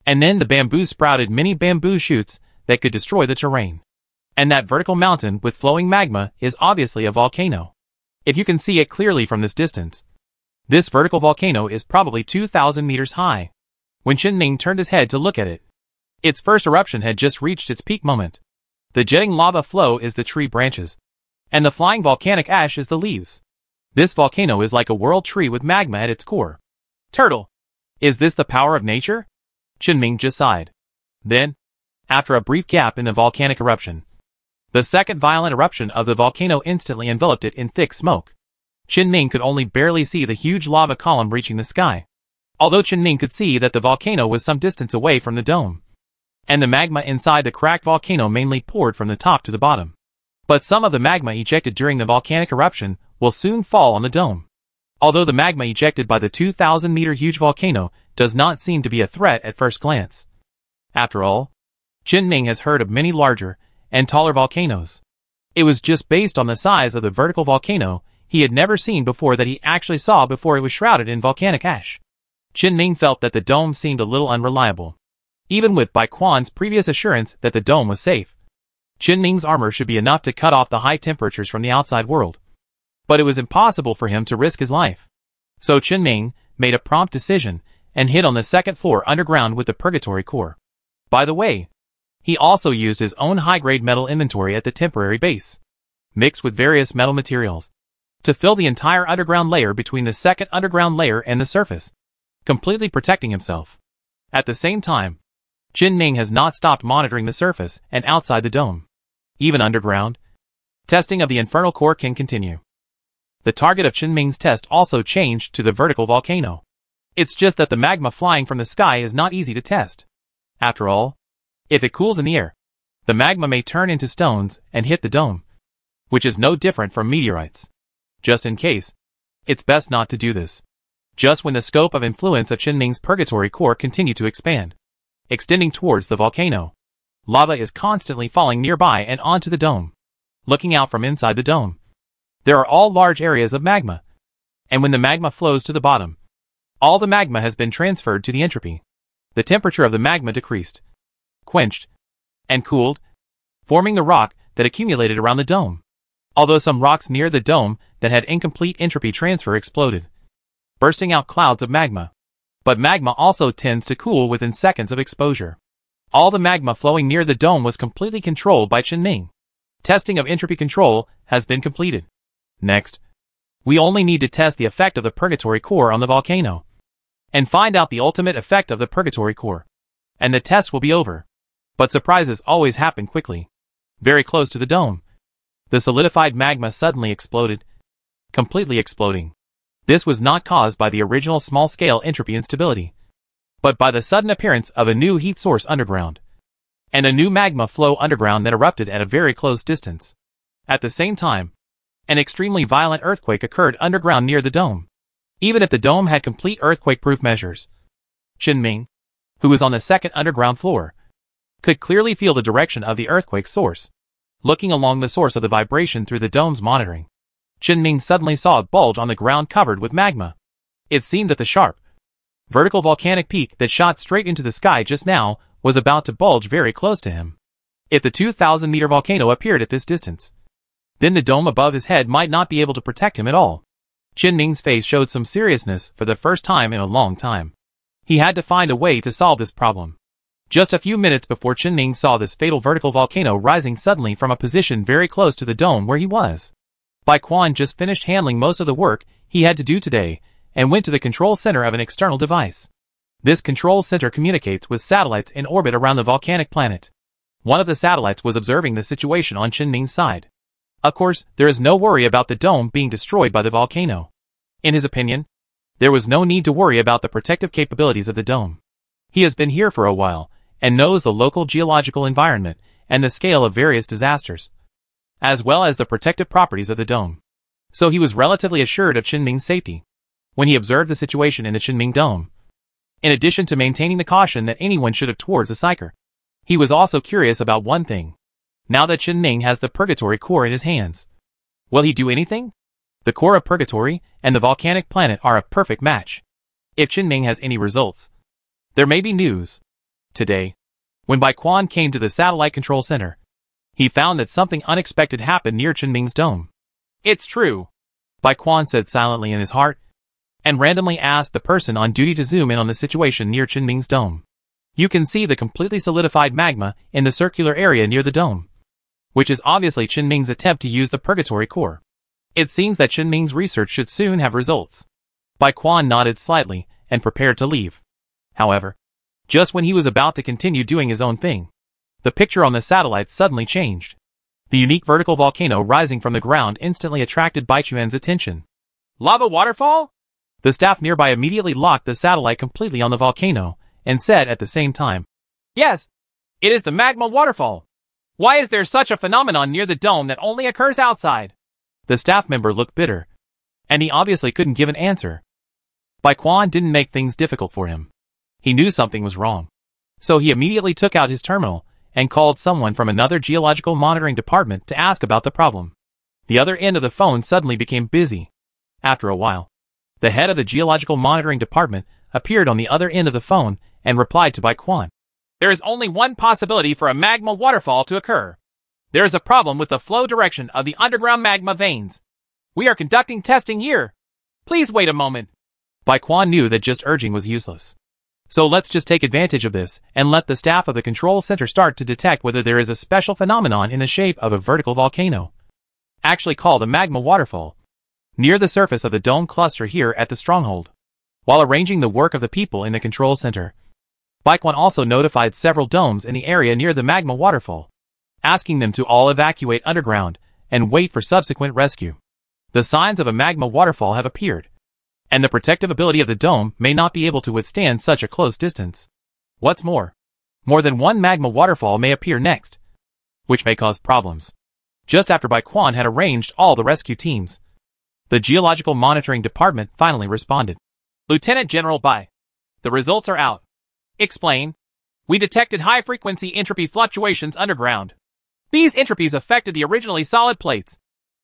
And then the bamboo sprouted many bamboo shoots that could destroy the terrain. And that vertical mountain with flowing magma is obviously a volcano. If you can see it clearly from this distance. This vertical volcano is probably 2,000 meters high. When Chen Ming turned his head to look at it, its first eruption had just reached its peak moment. The jetting lava flow is the tree branches, and the flying volcanic ash is the leaves. This volcano is like a world tree with magma at its core. Turtle. Is this the power of nature? Ming just sighed. Then, after a brief gap in the volcanic eruption, the second violent eruption of the volcano instantly enveloped it in thick smoke. Ming could only barely see the huge lava column reaching the sky. Although Ming could see that the volcano was some distance away from the dome. And the magma inside the cracked volcano mainly poured from the top to the bottom. But some of the magma ejected during the volcanic eruption will soon fall on the dome. Although the magma ejected by the 2,000 meter huge volcano does not seem to be a threat at first glance. After all, Chen Ming has heard of many larger and taller volcanoes. It was just based on the size of the vertical volcano he had never seen before that he actually saw before it was shrouded in volcanic ash. Chen Ming felt that the dome seemed a little unreliable. Even with Bai Quan's previous assurance that the dome was safe, Chen Ming's armor should be enough to cut off the high temperatures from the outside world. But it was impossible for him to risk his life. So Chen Ming made a prompt decision and hid on the second floor underground with the purgatory core. By the way, he also used his own high-grade metal inventory at the temporary base, mixed with various metal materials, to fill the entire underground layer between the second underground layer and the surface, completely protecting himself. At the same time, Chen Ming has not stopped monitoring the surface and outside the dome even underground. Testing of the infernal core can continue. The target of Chen Ming's test also changed to the vertical volcano. It's just that the magma flying from the sky is not easy to test. After all, if it cools in the air, the magma may turn into stones and hit the dome, which is no different from meteorites. Just in case, it's best not to do this. Just when the scope of influence of Chen Ming's purgatory core continued to expand, extending towards the volcano. Lava is constantly falling nearby and onto the dome. Looking out from inside the dome, there are all large areas of magma. And when the magma flows to the bottom, all the magma has been transferred to the entropy. The temperature of the magma decreased, quenched, and cooled, forming the rock that accumulated around the dome. Although some rocks near the dome that had incomplete entropy transfer exploded, bursting out clouds of magma. But magma also tends to cool within seconds of exposure. All the magma flowing near the dome was completely controlled by Chen Ming. Testing of entropy control has been completed. Next, we only need to test the effect of the purgatory core on the volcano. and find out the ultimate effect of the purgatory core. And the test will be over. But surprises always happen quickly. Very close to the dome. The solidified magma suddenly exploded, completely exploding. This was not caused by the original small-scale entropy instability, but by the sudden appearance of a new heat source underground, and a new magma flow underground that erupted at a very close distance. At the same time, an extremely violent earthquake occurred underground near the dome. Even if the dome had complete earthquake-proof measures, Chen Ming, who was on the second underground floor, could clearly feel the direction of the earthquake source. Looking along the source of the vibration through the dome's monitoring, Chen Ming suddenly saw a bulge on the ground covered with magma. It seemed that the sharp, vertical volcanic peak that shot straight into the sky just now was about to bulge very close to him. If the 2,000 meter volcano appeared at this distance, then the dome above his head might not be able to protect him at all. Chen Ming's face showed some seriousness for the first time in a long time. He had to find a way to solve this problem. Just a few minutes before Chen Ming saw this fatal vertical volcano rising suddenly from a position very close to the dome where he was. Bai Quan just finished handling most of the work he had to do today and went to the control center of an external device. This control center communicates with satellites in orbit around the volcanic planet. One of the satellites was observing the situation on Chen Ming's side. Of course, there is no worry about the dome being destroyed by the volcano. In his opinion, there was no need to worry about the protective capabilities of the dome. He has been here for a while, and knows the local geological environment and the scale of various disasters, as well as the protective properties of the dome. So he was relatively assured of Qinming's safety when he observed the situation in the Qinming Dome. In addition to maintaining the caution that anyone should have towards the psyker, he was also curious about one thing. Now that Qinming has the purgatory core in his hands, will he do anything? The core of purgatory and the volcanic planet are a perfect match. If Qinming has any results, there may be news, today. When Bai Quan came to the satellite control center, he found that something unexpected happened near Ming's dome. It's true, Bai Quan said silently in his heart, and randomly asked the person on duty to zoom in on the situation near Ming's dome. You can see the completely solidified magma in the circular area near the dome, which is obviously Ming's attempt to use the purgatory core. It seems that Ming's research should soon have results. Bai Quan nodded slightly and prepared to leave. However, just when he was about to continue doing his own thing, the picture on the satellite suddenly changed. The unique vertical volcano rising from the ground instantly attracted Bai Quan's attention. Lava waterfall? The staff nearby immediately locked the satellite completely on the volcano and said at the same time, Yes, it is the magma waterfall. Why is there such a phenomenon near the dome that only occurs outside? The staff member looked bitter, and he obviously couldn't give an answer. Bai Quan didn't make things difficult for him. He knew something was wrong. So he immediately took out his terminal and called someone from another geological monitoring department to ask about the problem. The other end of the phone suddenly became busy. After a while, the head of the geological monitoring department appeared on the other end of the phone and replied to Bai Quan. There is only one possibility for a magma waterfall to occur. There is a problem with the flow direction of the underground magma veins. We are conducting testing here. Please wait a moment. Bai Quan knew that just urging was useless. So let's just take advantage of this and let the staff of the control center start to detect whether there is a special phenomenon in the shape of a vertical volcano, actually called a magma waterfall, near the surface of the dome cluster here at the stronghold. While arranging the work of the people in the control center, Bai Quan also notified several domes in the area near the magma waterfall, asking them to all evacuate underground and wait for subsequent rescue. The signs of a magma waterfall have appeared, and the protective ability of the dome may not be able to withstand such a close distance. What's more, more than one magma waterfall may appear next, which may cause problems. Just after Bai Quan had arranged all the rescue teams, the Geological Monitoring Department finally responded. Lieutenant General Bai, the results are out. Explain. We detected high-frequency entropy fluctuations underground. These entropies affected the originally solid plates,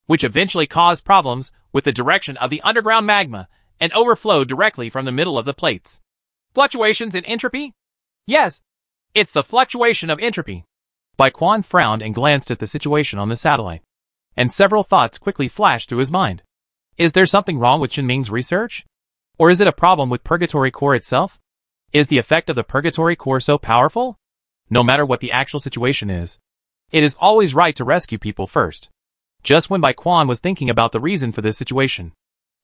which eventually caused problems with the direction of the underground magma and overflowed directly from the middle of the plates. Fluctuations in entropy? Yes, it's the fluctuation of entropy. Bai Quan frowned and glanced at the situation on the satellite, and several thoughts quickly flashed through his mind. Is there something wrong with Qinming's research? Or is it a problem with Purgatory Core itself? Is the effect of the Purgatory Core so powerful? No matter what the actual situation is, it is always right to rescue people first. Just when Bai Quan was thinking about the reason for this situation,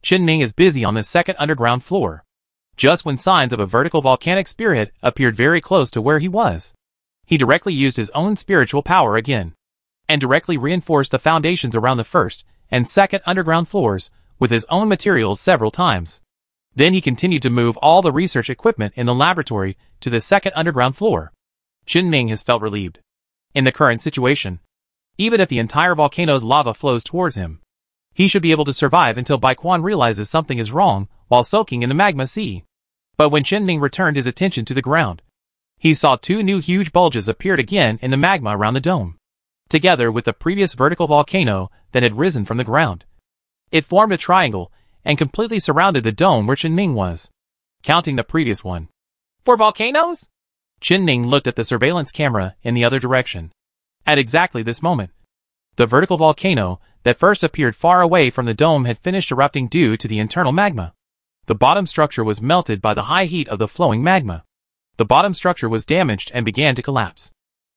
Qinming is busy on the second underground floor, just when signs of a vertical volcanic spearhead appeared very close to where he was. He directly used his own spiritual power again, and directly reinforced the foundations around the first and second underground floors with his own materials several times. Then he continued to move all the research equipment in the laboratory to the second underground floor. Chen Ming has felt relieved. In the current situation, even if the entire volcano's lava flows towards him, he should be able to survive until Bai Quan realizes something is wrong while soaking in the magma sea. But when Chen Ming returned his attention to the ground, he saw two new huge bulges appeared again in the magma around the dome, together with the previous vertical volcano that had risen from the ground. It formed a triangle and completely surrounded the dome where Chen Ming was, counting the previous one. For volcanoes? Chen Ming looked at the surveillance camera in the other direction. At exactly this moment, the vertical volcano that first appeared far away from the dome had finished erupting due to the internal magma. The bottom structure was melted by the high heat of the flowing magma. The bottom structure was damaged and began to collapse.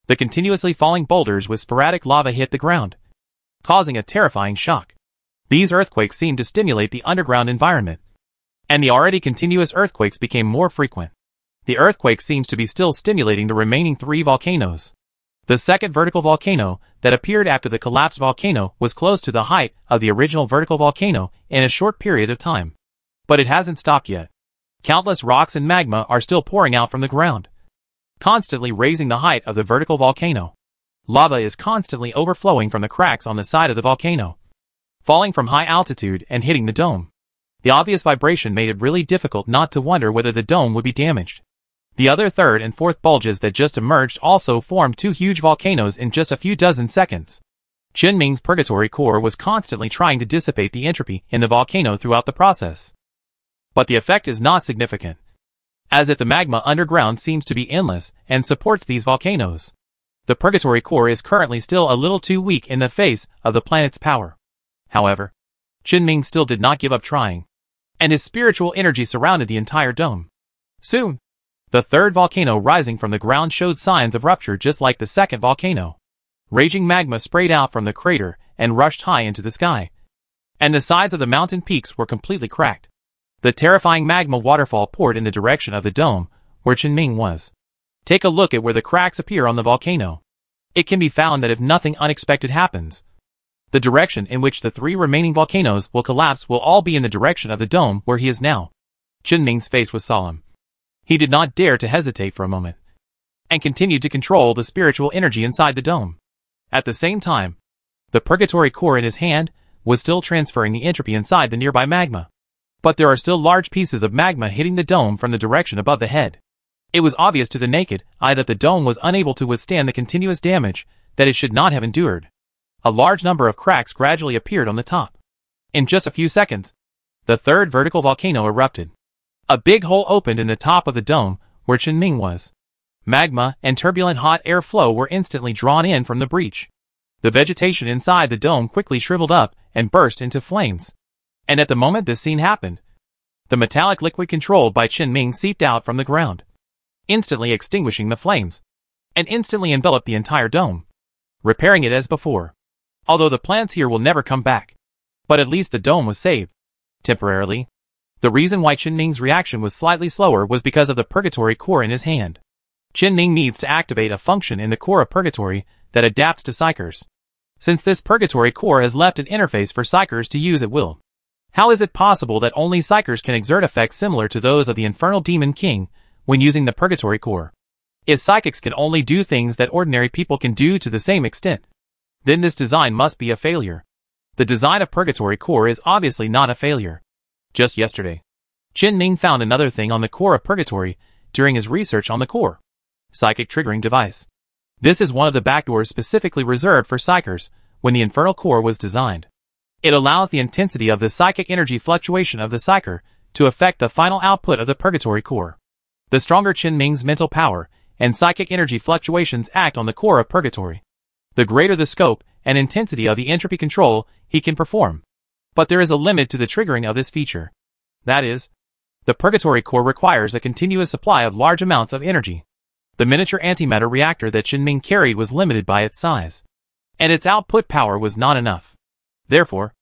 The continuously falling boulders with sporadic lava hit the ground, causing a terrifying shock. These earthquakes seemed to stimulate the underground environment, and the already continuous earthquakes became more frequent. The earthquake seems to be still stimulating the remaining three volcanoes. The second vertical volcano that appeared after the collapsed volcano was close to the height of the original vertical volcano in a short period of time. But it hasn't stopped yet. Countless rocks and magma are still pouring out from the ground, constantly raising the height of the vertical volcano. Lava is constantly overflowing from the cracks on the side of the volcano, falling from high altitude and hitting the dome. The obvious vibration made it really difficult not to wonder whether the dome would be damaged. The other third and fourth bulges that just emerged also formed two huge volcanoes in just a few dozen seconds. Chen Ming's purgatory core was constantly trying to dissipate the entropy in the volcano throughout the process. But the effect is not significant, as if the magma underground seems to be endless and supports these volcanoes. The purgatory core is currently still a little too weak in the face of the planet's power. However, Chen Ming still did not give up trying, and his spiritual energy surrounded the entire dome. Soon, the third volcano rising from the ground showed signs of rupture just like the second volcano. Raging magma sprayed out from the crater and rushed high into the sky. And the sides of the mountain peaks were completely cracked. The terrifying magma waterfall poured in the direction of the dome, where Ming was. Take a look at where the cracks appear on the volcano. It can be found that if nothing unexpected happens, the direction in which the three remaining volcanoes will collapse will all be in the direction of the dome where he is now. Ming's face was solemn. He did not dare to hesitate for a moment, and continued to control the spiritual energy inside the dome. At the same time, the purgatory core in his hand was still transferring the entropy inside the nearby magma. But there are still large pieces of magma hitting the dome from the direction above the head. It was obvious to the naked eye that the dome was unable to withstand the continuous damage that it should not have endured. A large number of cracks gradually appeared on the top. In just a few seconds, the third vertical volcano erupted. A big hole opened in the top of the dome where Chen Ming was. Magma and turbulent hot air flow were instantly drawn in from the breach. The vegetation inside the dome quickly shriveled up and burst into flames. And at the moment this scene happened, the metallic liquid controlled by Chen Ming seeped out from the ground, instantly extinguishing the flames, and instantly enveloped the entire dome, repairing it as before. Although the plants here will never come back. But at least the dome was saved. Temporarily, the reason why Chen Ning's reaction was slightly slower was because of the purgatory core in his hand. Chen Ning needs to activate a function in the core of purgatory that adapts to psykers. Since this purgatory core has left an interface for psykers to use at will. How is it possible that only psykers can exert effects similar to those of the infernal demon king when using the purgatory core? If psychics can only do things that ordinary people can do to the same extent, then this design must be a failure. The design of purgatory core is obviously not a failure. Just yesterday, Chen Ming found another thing on the core of Purgatory during his research on the core. Psychic Triggering Device. This is one of the backdoors specifically reserved for psykers when the Infernal Core was designed. It allows the intensity of the psychic energy fluctuation of the psyker to affect the final output of the Purgatory Core. The stronger Chen Ming's mental power and psychic energy fluctuations act on the core of Purgatory. The greater the scope and intensity of the entropy control he can perform. But there is a limit to the triggering of this feature. That is, the purgatory core requires a continuous supply of large amounts of energy. The miniature antimatter reactor that Chen Ming carried was limited by its size, and its output power was not enough. Therefore,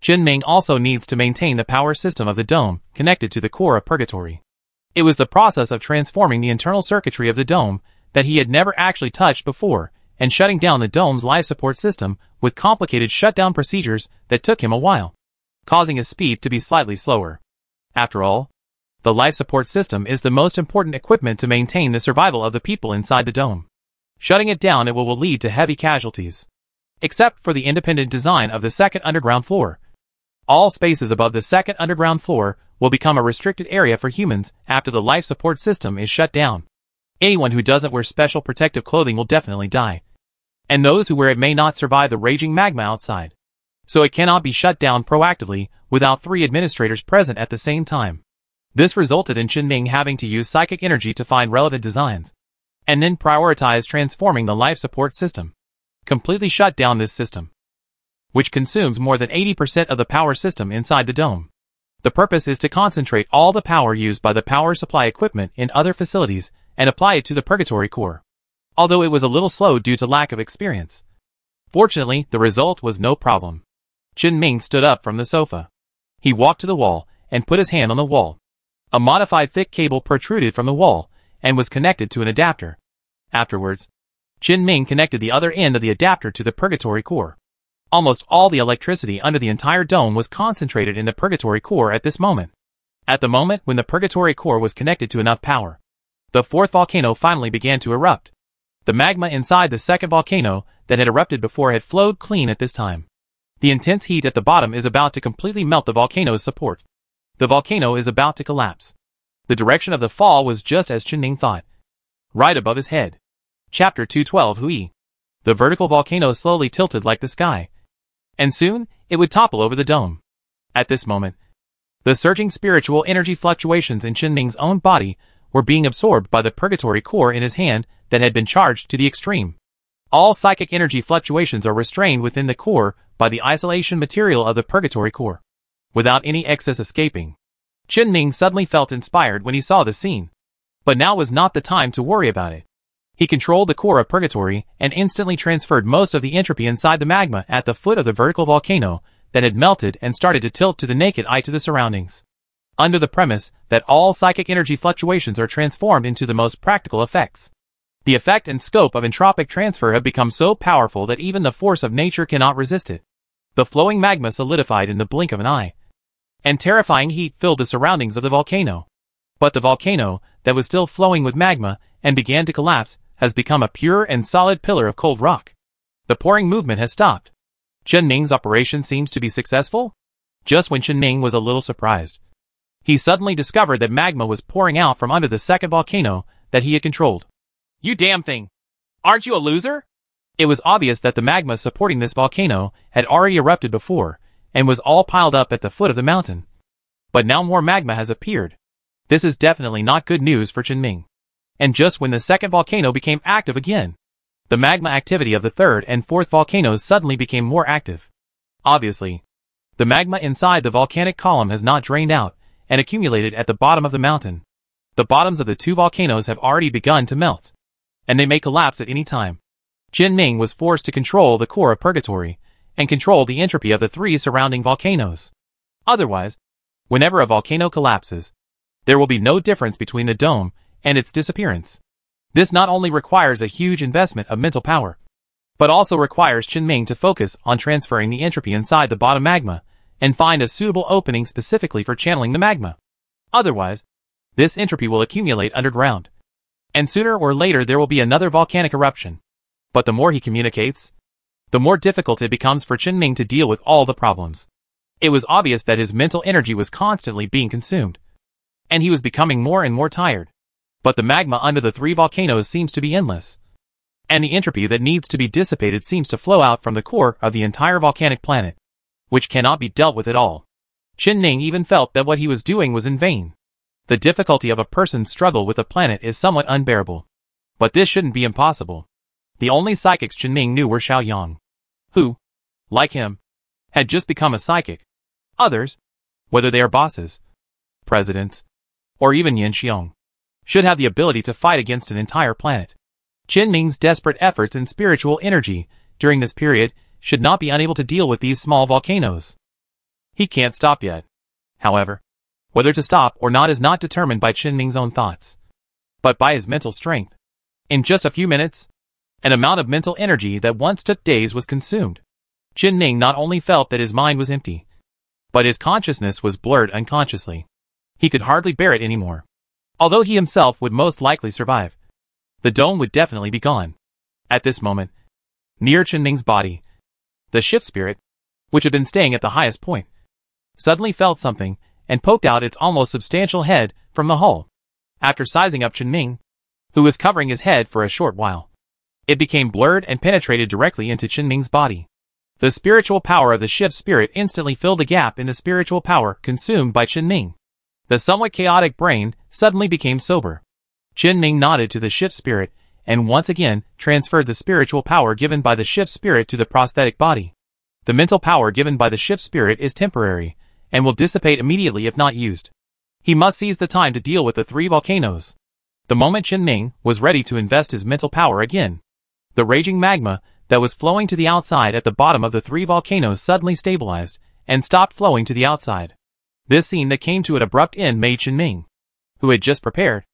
Chen Ming also needs to maintain the power system of the dome connected to the core of purgatory. It was the process of transforming the internal circuitry of the dome that he had never actually touched before and shutting down the dome's life support system with complicated shutdown procedures that took him a while, causing his speed to be slightly slower. After all, the life support system is the most important equipment to maintain the survival of the people inside the dome. Shutting it down it will, will lead to heavy casualties. Except for the independent design of the second underground floor. All spaces above the second underground floor will become a restricted area for humans after the life support system is shut down. Anyone who doesn't wear special protective clothing will definitely die. And those who wear it may not survive the raging magma outside. So it cannot be shut down proactively without three administrators present at the same time. This resulted in Chen Ming having to use psychic energy to find relevant designs, and then prioritize transforming the life support system. Completely shut down this system, which consumes more than 80% of the power system inside the dome. The purpose is to concentrate all the power used by the power supply equipment in other facilities and apply it to the purgatory core. Although it was a little slow due to lack of experience. Fortunately, the result was no problem. Chen Ming stood up from the sofa. He walked to the wall and put his hand on the wall. A modified thick cable protruded from the wall and was connected to an adapter. Afterwards, Chen Ming connected the other end of the adapter to the purgatory core. Almost all the electricity under the entire dome was concentrated in the purgatory core at this moment. At the moment when the purgatory core was connected to enough power, the fourth volcano finally began to erupt. The magma inside the second volcano that had erupted before had flowed clean at this time. The intense heat at the bottom is about to completely melt the volcano's support. The volcano is about to collapse. The direction of the fall was just as Chen Ming thought. Right above his head. Chapter 212 Hui. The vertical volcano slowly tilted like the sky. And soon, it would topple over the dome. At this moment, the surging spiritual energy fluctuations in Chen Ming's own body were being absorbed by the purgatory core in his hand that had been charged to the extreme. All psychic energy fluctuations are restrained within the core by the isolation material of the purgatory core without any excess escaping. Chen Ming suddenly felt inspired when he saw the scene. But now was not the time to worry about it. He controlled the core of Purgatory and instantly transferred most of the entropy inside the magma at the foot of the vertical volcano that had melted and started to tilt to the naked eye to the surroundings. Under the premise that all psychic energy fluctuations are transformed into the most practical effects. The effect and scope of entropic transfer have become so powerful that even the force of nature cannot resist it. The flowing magma solidified in the blink of an eye, and terrifying heat filled the surroundings of the volcano. But the volcano, that was still flowing with magma and began to collapse, has become a pure and solid pillar of cold rock. The pouring movement has stopped. Chen Ming's operation seems to be successful? Just when Chen Ming was a little surprised. He suddenly discovered that magma was pouring out from under the second volcano that he had controlled. You damn thing! Aren't you a loser? It was obvious that the magma supporting this volcano had already erupted before, and was all piled up at the foot of the mountain. But now more magma has appeared. This is definitely not good news for Ming. And just when the second volcano became active again, the magma activity of the third and fourth volcanoes suddenly became more active. Obviously, the magma inside the volcanic column has not drained out and accumulated at the bottom of the mountain. The bottoms of the two volcanoes have already begun to melt, and they may collapse at any time. Chen Ming was forced to control the core of purgatory and control the entropy of the three surrounding volcanoes. Otherwise, whenever a volcano collapses, there will be no difference between the dome and its disappearance. This not only requires a huge investment of mental power, but also requires Chen Ming to focus on transferring the entropy inside the bottom magma and find a suitable opening specifically for channeling the magma. Otherwise, this entropy will accumulate underground. And sooner or later there will be another volcanic eruption. But the more he communicates, the more difficult it becomes for Chen Ming to deal with all the problems. It was obvious that his mental energy was constantly being consumed. And he was becoming more and more tired. But the magma under the three volcanoes seems to be endless. And the entropy that needs to be dissipated seems to flow out from the core of the entire volcanic planet, which cannot be dealt with at all. Chen Ming even felt that what he was doing was in vain. The difficulty of a person's struggle with a planet is somewhat unbearable. But this shouldn't be impossible. The only psychics Chen Ming knew were Xiao Yang, who, like him, had just become a psychic. Others, whether they are bosses, presidents, or even Yan Xiong, should have the ability to fight against an entire planet. Chen Ming's desperate efforts and spiritual energy during this period should not be unable to deal with these small volcanoes. He can't stop yet. However, Whether to stop or not is not determined by Qin Ming's own thoughts, but by his mental strength. In just a few minutes, an amount of mental energy that once took days was consumed. Qin Ming not only felt that his mind was empty, but his consciousness was blurred unconsciously. He could hardly bear it anymore. Although he himself would most likely survive, the dome would definitely be gone. At this moment, near Qin Ming's body, the ship spirit, which had been staying at the highest point, suddenly felt something and poked out its almost substantial head from the hull. After sizing up Qin Ming, who was covering his head for a short while, it became blurred and penetrated directly into Qin Ming's body. The spiritual power of the ship's spirit instantly filled the gap in the spiritual power consumed by Qin Ming. The somewhat chaotic brain suddenly became sober. Qin Ming nodded to the ship's spirit and once again transferred the spiritual power given by the ship's spirit to the prosthetic body. The mental power given by the ship's spirit is temporary and will dissipate immediately if not used. He must seize the time to deal with the three volcanoes. The moment Qin Ming was ready to invest his mental power again, the raging magma that was flowing to the outside at the bottom of the three volcanoes suddenly stabilized and stopped flowing to the outside. This scene that came to an abrupt end made Qin Ming, who had just prepared,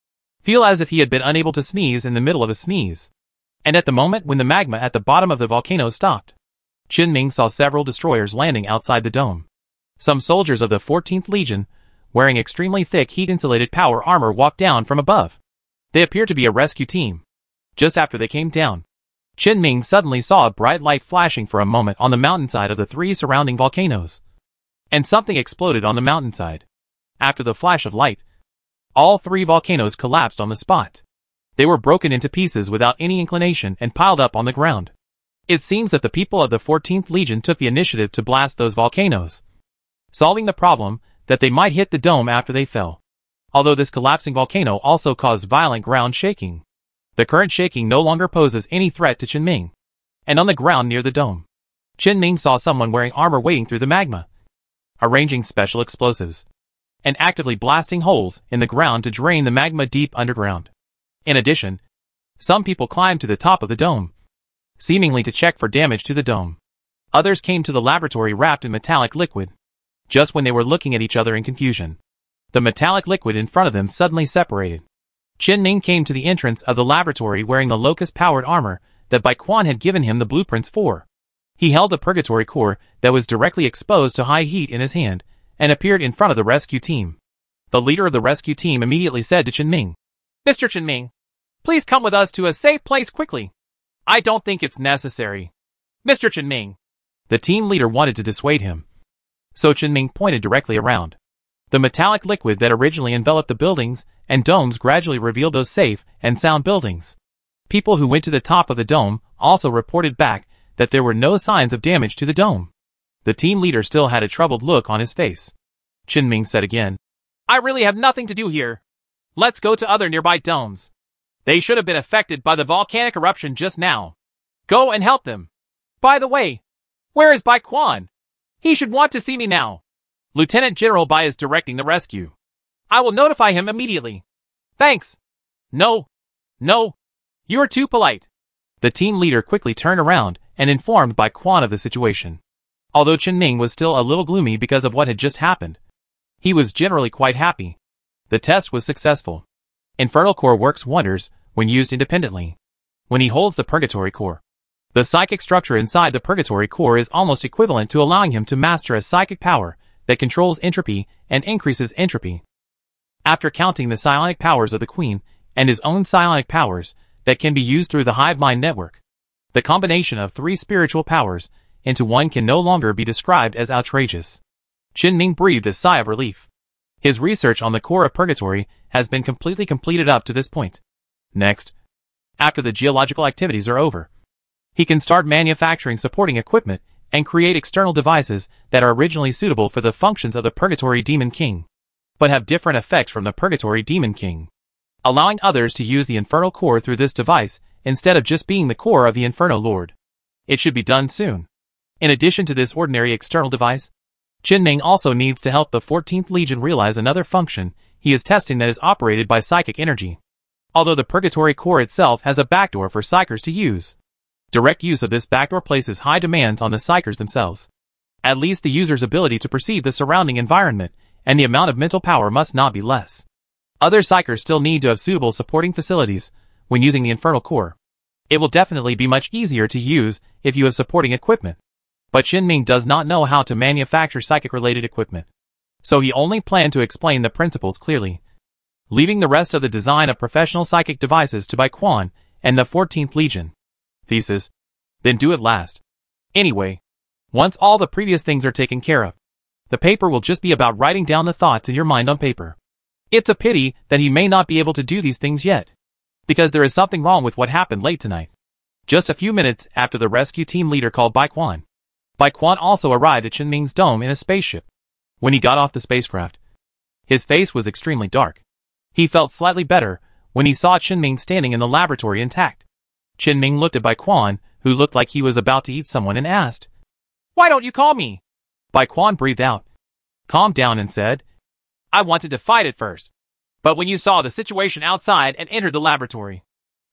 feel as if he had been unable to sneeze in the middle of a sneeze. And at the moment when the magma at the bottom of the volcano stopped, Qin Ming saw several destroyers landing outside the dome. Some soldiers of the 14th Legion, wearing extremely thick heat-insulated power armor walked down from above. They appeared to be a rescue team. Just after they came down, Qin Ming suddenly saw a bright light flashing for a moment on the mountainside of the three surrounding volcanoes. And something exploded on the mountainside. After the flash of light, all three volcanoes collapsed on the spot. They were broken into pieces without any inclination and piled up on the ground. It seems that the people of the 14th Legion took the initiative to blast those volcanoes, solving the problem that they might hit the dome after they fell. Although this collapsing volcano also caused violent ground shaking. The current shaking no longer poses any threat to Qin Ming. And on the ground near the dome, Qin Ming saw someone wearing armor wading through the magma, arranging special explosives, and actively blasting holes in the ground to drain the magma deep underground. In addition, some people climbed to the top of the dome, seemingly to check for damage to the dome. Others came to the laboratory wrapped in metallic liquid, just when they were looking at each other in confusion. The metallic liquid in front of them suddenly separated, Qin Ning came to the entrance of the laboratory wearing the locust-powered armor that Bai Quan had given him the blueprints for. He held a purgatory core that was directly exposed to high heat in his hand and appeared in front of the rescue team. The leader of the rescue team immediately said to Qin Ming, Mr. Qin Ming, please come with us to a safe place quickly. I don't think it's necessary. Mr. Qin Ming. The team leader wanted to dissuade him. So Qin Ming pointed directly around. The metallic liquid that originally enveloped the buildings and domes gradually revealed those safe and sound buildings. People who went to the top of the dome also reported back that there were no signs of damage to the dome. The team leader still had a troubled look on his face. Qin Ming said again, I really have nothing to do here. Let's go to other nearby domes. They should have been affected by the volcanic eruption just now. Go and help them. By the way, where is Bai Quan? He should want to see me now. Lieutenant General Bai is directing the rescue. I will notify him immediately. Thanks. No. No. You are too polite. The team leader quickly turned around and informed Bai Quan of the situation. Although Qin Ming was still a little gloomy because of what had just happened, he was generally quite happy. The test was successful. Infernal Core works wonders when used independently. When he holds the Purgatory Core, the psychic structure inside the Purgatory Core is almost equivalent to allowing him to master a psychic power that controls entropy and increases entropy. After counting the psionic powers of the Queen and his own psionic powers that can be used through the hive mind network, the combination of three spiritual powers into one can no longer be described as outrageous. Qin Ming breathed a sigh of relief. His research on the core of purgatory has been completely completed up to this point. Next, after the geological activities are over, he can start manufacturing supporting equipment and create external devices that are originally suitable for the functions of the Purgatory Demon King, but have different effects from the Purgatory Demon King, allowing others to use the Infernal Core through this device instead of just being the core of the Inferno Lord. It should be done soon. In addition to this ordinary external device, Qin Ming also needs to help the 14th Legion realize another function he is testing that is operated by psychic energy. Although the Purgatory Core itself has a backdoor for psykers to use. Direct use of this backdoor places high demands on the psykers themselves. At least the user's ability to perceive the surrounding environment and the amount of mental power must not be less. Other psykers still need to have suitable supporting facilities when using the Infernal Core. It will definitely be much easier to use if you have supporting equipment. But Ming does not know how to manufacture psychic-related equipment. So he only planned to explain the principles clearly, leaving the rest of the design of professional psychic devices to Bai Quan and the 14th Legion. Thesis. Then do it last. Anyway, once all the previous things are taken care of, the paper will just be about writing down the thoughts in your mind on paper. It's a pity that he may not be able to do these things yet. Because there is something wrong with what happened late tonight. Just a few minutes after the rescue team leader called Bai Quan. Bai Quan also arrived at Chenming's dome in a spaceship. When he got off the spacecraft, his face was extremely dark. He felt slightly better when he saw Chenming standing in the laboratory intact. Chenming looked at Bai Quan, who looked like he was about to eat someone and asked, Why don't you call me? Bai Quan breathed out, calmed down and said, I wanted to fight at first. But when you saw the situation outside and entered the laboratory,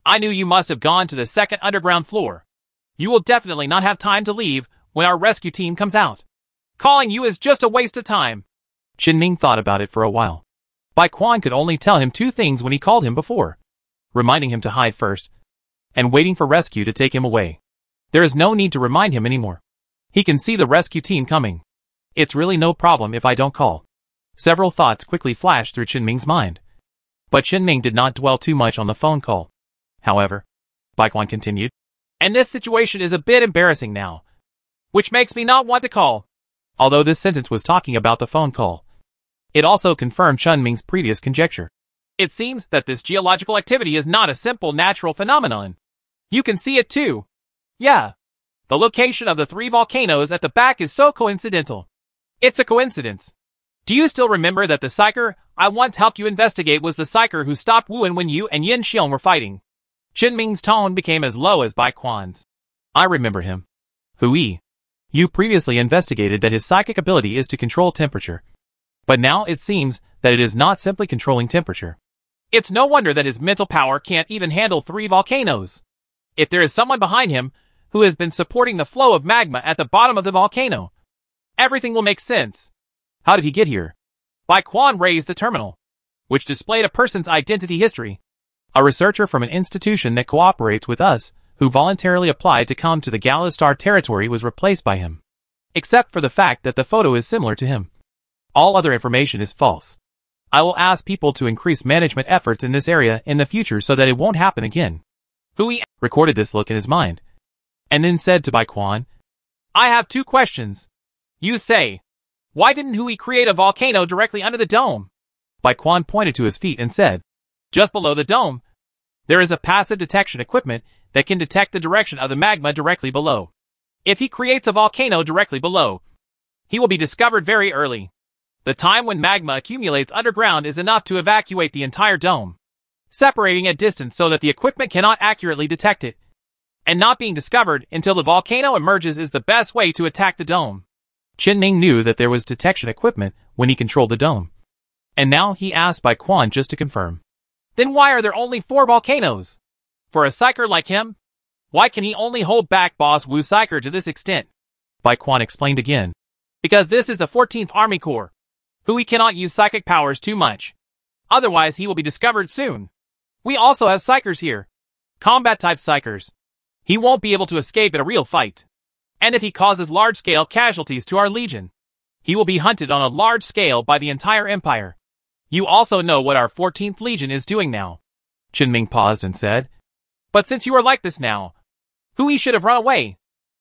I knew you must have gone to the second underground floor. You will definitely not have time to leave when our rescue team comes out. Calling you is just a waste of time. Chenming thought about it for a while. Bai Quan could only tell him two things when he called him before. Reminding him to hide first, and waiting for rescue to take him away. There is no need to remind him anymore. He can see the rescue team coming. It's really no problem if I don't call. Several thoughts quickly flashed through Chenming's mind. But Chenming did not dwell too much on the phone call. However, Bai Quan continued, And this situation is a bit embarrassing now. Which makes me not want to call. Although this sentence was talking about the phone call. It also confirmed Chenming's previous conjecture. It seems that this geological activity is not a simple natural phenomenon. You can see it too. Yeah. The location of the three volcanoes at the back is so coincidental. It's a coincidence. Do you still remember that the psyker I once helped you investigate was the psyker who stopped Wu when you and Yin Xiong were fighting? Qin Ming's tone became as low as Bai Quan's. I remember him. Hui. You previously investigated that his psychic ability is to control temperature. But now it seems that it is not simply controlling temperature. It's no wonder that his mental power can't even handle three volcanoes. If there is someone behind him who has been supporting the flow of magma at the bottom of the volcano, everything will make sense. How did he get here? Bai Quan raised the terminal, which displayed a person's identity history. A researcher from an institution that cooperates with us, who voluntarily applied to come to the Galastar territory was replaced by him. Except for the fact that the photo is similar to him. All other information is false. I will ask people to increase management efforts in this area in the future so that it won't happen again. Hui recorded this look in his mind, and then said to Bai Quan, I have two questions. You say, why didn't Hui create a volcano directly under the dome? Bai Quan pointed to his feet and said, Just below the dome, there is a passive detection equipment that can detect the direction of the magma directly below. If he creates a volcano directly below, he will be discovered very early. The time when magma accumulates underground is enough to evacuate the entire dome, separating at distance so that the equipment cannot accurately detect it. And not being discovered until the volcano emerges is the best way to attack the dome. Chenming knew that there was detection equipment when he controlled the dome. And now he asked Bai Quan just to confirm. Then why are there only four volcanoes? For a psyker like him, why can he only hold back Boss Wu Psyker to this extent? Bai Quan explained again. Because this is the 14th Army Corps. Hui cannot use psychic powers too much. Otherwise he will be discovered soon. We also have psykers here. Combat type psykers. He won't be able to escape in a real fight and if he causes large-scale casualties to our legion, he will be hunted on a large scale by the entire empire. You also know what our 14th legion is doing now. Chenming paused and said, But since you are like this now, Hui should have run away.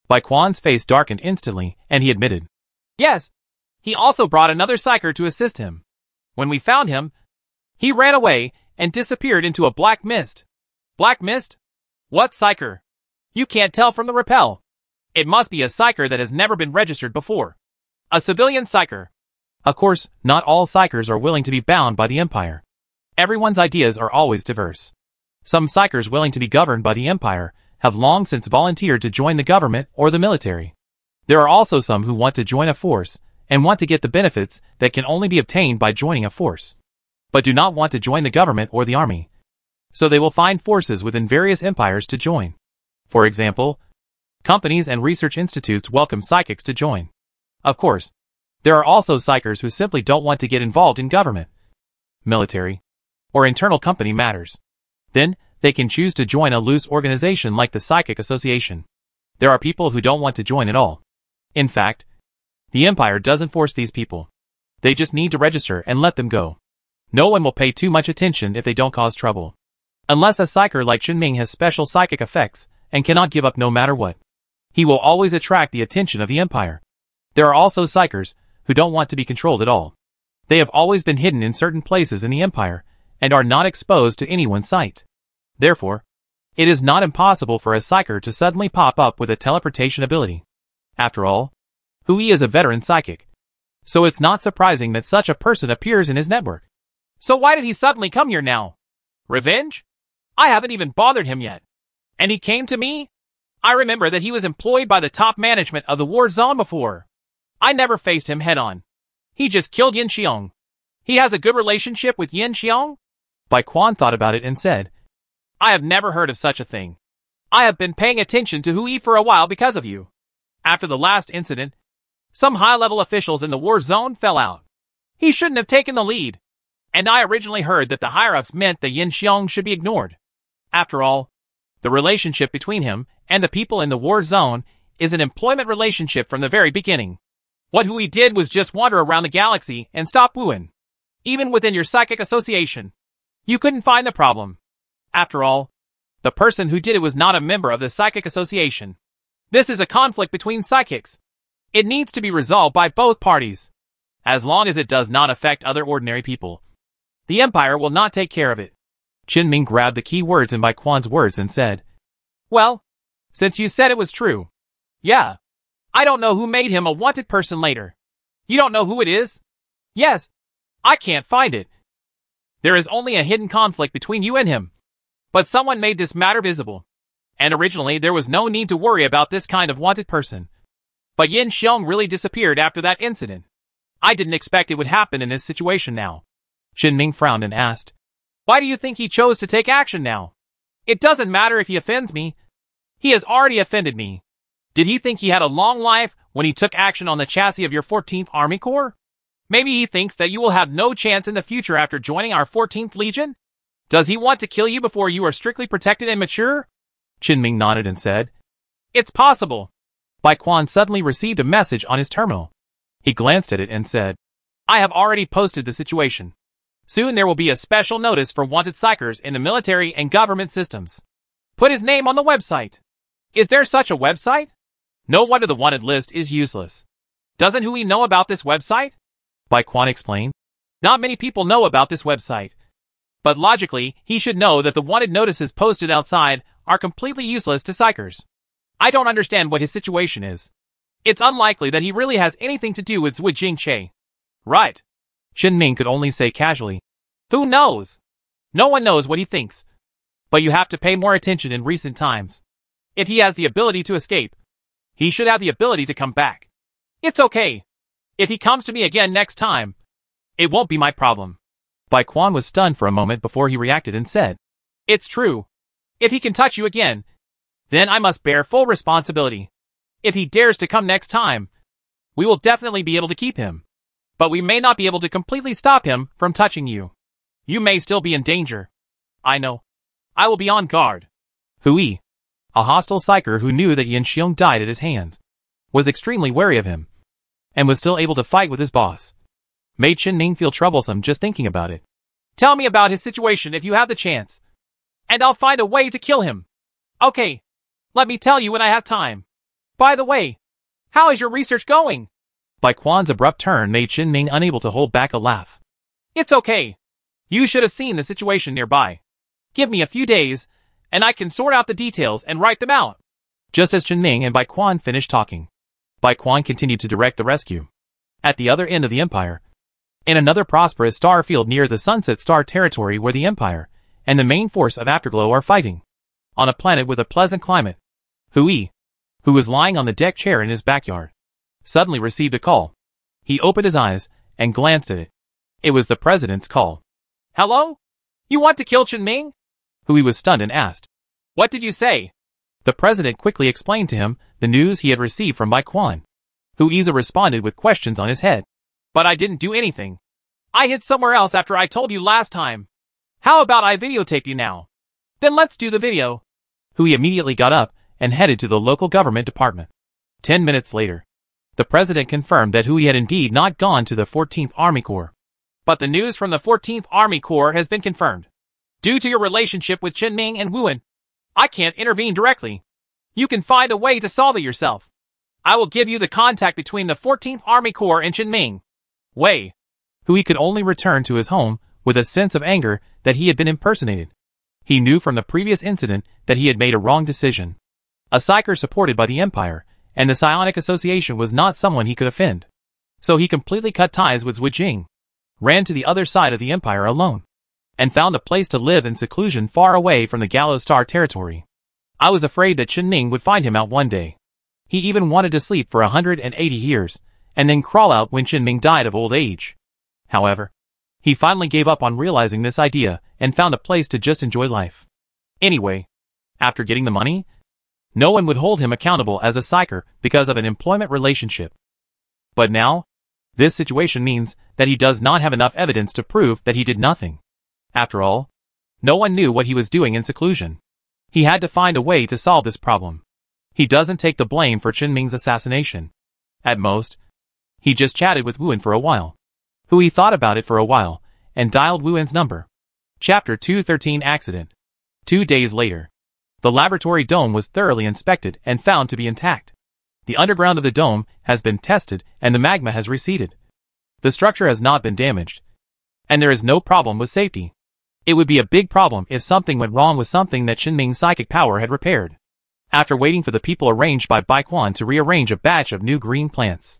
Bai Quan's face darkened instantly, and he admitted, Yes, he also brought another psyker to assist him. When we found him, he ran away and disappeared into a black mist. Black mist? What psyker? You can't tell from the rappel. It must be a psyker that has never been registered before. A civilian psyker. Of course, not all psykers are willing to be bound by the Empire. Everyone's ideas are always diverse. Some psykers willing to be governed by the Empire have long since volunteered to join the government or the military. There are also some who want to join a force and want to get the benefits that can only be obtained by joining a force, but do not want to join the government or the army. So they will find forces within various empires to join. For example, Companies and research institutes welcome psychics to join. Of course, There are also psykers who simply don't want to get involved in government, military, or internal company matters. Then, they can choose to join a loose organization like the Psychic Association. There are people who don't want to join at all. In fact, the Empire doesn't force these people. They just need to register and let them go. No one will pay too much attention if they don't cause trouble. Unless a psyker like Ming has special psychic effects and cannot give up no matter what. He will always attract the attention of the Empire. There are also psykers who don't want to be controlled at all. They have always been hidden in certain places in the Empire and are not exposed to anyone's sight. Therefore, it is not impossible for a psyker to suddenly pop up with a teleportation ability. After all, Hui is a veteran psychic, so it's not surprising that such a person appears in his network. So why did he suddenly come here now? Revenge? I haven't even bothered him yet. And he came to me? I remember that he was employed by the top management of the war zone before. I never faced him head on. He just killed Yin Xiong. He has a good relationship with Yin Xiong? Bai Quan thought about it and said, I have never heard of such a thing. I have been paying attention to Hui for a while because of you. After the last incident, some high-level officials in the war zone fell out. He shouldn't have taken the lead. And I originally heard that the higher-ups meant that Yin Xiong should be ignored. After all, the relationship between him and the people in the war zone is an employment relationship from the very beginning. What Hui did was just wander around the galaxy and stop Wuan. Even within your psychic association. You couldn't find the problem. After all, the person who did it was not a member of the psychic association. This is a conflict between psychics. It needs to be resolved by both parties. As long as it does not affect other ordinary people. The Empire will not take care of it. Qin Ming grabbed the key words in Bai Quan's words and said, Well, since you said it was true. Yeah. I don't know who made him a wanted person later. You don't know who it is? Yes. I can't find it. There is only a hidden conflict between you and him. But someone made this matter visible. And originally there was no need to worry about this kind of wanted person. But Yin Xiong really disappeared after that incident. I didn't expect it would happen in this situation now. Qin Ming frowned and asked, Why do you think he chose to take action now? It doesn't matter if he offends me. He has already offended me. Did he think he had a long life when he took action on the chassis of your 14th Army Corps? Maybe he thinks that you will have no chance in the future after joining our 14th Legion? Does he want to kill you before you are strictly protected and mature? Qin Ming nodded and said, It's possible. Bai Quan suddenly received a message on his terminal. He glanced at it and said, I have already posted the situation. Soon there will be a special notice for wanted psykers in the military and government systems. Put his name on the website. Is there such a website? No wonder the wanted list is useless. Doesn't Hui know about this website? Bai Quan explained. Not many people know about this website. But logically, he should know that the wanted notices posted outside are completely useless to psykers. I don't understand what his situation is. It's unlikely that he really has anything to do with Zui Jingche. Right. Qin Ming could only say casually. Who knows? No one knows what he thinks. But you have to pay more attention in recent times. If he has the ability to escape, he should have the ability to come back. It's okay. If he comes to me again next time, it won't be my problem. Bai Quan was stunned for a moment before he reacted and said, It's true. If he can touch you again, then I must bear full responsibility. If he dares to come next time, we will definitely be able to keep him. But we may not be able to completely stop him from touching you. You may still be in danger. I know. I will be on guard. Hui, a hostile psyker who knew that Yin Xiong died at his hands, was extremely wary of him, and was still able to fight with his boss. Made Qin Ming feel troublesome just thinking about it. Tell me about his situation if you have the chance. And I'll find a way to kill him. Okay, let me tell you when I have time. By the way, how is your research going? Bai Quan's abrupt turn made Qin Ming unable to hold back a laugh. It's okay. You should have seen the situation nearby. Give me a few days, and I can sort out the details and write them out. Just as Qin Ming and Bai Quan finished talking, Bai Quan continued to direct the rescue. At the other end of the Empire, in another prosperous star field near the Sunset Star territory where the Empire and the main force of Afterglow are fighting on a planet with a pleasant climate. Hui, who was lying on the deck chair in his backyard, suddenly received a call. He opened his eyes and glanced at it. It was the president's call. Hello? You want to kill Qin Ming? Hui was stunned and asked. What did you say? The president quickly explained to him the news he had received from Bai Quan. Huiza responded with questions on his head. But I didn't do anything. I hid somewhere else after I told you last time. How about I videotape you now? Then let's do the video. Hui immediately got up and headed to the local government department. Ten minutes later, the president confirmed that Hui had indeed not gone to the 14th Army Corps. But the news from the 14th Army Corps has been confirmed. Due to your relationship with Chen Ming and Wuan, I can't intervene directly. You can find a way to solve it yourself. I will give you the contact between the 14th Army Corps and Chen Ming. Wei. Hui could only return to his home with a sense of anger that he had been impersonated. He knew from the previous incident that he had made a wrong decision. A psyker supported by the Empire, and the Psionic Association was not someone he could offend. So he completely cut ties with Zui Jing, ran to the other side of the Empire alone, and found a place to live in seclusion far away from the Gallows Star territory. I was afraid that Chen Ming would find him out one day. He even wanted to sleep for a 180 years, and then crawl out when Chen Ming died of old age. However, he finally gave up on realizing this idea and found a place to just enjoy life. Anyway, after getting the money, no one would hold him accountable as a psyker because of an employment relationship. But now, this situation means that he does not have enough evidence to prove that he did nothing. After all, no one knew what he was doing in seclusion. He had to find a way to solve this problem. He doesn't take the blame for Chen Ming's assassination. At most, he just chatted with Wuan for a while. Hui thought about it for a while, and dialed Wuan's number. Chapter 213 Accident. Two days later, the laboratory dome was thoroughly inspected and found to be intact. The underground of the dome has been tested and the magma has receded. The structure has not been damaged. And there is no problem with safety. It would be a big problem if something went wrong with something that Chen Ming's psychic power had repaired. After waiting for the people arranged by Bai Quan to rearrange a batch of new green plants,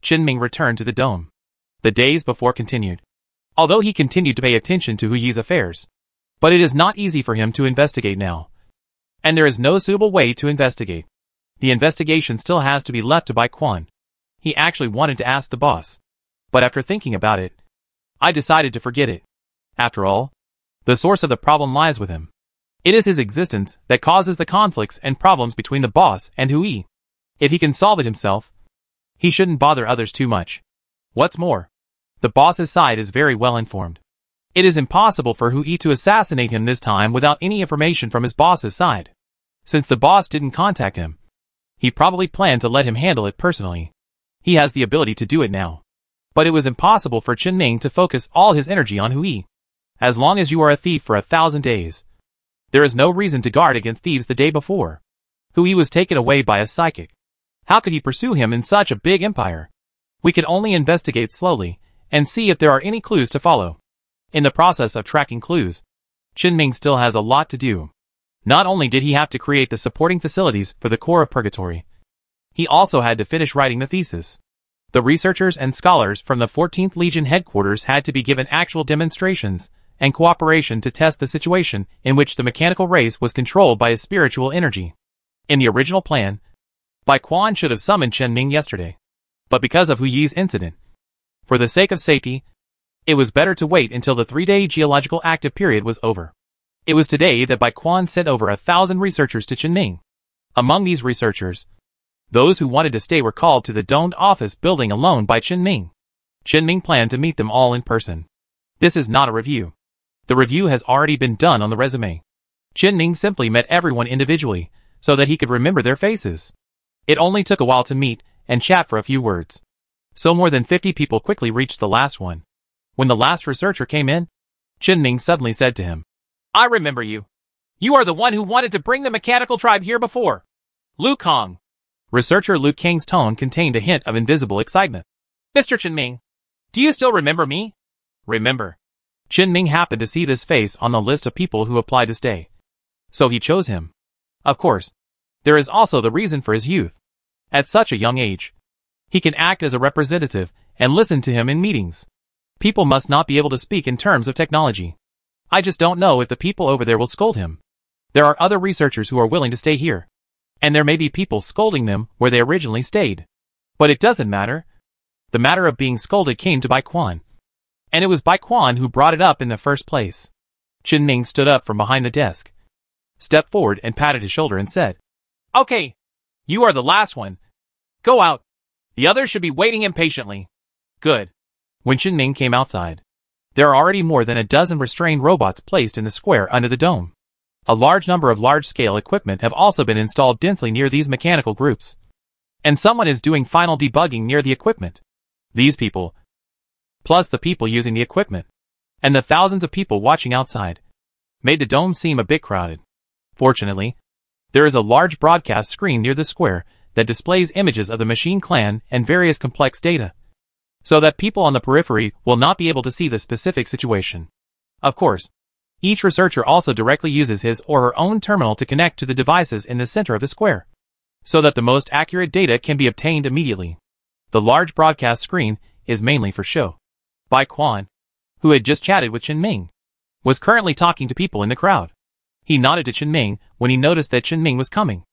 Chen Ming returned to the dome. The days before continued. Although he continued to pay attention to Hui's affairs. But it is not easy for him to investigate now. And there is no suitable way to investigate. The investigation still has to be left to Bai Quan. He actually wanted to ask the boss. But after thinking about it, I decided to forget it. After all, the source of the problem lies with him. It is his existence that causes the conflicts and problems between the boss and Hui. If he can solve it himself, he shouldn't bother others too much. What's more, the boss's side is very well informed. It is impossible for Hui to assassinate him this time without any information from his boss's side. Since the boss didn't contact him, he probably planned to let him handle it personally. He has the ability to do it now. But it was impossible for Chen Ming to focus all his energy on Hui. As long as you are a thief for a thousand days, there is no reason to guard against thieves the day before. Hui was taken away by a psychic. How could he pursue him in such a big empire? We could only investigate slowly and see if there are any clues to follow. In the process of tracking clues, Chen Ming still has a lot to do. Not only did he have to create the supporting facilities for the core of Purgatory, he also had to finish writing the thesis. The researchers and scholars from the 14th Legion headquarters had to be given actual demonstrations and cooperation to test the situation in which the mechanical race was controlled by a spiritual energy. In the original plan, Bai Quan should have summoned Chen Ming yesterday. But because of Hui's incident, for the sake of safety, it was better to wait until the three-day geological active period was over. It was today that Bai Quan sent over a thousand researchers to Chen Ming. Among these researchers, those who wanted to stay were called to the domed office building alone by Chen Ming. Chen Ming planned to meet them all in person. This is not a review. The review has already been done on the resume. Chen Ming simply met everyone individually, so that he could remember their faces. It only took a while to meet and chat for a few words. So more than 50 people quickly reached the last one. When the last researcher came in, Chen Ming suddenly said to him, I remember you. You are the one who wanted to bring the mechanical tribe here before. Lu Kong. Researcher Lu Kang's tone contained a hint of invisible excitement. Mr. Chen Ming, do you still remember me? Remember. Chen Ming happened to see this face on the list of people who applied to stay. So he chose him. Of course, there is also the reason for his youth. At such a young age, he can act as a representative and listen to him in meetings. People must not be able to speak in terms of technology. I just don't know if the people over there will scold him. There are other researchers who are willing to stay here. And there may be people scolding them where they originally stayed. But it doesn't matter. The matter of being scolded came to Bai Quan and it was Bai Quan who brought it up in the first place. Chen Ming stood up from behind the desk, stepped forward and patted his shoulder and said, Okay, you are the last one. Go out. The others should be waiting impatiently. Good. When Chen Ming came outside, there are already more than a dozen restrained robots placed in the square under the dome. A large number of large-scale equipment have also been installed densely near these mechanical groups. And someone is doing final debugging near the equipment. These people, plus the people using the equipment, and the thousands of people watching outside, made the dome seem a bit crowded. Fortunately, there is a large broadcast screen near the square that displays images of the machine clan and various complex data, so that people on the periphery will not be able to see the specific situation. Of course, each researcher also directly uses his or her own terminal to connect to the devices in the center of the square, so that the most accurate data can be obtained immediately. The large broadcast screen is mainly for show. Bai Quan, who had just chatted with Chen Ming, was currently talking to people in the crowd. He nodded to Chen Ming when he noticed that Chen Ming was coming,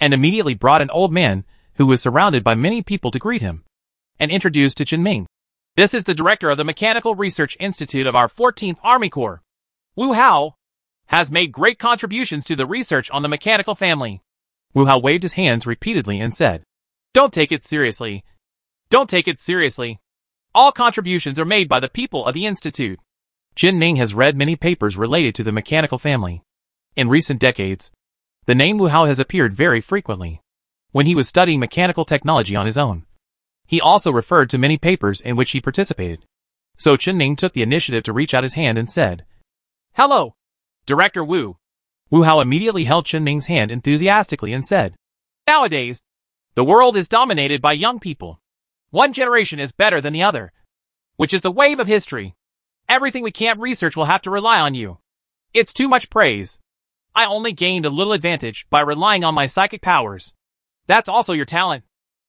and immediately brought an old man who was surrounded by many people to greet him, and introduced to Chen Ming. This is the director of the Mechanical Research Institute of our 14th Army Corps. Wu Hao has made great contributions to the research on the mechanical family. Wu Hao waved his hands repeatedly and said, Don't take it seriously. Don't take it seriously. All contributions are made by the people of the Institute. Chen Ming has read many papers related to the mechanical family. In recent decades, the name Wu Hao has appeared very frequently. When he was studying mechanical technology on his own, he also referred to many papers in which he participated. So Chen Ming took the initiative to reach out his hand and said, Hello, Director Wu. Wu Hao immediately held Chen Ming's hand enthusiastically and said, Nowadays, the world is dominated by young people. One generation is better than the other, which is the wave of history. Everything we can't research will have to rely on you. It's too much praise. I only gained a little advantage by relying on my psychic powers. That's also your talent.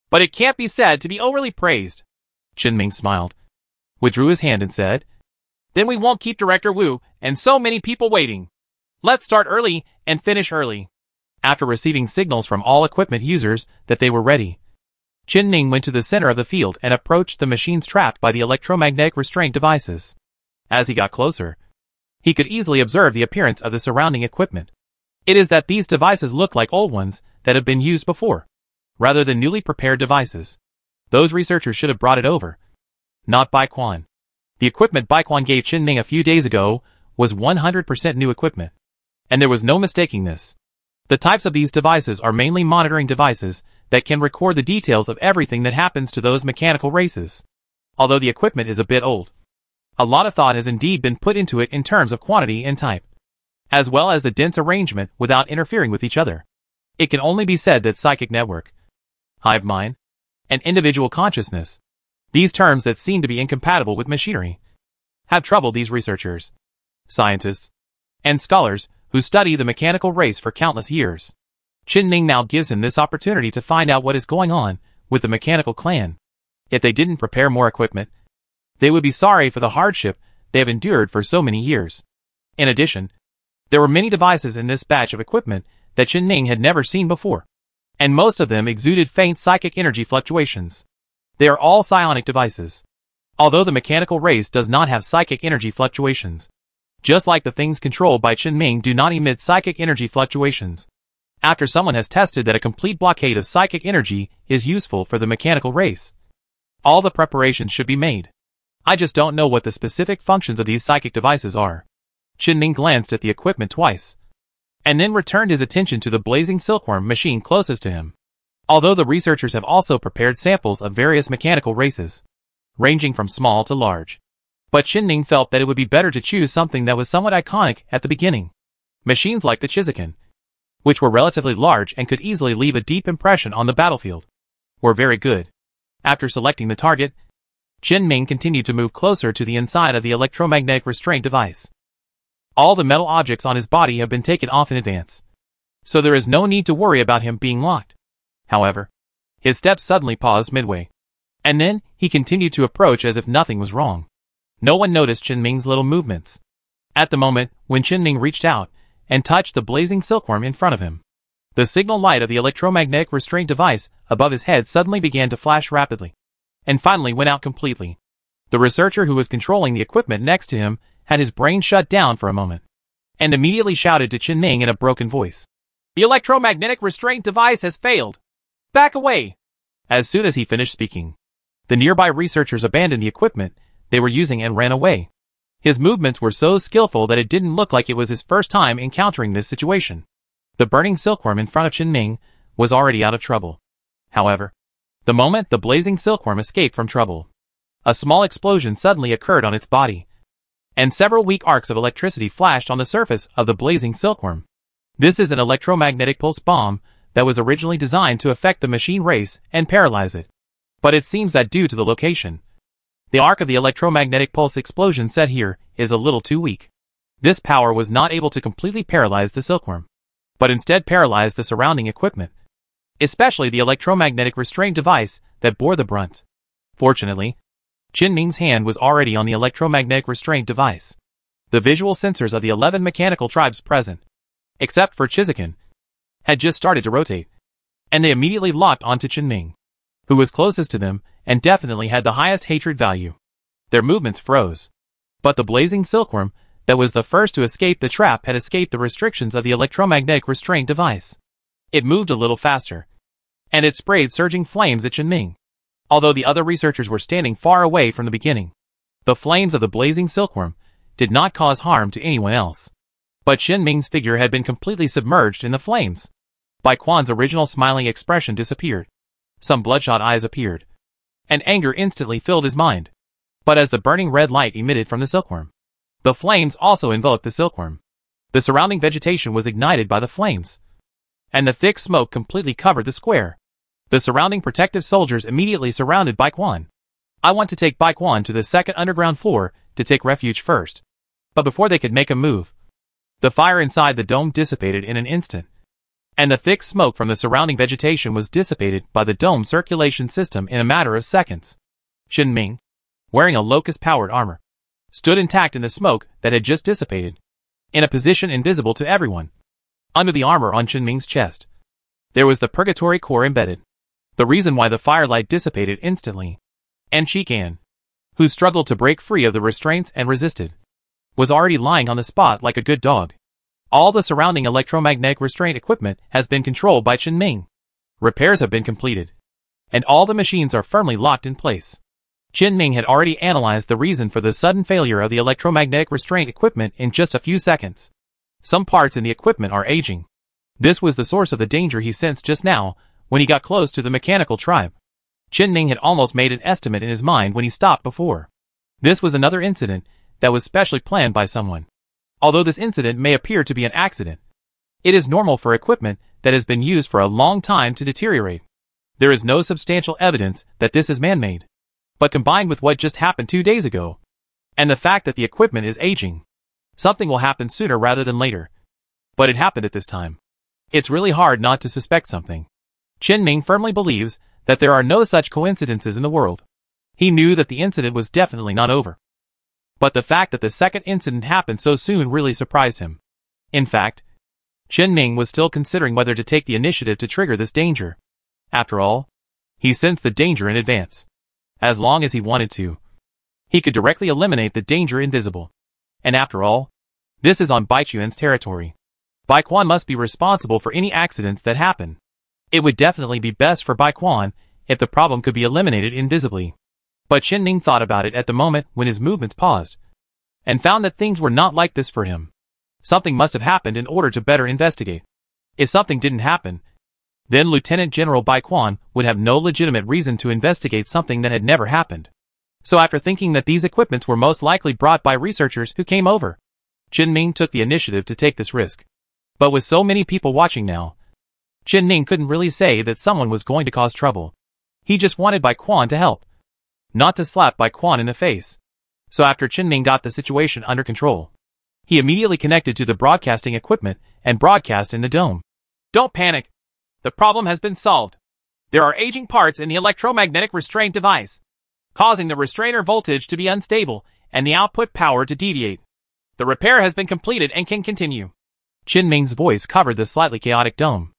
But it can't be said to be overly praised. Chen Ming smiled, withdrew his hand and said, Then we won't keep Director Wu and so many people waiting. Let's start early and finish early. After receiving signals from all equipment users that they were ready, Chen Ming went to the center of the field and approached the machines trapped by the electromagnetic restraint devices. As he got closer, he could easily observe the appearance of the surrounding equipment. It is that these devices look like old ones that have been used before, rather than newly prepared devices. Those researchers should have brought it over. Not Bai Quan. The equipment Bai Quan gave Chen Ming a few days ago was 100% new equipment. And there was no mistaking this. The types of these devices are mainly monitoring devices that can record the details of everything that happens to those mechanical races. Although the equipment is a bit old, a lot of thought has indeed been put into it in terms of quantity and type, as well as the dense arrangement without interfering with each other. It can only be said that psychic network, hive mind, and individual consciousness, these terms that seem to be incompatible with machinery, have troubled these researchers, scientists, and scholars who study the mechanical race for countless years. Chen Ming now gives him this opportunity to find out what is going on with the mechanical clan. If they didn't prepare more equipment, they would be sorry for the hardship they have endured for so many years. In addition, there were many devices in this batch of equipment that Chen Ming had never seen before, and most of them exuded faint psychic energy fluctuations. They are all psionic devices. Although the mechanical race does not have psychic energy fluctuations, just like the things controlled by Chen Ming do not emit psychic energy fluctuations. After someone has tested that a complete blockade of psychic energy is useful for the mechanical race, all the preparations should be made. I just don't know what the specific functions of these psychic devices are. Chen Ming glanced at the equipment twice, and then returned his attention to the blazing silkworm machine closest to him. Although the researchers have also prepared samples of various mechanical races, ranging from small to large. But Chen Ming felt that it would be better to choose something that was somewhat iconic at the beginning. Machines like the Chizikin, which were relatively large and could easily leave a deep impression on the battlefield, were very good. After selecting the target, Chen Ming continued to move closer to the inside of the electromagnetic restraint device. All the metal objects on his body have been taken off in advance, so there is no need to worry about him being locked. However, his steps suddenly paused midway, and then he continued to approach as if nothing was wrong. No one noticed Chen Ming's little movements. At the moment when Chen Ming reached out and touched the blazing silkworm in front of him, the signal light of the electromagnetic restraint device above his head suddenly began to flash rapidly, and finally went out completely. The researcher who was controlling the equipment next to him had his brain shut down for a moment, and immediately shouted to Chen Ming in a broken voice. The electromagnetic restraint device has failed. Back away! As soon as he finished speaking, the nearby researchers abandoned the equipment they were using and ran away. His movements were so skillful that it didn't look like it was his first time encountering this situation. The burning silkworm in front of Chen Ming was already out of trouble. However, the moment the blazing silkworm escaped from trouble, a small explosion suddenly occurred on its body, and several weak arcs of electricity flashed on the surface of the blazing silkworm. This is an electromagnetic pulse bomb that was originally designed to affect the machine race and paralyze it. But it seems that due to the location, the arc of the electromagnetic pulse explosion set here is a little too weak. This power was not able to completely paralyze the silkworm, but instead paralyzed the surrounding equipment, especially the electromagnetic restraint device that bore the brunt. Fortunately, Chen Ming's hand was already on the electromagnetic restraint device. The visual sensors of the 11 mechanical tribes present, except for Chizikin, had just started to rotate, and they immediately locked onto Chen Ming, who was closest to them and definitely had the highest hatred value. Their movements froze. But the blazing silkworm that was the first to escape the trap had escaped the restrictions of the electromagnetic restraint device. It moved a little faster, and it sprayed surging flames at Chen Ming although the other researchers were standing far away from the beginning. The flames of the blazing silkworm did not cause harm to anyone else. But Ming's figure had been completely submerged in the flames. Bai Quan's original smiling expression disappeared. Some bloodshot eyes appeared. And anger instantly filled his mind. But as the burning red light emitted from the silkworm, the flames also enveloped the silkworm. The surrounding vegetation was ignited by the flames. And the thick smoke completely covered the square. The surrounding protective soldiers immediately surrounded Bai Quan. I want to take Bai Quan to the second underground floor to take refuge first. But before they could make a move, the fire inside the dome dissipated in an instant. And the thick smoke from the surrounding vegetation was dissipated by the dome circulation system in a matter of seconds. Chen Ming, wearing a locust-powered armor, stood intact in the smoke that had just dissipated, in a position invisible to everyone. Under the armor on Chen Ming's chest, there was the purgatory core embedded the reason why the firelight dissipated instantly. And Shikan, who struggled to break free of the restraints and resisted, was already lying on the spot like a good dog. All the surrounding electromagnetic restraint equipment has been controlled by Chen Ming. Repairs have been completed, and all the machines are firmly locked in place. Chen Ming had already analyzed the reason for the sudden failure of the electromagnetic restraint equipment in just a few seconds. Some parts in the equipment are aging. This was the source of the danger he sensed just now, when he got close to the mechanical tribe. Chen Ming had almost made an estimate in his mind when he stopped before. This was another incident that was specially planned by someone. Although this incident may appear to be an accident, it is normal for equipment that has been used for a long time to deteriorate. There is no substantial evidence that this is man-made. But combined with what just happened two days ago, and the fact that the equipment is aging, something will happen sooner rather than later. But it happened at this time. It's really hard not to suspect something. Chen Ming firmly believes that there are no such coincidences in the world. He knew that the incident was definitely not over. But the fact that the second incident happened so soon really surprised him. In fact, Chen Ming was still considering whether to take the initiative to trigger this danger. After all, he sensed the danger in advance. As long as he wanted to, he could directly eliminate the danger invisible. And after all, this is on Bai Quan's territory. Bai Quan must be responsible for any accidents that happen. It would definitely be best for Bai Quan if the problem could be eliminated invisibly. But Chen Ming thought about it at the moment when his movements paused, and found that things were not like this for him. Something must have happened in order to better investigate. If something didn't happen, then Lieutenant General Bai Quan would have no legitimate reason to investigate something that had never happened. So after thinking that these equipments were most likely brought by researchers who came over, Chen Ming took the initiative to take this risk. But with so many people watching now, Chen Ming couldn't really say that someone was going to cause trouble. He just wanted Bai Quan to help. Not to slap Bai Quan in the face. So after Chen Ming got the situation under control, he immediately connected to the broadcasting equipment and broadcast in the dome. Don't panic. The problem has been solved. There are aging parts in the electromagnetic restraint device, causing the restrainer voltage to be unstable and the output power to deviate. The repair has been completed and can continue. Chen Ming's voice covered the slightly chaotic dome.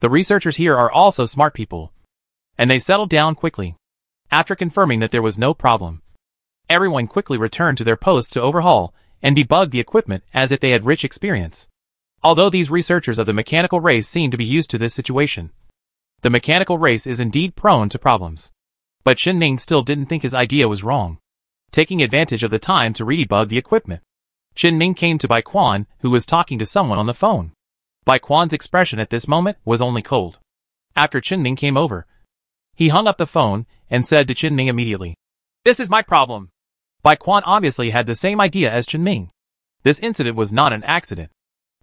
The researchers here are also smart people. And they settled down quickly. After confirming that there was no problem, everyone quickly returned to their posts to overhaul and debug the equipment as if they had rich experience. Although these researchers of the mechanical race seem to be used to this situation, the mechanical race is indeed prone to problems. But Chen Ming still didn't think his idea was wrong. taking advantage of the time to redebug the equipment. Chen Ming came to Bai Quan, who was talking to someone on the phone. Bai Quan's expression at this moment was only cold. After Chen Ming came over, he hung up the phone and said to Chen Ming immediately, This is my problem. Bai Quan obviously had the same idea as Chen Ming. This incident was not an accident,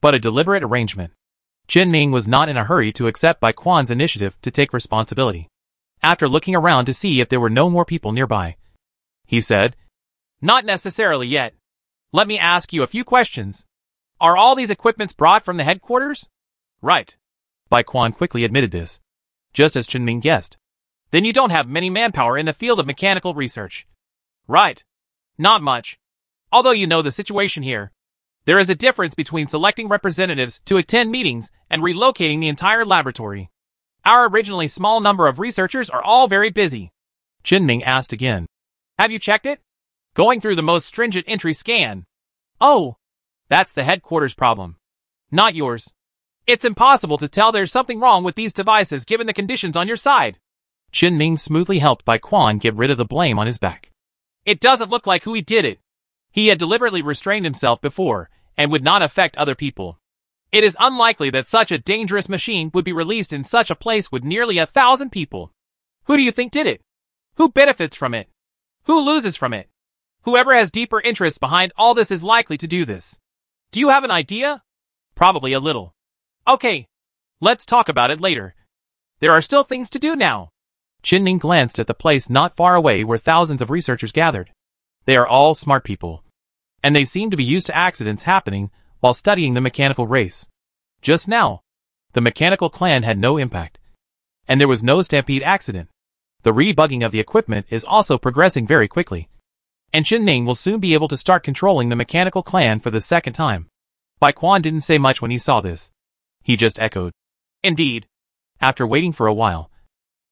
but a deliberate arrangement. Chen Ming was not in a hurry to accept Bai Quan's initiative to take responsibility. After looking around to see if there were no more people nearby, he said, Not necessarily yet. Let me ask you a few questions. Are all these equipments brought from the headquarters? Right. Bai Quan quickly admitted this, just as Chen Ming guessed. Then you don't have many manpower in the field of mechanical research. Right. Not much. Although you know the situation here. There is a difference between selecting representatives to attend meetings and relocating the entire laboratory. Our originally small number of researchers are all very busy. Chen Ming asked again. Have you checked it? Going through the most stringent entry scan. Oh, that's the headquarters problem. Not yours. It's impossible to tell there's something wrong with these devices given the conditions on your side. Chen Ming smoothly helped Bai Quan get rid of the blame on his back. It doesn't look like who he did it. He had deliberately restrained himself before and would not affect other people. It is unlikely that such a dangerous machine would be released in such a place with nearly a thousand people. Who do you think did it? Who benefits from it? Who loses from it? Whoever has deeper interests behind all this is likely to do this. Do you have an idea? Probably a little. Okay. Let's talk about it later. There are still things to do now. Chen Ming glanced at the place not far away where thousands of researchers gathered. They are all smart people. And they seem to be used to accidents happening while studying the mechanical race. Just now, the mechanical clan had no impact. And there was no stampede accident. The rebugging of the equipment is also progressing very quickly and Chen Ming will soon be able to start controlling the mechanical clan for the second time. Bai Quan didn't say much when he saw this. He just echoed. Indeed. After waiting for a while,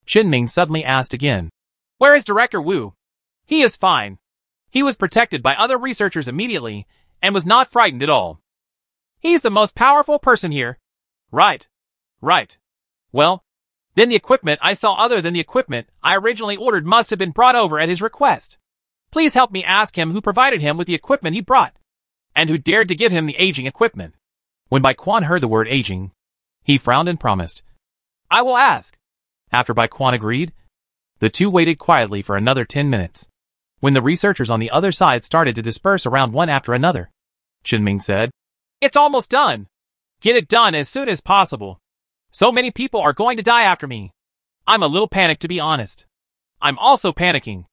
Chen Ming suddenly asked again. Where is Director Wu? He is fine. He was protected by other researchers immediately and was not frightened at all. He's the most powerful person here. Right. Right. Well, then the equipment I saw other than the equipment I originally ordered must have been brought over at his request. Please help me ask him who provided him with the equipment he brought, and who dared to give him the aging equipment. When Bai Quan heard the word aging, he frowned and promised. I will ask. After Bai Quan agreed, the two waited quietly for another ten minutes. When the researchers on the other side started to disperse around one after another, Chen Ming said, It's almost done. Get it done as soon as possible. So many people are going to die after me. I'm a little panicked to be honest. I'm also panicking.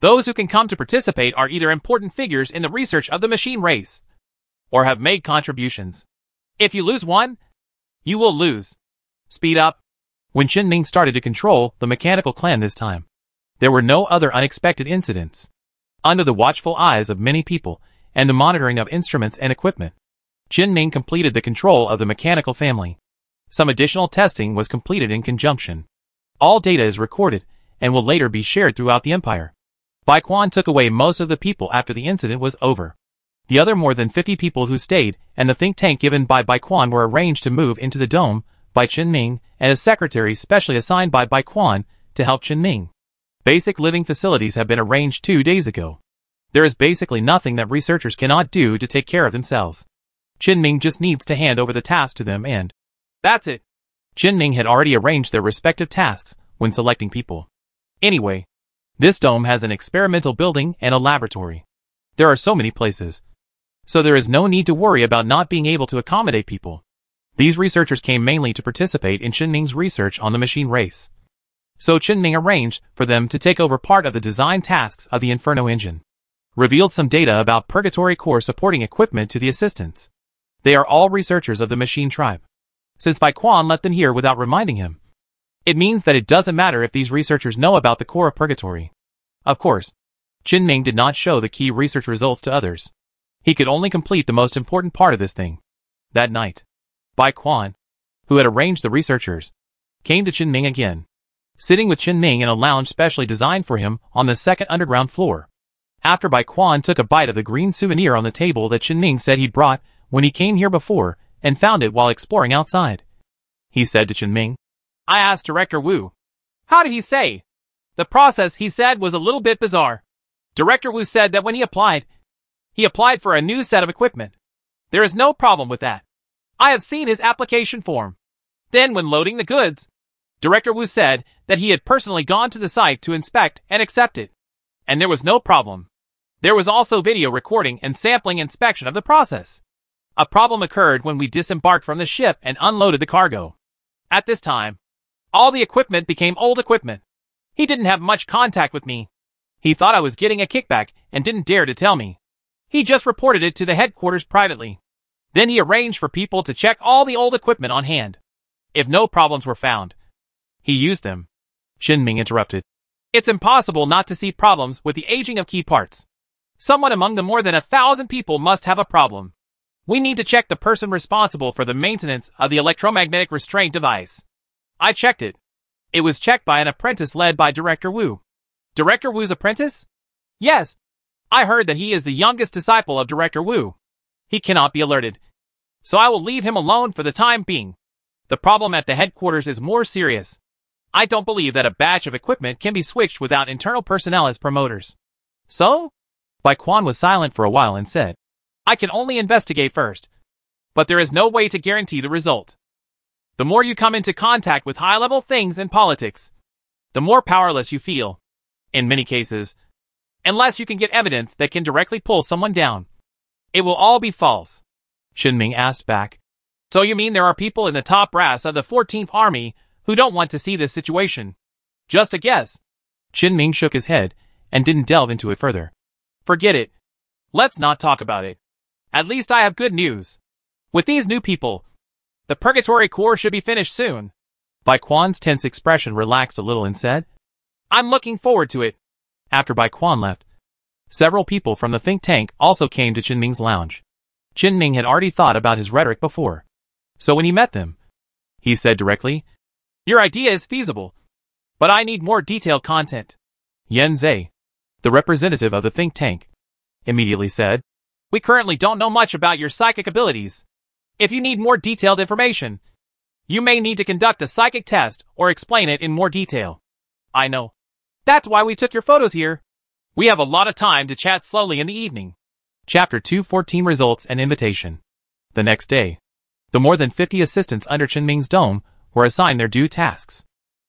Those who can come to participate are either important figures in the research of the machine race, or have made contributions. If you lose one, you will lose. Speed up. When Chen Ming started to control the mechanical clan this time, there were no other unexpected incidents. Under the watchful eyes of many people and the monitoring of instruments and equipment, Chen Ming completed the control of the mechanical family. Some additional testing was completed in conjunction. All data is recorded and will later be shared throughout the empire. Bai Quan took away most of the people after the incident was over. The other more than 50 people who stayed and the think tank given by Bai Quan were arranged to move into the dome by Chen Ming and a secretary specially assigned by Bai Quan to help Chen Ming. Basic living facilities have been arranged two days ago. There is basically nothing that researchers cannot do to take care of themselves. Chen Ming just needs to hand over the task to them and that's it. Chen Ming had already arranged their respective tasks when selecting people. Anyway, this dome has an experimental building and a laboratory. There are so many places. So there is no need to worry about not being able to accommodate people. These researchers came mainly to participate in Chen Ming's research on the machine race. So Chen Ming arranged for them to take over part of the design tasks of the Inferno engine. Revealed some data about Purgatory Core supporting equipment to the assistants. They are all researchers of the machine tribe. Since Bai Quan let them here without reminding him, it means that it doesn't matter if these researchers know about the core of purgatory. Of course, Chen Ming did not show the key research results to others. He could only complete the most important part of this thing. That night, Bai Quan, who had arranged the researchers, came to Chen Ming again, sitting with Chen Ming in a lounge specially designed for him on the second underground floor. After Bai Quan took a bite of the green souvenir on the table that Chen Ming said he'd brought when he came here before and found it while exploring outside. He said to Chen Ming, I asked Director Wu. How did he say? The process, he said, was a little bit bizarre. Director Wu said that when he applied, he applied for a new set of equipment. There is no problem with that. I have seen his application form. Then when loading the goods, Director Wu said that he had personally gone to the site to inspect and accept it. And there was no problem. There was also video recording and sampling inspection of the process. A problem occurred when we disembarked from the ship and unloaded the cargo. At this time, all the equipment became old equipment. He didn't have much contact with me. He thought I was getting a kickback and didn't dare to tell me. He just reported it to the headquarters privately. Then he arranged for people to check all the old equipment on hand. If no problems were found, he used them. Chen Ming interrupted. It's impossible not to see problems with the aging of key parts. Someone among the more than a thousand people must have a problem. We need to check the person responsible for the maintenance of the electromagnetic restraint device. I checked it. It was checked by an apprentice led by Director Wu. Director Wu's apprentice? Yes. I heard that he is the youngest disciple of Director Wu. He cannot be alerted. So I will leave him alone for the time being. The problem at the headquarters is more serious. I don't believe that a batch of equipment can be switched without internal personnel as promoters. So? Bai Quan was silent for a while and said, I can only investigate first. But there is no way to guarantee the result. The more you come into contact with high-level things in politics, the more powerless you feel. In many cases, unless you can get evidence that can directly pull someone down, it will all be false. Chen Ming asked back. So you mean there are people in the top brass of the 14th Army who don't want to see this situation? Just a guess. Chen Ming shook his head and didn't delve into it further. Forget it. Let's not talk about it. At least I have good news. With these new people, the Purgatory Core should be finished soon. Bai Quan's tense expression relaxed a little and said, I'm looking forward to it. After Bai Quan left, several people from the think tank also came to Ming's lounge. Ming had already thought about his rhetoric before. So when he met them, he said directly, Your idea is feasible, but I need more detailed content. Yen Zhe, the representative of the think tank, immediately said, we currently don't know much about your psychic abilities. If you need more detailed information, you may need to conduct a psychic test or explain it in more detail. I know. That's why we took your photos here. We have a lot of time to chat slowly in the evening. Chapter 214 Results and Invitation. The next day, the more than 50 assistants under Chen Ming's dome were assigned their due tasks.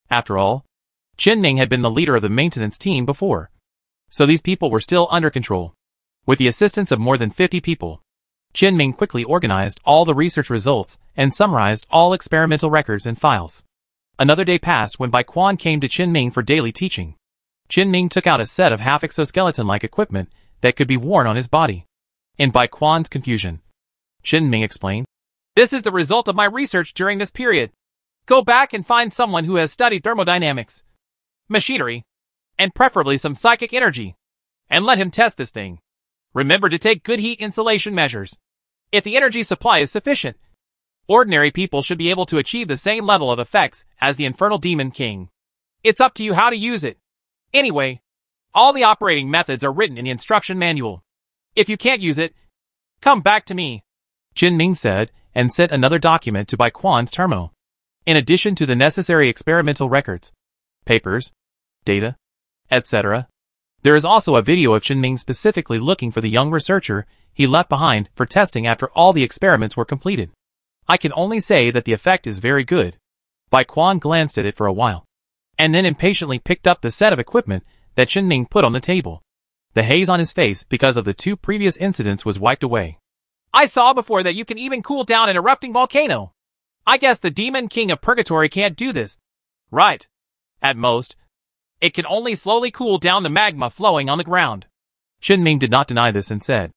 After all, Chen Ming had been the leader of the maintenance team before, so these people were still under control. With the assistance of more than 50 people, Chen Ming quickly organized all the research results and summarized all experimental records and files. Another day passed when Bai Quan came to Chen Ming for daily teaching. Chen Ming took out a set of half exoskeleton-like equipment that could be worn on his body. In Bai Quan's confusion, Chen Ming explained, This is the result of my research during this period. Go back and find someone who has studied thermodynamics, machinery, and preferably some psychic energy, and let him test this thing. Remember to take good heat insulation measures. If the energy supply is sufficient, ordinary people should be able to achieve the same level of effects as the Infernal Demon King. It's up to you how to use it. Anyway, all the operating methods are written in the instruction manual. If you can't use it, come back to me. Jin Ming said, and sent another document to Bai Quan's terminal. In addition to the necessary experimental records, papers, data, etc., there is also a video of Chen Ming specifically looking for the young researcher he left behind for testing after all the experiments were completed. I can only say that the effect is very good. Bai Quan glanced at it for a while, and then impatiently picked up the set of equipment that Chen Ming put on the table. The haze on his face because of the two previous incidents was wiped away. I saw before that you can even cool down an erupting volcano. I guess the Demon King of Purgatory can't do this. Right. At most, it can only slowly cool down the magma flowing on the ground. Chen Ming did not deny this and said,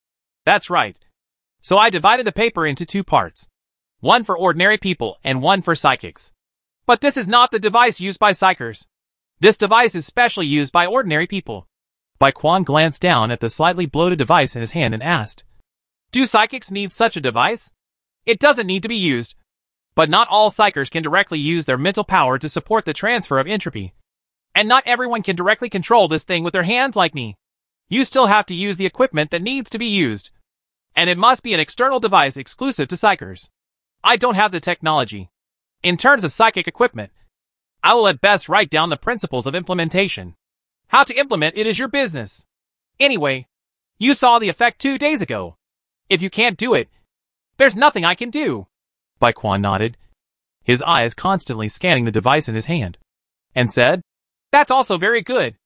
That's right. So I divided the paper into two parts. One for ordinary people and one for psychics. But this is not the device used by psykers. This device is specially used by ordinary people. Bai Quan glanced down at the slightly bloated device in his hand and asked, Do psychics need such a device? It doesn't need to be used. But not all psykers can directly use their mental power to support the transfer of entropy. And not everyone can directly control this thing with their hands like me. You still have to use the equipment that needs to be used. And it must be an external device exclusive to psykers. I don't have the technology. In terms of psychic equipment, I will at best write down the principles of implementation. How to implement it is your business. Anyway, you saw the effect two days ago. If you can't do it, there's nothing I can do. Bai Quan nodded, his eyes constantly scanning the device in his hand, and said, That's also very good,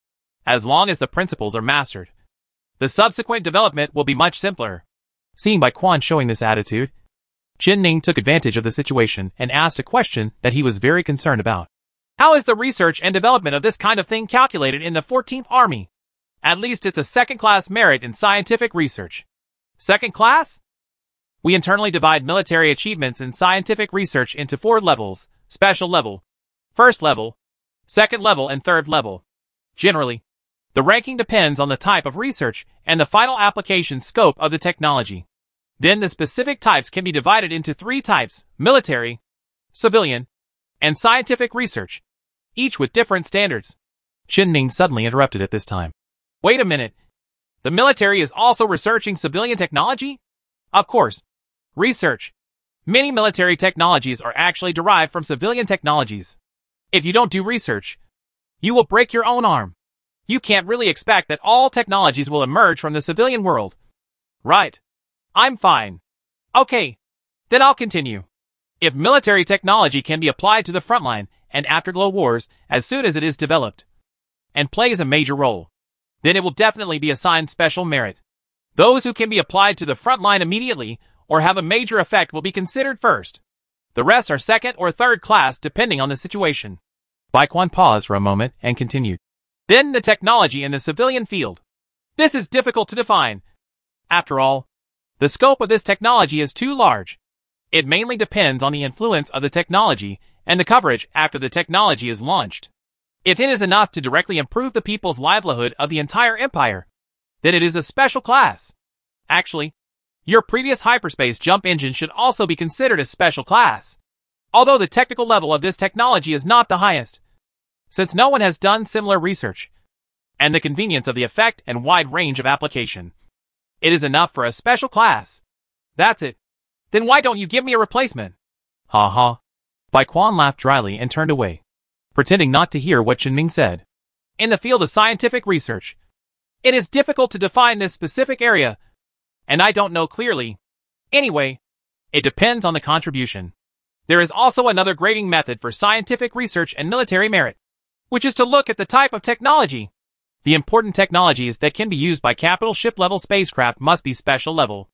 as long as the principles are mastered. The subsequent development will be much simpler. Seeing Bai Quan showing this attitude, Qin Ming took advantage of the situation and asked a question that he was very concerned about. How is the research and development of this kind of thing calculated in the 14th Army? At least it's a second-class merit in scientific research. Second class? We internally divide military achievements in scientific research into four levels, special level, first level, second level, and third level. Generally, the ranking depends on the type of research and the final application scope of the technology. Then the specific types can be divided into three types, military, civilian, and scientific research, each with different standards. Qin Ming suddenly interrupted at this time. Wait a minute. The military is also researching civilian technology? Of course. Research. Many military technologies are actually derived from civilian technologies. If you don't do research, you will break your own arm. You can't really expect that all technologies will emerge from the civilian world. Right. I'm fine. Okay. Then I'll continue. If military technology can be applied to the frontline and afterglow wars as soon as it is developed, and plays a major role, then it will definitely be assigned special merit. Those who can be applied to the front line immediately or have a major effect will be considered first. The rest are second or third class depending on the situation. Bai Quan paused for a moment and continued. Then the technology in the civilian field. This is difficult to define. After all, the scope of this technology is too large. It mainly depends on the influence of the technology and the coverage after the technology is launched. If it is enough to directly improve the people's livelihood of the entire empire, then it is a special class. Actually, your previous hyperspace jump engine should also be considered a special class. Although the technical level of this technology is not the highest, since no one has done similar research, and the convenience of the effect and wide range of application. It is enough for a special class. That's it. Then why don't you give me a replacement? Ha ha. Bai Quan laughed dryly and turned away, pretending not to hear what Ning said. In the field of scientific research, it is difficult to define this specific area, and I don't know clearly. Anyway, it depends on the contribution. There is also another grading method for scientific research and military merit, which is to look at the type of technology the important technologies that can be used by capital ship-level spacecraft must be special level,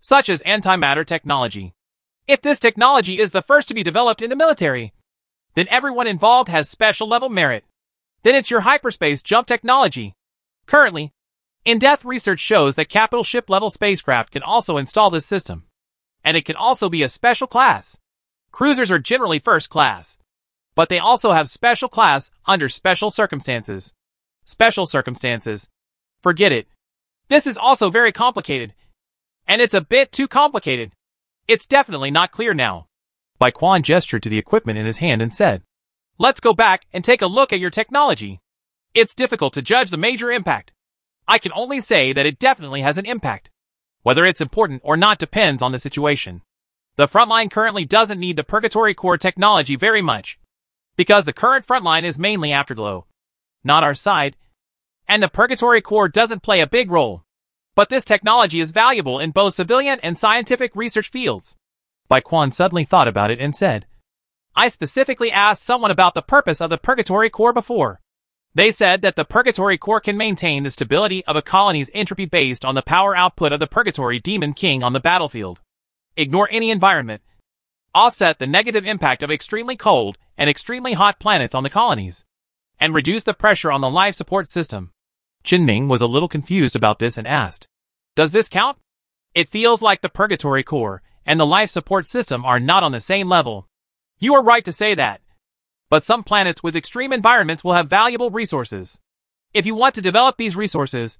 such as antimatter technology. If this technology is the first to be developed in the military, then everyone involved has special level merit. Then it's your hyperspace jump technology. Currently, in-depth research shows that capital ship-level spacecraft can also install this system. And it can also be a special class. Cruisers are generally first class. But they also have special class under special circumstances. Special circumstances. Forget it. This is also very complicated. And it's a bit too complicated. It's definitely not clear now. Bai Quan gestured to the equipment in his hand and said, Let's go back and take a look at your technology. It's difficult to judge the major impact. I can only say that it definitely has an impact. Whether it's important or not depends on the situation. The frontline currently doesn't need the Purgatory Core technology very much, because the current frontline is mainly Afterglow not our side. And the Purgatory Core doesn't play a big role. But this technology is valuable in both civilian and scientific research fields. Bai Quan suddenly thought about it and said, I specifically asked someone about the purpose of the Purgatory Core before. They said that the Purgatory Core can maintain the stability of a colony's entropy based on the power output of the Purgatory Demon King on the battlefield. Ignore any environment. Offset the negative impact of extremely cold and extremely hot planets on the colonies and reduce the pressure on the life support system. Qin Ning was a little confused about this and asked, Does this count? It feels like the Purgatory Core and the life support system are not on the same level. You are right to say that. But some planets with extreme environments will have valuable resources. If you want to develop these resources,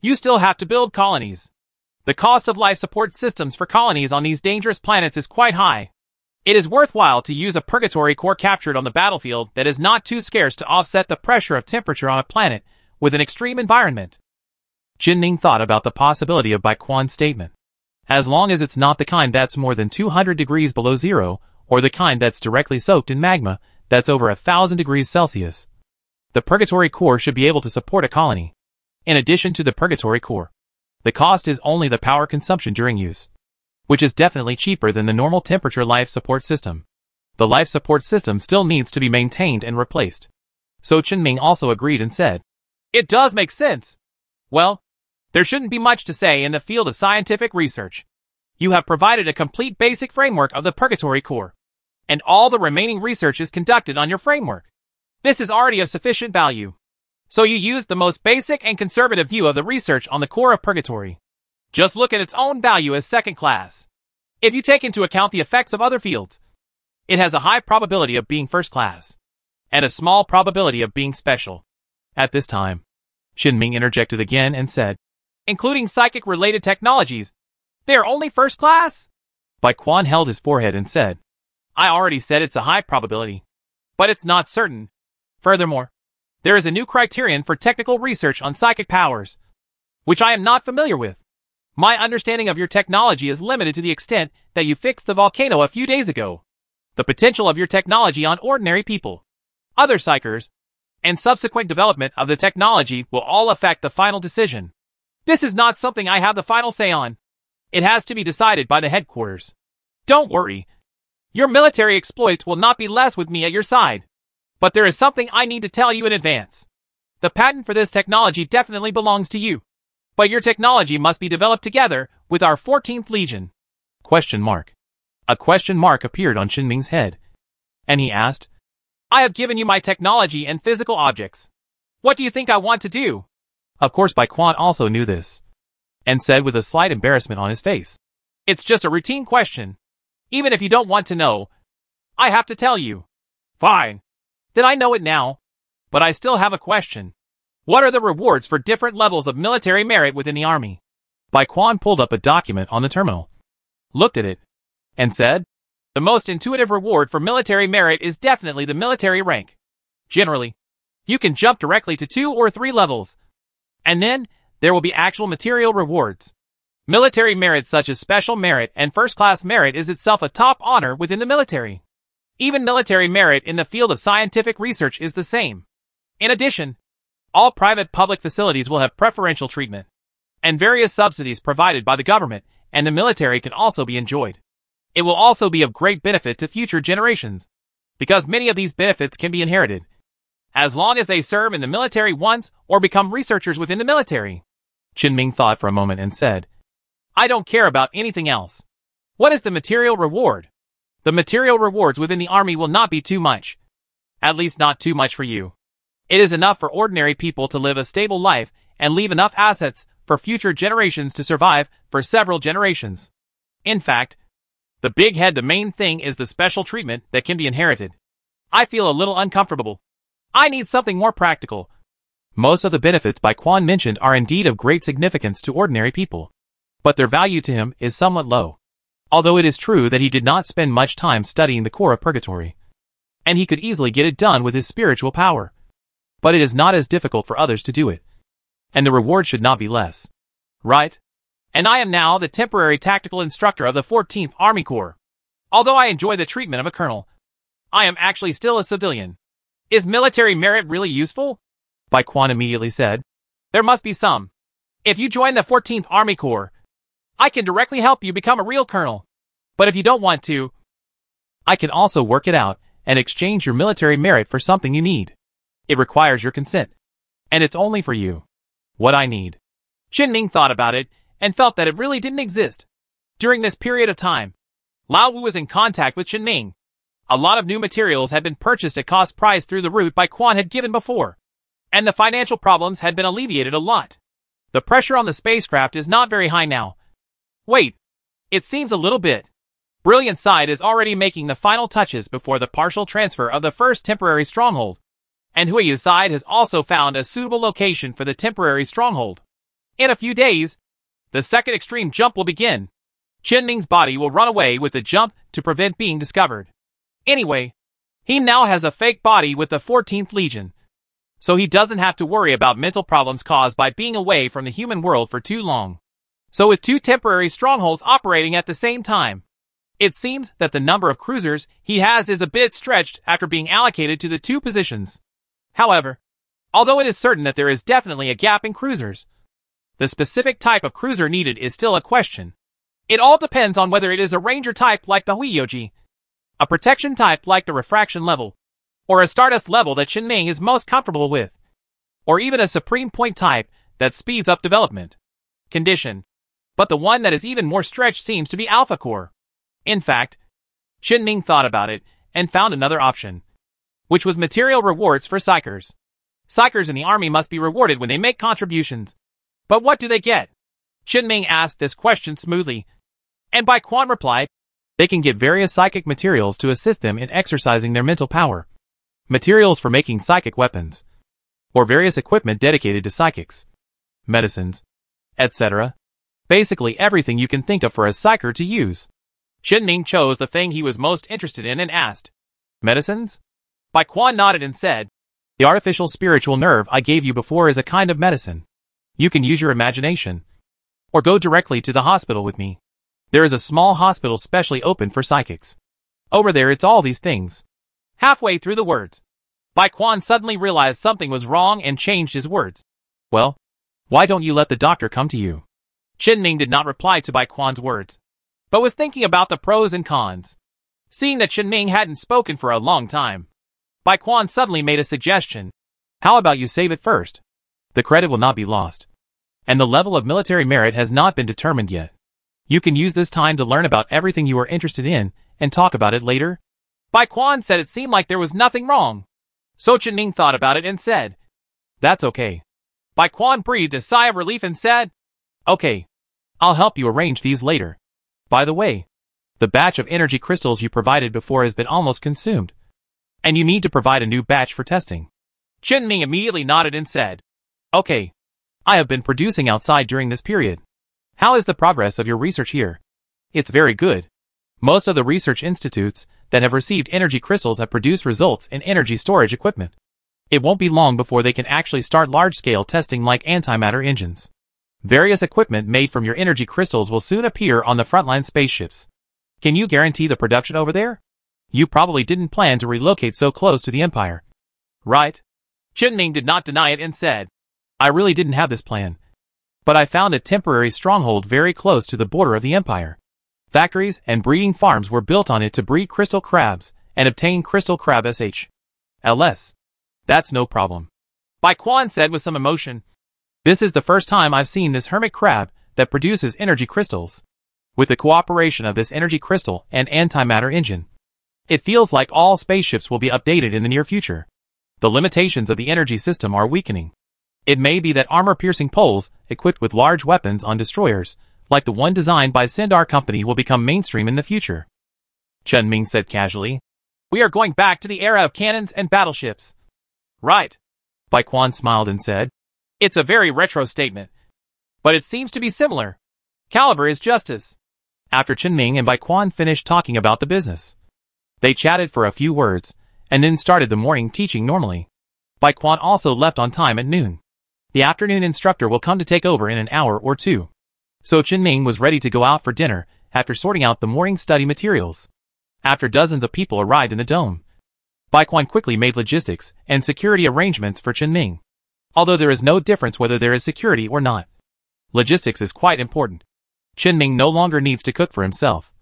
you still have to build colonies. The cost of life support systems for colonies on these dangerous planets is quite high. It is worthwhile to use a purgatory core captured on the battlefield that is not too scarce to offset the pressure of temperature on a planet with an extreme environment. Qin Ning thought about the possibility of Bai Quan's statement. As long as it's not the kind that's more than 200 degrees below zero, or the kind that's directly soaked in magma that's over a thousand degrees Celsius. The purgatory core should be able to support a colony. in addition to the purgatory core. The cost is only the power consumption during use, which is definitely cheaper than the normal temperature life support system. The life support system still needs to be maintained and replaced. So Chen Ming also agreed and said, It does make sense. Well, there shouldn't be much to say in the field of scientific research. You have provided a complete basic framework of the Purgatory Core, and all the remaining research is conducted on your framework. This is already of sufficient value. So you used the most basic and conservative view of the research on the core of Purgatory. Just look at its own value as second class. If you take into account the effects of other fields, it has a high probability of being first class, and a small probability of being special. At this time, Ming interjected again and said, including psychic-related technologies. They are only first class? Bai Quan held his forehead and said, I already said it's a high probability, but it's not certain. Furthermore, there is a new criterion for technical research on psychic powers, which I am not familiar with. My understanding of your technology is limited to the extent that you fixed the volcano a few days ago. The potential of your technology on ordinary people, other psykers, and subsequent development of the technology will all affect the final decision. This is not something I have the final say on. It has to be decided by the headquarters. Don't worry. Your military exploits will not be less with me at your side. But there is something I need to tell you in advance. The patent for this technology definitely belongs to you. But your technology must be developed together with our 14th Legion. Question mark. A question mark appeared on Ming's head. And he asked, I have given you my technology and physical objects. What do you think I want to do? Of course Bai Quan also knew this, and said with a slight embarrassment on his face. It's just a routine question. Even if you don't want to know, I have to tell you. Fine. Then I know it now. But I still have a question. What are the rewards for different levels of military merit within the army? Bai Quan pulled up a document on the terminal, looked at it, and said, The most intuitive reward for military merit is definitely the military rank. Generally, you can jump directly to two or three levels, and then, there will be actual material rewards. Military merit such as special merit and first-class merit is itself a top honor within the military. Even military merit in the field of scientific research is the same. In addition, all private public facilities will have preferential treatment, and various subsidies provided by the government and the military can also be enjoyed. It will also be of great benefit to future generations, because many of these benefits can be inherited, as long as they serve in the military once or become researchers within the military. Qin Ming thought for a moment and said, I don't care about anything else. What is the material reward? The material rewards within the army will not be too much. At least not too much for you. It is enough for ordinary people to live a stable life and leave enough assets for future generations to survive for several generations. In fact, the big head the main thing is the special treatment that can be inherited. I feel a little uncomfortable. I need something more practical. Most of the benefits Bai Quan mentioned are indeed of great significance to ordinary people, but their value to him is somewhat low. Although it is true that he did not spend much time studying the core of purgatory, and he could easily get it done with his spiritual power. But it is not as difficult for others to do it, and the reward should not be less. Right? And I am now the temporary tactical instructor of the 14th Army Corps. Although I enjoy the treatment of a colonel, I am actually still a civilian. Is military merit really useful? Bai Quan immediately said. There must be some. If you join the 14th Army Corps, I can directly help you become a real colonel. But if you don't want to, I can also work it out and exchange your military merit for something you need. It requires your consent. And it's only for you. What I need. Ming thought about it and felt that it really didn't exist. During this period of time, Lao Wu was in contact with Ming. A lot of new materials had been purchased at cost price through the route Bai Quan had given before. And the financial problems had been alleviated a lot. The pressure on the spacecraft is not very high now. Wait. It seems a little bit. Brilliant Side is already making the final touches before the partial transfer of the first temporary stronghold. And Huiyu Side has also found a suitable location for the temporary stronghold. In a few days, the second extreme jump will begin. Chen Ming's body will run away with the jump to prevent being discovered. Anyway, he now has a fake body with the 14th Legion. So he doesn't have to worry about mental problems caused by being away from the human world for too long. So with two temporary strongholds operating at the same time, it seems that the number of cruisers he has is a bit stretched after being allocated to the two positions. However, Although it is certain that there is definitely a gap in cruisers. The specific type of cruiser needed is still a question. It all depends on whether it is a ranger type like the Huiyoji, a protection type like the refraction level, or a stardust level that Ming is most comfortable with, or even a supreme point type that speeds up development. Condition. But the one that is even more stretched seems to be Alpha Core. In fact, Ming thought about it and found another option, which was material rewards for psykers. Psykers in the army must be rewarded when they make contributions. But what do they get? Chen Ming asked this question smoothly, and Bai Quan replied, they can get various psychic materials to assist them in exercising their mental power materials for making psychic weapons, or various equipment dedicated to psychics, medicines, etc. Basically everything you can think of for a psyker to use. Chen Ming chose the thing he was most interested in and asked, Medicines? Bai Quan nodded and said, The artificial spiritual nerve I gave you before is a kind of medicine. You can use your imagination. Or go directly to the hospital with me. There is a small hospital specially open for psychics. Over there it's all these things. Halfway through the words, Bai Quan suddenly realized something was wrong and changed his words. Well, why don't you let the doctor come to you? Chen Ning did not reply to Bai Quan's words, but was thinking about the pros and cons. Seeing that Chen Ning hadn't spoken for a long time, Bai Quan suddenly made a suggestion. How about you save it first? The credit will not be lost. And the level of military merit has not been determined yet. You can use this time to learn about everything you are interested in and talk about it later. Bai Quan said it seemed like there was nothing wrong. So Chen Ning thought about it and said, That's okay. Bai Quan breathed a sigh of relief and said, Okay. I'll help you arrange these later. By the way, the batch of energy crystals you provided before has been almost consumed. And you need to provide a new batch for testing. Chen Ning immediately nodded and said, Okay. I have been producing outside during this period. How is the progress of your research here? It's very good. Most of the research institutes that have received energy crystals have produced results in energy storage equipment. It won't be long before they can actually start large-scale testing like antimatter engines. Various equipment made from your energy crystals will soon appear on the frontline spaceships. Can you guarantee the production over there? You probably didn't plan to relocate so close to the Empire. Right. Chen Ning did not deny it and said, I really didn't have this plan. But I found a temporary stronghold very close to the border of the Empire. Factories and breeding farms were built on it to breed crystal crabs and obtain crystal crab SH. LS. That's no problem. Bai Quan said with some emotion. This is the first time I've seen this hermit crab that produces energy crystals. With the cooperation of this energy crystal and antimatter engine, it feels like all spaceships will be updated in the near future. The limitations of the energy system are weakening. It may be that armor-piercing poles, equipped with large weapons on destroyers, like the one designed by Sindar Company will become mainstream in the future. Chen Ming said casually. We are going back to the era of cannons and battleships. Right. Bai Quan smiled and said. It's a very retro statement. But it seems to be similar. Caliber is justice. After Chen Ming and Bai Quan finished talking about the business, they chatted for a few words, and then started the morning teaching normally. Bai Quan also left on time at noon. The afternoon instructor will come to take over in an hour or two. So Chen Ming was ready to go out for dinner after sorting out the morning study materials. After dozens of people arrived in the dome, Bai Quan quickly made logistics and security arrangements for Chen Ming. Although there is no difference whether there is security or not. Logistics is quite important. Chen Ming no longer needs to cook for himself.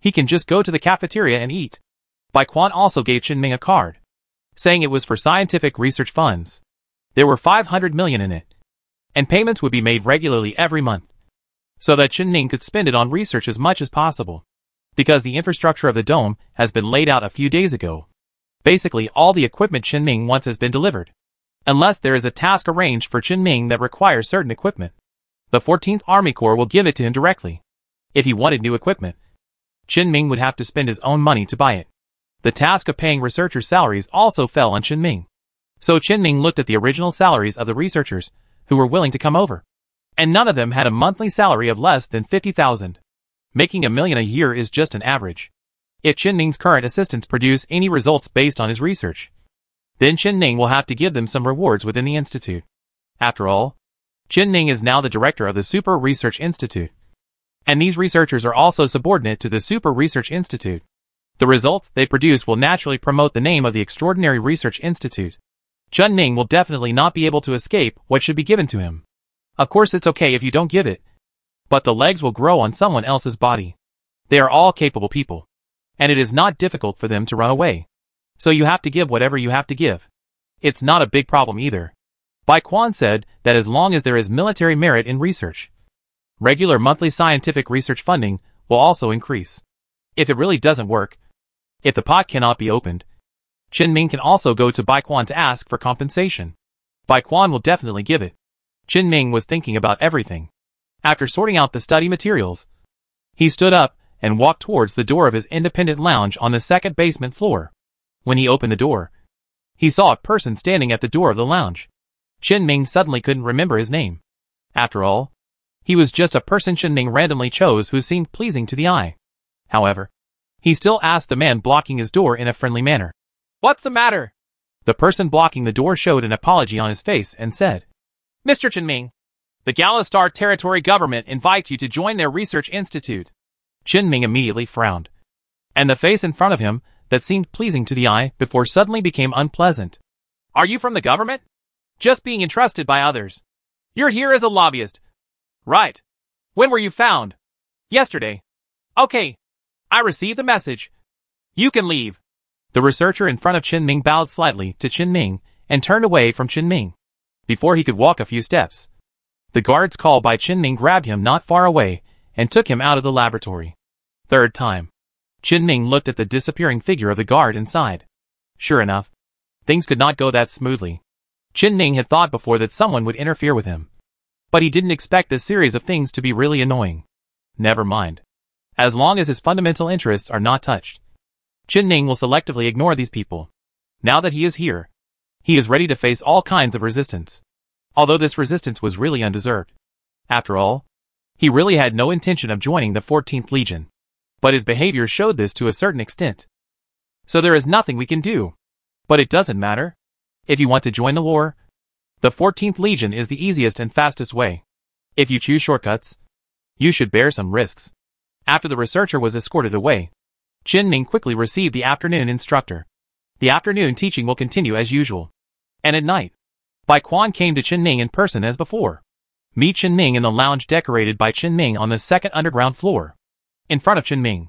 He can just go to the cafeteria and eat. Bai Quan also gave Chen Ming a card, saying it was for scientific research funds. There were 500 million in it, and payments would be made regularly every month so that Chen Ming could spend it on research as much as possible. Because the infrastructure of the dome has been laid out a few days ago. Basically, all the equipment Chen Ming wants has been delivered. Unless there is a task arranged for Chen Ming that requires certain equipment. The 14th Army Corps will give it to him directly. If he wanted new equipment, Chen Ming would have to spend his own money to buy it. The task of paying researchers' salaries also fell on Chen Ming. So Chen Ming looked at the original salaries of the researchers who were willing to come over and none of them had a monthly salary of less than 50,000. Making a million a year is just an average. If Chen Ning's current assistants produce any results based on his research, then Chen Ning will have to give them some rewards within the institute. After all, Chen Ning is now the director of the Super Research Institute. And these researchers are also subordinate to the Super Research Institute. The results they produce will naturally promote the name of the Extraordinary Research Institute. Chun Ning will definitely not be able to escape what should be given to him. Of course it's okay if you don't give it. But the legs will grow on someone else's body. They are all capable people. And it is not difficult for them to run away. So you have to give whatever you have to give. It's not a big problem either. Bai Quan said that as long as there is military merit in research, regular monthly scientific research funding will also increase. If it really doesn't work, if the pot cannot be opened, Chen Ming can also go to Bai Quan to ask for compensation. Bai Quan will definitely give it. Chen Ming was thinking about everything. After sorting out the study materials, he stood up and walked towards the door of his independent lounge on the second basement floor. When he opened the door, he saw a person standing at the door of the lounge. Chen Ming suddenly couldn't remember his name. After all, he was just a person Chen Ming randomly chose who seemed pleasing to the eye. However, he still asked the man blocking his door in a friendly manner. What's the matter? The person blocking the door showed an apology on his face and said, Mr. Chen Ming, the Galastar Territory government invites you to join their research institute. Chen Ming immediately frowned. And the face in front of him, that seemed pleasing to the eye, before suddenly became unpleasant. Are you from the government? Just being entrusted by others. You're here as a lobbyist. Right. When were you found? Yesterday. Okay. I received the message. You can leave. The researcher in front of Chen Ming bowed slightly to Chen Ming and turned away from Chen Ming. Before he could walk a few steps, the guard's call by Chen Ming grabbed him not far away and took him out of the laboratory. Third time. Chen Ming looked at the disappearing figure of the guard inside. Sure enough, things could not go that smoothly. Chen Ming had thought before that someone would interfere with him. But he didn't expect this series of things to be really annoying. Never mind. As long as his fundamental interests are not touched. Chen Ning will selectively ignore these people. Now that he is here, he is ready to face all kinds of resistance although this resistance was really undeserved. After all, he really had no intention of joining the 14th Legion. But his behavior showed this to a certain extent. So there is nothing we can do. But it doesn't matter. If you want to join the war, the 14th Legion is the easiest and fastest way. If you choose shortcuts, you should bear some risks. After the researcher was escorted away, Chen Ming quickly received the afternoon instructor. The afternoon teaching will continue as usual. And at night, Bai Quan came to Chen Ming in person as before. Meet Chen Ming in the lounge decorated by Chen Ming on the second underground floor. In front of Chen Ming.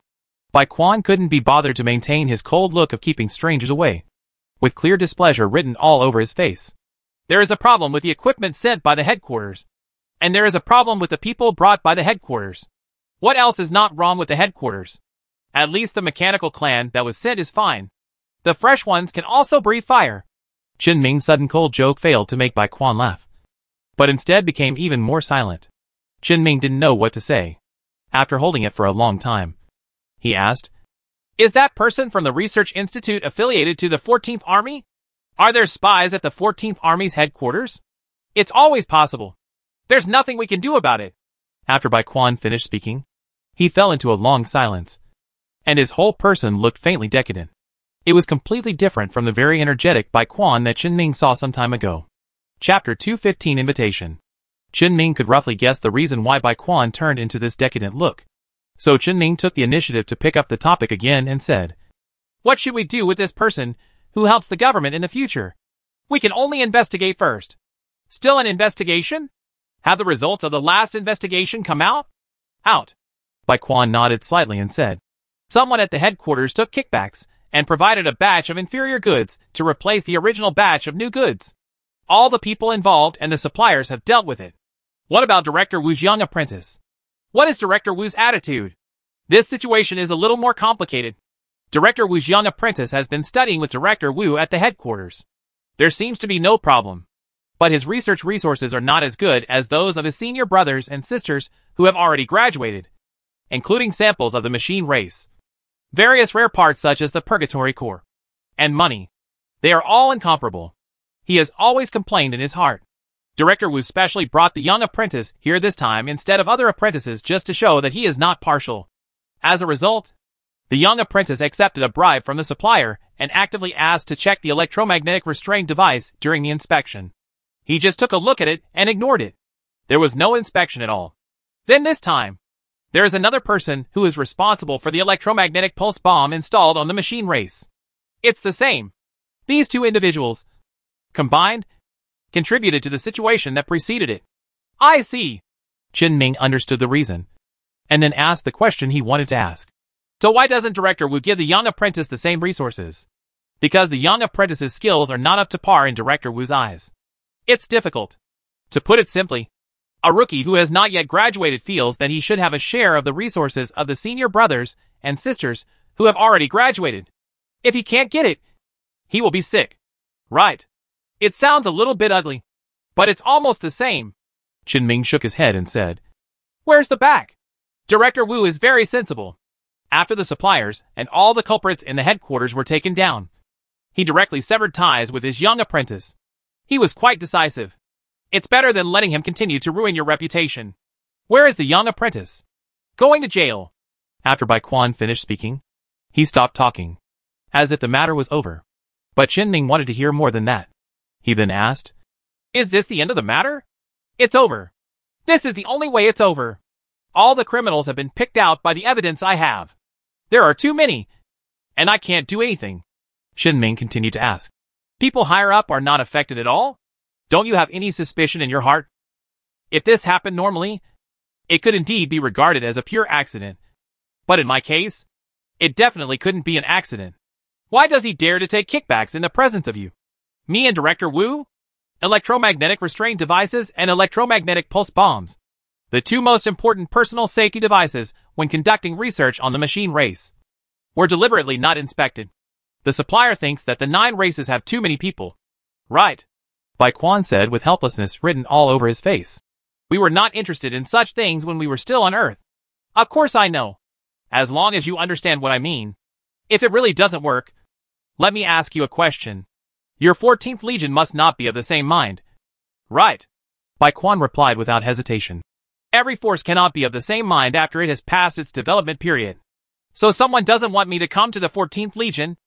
Bai Quan couldn't be bothered to maintain his cold look of keeping strangers away. With clear displeasure written all over his face. There is a problem with the equipment sent by the headquarters. And there is a problem with the people brought by the headquarters. What else is not wrong with the headquarters? At least the mechanical clan that was sent is fine. The fresh ones can also breathe fire. Chen Ming's sudden cold joke failed to make Bai Quan laugh, but instead became even more silent. Chen Ming didn't know what to say. After holding it for a long time, he asked, Is that person from the Research Institute affiliated to the 14th Army? Are there spies at the 14th Army's headquarters? It's always possible. There's nothing we can do about it. After Bai Quan finished speaking, he fell into a long silence, and his whole person looked faintly decadent. It was completely different from the very energetic Bai Quan that Chen Ming saw some time ago. Chapter 215 Invitation Chen Ming could roughly guess the reason why Bai Quan turned into this decadent look. So Chen Ming took the initiative to pick up the topic again and said, What should we do with this person who helps the government in the future? We can only investigate first. Still an investigation? Have the results of the last investigation come out? Out. Bai Quan nodded slightly and said, Someone at the headquarters took kickbacks and provided a batch of inferior goods to replace the original batch of new goods. All the people involved and the suppliers have dealt with it. What about Director Wu's young apprentice? What is Director Wu's attitude? This situation is a little more complicated. Director Wu's young apprentice has been studying with Director Wu at the headquarters. There seems to be no problem. But his research resources are not as good as those of his senior brothers and sisters who have already graduated, including samples of the machine race various rare parts such as the purgatory core, and money. They are all incomparable. He has always complained in his heart. Director Wu specially brought the young apprentice here this time instead of other apprentices just to show that he is not partial. As a result, the young apprentice accepted a bribe from the supplier and actively asked to check the electromagnetic restraint device during the inspection. He just took a look at it and ignored it. There was no inspection at all. Then this time, there is another person who is responsible for the electromagnetic pulse bomb installed on the machine race. It's the same. These two individuals. combined, contributed to the situation that preceded it. I see. Chen Ming understood the reason, and then asked the question he wanted to ask. So why doesn't Director Wu give the young apprentice the same resources? Because the young apprentice's skills are not up to par in Director Wu's eyes. It's difficult. To put it simply, a rookie who has not yet graduated feels that he should have a share of the resources of the senior brothers and sisters who have already graduated. If he can't get it, he will be sick. Right. It sounds a little bit ugly, but it's almost the same. Chen Ming shook his head and said, Where's the back? Director Wu is very sensible. After the suppliers and all the culprits in the headquarters were taken down, he directly severed ties with his young apprentice. He was quite decisive. It's better than letting him continue to ruin your reputation. Where is the young apprentice? Going to jail. After Bai Quan finished speaking, he stopped talking, as if the matter was over. But Chen Ming wanted to hear more than that. He then asked, Is this the end of the matter? It's over. This is the only way it's over. All the criminals have been picked out by the evidence I have. There are too many, and I can't do anything. Chen Ming continued to ask. People higher up are not affected at all? Don't you have any suspicion in your heart? If this happened normally, it could indeed be regarded as a pure accident. But in my case, it definitely couldn't be an accident. Why does he dare to take kickbacks in the presence of you? Me and Director Wu? Electromagnetic restraint devices and electromagnetic pulse bombs. The two most important personal safety devices when conducting research on the machine race. Were deliberately not inspected. The supplier thinks that the nine races have too many people. Right. Bai Quan said with helplessness written all over his face. We were not interested in such things when we were still on Earth. Of course I know. As long as you understand what I mean. If it really doesn't work, let me ask you a question. Your 14th Legion must not be of the same mind. Right. Bai Quan replied without hesitation. Every force cannot be of the same mind after it has passed its development period. So someone doesn't want me to come to the 14th Legion.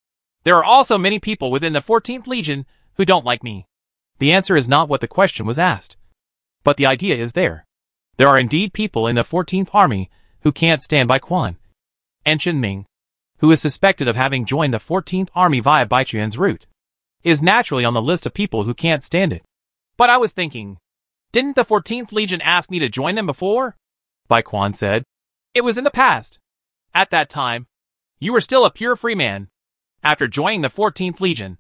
There are also many people within the 14th Legion who don't like me. The answer is not what the question was asked. But the idea is there. There are indeed people in the 14th Army who can't stand Bai Quan. And Ming, who is suspected of having joined the 14th Army via Bai Quan's route, is naturally on the list of people who can't stand it. But I was thinking, didn't the 14th Legion ask me to join them before? Bai Quan said. It was in the past. At that time, you were still a pure free man. After joining the 14th Legion,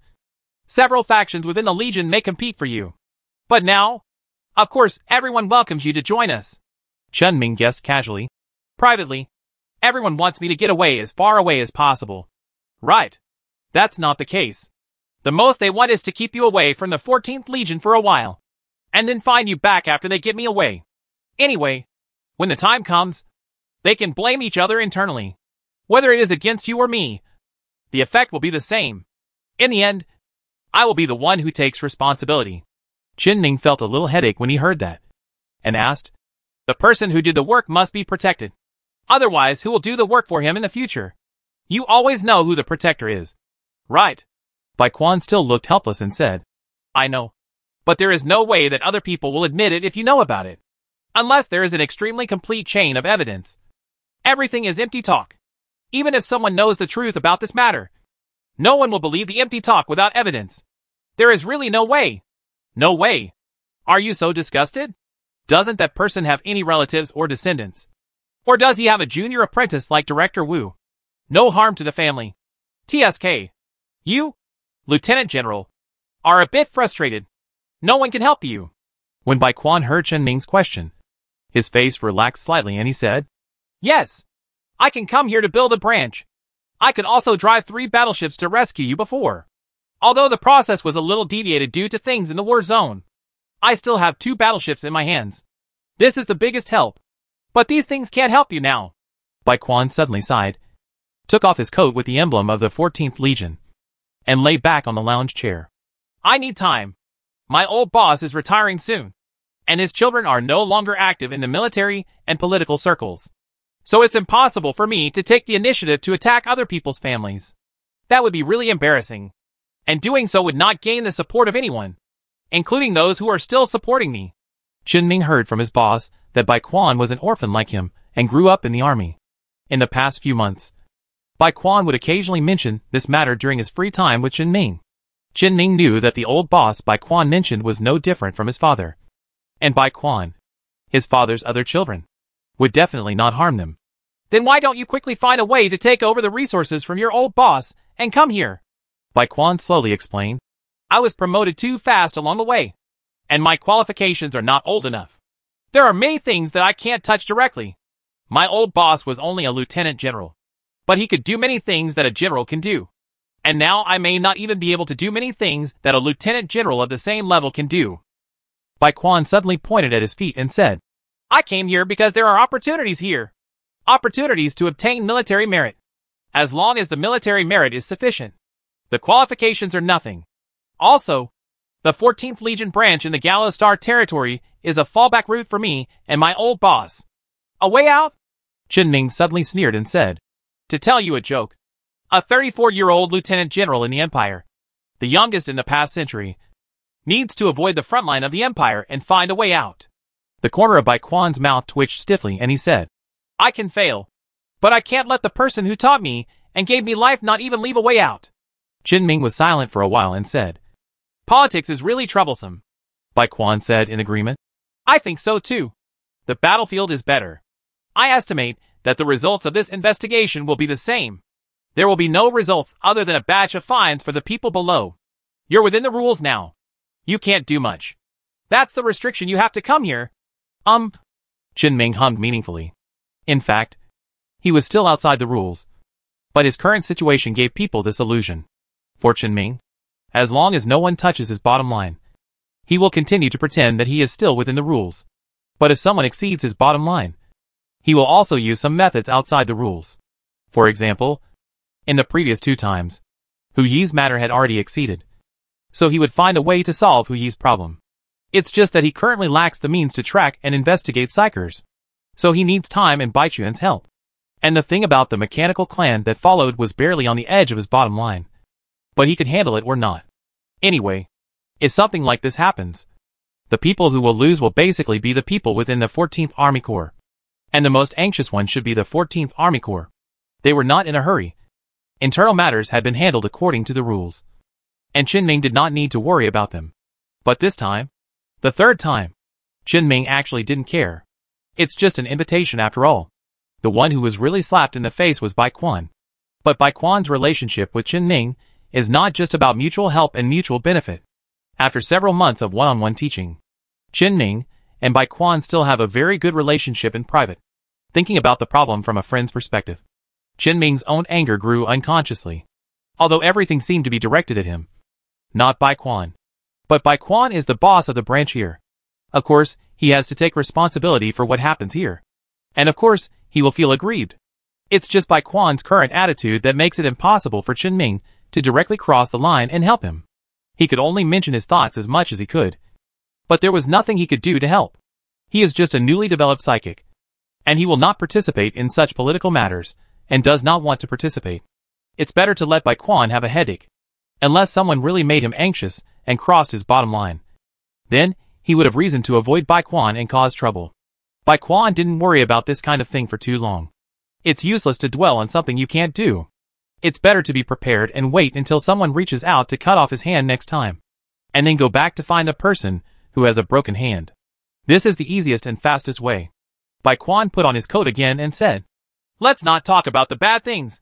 Several factions within the Legion may compete for you. But now, of course, everyone welcomes you to join us. Chen Ming guessed casually. Privately, everyone wants me to get away as far away as possible. Right. That's not the case. The most they want is to keep you away from the 14th Legion for a while, and then find you back after they get me away. Anyway, when the time comes, they can blame each other internally. Whether it is against you or me, the effect will be the same. In the end, I will be the one who takes responsibility. Chen Ning felt a little headache when he heard that, and asked, The person who did the work must be protected. Otherwise, who will do the work for him in the future? You always know who the protector is. Right. Bai Quan still looked helpless and said, I know. But there is no way that other people will admit it if you know about it. Unless there is an extremely complete chain of evidence. Everything is empty talk. Even if someone knows the truth about this matter, no one will believe the empty talk without evidence. There is really no way. No way. Are you so disgusted? Doesn't that person have any relatives or descendants? Or does he have a junior apprentice like Director Wu? No harm to the family. TSK. You, Lieutenant General, are a bit frustrated. No one can help you. When Bai Quan heard Chen Ming's question, his face relaxed slightly and he said, Yes, I can come here to build a branch. I could also drive three battleships to rescue you before. Although the process was a little deviated due to things in the war zone. I still have two battleships in my hands. This is the biggest help. But these things can't help you now. Bai Quan suddenly sighed, took off his coat with the emblem of the 14th Legion, and lay back on the lounge chair. I need time. My old boss is retiring soon, and his children are no longer active in the military and political circles so it's impossible for me to take the initiative to attack other people's families. That would be really embarrassing. And doing so would not gain the support of anyone, including those who are still supporting me. Chen Ming heard from his boss that Bai Quan was an orphan like him and grew up in the army. In the past few months, Bai Quan would occasionally mention this matter during his free time with Chen Ming. Qin Ming knew that the old boss Bai Quan mentioned was no different from his father. And Bai Quan, his father's other children, would definitely not harm them. Then why don't you quickly find a way to take over the resources from your old boss and come here? Bai Quan slowly explained. I was promoted too fast along the way, and my qualifications are not old enough. There are many things that I can't touch directly. My old boss was only a lieutenant general, but he could do many things that a general can do. And now I may not even be able to do many things that a lieutenant general of the same level can do. Bai Quan suddenly pointed at his feet and said, I came here because there are opportunities here. Opportunities to obtain military merit. As long as the military merit is sufficient. The qualifications are nothing. Also, the 14th Legion branch in the Gallo Star territory is a fallback route for me and my old boss. A way out? Qin Ming suddenly sneered and said, To tell you a joke. A 34-year-old lieutenant general in the Empire, the youngest in the past century, needs to avoid the front line of the Empire and find a way out. The corner of Bai Quan's mouth twitched stiffly and he said, I can fail, but I can't let the person who taught me and gave me life not even leave a way out. Qin Ming was silent for a while and said, Politics is really troublesome. Bai Quan said in agreement. I think so too. The battlefield is better. I estimate that the results of this investigation will be the same. There will be no results other than a batch of fines for the people below. You're within the rules now. You can't do much. That's the restriction you have to come here. Um. Qin Ming hummed meaningfully. In fact, he was still outside the rules. But his current situation gave people this illusion. For Qin Ming, as long as no one touches his bottom line, he will continue to pretend that he is still within the rules. But if someone exceeds his bottom line, he will also use some methods outside the rules. For example, in the previous two times, Hu Yi's matter had already exceeded so he would find a way to solve Hu Yi's problem. It's just that he currently lacks the means to track and investigate psykers. So he needs time and Bai Quan's help. And the thing about the mechanical clan that followed was barely on the edge of his bottom line. But he could handle it or not. Anyway, if something like this happens, the people who will lose will basically be the people within the 14th Army Corps. And the most anxious one should be the 14th Army Corps. They were not in a hurry. Internal matters had been handled according to the rules and Qin Ming did not need to worry about them. But this time, the third time, Qin Ming actually didn't care. It's just an invitation after all. The one who was really slapped in the face was Bai Quan. But Bai Quan's relationship with Qin Ming is not just about mutual help and mutual benefit. After several months of one-on-one -on -one teaching, Qin Ming and Bai Quan still have a very good relationship in private. Thinking about the problem from a friend's perspective, Qin Ming's own anger grew unconsciously. Although everything seemed to be directed at him, not Bai Quan. But Bai Quan is the boss of the branch here. Of course, he has to take responsibility for what happens here. And of course, he will feel aggrieved. It's just Bai Quan's current attitude that makes it impossible for Qin Ming to directly cross the line and help him. He could only mention his thoughts as much as he could. But there was nothing he could do to help. He is just a newly developed psychic. And he will not participate in such political matters, and does not want to participate. It's better to let Bai Quan have a headache unless someone really made him anxious and crossed his bottom line. Then, he would have reason to avoid Bai Quan and cause trouble. Bai Quan didn't worry about this kind of thing for too long. It's useless to dwell on something you can't do. It's better to be prepared and wait until someone reaches out to cut off his hand next time. And then go back to find the person who has a broken hand. This is the easiest and fastest way. Bai Quan put on his coat again and said, Let's not talk about the bad things.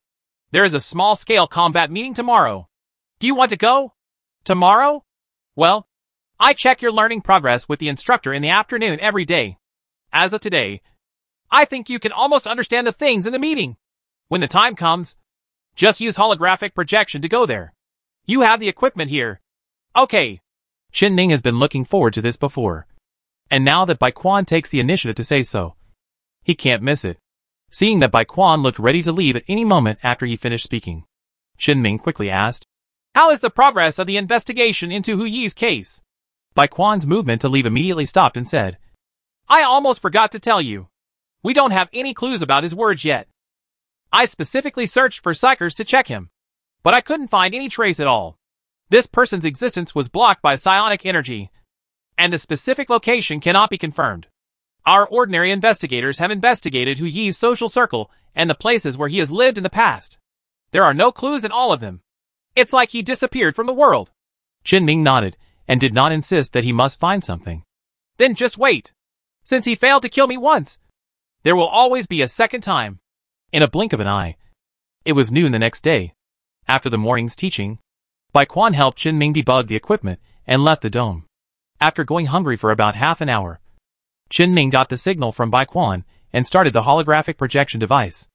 There is a small-scale combat meeting tomorrow. Do you want to go? Tomorrow? Well, I check your learning progress with the instructor in the afternoon every day. As of today, I think you can almost understand the things in the meeting. When the time comes, just use holographic projection to go there. You have the equipment here. Okay. Qin Ming has been looking forward to this before. And now that Bai Quan takes the initiative to say so, he can't miss it. Seeing that Bai Quan looked ready to leave at any moment after he finished speaking, Qin Ming quickly asked, how is the progress of the investigation into Hu Yi's case? Bai Quan's movement to leave immediately stopped and said, I almost forgot to tell you. We don't have any clues about his words yet. I specifically searched for Psykers to check him, but I couldn't find any trace at all. This person's existence was blocked by psionic energy, and the specific location cannot be confirmed. Our ordinary investigators have investigated Hu Yi's social circle and the places where he has lived in the past. There are no clues in all of them. It's like he disappeared from the world. Chen Ming nodded and did not insist that he must find something. Then just wait. Since he failed to kill me once, there will always be a second time. In a blink of an eye. It was noon the next day. After the morning's teaching, Bai Quan helped Chen Ming debug the equipment and left the dome. After going hungry for about half an hour, Chen Ming got the signal from Bai Quan and started the holographic projection device.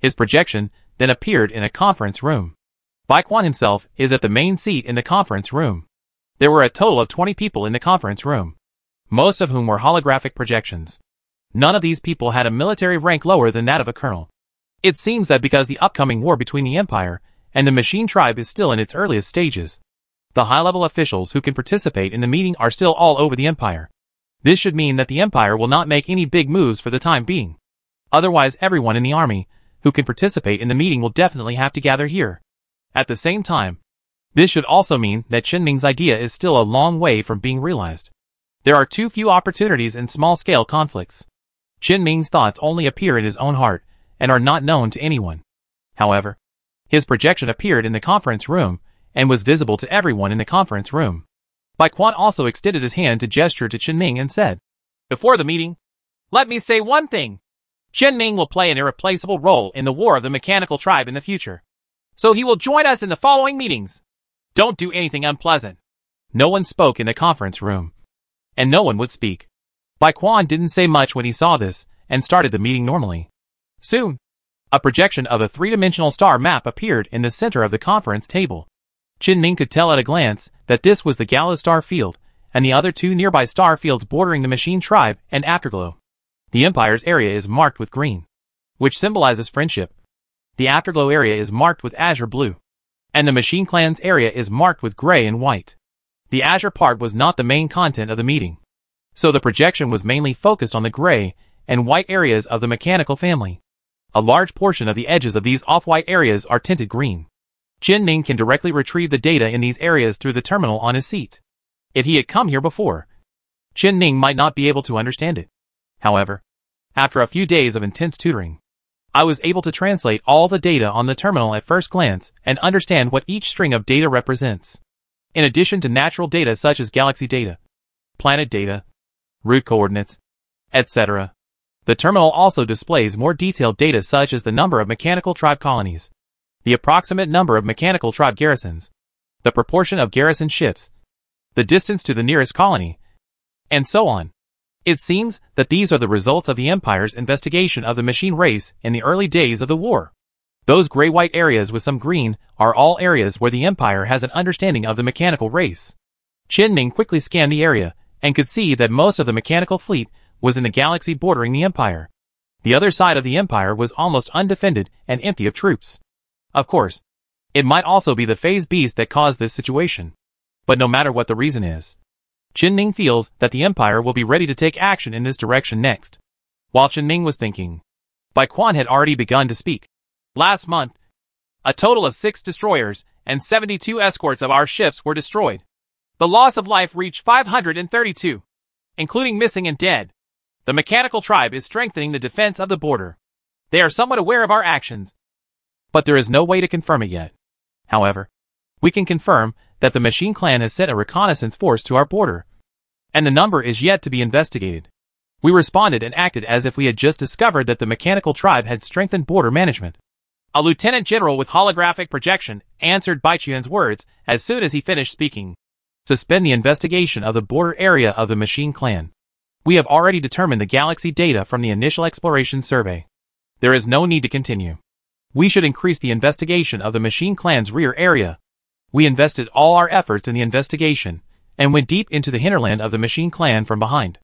His projection then appeared in a conference room. Bai Quan himself is at the main seat in the conference room. There were a total of 20 people in the conference room, most of whom were holographic projections. None of these people had a military rank lower than that of a colonel. It seems that because the upcoming war between the Empire and the Machine Tribe is still in its earliest stages, the high-level officials who can participate in the meeting are still all over the Empire. This should mean that the Empire will not make any big moves for the time being. Otherwise everyone in the army who can participate in the meeting will definitely have to gather here. At the same time, this should also mean that Chen Ming's idea is still a long way from being realized. There are too few opportunities in small-scale conflicts. Chen Ming's thoughts only appear in his own heart and are not known to anyone. However, his projection appeared in the conference room and was visible to everyone in the conference room. Bai Quan also extended his hand to gesture to Chen Ming and said, Before the meeting, let me say one thing. Chen Ming will play an irreplaceable role in the war of the mechanical tribe in the future. So he will join us in the following meetings. Don't do anything unpleasant. No one spoke in the conference room. And no one would speak. Bai Quan didn't say much when he saw this and started the meeting normally. Soon, a projection of a three-dimensional star map appeared in the center of the conference table. Chen Ming could tell at a glance that this was the Gallo star field, and the other two nearby star fields bordering the Machine Tribe and Afterglow. The Empire's area is marked with green, which symbolizes friendship. The Afterglow area is marked with azure blue, and the Machine Clan's area is marked with gray and white. The azure part was not the main content of the meeting, so the projection was mainly focused on the gray and white areas of the mechanical family. A large portion of the edges of these off-white areas are tinted green. Chen Ming can directly retrieve the data in these areas through the terminal on his seat. If he had come here before, Chen Ming might not be able to understand it. However, after a few days of intense tutoring, I was able to translate all the data on the terminal at first glance and understand what each string of data represents. In addition to natural data such as galaxy data, planet data, root coordinates, etc. The terminal also displays more detailed data such as the number of mechanical tribe colonies, the approximate number of mechanical tribe garrisons, the proportion of garrison ships, the distance to the nearest colony, and so on. It seems that these are the results of the Empire's investigation of the machine race in the early days of the war. Those gray-white areas with some green are all areas where the Empire has an understanding of the mechanical race. Chen Ming quickly scanned the area and could see that most of the mechanical fleet was in the galaxy bordering the Empire. The other side of the Empire was almost undefended and empty of troops. Of course, it might also be the phase beast that caused this situation. But no matter what the reason is, Chen Ming feels that the Empire will be ready to take action in this direction next. While Chen Ming was thinking, Bai Quan had already begun to speak. Last month, a total of six destroyers and 72 escorts of our ships were destroyed. The loss of life reached 532, including missing and dead. The mechanical tribe is strengthening the defense of the border. They are somewhat aware of our actions. But there is no way to confirm it yet. However, we can confirm that the Machine Clan has sent a reconnaissance force to our border. And the number is yet to be investigated. We responded and acted as if we had just discovered that the mechanical tribe had strengthened border management. A lieutenant general with holographic projection answered Bai Quan's words as soon as he finished speaking. Suspend the investigation of the border area of the Machine Clan. We have already determined the galaxy data from the initial exploration survey. There is no need to continue. We should increase the investigation of the Machine Clan's rear area. We invested all our efforts in the investigation, and went deep into the hinterland of the Machine Clan from behind.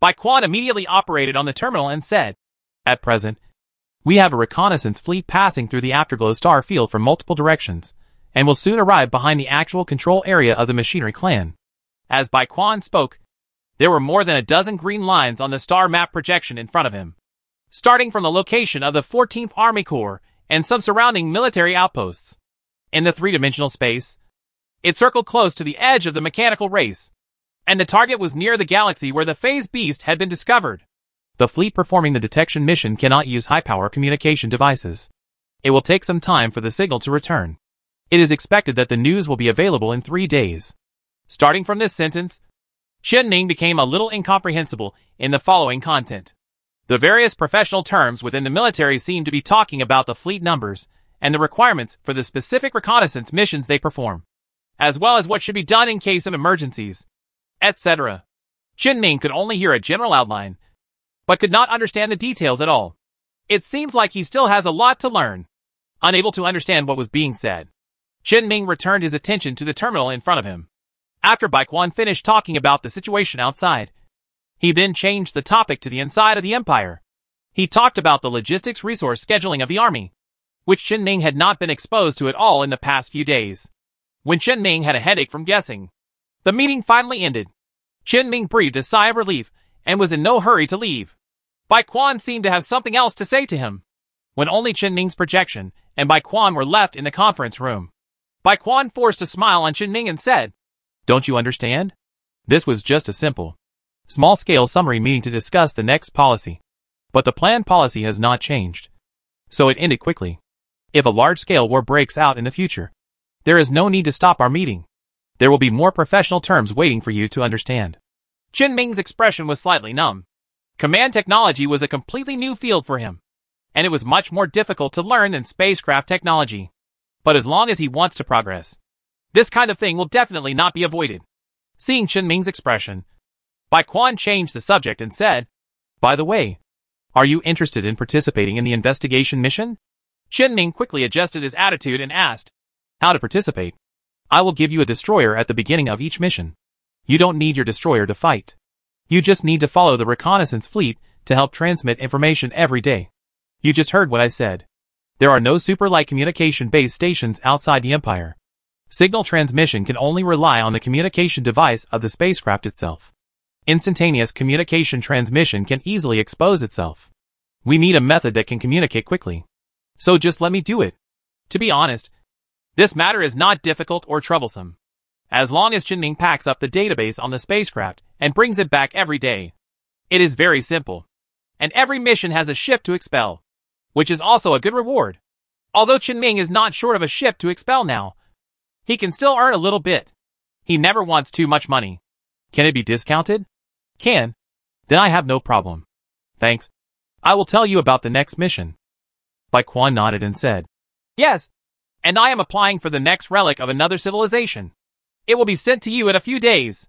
Bai Quan immediately operated on the terminal and said, At present, we have a reconnaissance fleet passing through the Afterglow star field from multiple directions, and will soon arrive behind the actual control area of the Machinery Clan. As Bai Quan spoke, there were more than a dozen green lines on the star map projection in front of him, starting from the location of the 14th Army Corps and some surrounding military outposts. In the three-dimensional space, it circled close to the edge of the mechanical race, and the target was near the galaxy where the phase beast had been discovered. The fleet performing the detection mission cannot use high-power communication devices. It will take some time for the signal to return. It is expected that the news will be available in three days. Starting from this sentence, Chen Ming became a little incomprehensible in the following content. The various professional terms within the military seem to be talking about the fleet numbers and the requirements for the specific reconnaissance missions they perform, as well as what should be done in case of emergencies, etc. Chen Ming could only hear a general outline, but could not understand the details at all. It seems like he still has a lot to learn. Unable to understand what was being said, Chen Ming returned his attention to the terminal in front of him. After Bai Quan finished talking about the situation outside, he then changed the topic to the inside of the Empire. He talked about the logistics resource scheduling of the army, which Chen Ming had not been exposed to at all in the past few days. When Chen Ming had a headache from guessing, the meeting finally ended. Chen Ming breathed a sigh of relief and was in no hurry to leave. Bai Quan seemed to have something else to say to him. When only Chen Ming's projection and Bai Quan were left in the conference room. Bai Quan forced a smile on Chen Ming and said, Don't you understand? This was just a simple, small-scale summary meeting to discuss the next policy. But the planned policy has not changed. So it ended quickly. If a large-scale war breaks out in the future, there is no need to stop our meeting. There will be more professional terms waiting for you to understand. Chen Ming's expression was slightly numb. Command technology was a completely new field for him, and it was much more difficult to learn than spacecraft technology. But as long as he wants to progress, this kind of thing will definitely not be avoided. Seeing Chen Ming's expression, Bai Quan changed the subject and said, By the way, are you interested in participating in the investigation mission? Chen Ming quickly adjusted his attitude and asked, How to participate? I will give you a destroyer at the beginning of each mission. You don't need your destroyer to fight. You just need to follow the reconnaissance fleet to help transmit information every day. You just heard what I said. There are no super-light communication-based stations outside the Empire. Signal transmission can only rely on the communication device of the spacecraft itself instantaneous communication transmission can easily expose itself. We need a method that can communicate quickly. So just let me do it. To be honest, this matter is not difficult or troublesome. As long as Chen Ming packs up the database on the spacecraft and brings it back every day. It is very simple. And every mission has a ship to expel, which is also a good reward. Although Ming is not short of a ship to expel now, he can still earn a little bit. He never wants too much money. Can it be discounted? Can. Then I have no problem. Thanks. I will tell you about the next mission. Bai Quan nodded and said, Yes, and I am applying for the next relic of another civilization. It will be sent to you in a few days.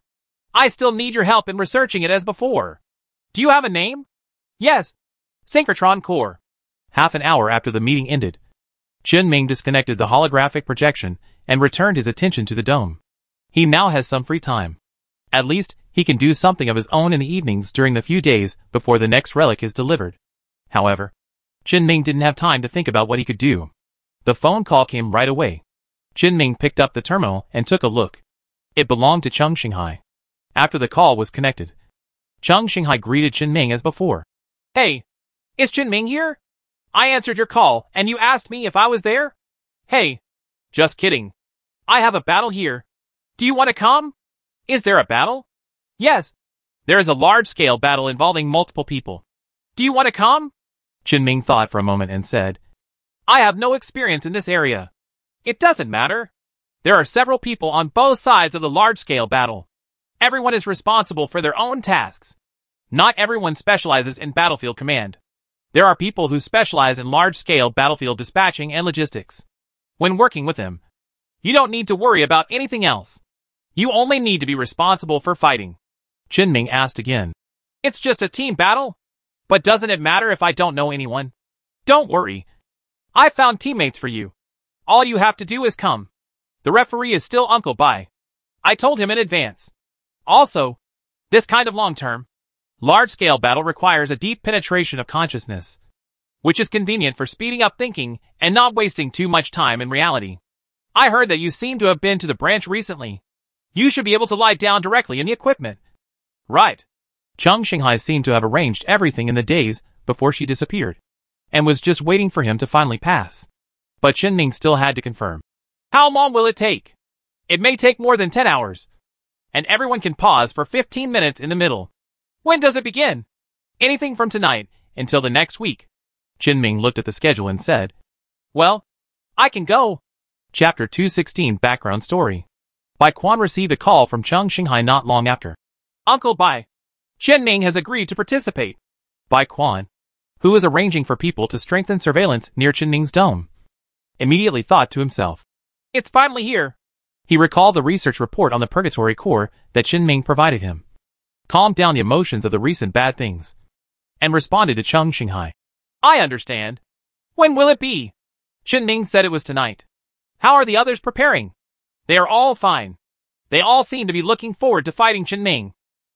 I still need your help in researching it as before. Do you have a name? Yes. Synchrotron Core. Half an hour after the meeting ended, Chen Ming disconnected the holographic projection and returned his attention to the dome. He now has some free time. At least, he can do something of his own in the evenings during the few days before the next relic is delivered. However, Chen Ming didn't have time to think about what he could do. The phone call came right away. Chen Ming picked up the terminal and took a look. It belonged to Chung Xinghai. After the call was connected, Chung Xinghai greeted Chen Ming as before. Hey, is Chen Ming here? I answered your call and you asked me if I was there? Hey, just kidding. I have a battle here. Do you want to come? Is there a battle? Yes. There is a large-scale battle involving multiple people. Do you want to come? Chen Ming thought for a moment and said, I have no experience in this area. It doesn't matter. There are several people on both sides of the large-scale battle. Everyone is responsible for their own tasks. Not everyone specializes in battlefield command. There are people who specialize in large-scale battlefield dispatching and logistics. When working with them, you don't need to worry about anything else. You only need to be responsible for fighting. Chen Ming asked again. It's just a team battle. But doesn't it matter if I don't know anyone? Don't worry. I found teammates for you. All you have to do is come. The referee is still Uncle Bai. I told him in advance. Also, this kind of long-term, large-scale battle requires a deep penetration of consciousness, which is convenient for speeding up thinking and not wasting too much time in reality. I heard that you seem to have been to the branch recently. You should be able to lie down directly in the equipment. Right. Chung Xinghai seemed to have arranged everything in the days before she disappeared, and was just waiting for him to finally pass. But Chen Ming still had to confirm. How long will it take? It may take more than 10 hours. And everyone can pause for 15 minutes in the middle. When does it begin? Anything from tonight until the next week. Chen Ming looked at the schedule and said, Well, I can go. Chapter 216 Background Story Bai Quan received a call from Chung Xinghai not long after. Uncle Bai. Chen Ming has agreed to participate. Bai Quan, who was arranging for people to strengthen surveillance near Chen Ming's dome, immediately thought to himself. It's finally here. He recalled the research report on the Purgatory Core that Chen Ming provided him, calmed down the emotions of the recent bad things, and responded to Chung Xinghai. I understand. When will it be? Chen Ming said it was tonight. How are the others preparing? They are all fine. They all seem to be looking forward to fighting Chen Ming.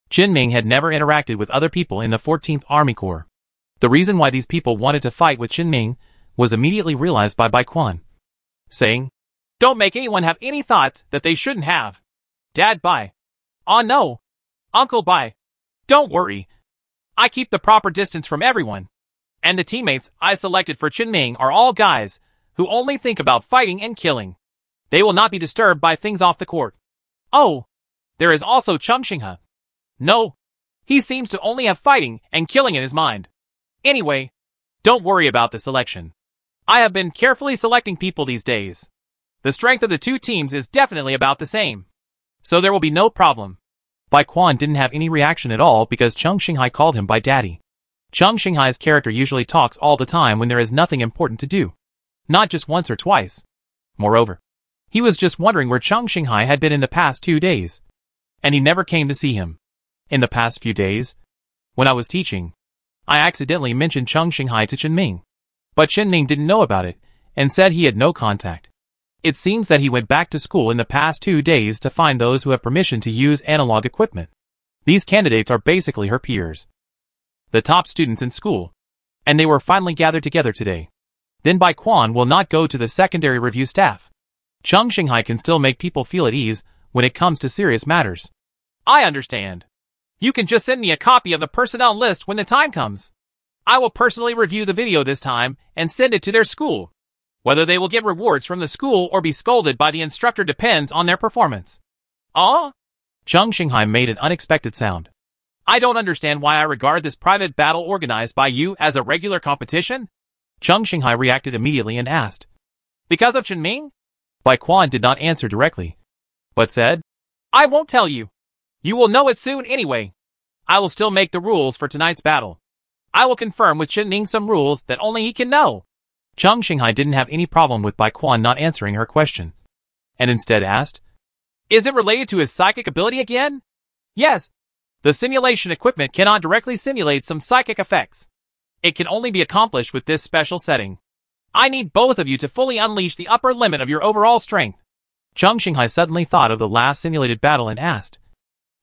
Chen Ming had never interacted with other people in the 14th Army Corps. The reason why these people wanted to fight with Chen Ming was immediately realized by Bai Quan, saying, Don't make anyone have any thoughts that they shouldn't have. Dad Bai. Oh no. Uncle Bai. Don't worry. I keep the proper distance from everyone. And the teammates I selected for Chen Ming are all guys who only think about fighting and killing. They will not be disturbed by things off the court. Oh, there is also Chung Xinghe. No, he seems to only have fighting and killing in his mind. Anyway, don't worry about the selection. I have been carefully selecting people these days. The strength of the two teams is definitely about the same. So there will be no problem. Bai Quan didn't have any reaction at all because Chung Xinghai called him by daddy. Chung Xinghai's character usually talks all the time when there is nothing important to do. Not just once or twice. Moreover, he was just wondering where Chung Xinghai had been in the past two days. And he never came to see him. In the past few days, when I was teaching, I accidentally mentioned Chung Xinghai to Chen Ming. But Chen Ming didn't know about it, and said he had no contact. It seems that he went back to school in the past two days to find those who have permission to use analog equipment. These candidates are basically her peers. The top students in school. And they were finally gathered together today. Then Bai Quan will not go to the secondary review staff. Chung Xinghai can still make people feel at ease when it comes to serious matters. I understand. You can just send me a copy of the personnel list when the time comes. I will personally review the video this time and send it to their school. Whether they will get rewards from the school or be scolded by the instructor depends on their performance. Ah? Chung Xinghai made an unexpected sound. I don't understand why I regard this private battle organized by you as a regular competition. Chung Xinghai reacted immediately and asked. Because of Chen Ming? Bai Quan did not answer directly, but said, I won't tell you. You will know it soon anyway. I will still make the rules for tonight's battle. I will confirm with Chen Ming some rules that only he can know. Chung Xinghai didn't have any problem with Bai Quan not answering her question, and instead asked, Is it related to his psychic ability again? Yes. The simulation equipment cannot directly simulate some psychic effects. It can only be accomplished with this special setting. I need both of you to fully unleash the upper limit of your overall strength. Chung Xinghai suddenly thought of the last simulated battle and asked,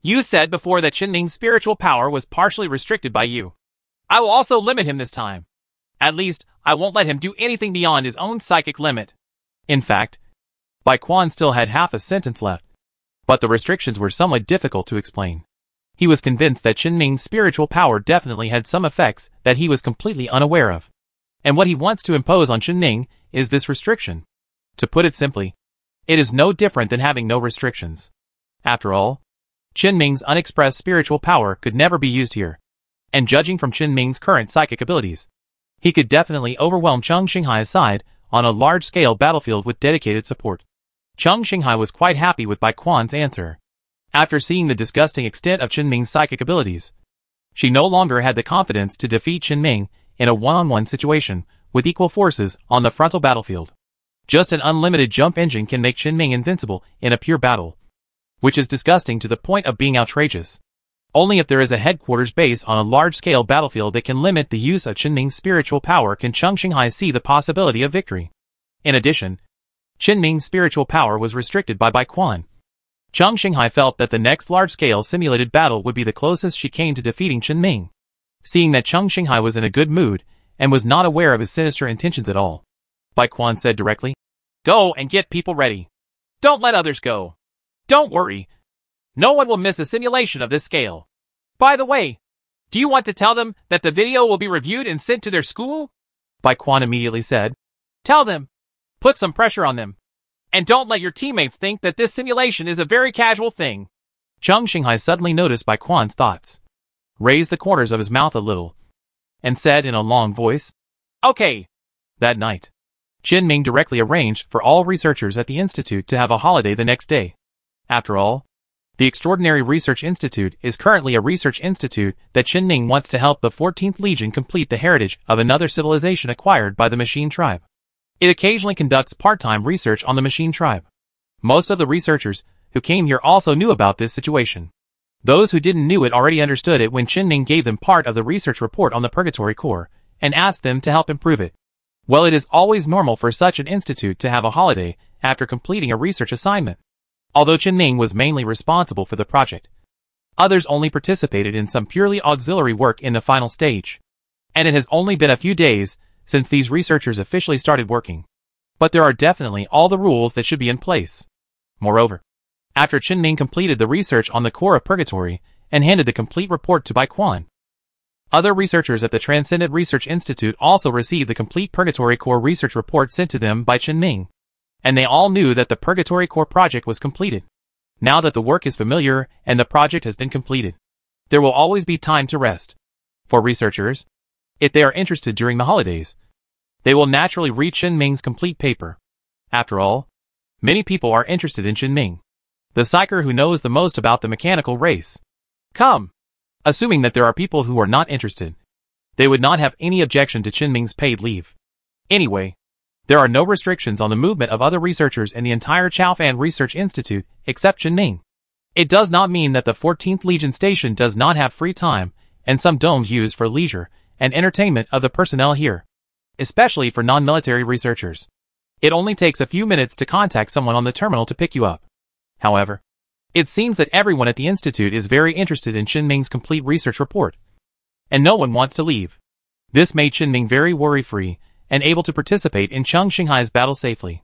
you said before that Chen Ming's spiritual power was partially restricted by you. I will also limit him this time. At least, I won't let him do anything beyond his own psychic limit. In fact, Bai Quan still had half a sentence left. But the restrictions were somewhat difficult to explain. He was convinced that Chen Ming's spiritual power definitely had some effects that he was completely unaware of. And what he wants to impose on Chen Ming is this restriction. To put it simply, it is no different than having no restrictions. After all, Chen Ming's unexpressed spiritual power could never be used here. And judging from Chen Ming's current psychic abilities, he could definitely overwhelm Chung Xinghai's side on a large-scale battlefield with dedicated support. Chung Xinghai was quite happy with Bai Quan's answer. After seeing the disgusting extent of Chen Ming's psychic abilities, she no longer had the confidence to defeat Chen Ming in a one-on-one -on -one situation with equal forces on the frontal battlefield. Just an unlimited jump engine can make Chen Ming invincible in a pure battle which is disgusting to the point of being outrageous. Only if there is a headquarters base on a large-scale battlefield that can limit the use of Chen Ming's spiritual power can Chung Xinghai see the possibility of victory. In addition, Chen Ming's spiritual power was restricted by Bai Quan. Chung Xinghai felt that the next large-scale simulated battle would be the closest she came to defeating Chen Ming. Seeing that Chung Xinghai was in a good mood and was not aware of his sinister intentions at all, Bai Quan said directly, Go and get people ready. Don't let others go. Don't worry. No one will miss a simulation of this scale. By the way, do you want to tell them that the video will be reviewed and sent to their school? Bai Quan immediately said. Tell them. Put some pressure on them. And don't let your teammates think that this simulation is a very casual thing. Chung Xinghai suddenly noticed Bai Quan's thoughts, raised the corners of his mouth a little, and said in a long voice, Okay. That night, Chen Ming directly arranged for all researchers at the institute to have a holiday the next day. After all, the Extraordinary Research Institute is currently a research institute that Chen Ming wants to help the 14th Legion complete the heritage of another civilization acquired by the Machine Tribe. It occasionally conducts part-time research on the Machine Tribe. Most of the researchers who came here also knew about this situation. Those who didn't knew it already understood it when Chen Ming gave them part of the research report on the Purgatory Core and asked them to help improve it. Well, it is always normal for such an institute to have a holiday after completing a research assignment although Chen Ming was mainly responsible for the project. Others only participated in some purely auxiliary work in the final stage. And it has only been a few days since these researchers officially started working. But there are definitely all the rules that should be in place. Moreover, after Chen Ming completed the research on the core of purgatory and handed the complete report to Bai Quan, other researchers at the Transcendent Research Institute also received the complete Purgatory Core research report sent to them by Chen Ming and they all knew that the Purgatory Core project was completed. Now that the work is familiar and the project has been completed, there will always be time to rest. For researchers, if they are interested during the holidays, they will naturally read Chen Ming's complete paper. After all, many people are interested in Chen Ming, the psyker who knows the most about the mechanical race. Come! Assuming that there are people who are not interested, they would not have any objection to Chen Ming's paid leave. Anyway, there are no restrictions on the movement of other researchers in the entire Chaofan Research Institute except Chen Ming. It does not mean that the 14th Legion Station does not have free time and some domes used for leisure and entertainment of the personnel here, especially for non-military researchers. It only takes a few minutes to contact someone on the terminal to pick you up. However, it seems that everyone at the Institute is very interested in Ming's complete research report, and no one wants to leave. This made Ming very worry-free and able to participate in Cheng Xinghai's battle safely.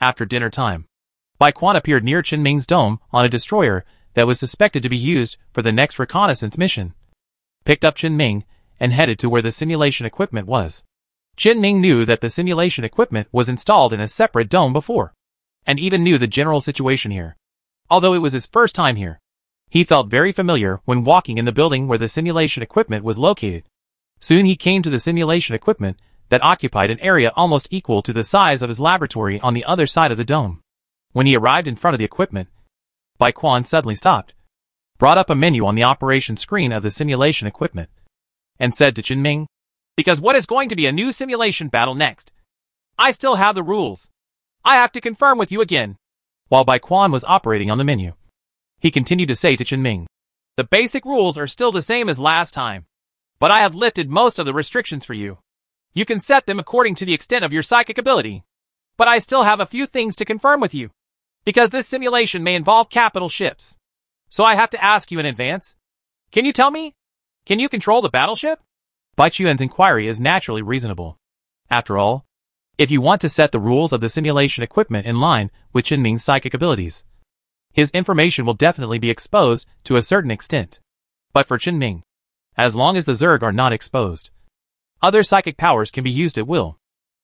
After dinner time, Bai Quan appeared near Ming's dome on a destroyer that was suspected to be used for the next reconnaissance mission. Picked up Ming and headed to where the simulation equipment was. Chen Ming knew that the simulation equipment was installed in a separate dome before, and even knew the general situation here. Although it was his first time here, he felt very familiar when walking in the building where the simulation equipment was located. Soon he came to the simulation equipment that occupied an area almost equal to the size of his laboratory on the other side of the dome. When he arrived in front of the equipment, Bai Quan suddenly stopped, brought up a menu on the operation screen of the simulation equipment, and said to Chen Ming, Because what is going to be a new simulation battle next? I still have the rules. I have to confirm with you again. While Bai Quan was operating on the menu, he continued to say to Chen Ming, The basic rules are still the same as last time, but I have lifted most of the restrictions for you. You can set them according to the extent of your psychic ability. But I still have a few things to confirm with you. Because this simulation may involve capital ships. So I have to ask you in advance. Can you tell me? Can you control the battleship? Bai Quan's inquiry is naturally reasonable. After all, if you want to set the rules of the simulation equipment in line with Chen Ming's psychic abilities, his information will definitely be exposed to a certain extent. But for Chen Ming, as long as the Zerg are not exposed, other psychic powers can be used at will.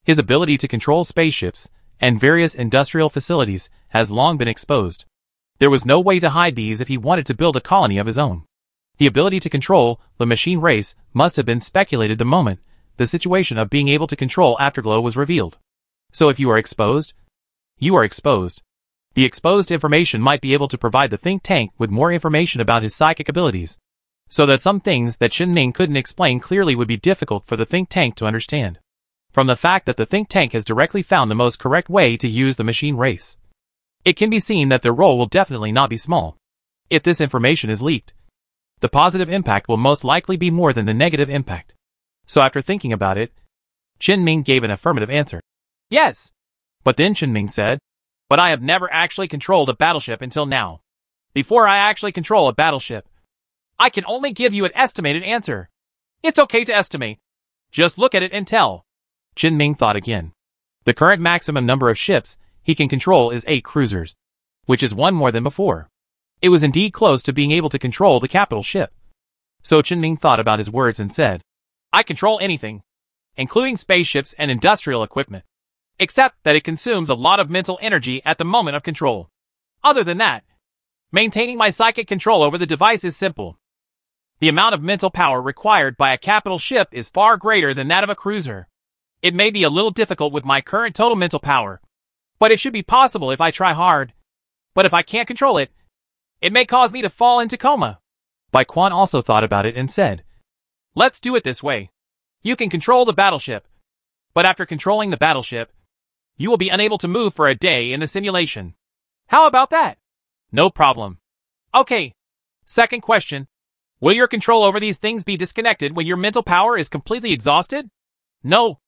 His ability to control spaceships and various industrial facilities has long been exposed. There was no way to hide these if he wanted to build a colony of his own. The ability to control the machine race must have been speculated the moment the situation of being able to control Afterglow was revealed. So if you are exposed, you are exposed. The exposed information might be able to provide the think tank with more information about his psychic abilities so that some things that Chen Ming couldn't explain clearly would be difficult for the think tank to understand. From the fact that the think tank has directly found the most correct way to use the machine race. It can be seen that their role will definitely not be small. If this information is leaked, the positive impact will most likely be more than the negative impact. So after thinking about it, Chen Ming gave an affirmative answer. Yes. But then Chen Ming said, But I have never actually controlled a battleship until now. Before I actually control a battleship, I can only give you an estimated answer. It's okay to estimate. Just look at it and tell. Chen Ming thought again. The current maximum number of ships he can control is eight cruisers, which is one more than before. It was indeed close to being able to control the capital ship. So Chen Ming thought about his words and said, I control anything, including spaceships and industrial equipment, except that it consumes a lot of mental energy at the moment of control. Other than that, maintaining my psychic control over the device is simple. The amount of mental power required by a capital ship is far greater than that of a cruiser. It may be a little difficult with my current total mental power, but it should be possible if I try hard. But if I can't control it, It may cause me to fall into coma. Bai Quan also thought about it and said, Let's do it this way. You can control the battleship. But after controlling the battleship, you will be unable to move for a day in the simulation. How about that? No problem. Okay. Second question. Will your control over these things be disconnected when your mental power is completely exhausted? No.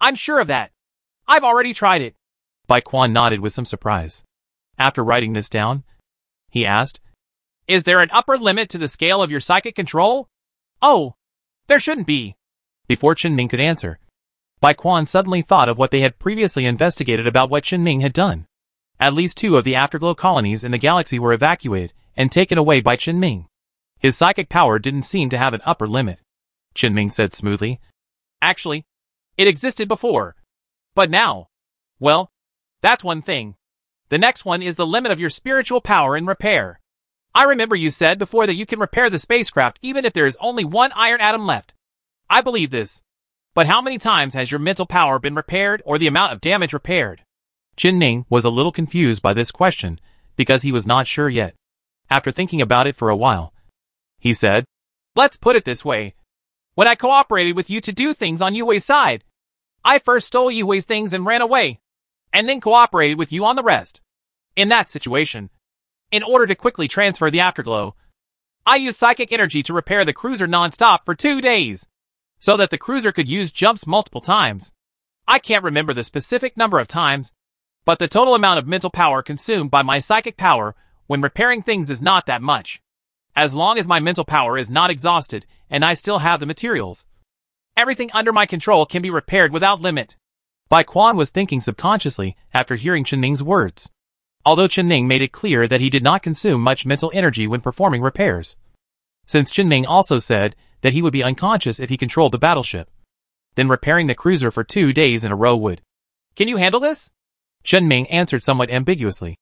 I'm sure of that. I've already tried it. Bai Quan nodded with some surprise. After writing this down, he asked, Is there an upper limit to the scale of your psychic control? Oh, there shouldn't be. Before Chen Ming could answer, Bai Quan suddenly thought of what they had previously investigated about what Chen Ming had done. At least two of the Afterglow colonies in the galaxy were evacuated and taken away by Chen Ming. His psychic power didn't seem to have an upper limit. Chen Ming said smoothly. Actually, it existed before. But now, well, that's one thing. The next one is the limit of your spiritual power in repair. I remember you said before that you can repair the spacecraft even if there is only one iron atom left. I believe this. But how many times has your mental power been repaired or the amount of damage repaired? Chen Ming was a little confused by this question because he was not sure yet. After thinking about it for a while, he said, Let's put it this way. When I cooperated with you to do things on Yue's side, I first stole Yue's things and ran away, and then cooperated with you on the rest. In that situation, in order to quickly transfer the afterglow, I used psychic energy to repair the cruiser non-stop for two days, so that the cruiser could use jumps multiple times. I can't remember the specific number of times, but the total amount of mental power consumed by my psychic power when repairing things is not that much. As long as my mental power is not exhausted and I still have the materials, everything under my control can be repaired without limit. Bai Quan was thinking subconsciously after hearing Chen Ming's words. Although Chen Ming made it clear that he did not consume much mental energy when performing repairs. Since Chen Ming also said that he would be unconscious if he controlled the battleship. Then repairing the cruiser for two days in a row would. Can you handle this? Chen Ming answered somewhat ambiguously.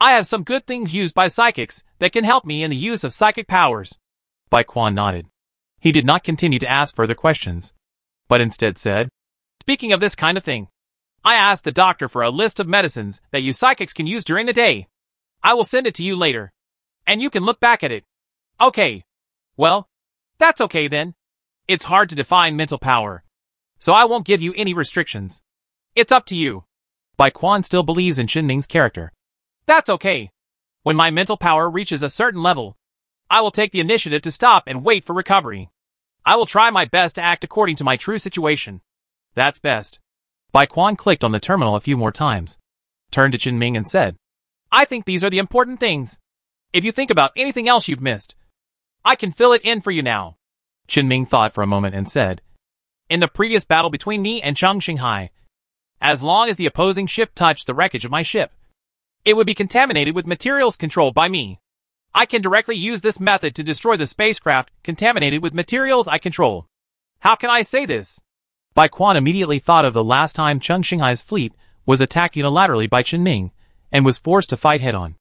I have some good things used by psychics that can help me in the use of psychic powers. Bai Quan nodded. He did not continue to ask further questions, but instead said, Speaking of this kind of thing, I asked the doctor for a list of medicines that you psychics can use during the day. I will send it to you later, and you can look back at it. Okay. Well, that's okay then. It's hard to define mental power, so I won't give you any restrictions. It's up to you. Bai Quan still believes in Chen Ming's character, that's okay. When my mental power reaches a certain level, I will take the initiative to stop and wait for recovery. I will try my best to act according to my true situation. That's best. Bai Quan clicked on the terminal a few more times, turned to Chen Ming and said, I think these are the important things. If you think about anything else you've missed, I can fill it in for you now. Chen Ming thought for a moment and said, In the previous battle between me and Chang Xinghai, as long as the opposing ship touched the wreckage of my ship, it would be contaminated with materials controlled by me. I can directly use this method to destroy the spacecraft contaminated with materials I control. How can I say this? Bai Quan immediately thought of the last time Cheng Xinghai's fleet was attacked unilaterally by Chen Ming and was forced to fight head-on.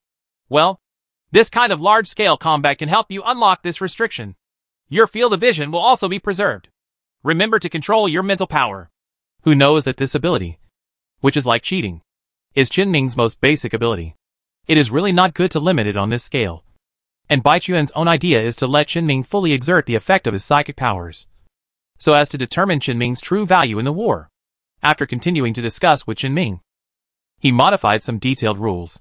Well, this kind of large-scale combat can help you unlock this restriction. Your field of vision will also be preserved. Remember to control your mental power. Who knows that this ability, which is like cheating, is Chen Ming's most basic ability. It is really not good to limit it on this scale. And Bai Quan's own idea is to let Chen Ming fully exert the effect of his psychic powers, so as to determine Chen Ming's true value in the war. After continuing to discuss with Chen Ming, he modified some detailed rules.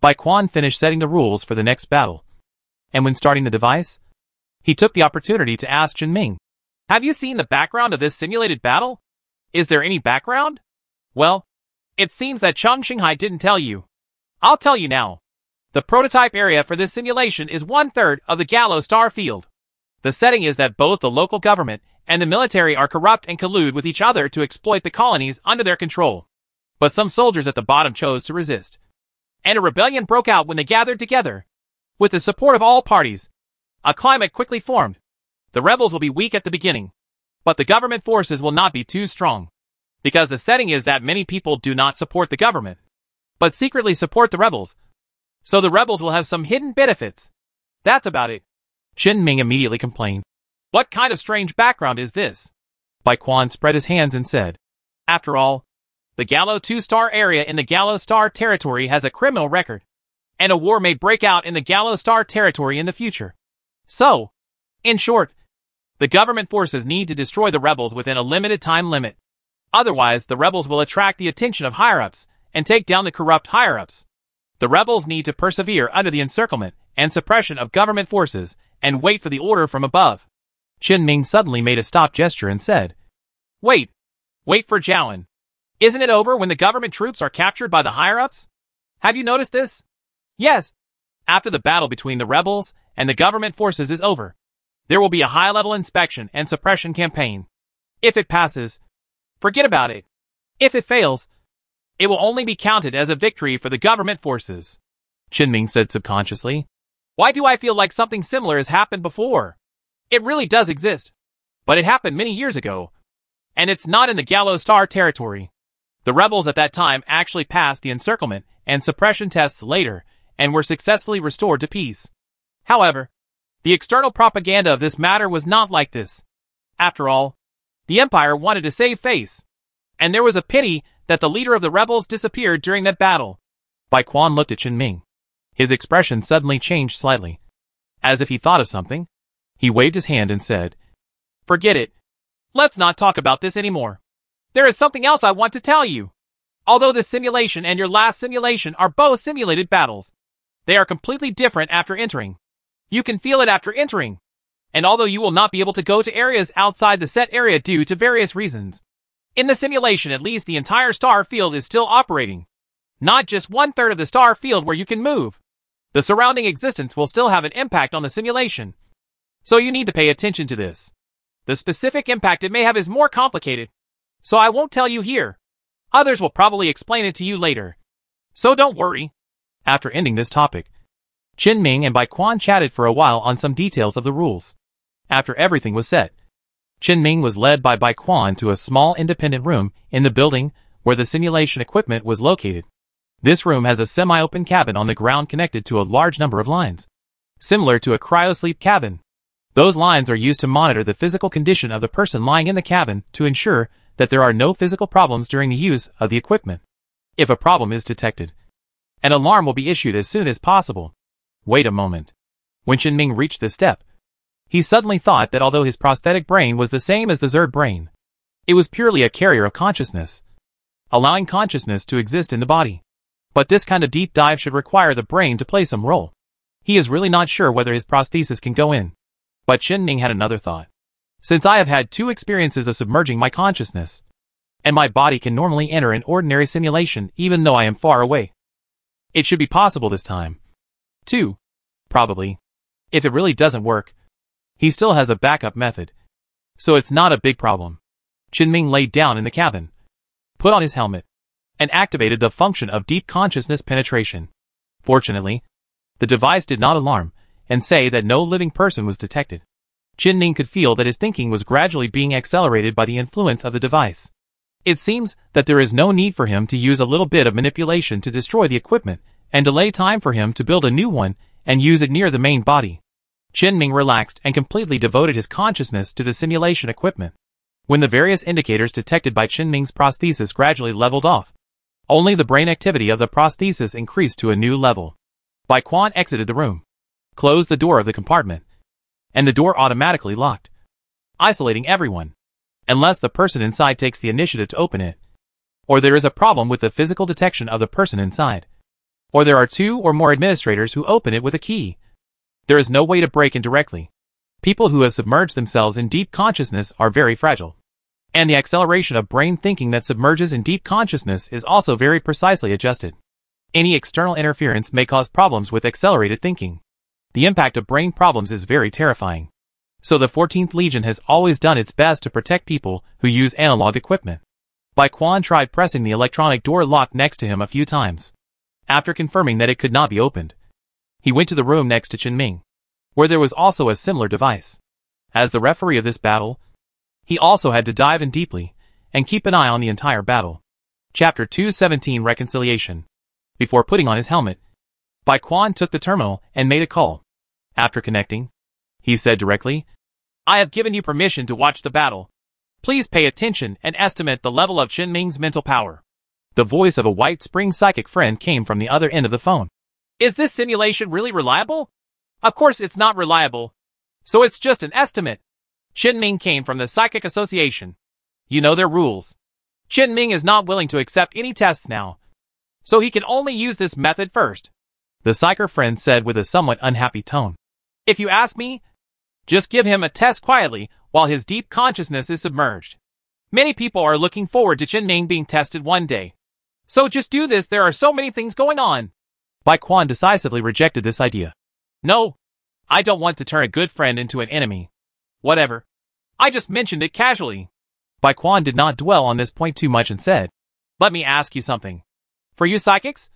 Bai Quan finished setting the rules for the next battle. And when starting the device, he took the opportunity to ask Chen Ming, Have you seen the background of this simulated battle? Is there any background? Well, it seems that Chang Xinghai didn't tell you. I'll tell you now. The prototype area for this simulation is one-third of the Gallo star field. The setting is that both the local government and the military are corrupt and collude with each other to exploit the colonies under their control. But some soldiers at the bottom chose to resist. And a rebellion broke out when they gathered together. With the support of all parties, a climate quickly formed. The rebels will be weak at the beginning, but the government forces will not be too strong because the setting is that many people do not support the government, but secretly support the rebels. So the rebels will have some hidden benefits. That's about it. Chen Ming immediately complained. What kind of strange background is this? Bai Quan spread his hands and said, After all, the Gallo 2-star area in the Gallo Star territory has a criminal record. and a war may break out in the Gallo Star territory in the future. So, in short, the government forces need to destroy the rebels within a limited time limit. Otherwise, the rebels will attract the attention of higher-ups and take down the corrupt higher-ups. The rebels need to persevere under the encirclement and suppression of government forces and wait for the order from above. Chen Ming suddenly made a stop gesture and said, Wait, wait for Jiaowen. Isn't it over when the government troops are captured by the higher-ups? Have you noticed this? Yes. After the battle between the rebels and the government forces is over, there will be a high-level inspection and suppression campaign. If it passes, forget about it. If it fails, it will only be counted as a victory for the government forces. Chen Ming said subconsciously. Why do I feel like something similar has happened before? It really does exist. But it happened many years ago. And it's not in the Gallo Star territory. The rebels at that time actually passed the encirclement and suppression tests later and were successfully restored to peace. However, the external propaganda of this matter was not like this. After all, the Empire wanted to save face. And there was a pity that the leader of the rebels disappeared during that battle. Bai Quan looked at Chen Ming. His expression suddenly changed slightly. As if he thought of something, he waved his hand and said, Forget it. Let's not talk about this anymore. There is something else I want to tell you. Although this simulation and your last simulation are both simulated battles, they are completely different after entering. You can feel it after entering. And although you will not be able to go to areas outside the set area due to various reasons, in the simulation at least the entire star field is still operating. Not just one third of the star field where you can move. The surrounding existence will still have an impact on the simulation. So you need to pay attention to this. The specific impact it may have is more complicated. So I won't tell you here. Others will probably explain it to you later. So don't worry. After ending this topic, Chen Ming and Bai Quan chatted for a while on some details of the rules. After everything was set, Chen Ming was led by Bai Quan to a small independent room in the building where the simulation equipment was located. This room has a semi-open cabin on the ground connected to a large number of lines, similar to a cryosleep cabin. Those lines are used to monitor the physical condition of the person lying in the cabin to ensure that there are no physical problems during the use of the equipment. If a problem is detected, an alarm will be issued as soon as possible. Wait a moment. When Chen Ming reached this step, he suddenly thought that although his prosthetic brain was the same as the Zerg brain, it was purely a carrier of consciousness, allowing consciousness to exist in the body. But this kind of deep dive should require the brain to play some role. He is really not sure whether his prosthesis can go in. But Chen Ming had another thought. Since I have had two experiences of submerging my consciousness, and my body can normally enter an ordinary simulation even though I am far away. It should be possible this time. 2. Probably. If it really doesn't work, he still has a backup method. So it's not a big problem. Chen Ming laid down in the cabin, put on his helmet, and activated the function of deep consciousness penetration. Fortunately, the device did not alarm and say that no living person was detected. Chen Ming could feel that his thinking was gradually being accelerated by the influence of the device. It seems that there is no need for him to use a little bit of manipulation to destroy the equipment and delay time for him to build a new one and use it near the main body. Chen Ming relaxed and completely devoted his consciousness to the simulation equipment. When the various indicators detected by Chen Ming's prosthesis gradually leveled off, only the brain activity of the prosthesis increased to a new level. Bai Quan exited the room, closed the door of the compartment, and the door automatically locked, isolating everyone, unless the person inside takes the initiative to open it, or there is a problem with the physical detection of the person inside or there are two or more administrators who open it with a key. There is no way to break in directly. People who have submerged themselves in deep consciousness are very fragile. And the acceleration of brain thinking that submerges in deep consciousness is also very precisely adjusted. Any external interference may cause problems with accelerated thinking. The impact of brain problems is very terrifying. So the 14th Legion has always done its best to protect people who use analog equipment. Bai Quan tried pressing the electronic door lock next to him a few times after confirming that it could not be opened. He went to the room next to Chen Ming, where there was also a similar device. As the referee of this battle, he also had to dive in deeply and keep an eye on the entire battle. Chapter 217 Reconciliation Before putting on his helmet, Bai Quan took the terminal and made a call. After connecting, he said directly, I have given you permission to watch the battle. Please pay attention and estimate the level of Chen Ming's mental power. The voice of a white spring psychic friend came from the other end of the phone. Is this simulation really reliable? Of course it's not reliable. So it's just an estimate. Chen Ming came from the Psychic Association. You know their rules. Chen Ming is not willing to accept any tests now. So he can only use this method first. The psyker friend said with a somewhat unhappy tone. If you ask me, just give him a test quietly while his deep consciousness is submerged. Many people are looking forward to Chen Ming being tested one day. So just do this, there are so many things going on. Bai Quan decisively rejected this idea. No, I don't want to turn a good friend into an enemy. Whatever. I just mentioned it casually. Bai Quan did not dwell on this point too much and said, Let me ask you something. For you psychics,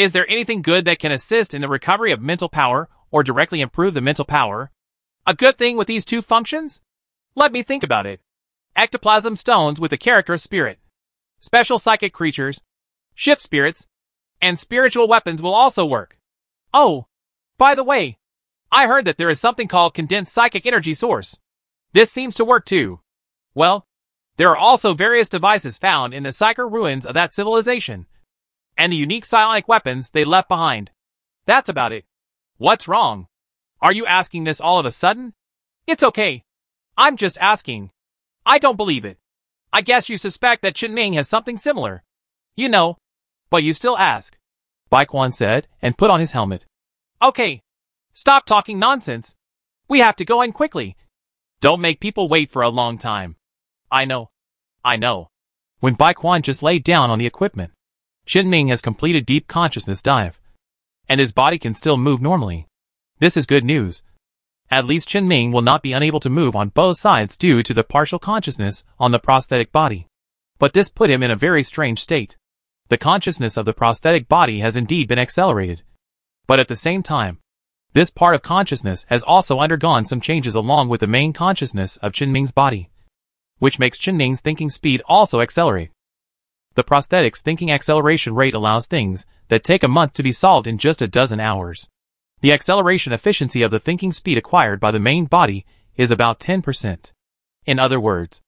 is there anything good that can assist in the recovery of mental power or directly improve the mental power? A good thing with these two functions? Let me think about it. Ectoplasm stones with the character of spirit. Special psychic creatures, ship spirits, and spiritual weapons will also work. Oh, by the way, I heard that there is something called condensed psychic energy source. This seems to work too. Well, there are also various devices found in the psychic ruins of that civilization, and the unique psionic weapons they left behind. That's about it. What's wrong? Are you asking this all of a sudden? It's okay. I'm just asking. I don't believe it. I guess you suspect that Chen Ming has something similar. You know, but you still ask. Bai Quan said, and put on his helmet. Okay. Stop talking nonsense. We have to go in quickly. Don't make people wait for a long time. I know. I know. When Bai Quan just laid down on the equipment, Chen Ming has completed deep consciousness dive, and his body can still move normally. This is good news. At least Chen Ming will not be unable to move on both sides due to the partial consciousness on the prosthetic body. But this put him in a very strange state. The consciousness of the prosthetic body has indeed been accelerated. But at the same time, this part of consciousness has also undergone some changes along with the main consciousness of Chen Ming's body, which makes Chen Ming's thinking speed also accelerate. The prosthetic's thinking acceleration rate allows things that take a month to be solved in just a dozen hours. The acceleration efficiency of the thinking speed acquired by the main body is about 10%. In other words,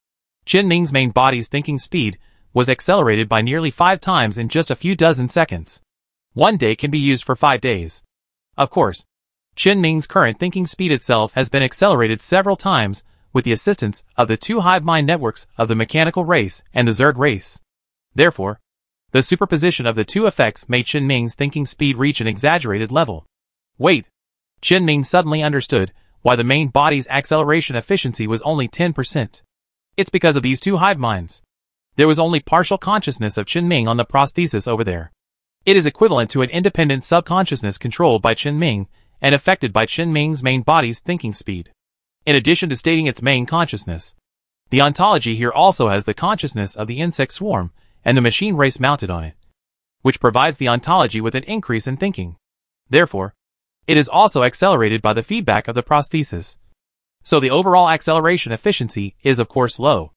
Chen Ming's main body's thinking speed was accelerated by nearly five times in just a few dozen seconds. One day can be used for five days. Of course, Chen Ming's current thinking speed itself has been accelerated several times with the assistance of the two hive mind networks of the mechanical race and the Zerg race. Therefore, the superposition of the two effects made Chen Ming's thinking speed reach an exaggerated level. Wait! Chen Ming suddenly understood why the main body's acceleration efficiency was only 10%. It's because of these two hive minds. There was only partial consciousness of Chen Ming on the prosthesis over there. It is equivalent to an independent subconsciousness controlled by Chen Ming and affected by Chen Ming's main body's thinking speed. In addition to stating its main consciousness, the ontology here also has the consciousness of the insect swarm and the machine race mounted on it, which provides the ontology with an increase in thinking. Therefore, it is also accelerated by the feedback of the prosthesis. So the overall acceleration efficiency is of course low.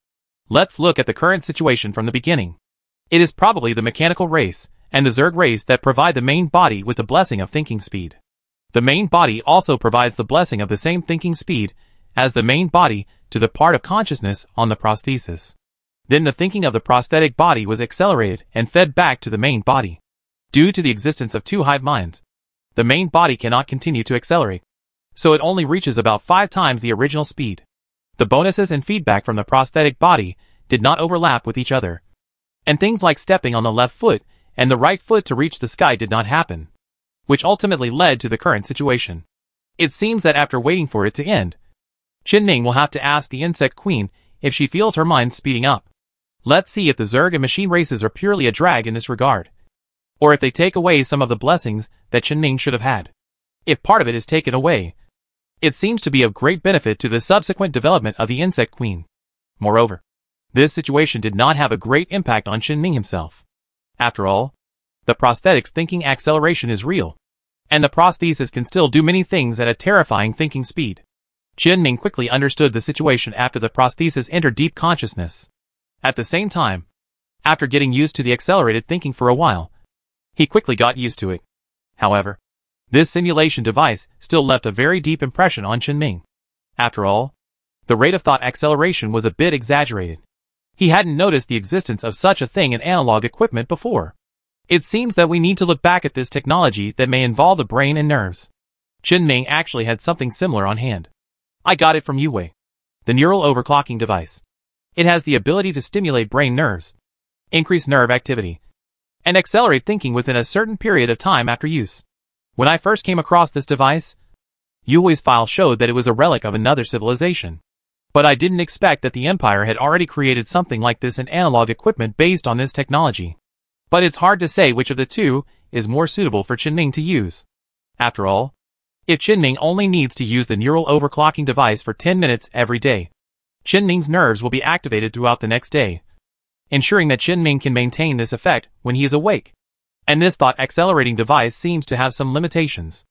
Let's look at the current situation from the beginning. It is probably the mechanical race and the Zerg race that provide the main body with the blessing of thinking speed. The main body also provides the blessing of the same thinking speed as the main body to the part of consciousness on the prosthesis. Then the thinking of the prosthetic body was accelerated and fed back to the main body. Due to the existence of two hive minds, the main body cannot continue to accelerate, so it only reaches about five times the original speed. The bonuses and feedback from the prosthetic body did not overlap with each other, and things like stepping on the left foot and the right foot to reach the sky did not happen which ultimately led to the current situation. It seems that after waiting for it to end, Chen Ming will have to ask the insect queen if she feels her mind speeding up. Let's see if the Zerg and machine races are purely a drag in this regard. Or if they take away some of the blessings that Chen Ming should have had. If part of it is taken away, it seems to be of great benefit to the subsequent development of the insect queen. Moreover, this situation did not have a great impact on Chen Ming himself. After all, the prosthetic's thinking acceleration is real. And the prosthesis can still do many things at a terrifying thinking speed. Chen Ming quickly understood the situation after the prosthesis entered deep consciousness. At the same time, after getting used to the accelerated thinking for a while, he quickly got used to it. However, this simulation device still left a very deep impression on Chen Ming. After all, the rate of thought acceleration was a bit exaggerated. He hadn't noticed the existence of such a thing in analog equipment before. It seems that we need to look back at this technology that may involve the brain and nerves. Chen Ming actually had something similar on hand. I got it from Yue. The neural overclocking device. It has the ability to stimulate brain nerves, increase nerve activity, and accelerate thinking within a certain period of time after use. When I first came across this device, Yue's file showed that it was a relic of another civilization. But I didn't expect that the Empire had already created something like this in analog equipment based on this technology. But it's hard to say which of the two is more suitable for Chen Ming to use. After all, if Chen Ming only needs to use the neural overclocking device for 10 minutes every day, Chen Ming's nerves will be activated throughout the next day, ensuring that Chen Ming can maintain this effect when he is awake. And this thought accelerating device seems to have some limitations.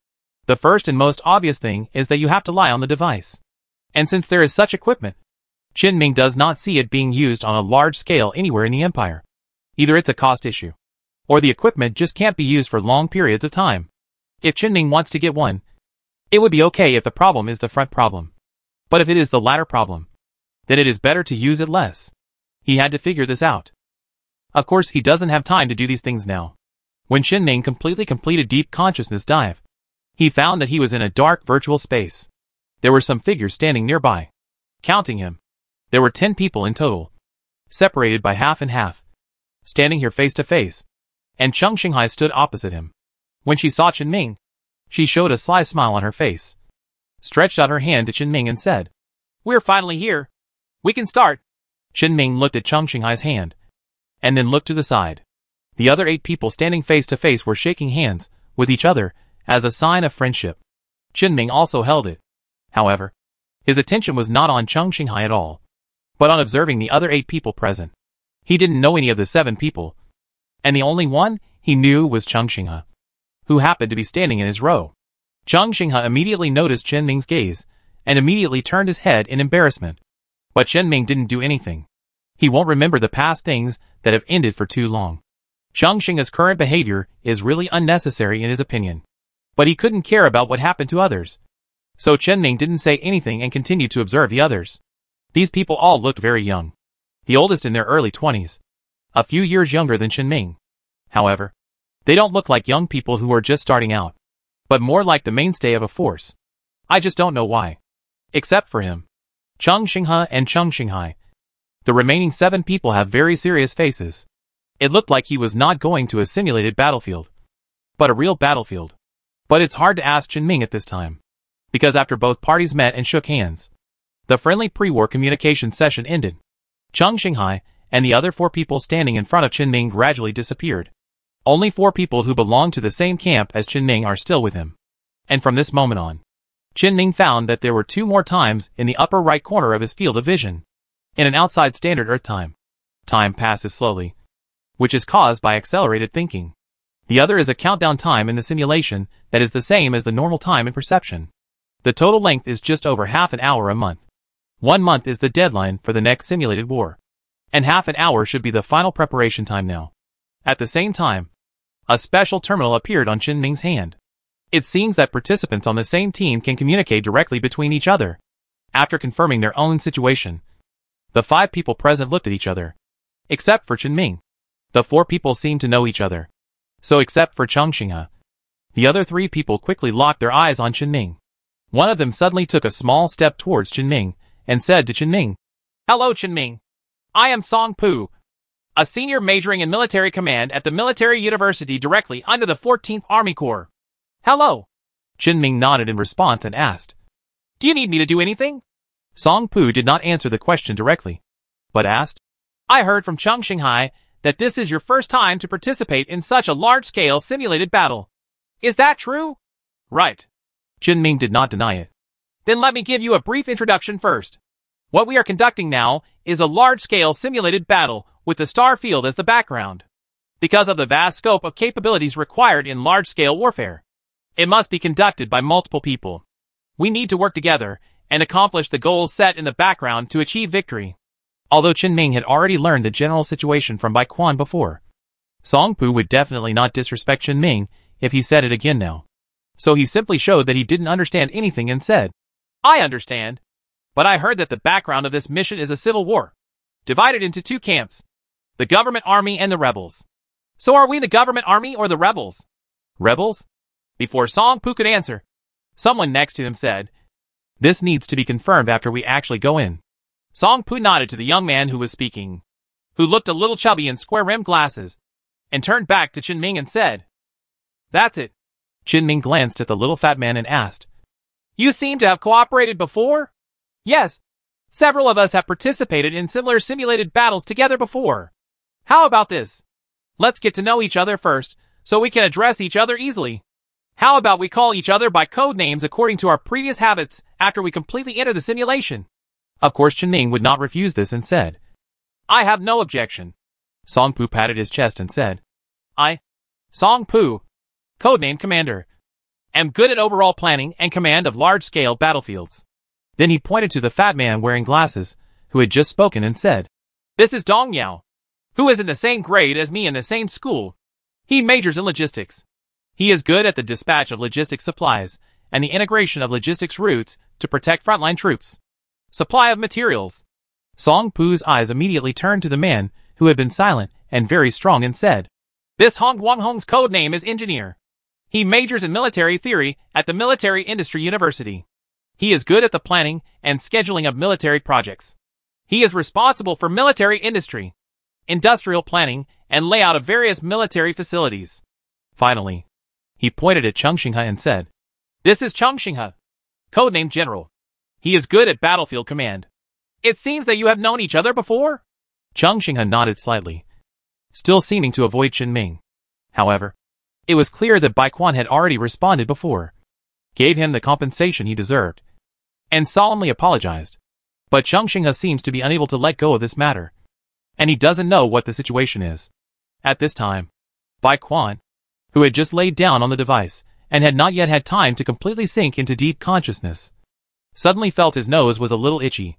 The first and most obvious thing is that you have to lie on the device. And since there is such equipment, Chen Ming does not see it being used on a large scale anywhere in the empire. Either it's a cost issue, or the equipment just can't be used for long periods of time. If Chen Ming wants to get one, it would be okay if the problem is the front problem. But if it is the latter problem, then it is better to use it less. He had to figure this out. Of course, he doesn't have time to do these things now. When Chen Ming completely completed deep consciousness dive, he found that he was in a dark virtual space. There were some figures standing nearby. Counting him, there were ten people in total, separated by half and half, standing here face to face. And Chung Xinghai stood opposite him. When she saw Chen Ming, she showed a sly smile on her face, stretched out her hand to Chen Ming and said, We're finally here. We can start. Chen Ming looked at Chung Xinghai's hand, and then looked to the side. The other eight people standing face to face were shaking hands with each other as a sign of friendship. Chen Ming also held it. However, his attention was not on Chung Xinghai at all, but on observing the other eight people present. He didn't know any of the seven people, and the only one he knew was Chung Xinghai, who happened to be standing in his row. Chung Xinghai immediately noticed Chen Ming's gaze, and immediately turned his head in embarrassment. But Chen Ming didn't do anything. He won't remember the past things that have ended for too long. Chung Xinghai's current behavior is really unnecessary in his opinion. But he couldn't care about what happened to others, so Chen Ming didn't say anything and continued to observe the others. These people all looked very young. The oldest in their early 20s. A few years younger than Chen Ming. However, they don't look like young people who are just starting out, but more like the mainstay of a force. I just don't know why. Except for him. Chung Xinghai and Chung Xinghai. The remaining seven people have very serious faces. It looked like he was not going to a simulated battlefield, but a real battlefield. But it's hard to ask Chen Ming at this time because after both parties met and shook hands, the friendly pre-war communication session ended. Chung Xinghai and the other four people standing in front of Chen Ming gradually disappeared. Only four people who belong to the same camp as Chen Ming are still with him. And from this moment on, Chen Ming found that there were two more times in the upper right corner of his field of vision. In an outside standard Earth time. Time passes slowly, which is caused by accelerated thinking. The other is a countdown time in the simulation that is the same as the normal time in perception. The total length is just over half an hour a month. One month is the deadline for the next simulated war. And half an hour should be the final preparation time now. At the same time, a special terminal appeared on Chen Ming's hand. It seems that participants on the same team can communicate directly between each other. After confirming their own situation, the five people present looked at each other. Except for Chen Ming. The four people seemed to know each other. So except for Chung Xinghai, the other three people quickly locked their eyes on Chen Ming. One of them suddenly took a small step towards Chen Ming and said to Chen Ming, Hello Chen Ming. I am Song Pu, a senior majoring in military command at the military university directly under the 14th Army Corps. Hello. Chen Ming nodded in response and asked, Do you need me to do anything? Song Pu did not answer the question directly, but asked, I heard from Chung Xinghai that this is your first time to participate in such a large-scale simulated battle. Is that true? Right. Chen Ming did not deny it. Then let me give you a brief introduction first. What we are conducting now is a large-scale simulated battle with the star field as the background. Because of the vast scope of capabilities required in large-scale warfare, it must be conducted by multiple people. We need to work together and accomplish the goals set in the background to achieve victory. Although Chen Ming had already learned the general situation from Bai Quan before, Song Pu would definitely not disrespect Chen Ming if he said it again now. So he simply showed that he didn't understand anything and said, I understand. But I heard that the background of this mission is a civil war, divided into two camps, the government army and the rebels. So are we the government army or the rebels? Rebels? Before Song Pu could answer, someone next to him said, This needs to be confirmed after we actually go in. Song Pu nodded to the young man who was speaking, who looked a little chubby in square-rimmed glasses, and turned back to Chen Ming and said, That's it. Chen Ming glanced at the little fat man and asked, You seem to have cooperated before? Yes. Several of us have participated in similar simulated battles together before. How about this? Let's get to know each other first, so we can address each other easily. How about we call each other by code names according to our previous habits after we completely enter the simulation? Of course Chen Ming would not refuse this and said, I have no objection. Song Pu patted his chest and said, I, Song Pu, codename Commander, am good at overall planning and command of large-scale battlefields. Then he pointed to the fat man wearing glasses, who had just spoken and said, This is Dong Yao, who is in the same grade as me in the same school. He majors in logistics. He is good at the dispatch of logistics supplies and the integration of logistics routes to protect frontline troops. Supply of materials. Song Pu's eyes immediately turned to the man who had been silent and very strong and said, This Hong Guang Hong's code name is engineer. He majors in military theory at the Military Industry University. He is good at the planning and scheduling of military projects. He is responsible for military industry, industrial planning, and layout of various military facilities. Finally, he pointed at Chung Xinghe and said, This is Chung Xinghe, codename General. He is good at battlefield command. It seems that you have known each other before? Chung Xinghe nodded slightly, still seeming to avoid Chen Ming. However, it was clear that Bai Quan had already responded before, gave him the compensation he deserved, and solemnly apologized. But Chung Xinghe seems to be unable to let go of this matter, and he doesn't know what the situation is. At this time, Bai Quan, who had just laid down on the device and had not yet had time to completely sink into deep consciousness, suddenly felt his nose was a little itchy.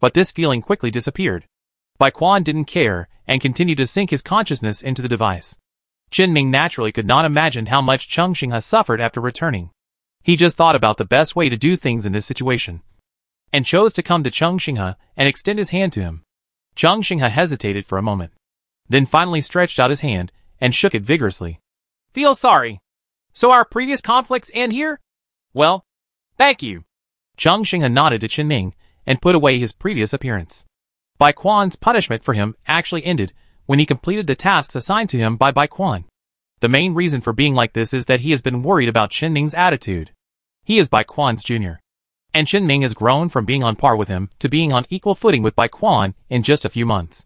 But this feeling quickly disappeared. Bai Quan didn't care and continued to sink his consciousness into the device. Chen Ming naturally could not imagine how much Chung Xinghe suffered after returning. He just thought about the best way to do things in this situation, and chose to come to Chung Xinghe and extend his hand to him. Chung Xinghe hesitated for a moment, then finally stretched out his hand and shook it vigorously. Feel sorry. So our previous conflicts end here? Well, thank you. Chung Xinghe nodded to Chen Ming and put away his previous appearance. Bai Quan's punishment for him actually ended when he completed the tasks assigned to him by Bai Quan. The main reason for being like this is that he has been worried about Chen Ming's attitude. He is Bai Quan's junior. And Chen Ming has grown from being on par with him to being on equal footing with Bai Quan in just a few months.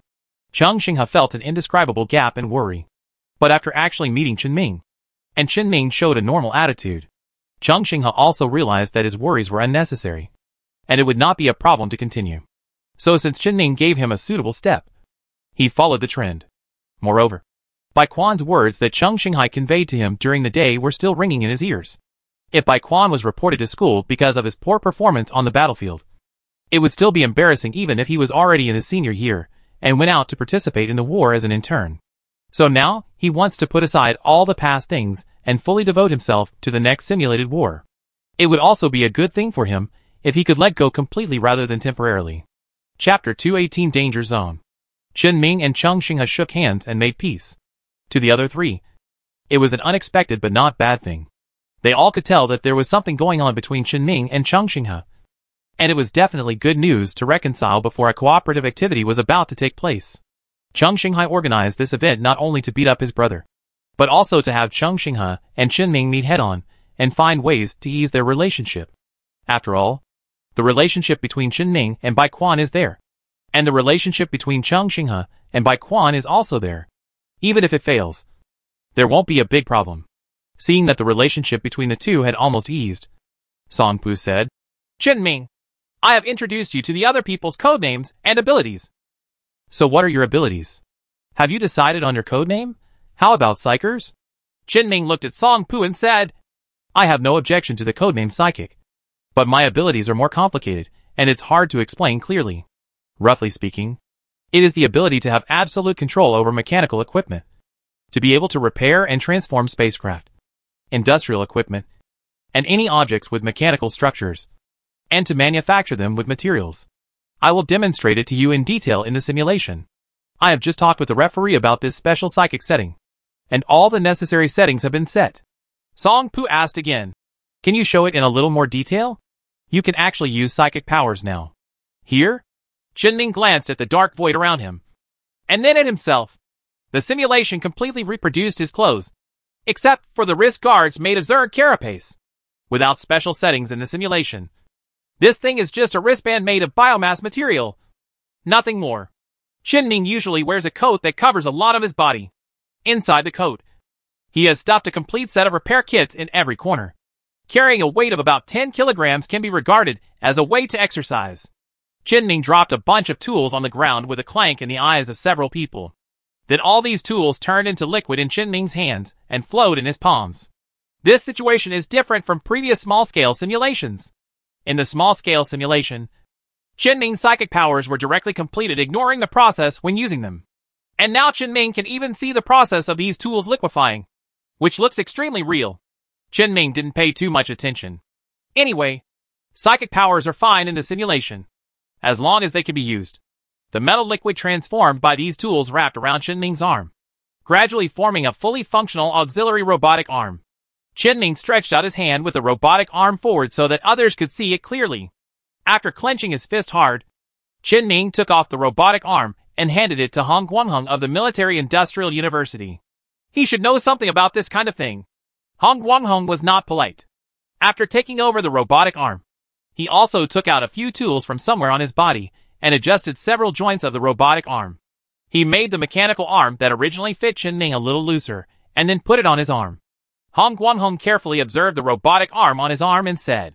Chung Xinghe felt an indescribable gap and worry. But after actually meeting Chen Ming, and Chen Ming showed a normal attitude, Chung Xinghe also realized that his worries were unnecessary, and it would not be a problem to continue. So since Chen Ming gave him a suitable step, he followed the trend. Moreover, Bai Quan's words that Chung Xinghe conveyed to him during the day were still ringing in his ears. If Bai Quan was reported to school because of his poor performance on the battlefield, it would still be embarrassing even if he was already in his senior year and went out to participate in the war as an intern. So now, he wants to put aside all the past things and fully devote himself to the next simulated war. It would also be a good thing for him if he could let go completely rather than temporarily. Chapter 218 Danger Zone Chen Ming and Chung Xinghe shook hands and made peace. To the other three, it was an unexpected but not bad thing. They all could tell that there was something going on between Chen Ming and Chung Xinghe. And it was definitely good news to reconcile before a cooperative activity was about to take place. Chung Xinghe organized this event not only to beat up his brother, but also to have Chung Xinghe and Chen Ming meet head-on and find ways to ease their relationship. After all, the relationship between Chen Ming and Bai Quan is there. And the relationship between Chung Xinghe and Bai Quan is also there. Even if it fails, there won't be a big problem. Seeing that the relationship between the two had almost eased, Song Pu said, Chen Ming, I have introduced you to the other people's code names and abilities. So what are your abilities? Have you decided on your code name? How about Psykers? Chen Ming looked at Song Pu and said, I have no objection to the codename Psychic. But my abilities are more complicated, and it's hard to explain clearly. Roughly speaking, it is the ability to have absolute control over mechanical equipment, to be able to repair and transform spacecraft, industrial equipment, and any objects with mechanical structures, and to manufacture them with materials. I will demonstrate it to you in detail in the simulation. I have just talked with the referee about this special psychic setting. and all the necessary settings have been set. Song Pu asked again. Can you show it in a little more detail? You can actually use psychic powers now. Here? Ning glanced at the dark void around him. And then at himself. The simulation completely reproduced his clothes, except for the wrist guards made of Zerg carapace, without special settings in the simulation. This thing is just a wristband made of biomass material. Nothing more. Ning usually wears a coat that covers a lot of his body. Inside the coat, he has stuffed a complete set of repair kits in every corner. Carrying a weight of about 10 kilograms can be regarded as a way to exercise. Ning dropped a bunch of tools on the ground with a clank in the eyes of several people. Then all these tools turned into liquid in Ming's hands and flowed in his palms. This situation is different from previous small-scale simulations. In the small-scale simulation, Ming's psychic powers were directly completed ignoring the process when using them. And now Qin Ming can even see the process of these tools liquefying, which looks extremely real. Chen Ming didn't pay too much attention. Anyway, psychic powers are fine in the simulation as long as they can be used. The metal liquid transformed by these tools wrapped around Chen Ming's arm, gradually forming a fully functional auxiliary robotic arm. Ming stretched out his hand with a robotic arm forward so that others could see it clearly. After clenching his fist hard, Ming took off the robotic arm and handed it to Hong Guangheng of the Military Industrial University. He should know something about this kind of thing. Hong Guangheng was not polite. After taking over the robotic arm, he also took out a few tools from somewhere on his body and adjusted several joints of the robotic arm. He made the mechanical arm that originally fit Chen Ning a little looser and then put it on his arm. Hong Guangheng carefully observed the robotic arm on his arm and said,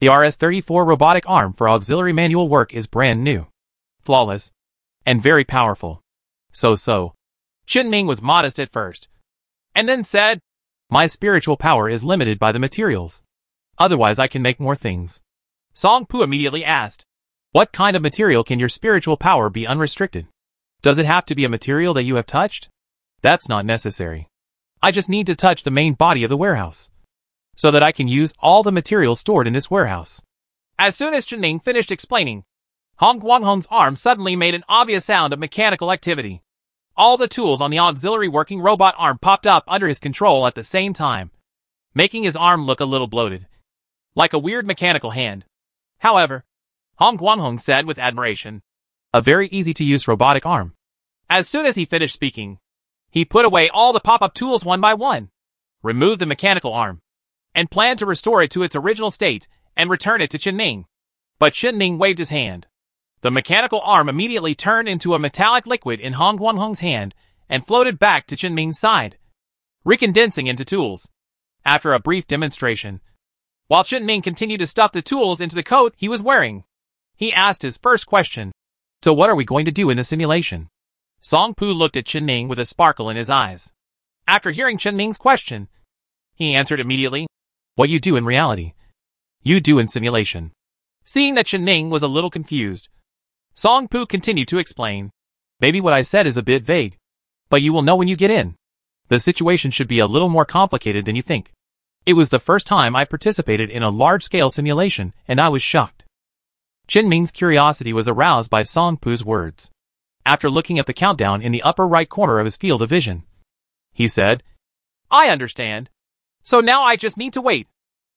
The RS-34 robotic arm for auxiliary manual work is brand new, flawless, and very powerful. So-so. Chen Ming was modest at first, and then said, My spiritual power is limited by the materials. Otherwise I can make more things. Song Pu immediately asked, What kind of material can your spiritual power be unrestricted? Does it have to be a material that you have touched? That's not necessary. I just need to touch the main body of the warehouse, so that I can use all the materials stored in this warehouse. As soon as Chen Ning finished explaining, Hong Guangheng's arm suddenly made an obvious sound of mechanical activity. All the tools on the auxiliary working robot arm popped up under his control at the same time, making his arm look a little bloated, like a weird mechanical hand. However, Hong Guangheng said with admiration, a very easy-to-use robotic arm. As soon as he finished speaking, he put away all the pop-up tools one by one, removed the mechanical arm, and planned to restore it to its original state and return it to Chen Ning. But Chen Ning waved his hand. The mechanical arm immediately turned into a metallic liquid in Hong Guangheng's hand and floated back to Chen Ming's side, recondensing into tools. After a brief demonstration, while Chen Ming continued to stuff the tools into the coat he was wearing. He asked his first question. So what are we going to do in the simulation? Song Pu looked at Chen Ming with a sparkle in his eyes. After hearing Chen Ming's question, he answered immediately. What you do in reality. You do in simulation. Seeing that Chen Ming was a little confused, Song Pu continued to explain. Maybe what I said is a bit vague, but you will know when you get in. The situation should be a little more complicated than you think. It was the first time I participated in a large-scale simulation, and I was shocked. Chen Ming's curiosity was aroused by Song Pu's words. After looking at the countdown in the upper right corner of his field of vision, he said, I understand. So now I just need to wait.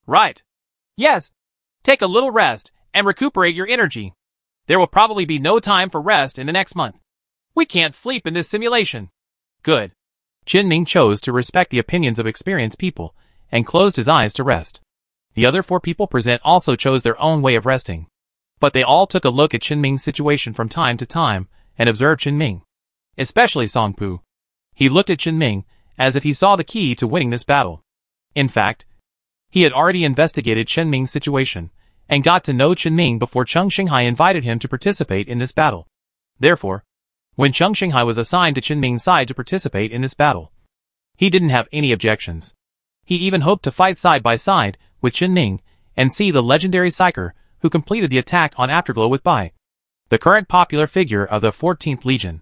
Right. Yes. Take a little rest and recuperate your energy. There will probably be no time for rest in the next month. We can't sleep in this simulation. Good. Chen Ming chose to respect the opinions of experienced people and closed his eyes to rest. The other four people present also chose their own way of resting. But they all took a look at Chen Ming's situation from time to time and observed Chen Ming. Especially Song Pu. He looked at Chen Ming as if he saw the key to winning this battle. In fact, he had already investigated Chen Ming's situation and got to know Chen Ming before Cheng Xinghai invited him to participate in this battle. Therefore, when Cheng Xinghai was assigned to Chen Ming's side to participate in this battle, he didn't have any objections. He even hoped to fight side by side with Chen Ming and see the legendary Psyker who completed the attack on Afterglow with Bai, the current popular figure of the 14th Legion,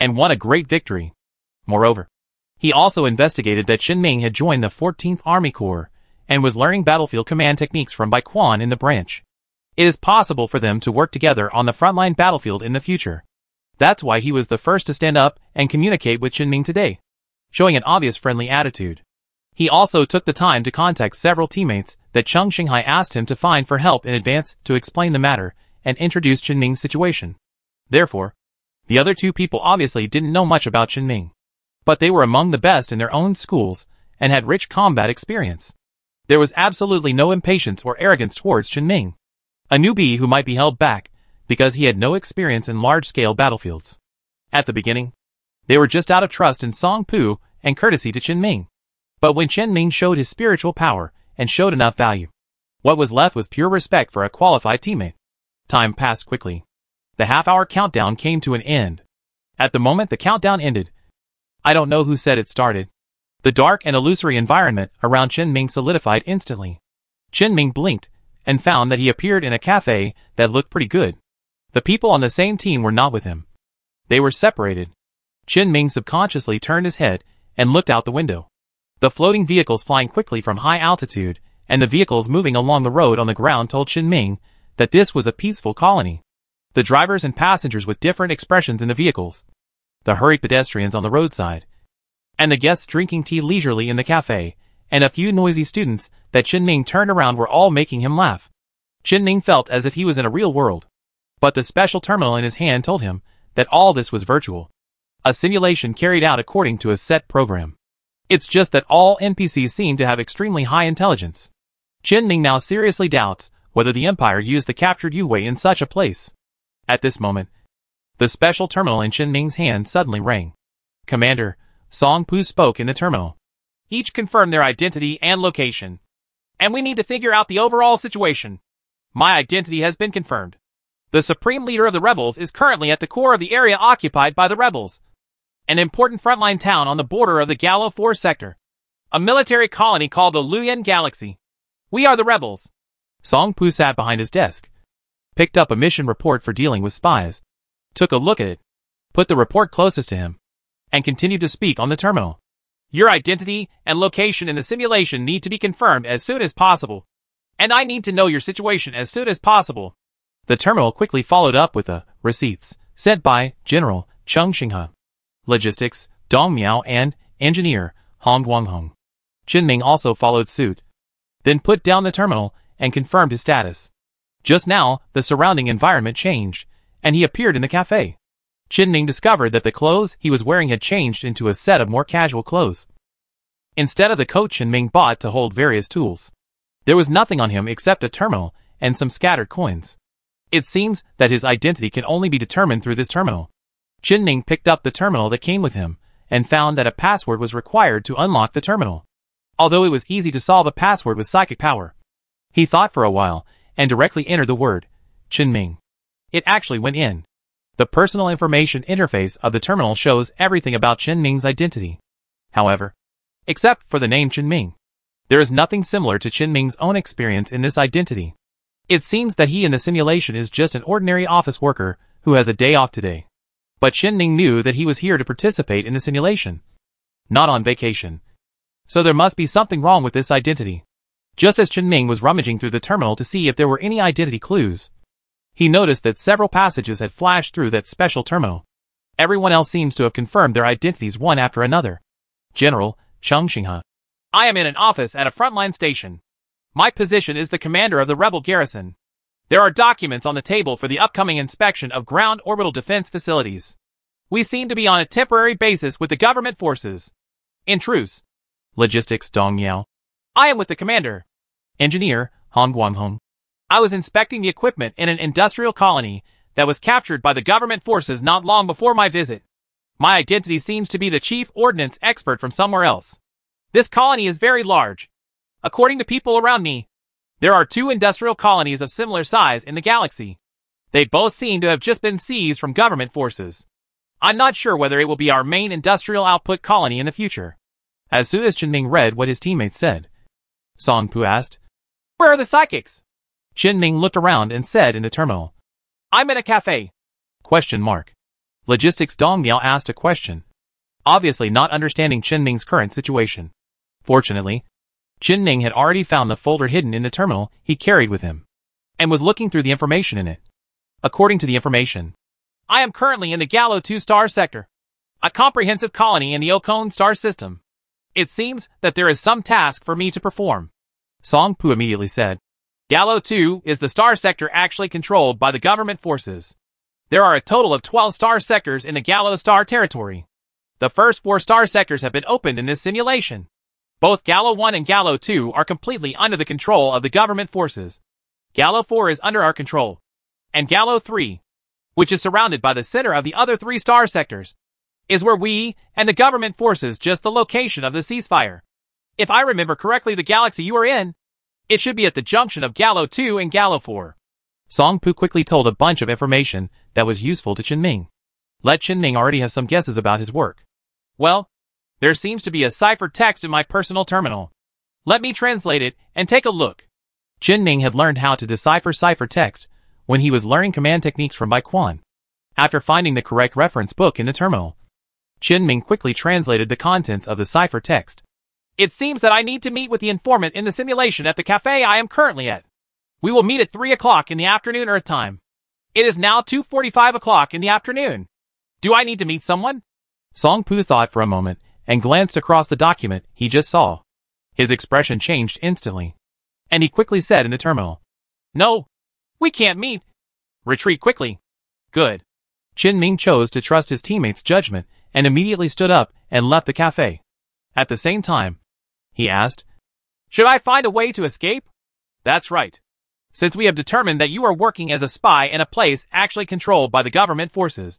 and won a great victory. Moreover, he also investigated that Chen Ming had joined the 14th Army Corps and was learning battlefield command techniques from Bai Quan in the branch. It is possible for them to work together on the frontline battlefield in the future. That's why he was the first to stand up and communicate with Chen Ming today. showing an obvious friendly attitude. He also took the time to contact several teammates that Cheng Shanghai asked him to find for help in advance to explain the matter and introduce Ming's situation. Therefore, the other two people obviously didn't know much about Chen Ming. But they were among the best in their own schools and had rich combat experience. There was absolutely no impatience or arrogance towards Chen Ming, a newbie who might be held back because he had no experience in large-scale battlefields. At the beginning, they were just out of trust in Song Pu and courtesy to Chen Ming. But when Chen Ming showed his spiritual power and showed enough value, what was left was pure respect for a qualified teammate. Time passed quickly. The half-hour countdown came to an end. At the moment the countdown ended, I don't know who said it started. The dark and illusory environment around Chen Ming solidified instantly. Chen Ming blinked and found that he appeared in a cafe that looked pretty good. The people on the same team were not with him. They were separated. Chen Ming subconsciously turned his head and looked out the window. The floating vehicles flying quickly from high altitude and the vehicles moving along the road on the ground told Chen Ming that this was a peaceful colony. The drivers and passengers with different expressions in the vehicles the hurried pedestrians on the roadside, and the guests drinking tea leisurely in the cafe, and a few noisy students that Chen Ming turned around were all making him laugh. Chen Ming felt as if he was in a real world. But the special terminal in his hand told him that all this was virtual. A simulation carried out according to a set program. It's just that all NPCs seem to have extremely high intelligence. Chen Ming now seriously doubts whether the Empire used the captured Yu Wei in such a place. At this moment, the special terminal in Chen Ming's hand suddenly rang. Commander, Song Pu spoke in the terminal. Each confirmed their identity and location. And we need to figure out the overall situation. My identity has been confirmed. The supreme leader of the rebels is currently at the core of the area occupied by the rebels. An important frontline town on the border of the Gallo 4 sector. A military colony called the Luyan Galaxy. We are the rebels. Song Pu sat behind his desk, picked up a mission report for dealing with spies, took a look at it, put the report closest to him, and continued to speak on the terminal. Your identity and location in the simulation need to be confirmed as soon as possible. And I need to know your situation as soon as possible. The terminal quickly followed up with the receipts sent by General Chung Xinghe, Logistics Dong Miao and Engineer Hong Guanghong. Chen Ming also followed suit, then put down the terminal and confirmed his status. Just now, the surrounding environment changed, and he appeared in the cafe. Chen Ning discovered that the clothes he was wearing had changed into a set of more casual clothes. Instead of the coat Chen Ming bought to hold various tools, there was nothing on him except a terminal and some scattered coins. It seems that his identity can only be determined through this terminal. Chen Ning picked up the terminal that came with him and found that a password was required to unlock the terminal. Although it was easy to solve a password with psychic power. He thought for a while and directly entered the word, Chen Ming. It actually went in. The personal information interface of the terminal shows everything about Chen Ming's identity. However, except for the name Chen Ming, there is nothing similar to Chen Ming's own experience in this identity. It seems that he in the simulation is just an ordinary office worker who has a day off today. But Chen Ming knew that he was here to participate in the simulation, not on vacation. So there must be something wrong with this identity. Just as Chen Ming was rummaging through the terminal to see if there were any identity clues, he noticed that several passages had flashed through that special terminal. Everyone else seems to have confirmed their identities one after another. General, Chung Xinghe. I am in an office at a frontline station. My position is the commander of the rebel garrison. There are documents on the table for the upcoming inspection of ground orbital defense facilities. We seem to be on a temporary basis with the government forces. In truce. Logistics Dong Yao. I am with the commander. Engineer, Hong Guanghong. I was inspecting the equipment in an industrial colony that was captured by the government forces not long before my visit. My identity seems to be the chief ordnance expert from somewhere else. This colony is very large. According to people around me, there are two industrial colonies of similar size in the galaxy. They both seem to have just been seized from government forces. I'm not sure whether it will be our main industrial output colony in the future. As soon as Chen Ming read what his teammates said, Song Pu asked, Where are the psychics? Chen Ming looked around and said in the terminal. I'm in a cafe. Question mark. Logistics Dong Miao asked a question. Obviously not understanding Chen Ming's current situation. Fortunately, Chen Ming had already found the folder hidden in the terminal he carried with him, and was looking through the information in it. According to the information, I am currently in the Gallo 2-star sector. A comprehensive colony in the Okon star system. It seems that there is some task for me to perform. Song Pu immediately said. Gallo 2 is the star sector actually controlled by the government forces. There are a total of 12 star sectors in the Gallo star territory. The first four star sectors have been opened in this simulation. Both Gallo 1 and Gallo 2 are completely under the control of the government forces. Gallo 4 is under our control. And Gallo 3, which is surrounded by the center of the other three star sectors, is where we and the government forces just the location of the ceasefire. If I remember correctly the galaxy you are in, it should be at the junction of Gallo 2 and Gallo 4. Song Pu quickly told a bunch of information that was useful to Chen Ming. Let Chen Ming already have some guesses about his work. Well, there seems to be a ciphered text in my personal terminal. Let me translate it and take a look. Chen Ming had learned how to decipher cipher text when he was learning command techniques from Bai Quan. After finding the correct reference book in the terminal, Chen Ming quickly translated the contents of the cipher text. It seems that I need to meet with the informant in the simulation at the cafe I am currently at. We will meet at 3 o'clock in the afternoon Earth time. It is now 2.45 o'clock in the afternoon. Do I need to meet someone? Song Pu thought for a moment and glanced across the document he just saw. His expression changed instantly. And he quickly said in the terminal, No, we can't meet. Retreat quickly. Good. Chen Ming chose to trust his teammate's judgment and immediately stood up and left the cafe. At the same time, he asked, Should I find a way to escape? That's right. Since we have determined that you are working as a spy in a place actually controlled by the government forces,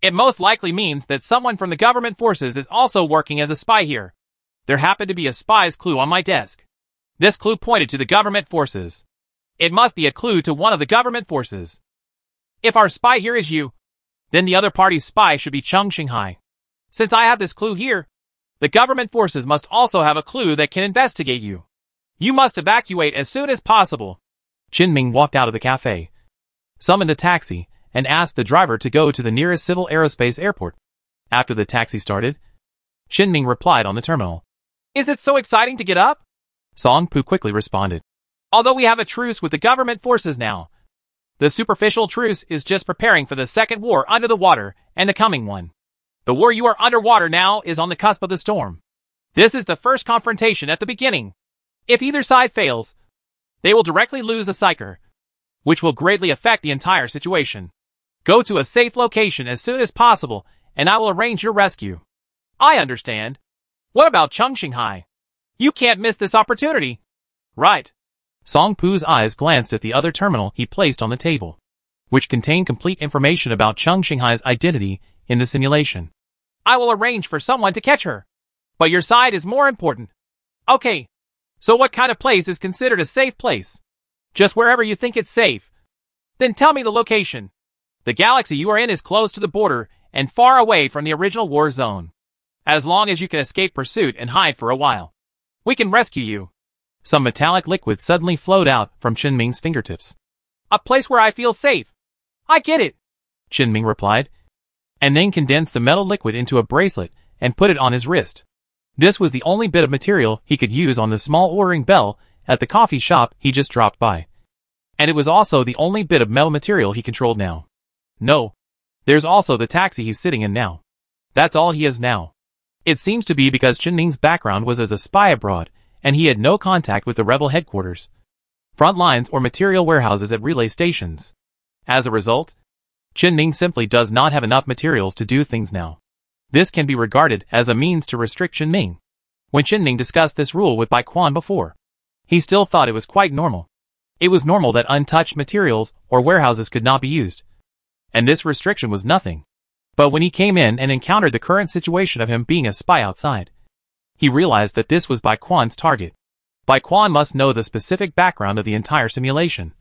it most likely means that someone from the government forces is also working as a spy here. There happened to be a spy's clue on my desk. This clue pointed to the government forces. It must be a clue to one of the government forces. If our spy here is you, then the other party's spy should be Chung Xinghai. Since I have this clue here, the government forces must also have a clue that can investigate you. You must evacuate as soon as possible. Chen Ming walked out of the cafe, summoned a taxi, and asked the driver to go to the nearest civil aerospace airport. After the taxi started, Chen Ming replied on the terminal. Is it so exciting to get up? Song Pu quickly responded. Although we have a truce with the government forces now, the superficial truce is just preparing for the second war under the water and the coming one. The war you are underwater now is on the cusp of the storm. This is the first confrontation at the beginning. If either side fails, they will directly lose a psyker, which will greatly affect the entire situation. Go to a safe location as soon as possible, and I will arrange your rescue. I understand. What about Chung Xinghai? You can't miss this opportunity. Right. Song Pu's eyes glanced at the other terminal he placed on the table, which contained complete information about Chung Xinghai's identity in the simulation. I will arrange for someone to catch her. But your side is more important. Okay. So what kind of place is considered a safe place? Just wherever you think it's safe. Then tell me the location. The galaxy you are in is close to the border and far away from the original war zone. As long as you can escape pursuit and hide for a while. We can rescue you. Some metallic liquid suddenly flowed out from Chen Ming's fingertips. A place where I feel safe. I get it. Chen Ming replied, and then condensed the metal liquid into a bracelet and put it on his wrist. This was the only bit of material he could use on the small ordering bell at the coffee shop he just dropped by. And it was also the only bit of metal material he controlled now. No. There's also the taxi he's sitting in now. That's all he has now. It seems to be because Chen background was as a spy abroad, and he had no contact with the rebel headquarters, front lines or material warehouses at relay stations. As a result, Chen Ming simply does not have enough materials to do things now. This can be regarded as a means to restrict Chen Ming. When Chen Ming discussed this rule with Bai Quan before, he still thought it was quite normal. It was normal that untouched materials or warehouses could not be used. And this restriction was nothing. But when he came in and encountered the current situation of him being a spy outside, he realized that this was Bai Quan's target. Bai Quan must know the specific background of the entire simulation,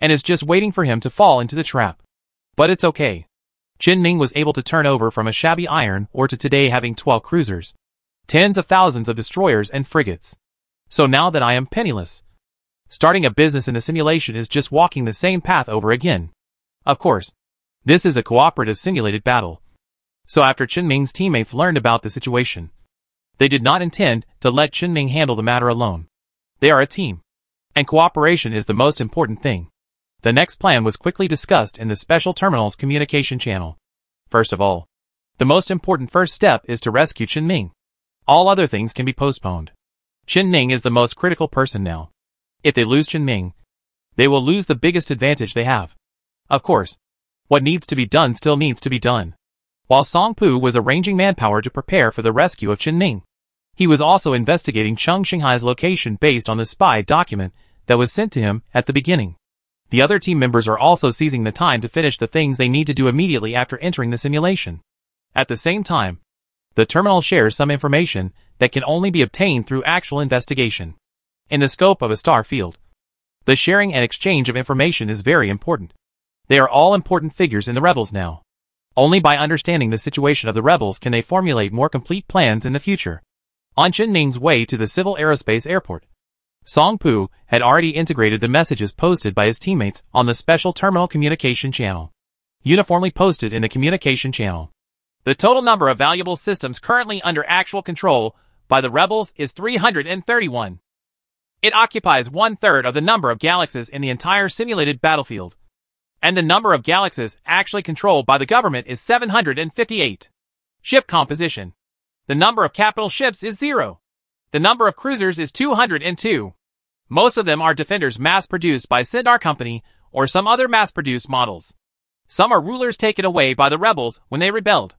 and is just waiting for him to fall into the trap. But it's okay. Chen Ming was able to turn over from a shabby iron or to today having 12 cruisers, tens of thousands of destroyers and frigates. So now that I am penniless, starting a business in the simulation is just walking the same path over again. Of course, this is a cooperative simulated battle. So after Chen Ming's teammates learned about the situation, they did not intend to let Chen Ming handle the matter alone. They are a team. And cooperation is the most important thing. The next plan was quickly discussed in the Special Terminal's communication channel. First of all, The most important first step is to rescue Chen Ming. All other things can be postponed. Chen Ning is the most critical person now. If they lose Chen Ming, they will lose the biggest advantage they have. Of course, what needs to be done still needs to be done. While Song Pu was arranging manpower to prepare for the rescue of Chen Ming, he was also investigating Chung Xinghai's location based on the spy document that was sent to him at the beginning. The other team members are also seizing the time to finish the things they need to do immediately after entering the simulation. At the same time, the terminal shares some information that can only be obtained through actual investigation. In the scope of a star field, the sharing and exchange of information is very important. They are all important figures in the rebels now. Only by understanding the situation of the rebels can they formulate more complete plans in the future. On Chen Ning's way to the Civil Aerospace Airport, Song Pu had already integrated the messages posted by his teammates on the special terminal communication channel, uniformly posted in the communication channel. The total number of valuable systems currently under actual control by the rebels is 331. It occupies one-third of the number of galaxies in the entire simulated battlefield. And the number of galaxies actually controlled by the government is 758. Ship composition. The number of capital ships is zero. The number of cruisers is 202. Most of them are defenders mass-produced by Sindar Company or some other mass-produced models. Some are rulers taken away by the rebels when they rebelled.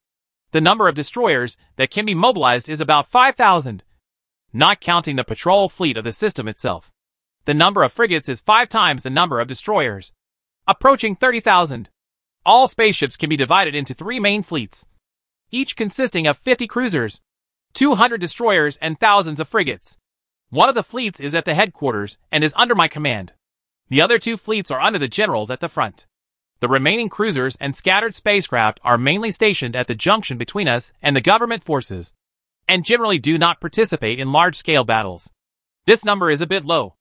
The number of destroyers that can be mobilized is about 5,000, not counting the patrol fleet of the system itself. The number of frigates is five times the number of destroyers, approaching 30,000. All spaceships can be divided into three main fleets, each consisting of 50 cruisers, 200 destroyers, and thousands of frigates. One of the fleets is at the headquarters and is under my command. The other two fleets are under the generals at the front. The remaining cruisers and scattered spacecraft are mainly stationed at the junction between us and the government forces, and generally do not participate in large-scale battles. This number is a bit low,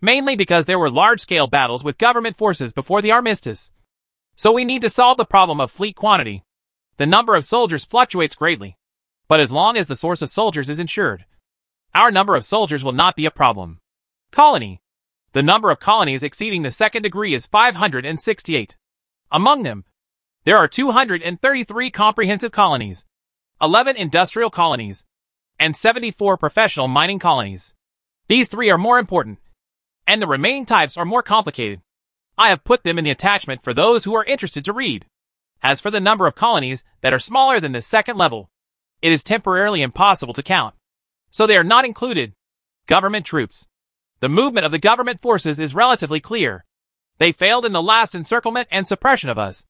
mainly because there were large-scale battles with government forces before the armistice. So we need to solve the problem of fleet quantity. The number of soldiers fluctuates greatly, but as long as the source of soldiers is ensured, our number of soldiers will not be a problem. Colony. The number of colonies exceeding the second degree is 568. Among them, there are 233 comprehensive colonies, 11 industrial colonies, and 74 professional mining colonies. These three are more important, and the remaining types are more complicated. I have put them in the attachment for those who are interested to read. As for the number of colonies that are smaller than the second level, it is temporarily impossible to count. So they are not included. Government troops. The movement of the government forces is relatively clear. They failed in the last encirclement and suppression of us,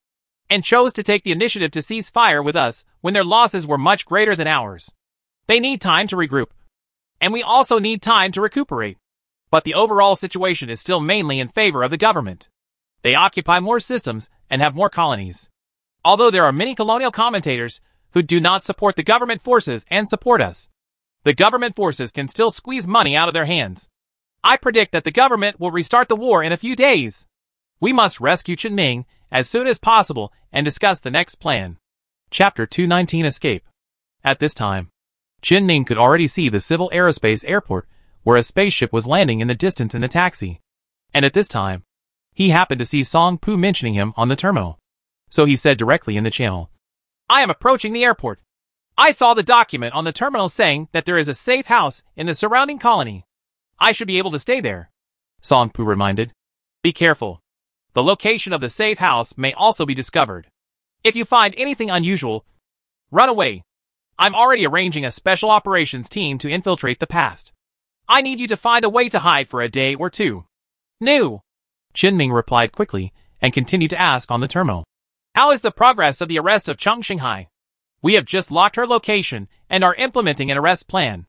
and chose to take the initiative to cease fire with us when their losses were much greater than ours. They need time to regroup. And we also need time to recuperate. But the overall situation is still mainly in favor of the government. They occupy more systems and have more colonies. Although there are many colonial commentators who do not support the government forces and support us, the government forces can still squeeze money out of their hands. I predict that the government will restart the war in a few days. We must rescue Chen Ming as soon as possible and discuss the next plan. Chapter 219 Escape At this time, Chen Ming could already see the Civil Aerospace Airport where a spaceship was landing in the distance in a taxi. And at this time, he happened to see Song Pu mentioning him on the terminal. So he said directly in the channel, I am approaching the airport. I saw the document on the terminal saying that there is a safe house in the surrounding colony. I should be able to stay there. Song Pu reminded. Be careful. The location of the safe house may also be discovered. If you find anything unusual, run away. I'm already arranging a special operations team to infiltrate the past. I need you to find a way to hide for a day or two. New. Chen Ming replied quickly and continued to ask on the terminal. How is the progress of the arrest of Chung Xinghai? We have just locked her location and are implementing an arrest plan.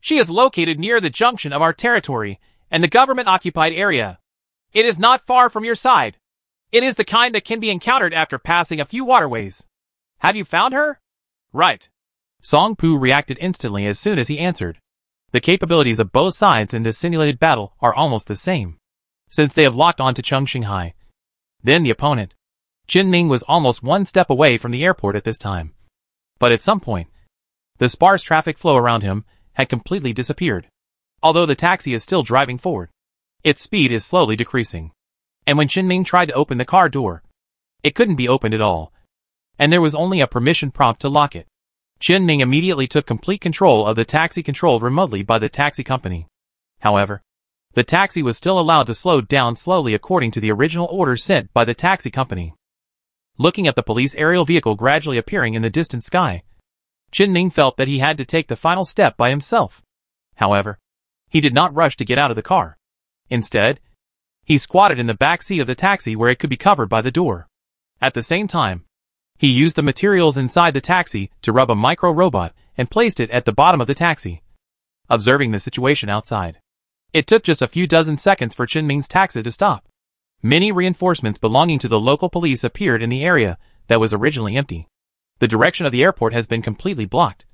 She is located near the junction of our territory and the government-occupied area. It is not far from your side. It is the kind that can be encountered after passing a few waterways. Have you found her? Right. Song Pu reacted instantly as soon as he answered. The capabilities of both sides in this simulated battle are almost the same, since they have locked onto Chung Xinghai. Then the opponent. Chen Ming was almost one step away from the airport at this time. But at some point, the sparse traffic flow around him had completely disappeared. Although the taxi is still driving forward. Its speed is slowly decreasing. And when Chen Ming tried to open the car door, it couldn't be opened at all. and there was only a permission prompt to lock it. Chen Ming immediately took complete control of the taxi controlled remotely by the taxi company. However, the taxi was still allowed to slow down slowly according to the original order sent by the taxi company. Looking at the police aerial vehicle gradually appearing in the distant sky, Chen Ming felt that he had to take the final step by himself. However, he did not rush to get out of the car. Instead, he squatted in the back seat of the taxi where it could be covered by the door. At the same time, he used the materials inside the taxi to rub a micro-robot and placed it at the bottom of the taxi, observing the situation outside. It took just a few dozen seconds for Chen Ming's taxi to stop. Many reinforcements belonging to the local police appeared in the area that was originally empty. The direction of the airport has been completely blocked.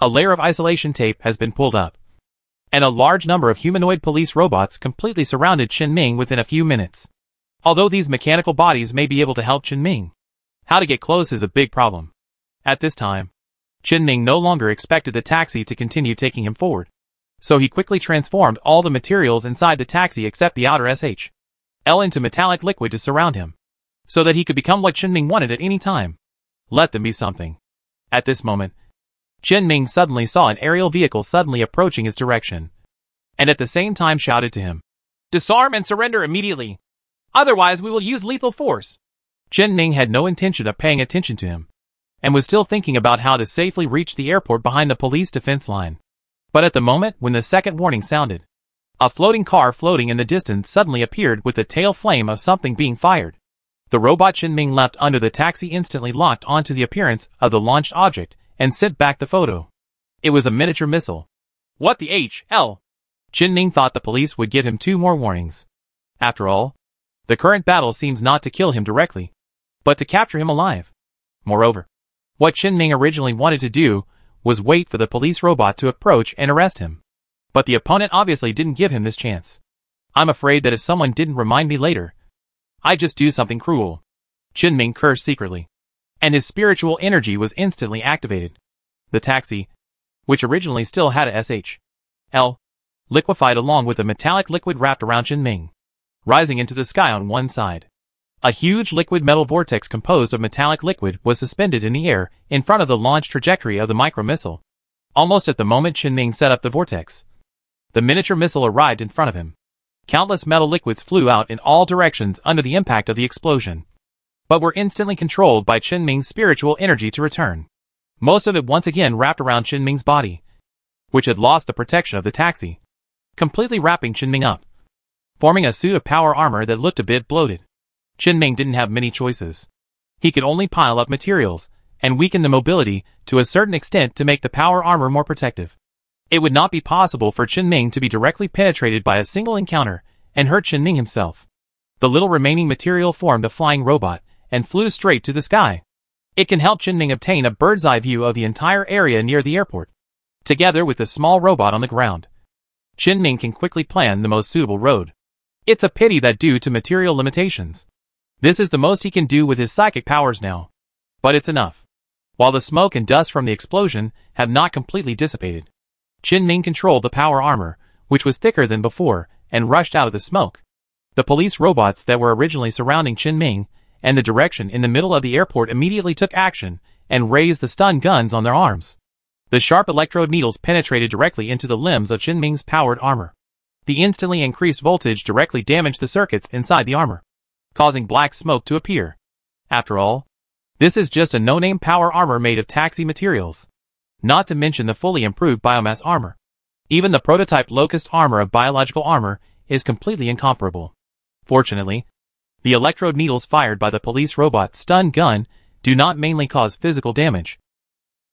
A layer of isolation tape has been pulled up. And a large number of humanoid police robots completely surrounded Chen Ming within a few minutes. Although these mechanical bodies may be able to help Chen Ming, how to get close is a big problem. At this time, Chen Ming no longer expected the taxi to continue taking him forward. So he quickly transformed all the materials inside the taxi except the outer SH. L into metallic liquid to surround him. So that he could become what Chen Ming wanted at any time. Let them be something. At this moment, Chen Ming suddenly saw an aerial vehicle suddenly approaching his direction. And at the same time shouted to him, Disarm and surrender immediately. Otherwise we will use lethal force. Chen Ming had no intention of paying attention to him, and was still thinking about how to safely reach the airport behind the police defense line. But at the moment when the second warning sounded, a floating car floating in the distance suddenly appeared with the tail flame of something being fired. The robot Chen Ming left under the taxi instantly locked onto the appearance of the launched object and sent back the photo. It was a miniature missile. What the H, L? Chen Ming thought the police would give him two more warnings. After all, the current battle seems not to kill him directly, but to capture him alive. Moreover, what Chen Ming originally wanted to do was wait for the police robot to approach and arrest him. But the opponent obviously didn't give him this chance. I'm afraid that if someone didn't remind me later, I'd just do something cruel. Chen Ming cursed secretly. And his spiritual energy was instantly activated. The taxi, which originally still had a SH. L, liquefied along with a metallic liquid wrapped around Chen Ming, rising into the sky on one side. A huge liquid metal vortex composed of metallic liquid was suspended in the air in front of the launch trajectory of the micro-missile. Almost at the moment Chen Ming set up the vortex. The miniature missile arrived in front of him. Countless metal liquids flew out in all directions under the impact of the explosion, but were instantly controlled by Chen Ming's spiritual energy to return. Most of it once again wrapped around Chen Ming's body, which had lost the protection of the taxi, completely wrapping Chen Ming up, forming a suit of power armor that looked a bit bloated. Chen Ming didn't have many choices. He could only pile up materials and weaken the mobility to a certain extent to make the power armor more protective. It would not be possible for Chen Ming to be directly penetrated by a single encounter and hurt Chen Ming himself. The little remaining material formed a flying robot and flew straight to the sky. It can help Chen Ming obtain a bird's eye view of the entire area near the airport. Together with the small robot on the ground, Chen Ming can quickly plan the most suitable road. It's a pity that due to material limitations, this is the most he can do with his psychic powers now. But it's enough. While the smoke and dust from the explosion have not completely dissipated, Chen Ming controlled the power armor, which was thicker than before, and rushed out of the smoke. The police robots that were originally surrounding Chen Ming and the direction in the middle of the airport immediately took action and raised the stun guns on their arms. The sharp electrode needles penetrated directly into the limbs of Chen Ming's powered armor. The instantly increased voltage directly damaged the circuits inside the armor causing black smoke to appear. After all, this is just a no-name power armor made of taxi materials. Not to mention the fully improved biomass armor. Even the prototype Locust armor of biological armor is completely incomparable. Fortunately, the electrode needles fired by the police robot stun gun do not mainly cause physical damage.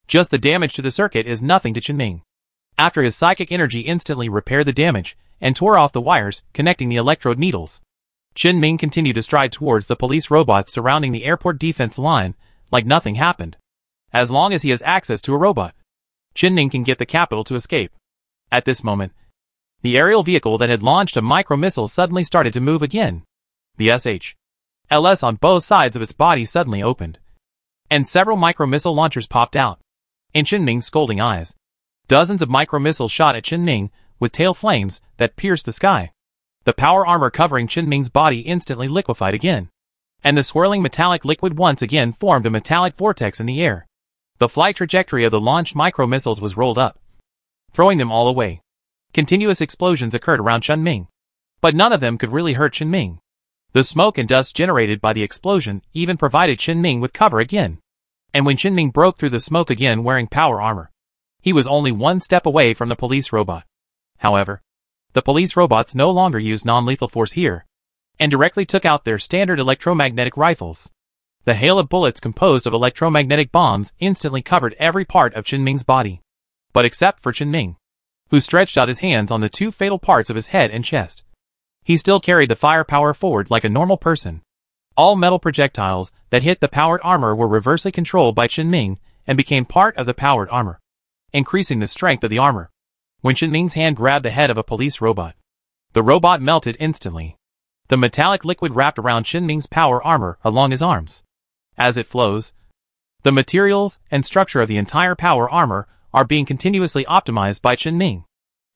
Just the damage to the circuit is nothing to Chen Ming. After his psychic energy instantly repaired the damage and tore off the wires connecting the electrode needles, Chen Ming continued to stride towards the police robots surrounding the airport defense line, like nothing happened. As long as he has access to a robot, Chen Ming can get the capital to escape. At this moment, the aerial vehicle that had launched a micro-missile suddenly started to move again. The SH. LS on both sides of its body suddenly opened. And several micro-missile launchers popped out. In Chen Ming's scolding eyes. Dozens of micro-missiles shot at Chen Ming with tail flames that pierced the sky. The power armor covering Chen Ming's body instantly liquefied again. and the swirling metallic liquid once again formed a metallic vortex in the air. The flight trajectory of the launched micro-missiles was rolled up, throwing them all away. Continuous explosions occurred around Chen Ming, but none of them could really hurt Chen Ming. The smoke and dust generated by the explosion even provided Chen Ming with cover again. And when Chen Ming broke through the smoke again wearing power armor, he was only one step away from the police robot. However, the police robots no longer used non-lethal force here, and directly took out their standard electromagnetic rifles. The hail of bullets composed of electromagnetic bombs instantly covered every part of Chen Ming's body. But except for Chen Ming, who stretched out his hands on the two fatal parts of his head and chest. He still carried the firepower forward like a normal person. All metal projectiles that hit the powered armor were reversely controlled by Chen Ming and became part of the powered armor, increasing the strength of the armor. When Chen Ming's hand grabbed the head of a police robot, the robot melted instantly. The metallic liquid wrapped around Chen Ming's power armor along his arms. As it flows, the materials and structure of the entire power armor are being continuously optimized by Chen Ming.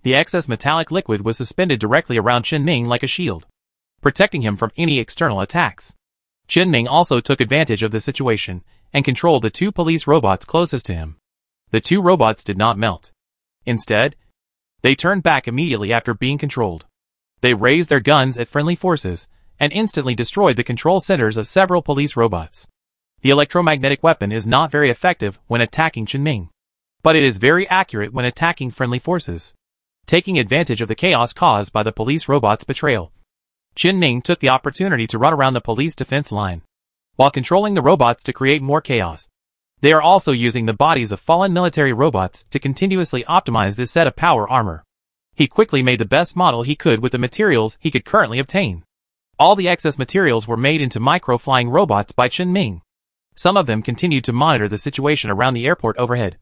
The excess metallic liquid was suspended directly around Chen Ming like a shield, protecting him from any external attacks. Chen Ming also took advantage of the situation and controlled the two police robots closest to him. The two robots did not melt. Instead, they turned back immediately after being controlled. They raised their guns at friendly forces and instantly destroyed the control centers of several police robots. The electromagnetic weapon is not very effective when attacking Chen Ming, but it is very accurate when attacking friendly forces, taking advantage of the chaos caused by the police robot's betrayal. Chen Ming took the opportunity to run around the police defense line, while controlling the robots to create more chaos. They are also using the bodies of fallen military robots to continuously optimize this set of power armor. He quickly made the best model he could with the materials he could currently obtain. All the excess materials were made into micro-flying robots by Chen Ming. Some of them continued to monitor the situation around the airport overhead,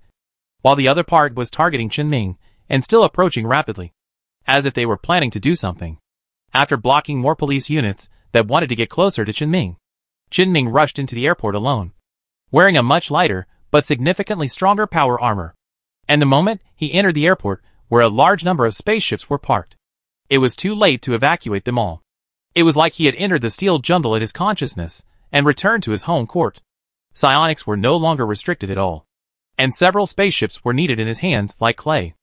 while the other part was targeting Chen Ming and still approaching rapidly, as if they were planning to do something. After blocking more police units that wanted to get closer to Chen Ming, Chen Ming rushed into the airport alone, wearing a much lighter but significantly stronger power armor. And the moment he entered the airport, where a large number of spaceships were parked, it was too late to evacuate them all. It was like he had entered the steel jungle at his consciousness and returned to his home court. Psionics were no longer restricted at all, and several spaceships were needed in his hands like clay.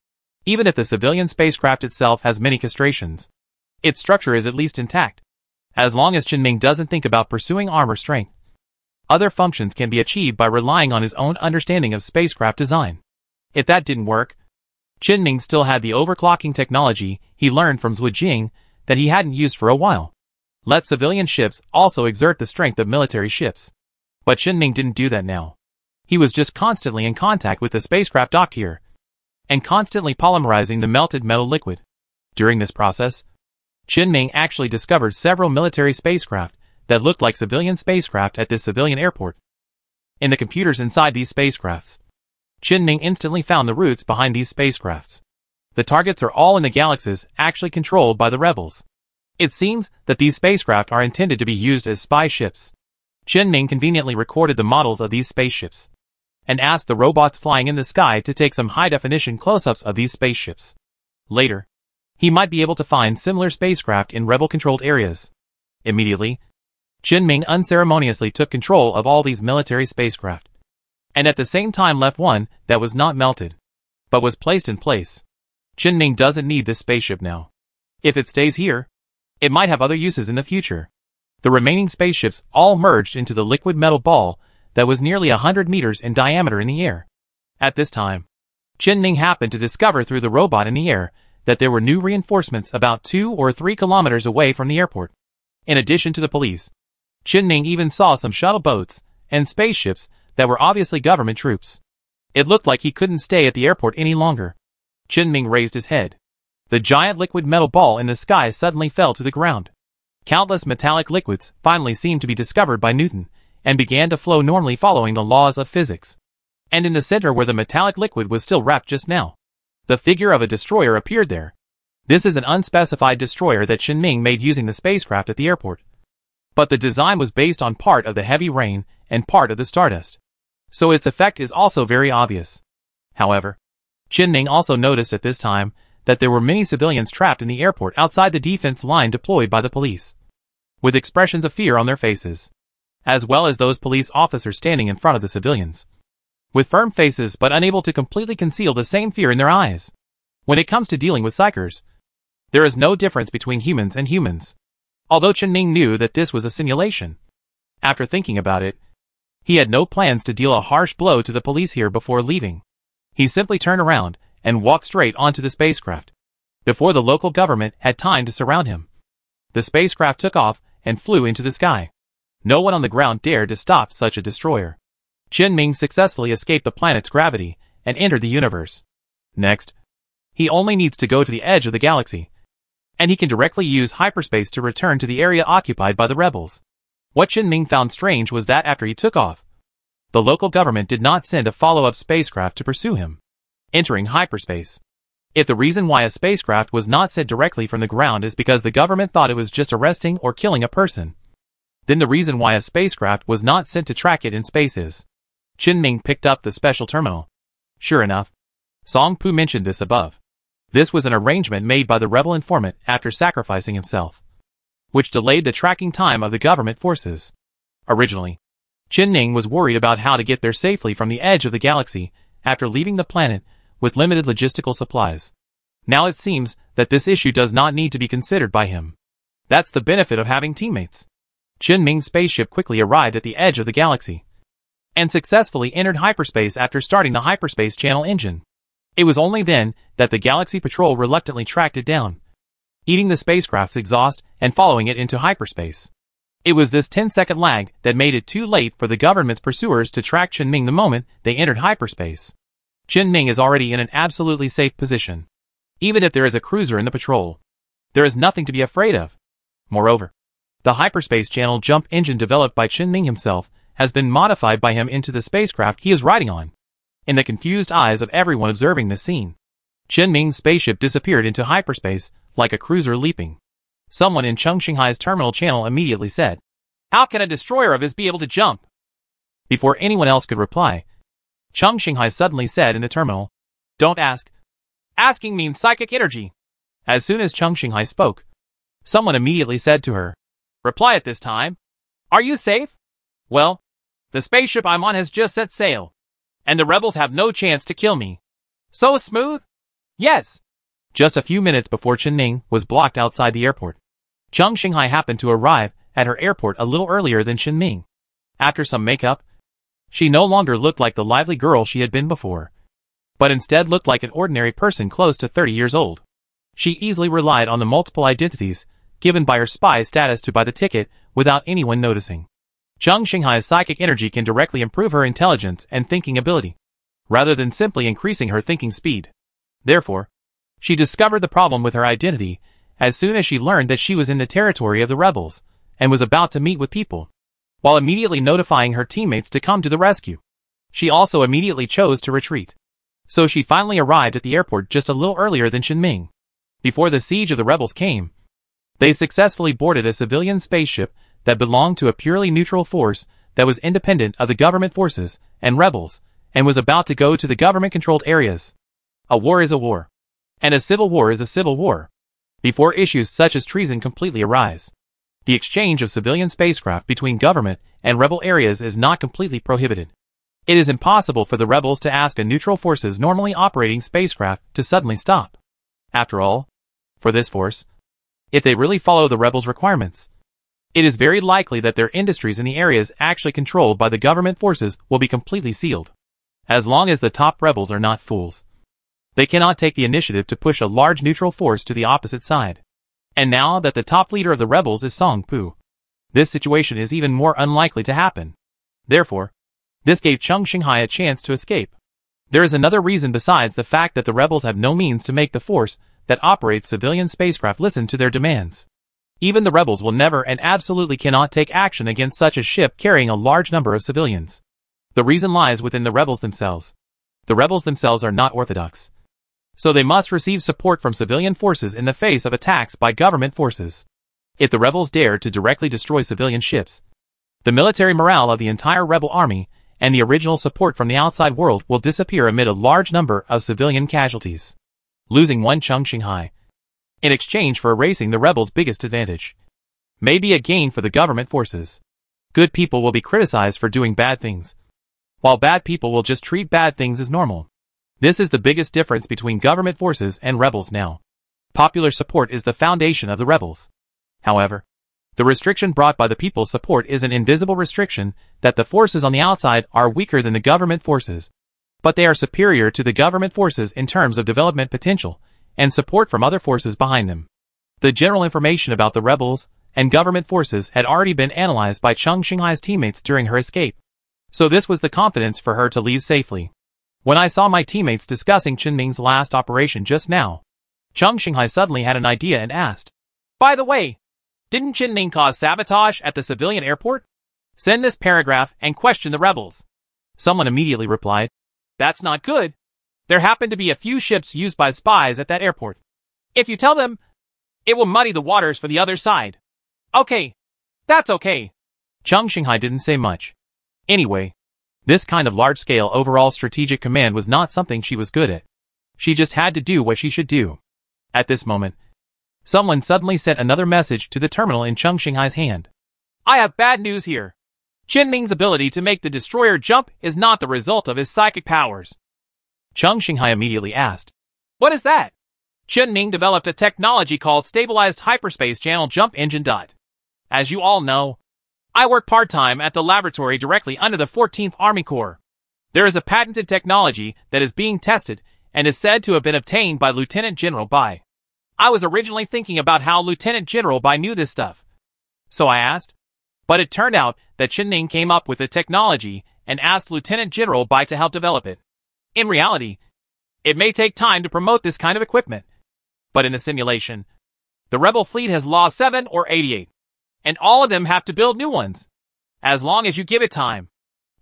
Even if the civilian spacecraft itself has many castrations, its structure is at least intact. As long as Chen Ming doesn't think about pursuing armor strength, other functions can be achieved by relying on his own understanding of spacecraft design. If that didn't work, Chen Ming still had the overclocking technology he learned from Zhu Jing that he hadn't used for a while. Let civilian ships also exert the strength of military ships. But Chen Ming didn't do that now. He was just constantly in contact with the spacecraft docked here, and constantly polymerizing the melted metal liquid. During this process, Chen Ming actually discovered several military spacecraft that looked like civilian spacecraft at this civilian airport. In the computers inside these spacecrafts, Chen Ming instantly found the routes behind these spacecrafts. The targets are all in the galaxies actually controlled by the rebels. It seems that these spacecraft are intended to be used as spy ships. Chen Ming conveniently recorded the models of these spaceships and asked the robots flying in the sky to take some high-definition close-ups of these spaceships. Later, he might be able to find similar spacecraft in rebel-controlled areas. Immediately, Chen Ming unceremoniously took control of all these military spacecraft, and at the same time left one that was not melted, but was placed in place. Chen Ming doesn't need this spaceship now. If it stays here, it might have other uses in the future. The remaining spaceships all merged into the liquid metal ball that was nearly a hundred meters in diameter in the air. At this time, Chen Ming happened to discover through the robot in the air that there were new reinforcements about two or three kilometers away from the airport. In addition to the police, Chen Ming even saw some shuttle boats and spaceships that were obviously government troops. It looked like he couldn't stay at the airport any longer. Chen Ming raised his head. The giant liquid metal ball in the sky suddenly fell to the ground. Countless metallic liquids finally seemed to be discovered by Newton and began to flow normally following the laws of physics. And in the center where the metallic liquid was still wrapped just now, the figure of a destroyer appeared there. This is an unspecified destroyer that Chen Ming made using the spacecraft at the airport. But the design was based on part of the heavy rain and part of the stardust. So its effect is also very obvious. However, Chen Ming also noticed at this time that there were many civilians trapped in the airport outside the defense line deployed by the police, with expressions of fear on their faces. as well as those police officers standing in front of the civilians. With firm faces but unable to completely conceal the same fear in their eyes. When it comes to dealing with psykers, there is no difference between humans and humans. Although Chen Ming knew that this was a simulation. After thinking about it, he had no plans to deal a harsh blow to the police here before leaving. He simply turned around and walked straight onto the spacecraft. Before the local government had time to surround him. The spacecraft took off and flew into the sky. No one on the ground dared to stop such a destroyer. Chen Ming successfully escaped the planet's gravity and entered the universe. Next, he only needs to go to the edge of the galaxy, and he can directly use hyperspace to return to the area occupied by the rebels. What Chen Ming found strange was that after he took off, the local government did not send a follow-up spacecraft to pursue him, entering hyperspace. If the reason why a spacecraft was not sent directly from the ground is because the government thought it was just arresting or killing a person, then the reason why a spacecraft was not sent to track it in space is. Chen Ming picked up the special terminal. Sure enough, Song Pu mentioned this above. This was an arrangement made by the rebel informant after sacrificing himself, which delayed the tracking time of the government forces. Originally, Chen Ming was worried about how to get there safely from the edge of the galaxy after leaving the planet with limited logistical supplies. Now it seems that this issue does not need to be considered by him. That's the benefit of having teammates. Chen Ming's spaceship quickly arrived at the edge of the galaxy and successfully entered hyperspace after starting the hyperspace channel engine. It was only then that the Galaxy Patrol reluctantly tracked it down, eating the spacecraft's exhaust and following it into hyperspace. It was this 10-second lag that made it too late for the government's pursuers to track Chen Ming the moment they entered hyperspace. Chen Ming is already in an absolutely safe position. Even if there is a cruiser in the patrol, there is nothing to be afraid of. Moreover, the hyperspace channel jump engine developed by Chen Ming himself has been modified by him into the spacecraft he is riding on. In the confused eyes of everyone observing this scene, Chen Ming's spaceship disappeared into hyperspace like a cruiser leaping. Someone in Chung Xinghai's terminal channel immediately said, How can a destroyer of his be able to jump? Before anyone else could reply, Chung Xinghai suddenly said in the terminal, Don't ask. Asking means psychic energy. As soon as Chung Xinghai spoke, someone immediately said to her, Reply at this time. Are you safe? Well, the spaceship I'm on has just set sail, and the rebels have no chance to kill me. So smooth? Yes. Just a few minutes before Chen Ming was blocked outside the airport, Chung Xinghai happened to arrive at her airport a little earlier than Chen Ming. After some makeup, she no longer looked like the lively girl she had been before, but instead looked like an ordinary person close to 30 years old. She easily relied on the multiple identities given by her spy status to buy the ticket without anyone noticing. Chung Xinghai's psychic energy can directly improve her intelligence and thinking ability, rather than simply increasing her thinking speed. Therefore, she discovered the problem with her identity as soon as she learned that she was in the territory of the rebels and was about to meet with people, while immediately notifying her teammates to come to the rescue. She also immediately chose to retreat. So she finally arrived at the airport just a little earlier than Ming. Before the siege of the rebels came, they successfully boarded a civilian spaceship that belonged to a purely neutral force that was independent of the government forces and rebels and was about to go to the government-controlled areas. A war is a war. And a civil war is a civil war. Before issues such as treason completely arise. The exchange of civilian spacecraft between government and rebel areas is not completely prohibited. It is impossible for the rebels to ask a neutral force's normally operating spacecraft to suddenly stop. After all, for this force, if they really follow the rebels' requirements, it is very likely that their industries in the areas actually controlled by the government forces will be completely sealed. As long as the top rebels are not fools. They cannot take the initiative to push a large neutral force to the opposite side. And now that the top leader of the rebels is Song Pu, this situation is even more unlikely to happen. Therefore, this gave Chung Xinghai a chance to escape. There is another reason besides the fact that the rebels have no means to make the force that operates civilian spacecraft listen to their demands. Even the rebels will never and absolutely cannot take action against such a ship carrying a large number of civilians. The reason lies within the rebels themselves. The rebels themselves are not orthodox. So they must receive support from civilian forces in the face of attacks by government forces. If the rebels dare to directly destroy civilian ships, the military morale of the entire rebel army and the original support from the outside world will disappear amid a large number of civilian casualties. Losing one Chung Xinghai, in exchange for erasing the rebels' biggest advantage. May be a gain for the government forces. Good people will be criticized for doing bad things, while bad people will just treat bad things as normal. This is the biggest difference between government forces and rebels now. Popular support is the foundation of the rebels. However, the restriction brought by the people's support is an invisible restriction that the forces on the outside are weaker than the government forces. But they are superior to the government forces in terms of development potential and support from other forces behind them. The general information about the rebels and government forces had already been analyzed by Chung Xinghai's teammates during her escape. So this was the confidence for her to leave safely. When I saw my teammates discussing Chen Ming's last operation just now, Chung Xinghai suddenly had an idea and asked, By the way, didn't Chen Ming cause sabotage at the civilian airport? Send this paragraph and question the rebels. Someone immediately replied, That's not good. There happen to be a few ships used by spies at that airport. If you tell them, it will muddy the waters for the other side. Okay. That's okay. Chung Xinghai didn't say much. Anyway, this kind of large-scale overall strategic command was not something she was good at. She just had to do what she should do. At this moment, someone suddenly sent another message to the terminal in Chung Xinghai's hand. I have bad news here. Chen Ming's ability to make the destroyer jump is not the result of his psychic powers. Chung Xinghai immediately asked. What is that? Chen Ming developed a technology called Stabilized Hyperspace Channel Jump Engine. As you all know, I work part-time at the laboratory directly under the 14th Army Corps. There is a patented technology that is being tested and is said to have been obtained by Lieutenant General Bai. I was originally thinking about how Lieutenant General Bai knew this stuff. So I asked. But it turned out that Chen Ming came up with the technology and asked Lieutenant General Bai to help develop it. In reality, it may take time to promote this kind of equipment. But in the simulation, the rebel fleet has lost 7 or 88 and all of them have to build new ones. As long as you give it time,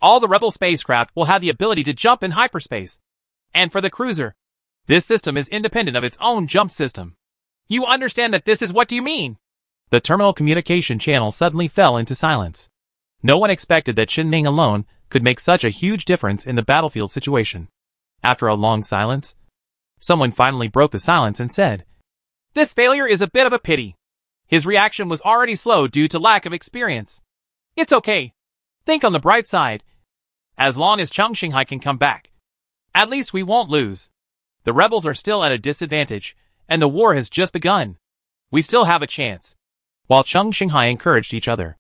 all the Rebel spacecraft will have the ability to jump in hyperspace. And for the cruiser, this system is independent of its own jump system. You understand that this is what do you mean? The terminal communication channel suddenly fell into silence. No one expected that Chen Ming alone could make such a huge difference in the battlefield situation. After a long silence, someone finally broke the silence and said, This failure is a bit of a pity. His reaction was already slow due to lack of experience. It's okay. Think on the bright side. As long as Chung Xinghai can come back, at least we won't lose. The rebels are still at a disadvantage, and the war has just begun. We still have a chance. While Chung Xinghai encouraged each other,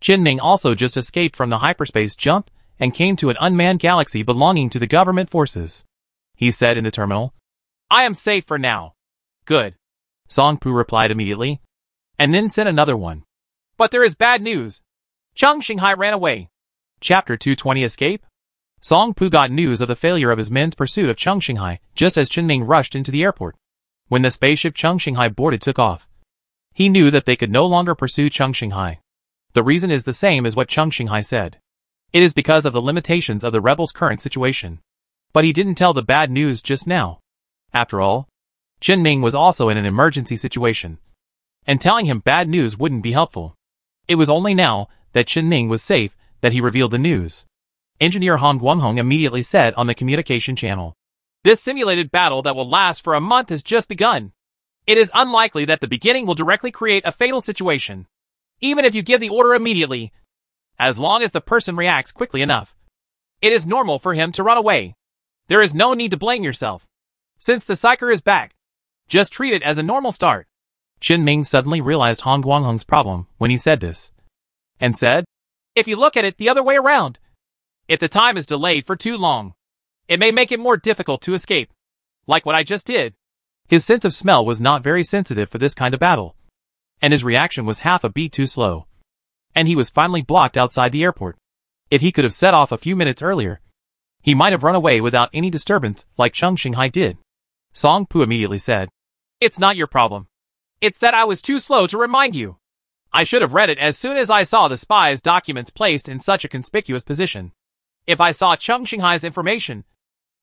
Chen Ming also just escaped from the hyperspace jump and came to an unmanned galaxy belonging to the government forces. He said in the terminal, I am safe for now. Good. Song Pu replied immediately, and then sent another one. But there is bad news. Chung Xinghai ran away. Chapter 220 Escape? Song Pu got news of the failure of his men's pursuit of Chung Xinghai just as Chen Ming rushed into the airport. When the spaceship Chung Xinghai boarded took off, he knew that they could no longer pursue Chung Xinghai. The reason is the same as what Chung Xinghai said. It is because of the limitations of the rebels' current situation. But he didn't tell the bad news just now. After all, Chen Ming was also in an emergency situation, and telling him bad news wouldn't be helpful. It was only now that Chen was safe that he revealed the news. Engineer Han Guanghong immediately said on the communication channel. This simulated battle that will last for a month has just begun. It is unlikely that the beginning will directly create a fatal situation. Even if you give the order immediately, as long as the person reacts quickly enough. It is normal for him to run away. There is no need to blame yourself. Since the psyker is back, just treat it as a normal start. Chen Ming suddenly realized Han Guanghong's problem when he said this, and said, If you look at it the other way around, if the time is delayed for too long, it may make it more difficult to escape, like what I just did. His sense of smell was not very sensitive for this kind of battle, and his reaction was half a beat too slow. And he was finally blocked outside the airport. If he could have set off a few minutes earlier, he might have run away without any disturbance like Chung Xinghai did. Song Pu immediately said, It's not your problem. It's that I was too slow to remind you. I should have read it as soon as I saw the spy's documents placed in such a conspicuous position. If I saw Chung Xinghai's information,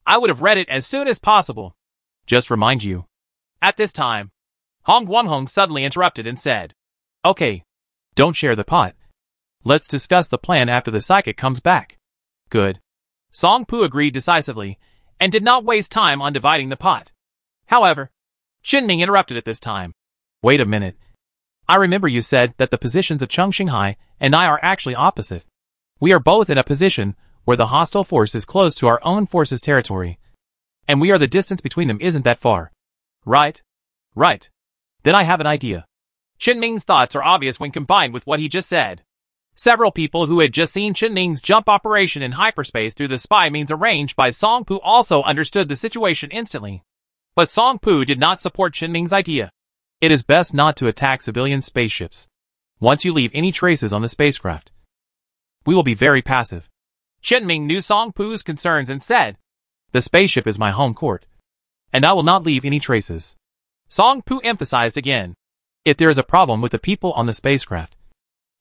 I would have read it as soon as possible. Just remind you. At this time, Hong Guanhong suddenly interrupted and said, Okay, don't share the pot. Let's discuss the plan after the psychic comes back. Good. Song Pu agreed decisively and did not waste time on dividing the pot. However, Chen Ming interrupted at this time. Wait a minute. I remember you said that the positions of Chung and I are actually opposite. We are both in a position where the hostile force is close to our own force's territory. And we are the distance between them isn't that far. Right? Right. Then I have an idea. Chen Ming's thoughts are obvious when combined with what he just said. Several people who had just seen Chen Ming's jump operation in hyperspace through the spy means arranged by Song Pu also understood the situation instantly. But Song Pu did not support Chen Ming's idea. It is best not to attack civilian spaceships. Once you leave any traces on the spacecraft, we will be very passive. Chen Ming knew Song Pu's concerns and said, The spaceship is my home court, and I will not leave any traces. Song Pu emphasized again, If there is a problem with the people on the spacecraft,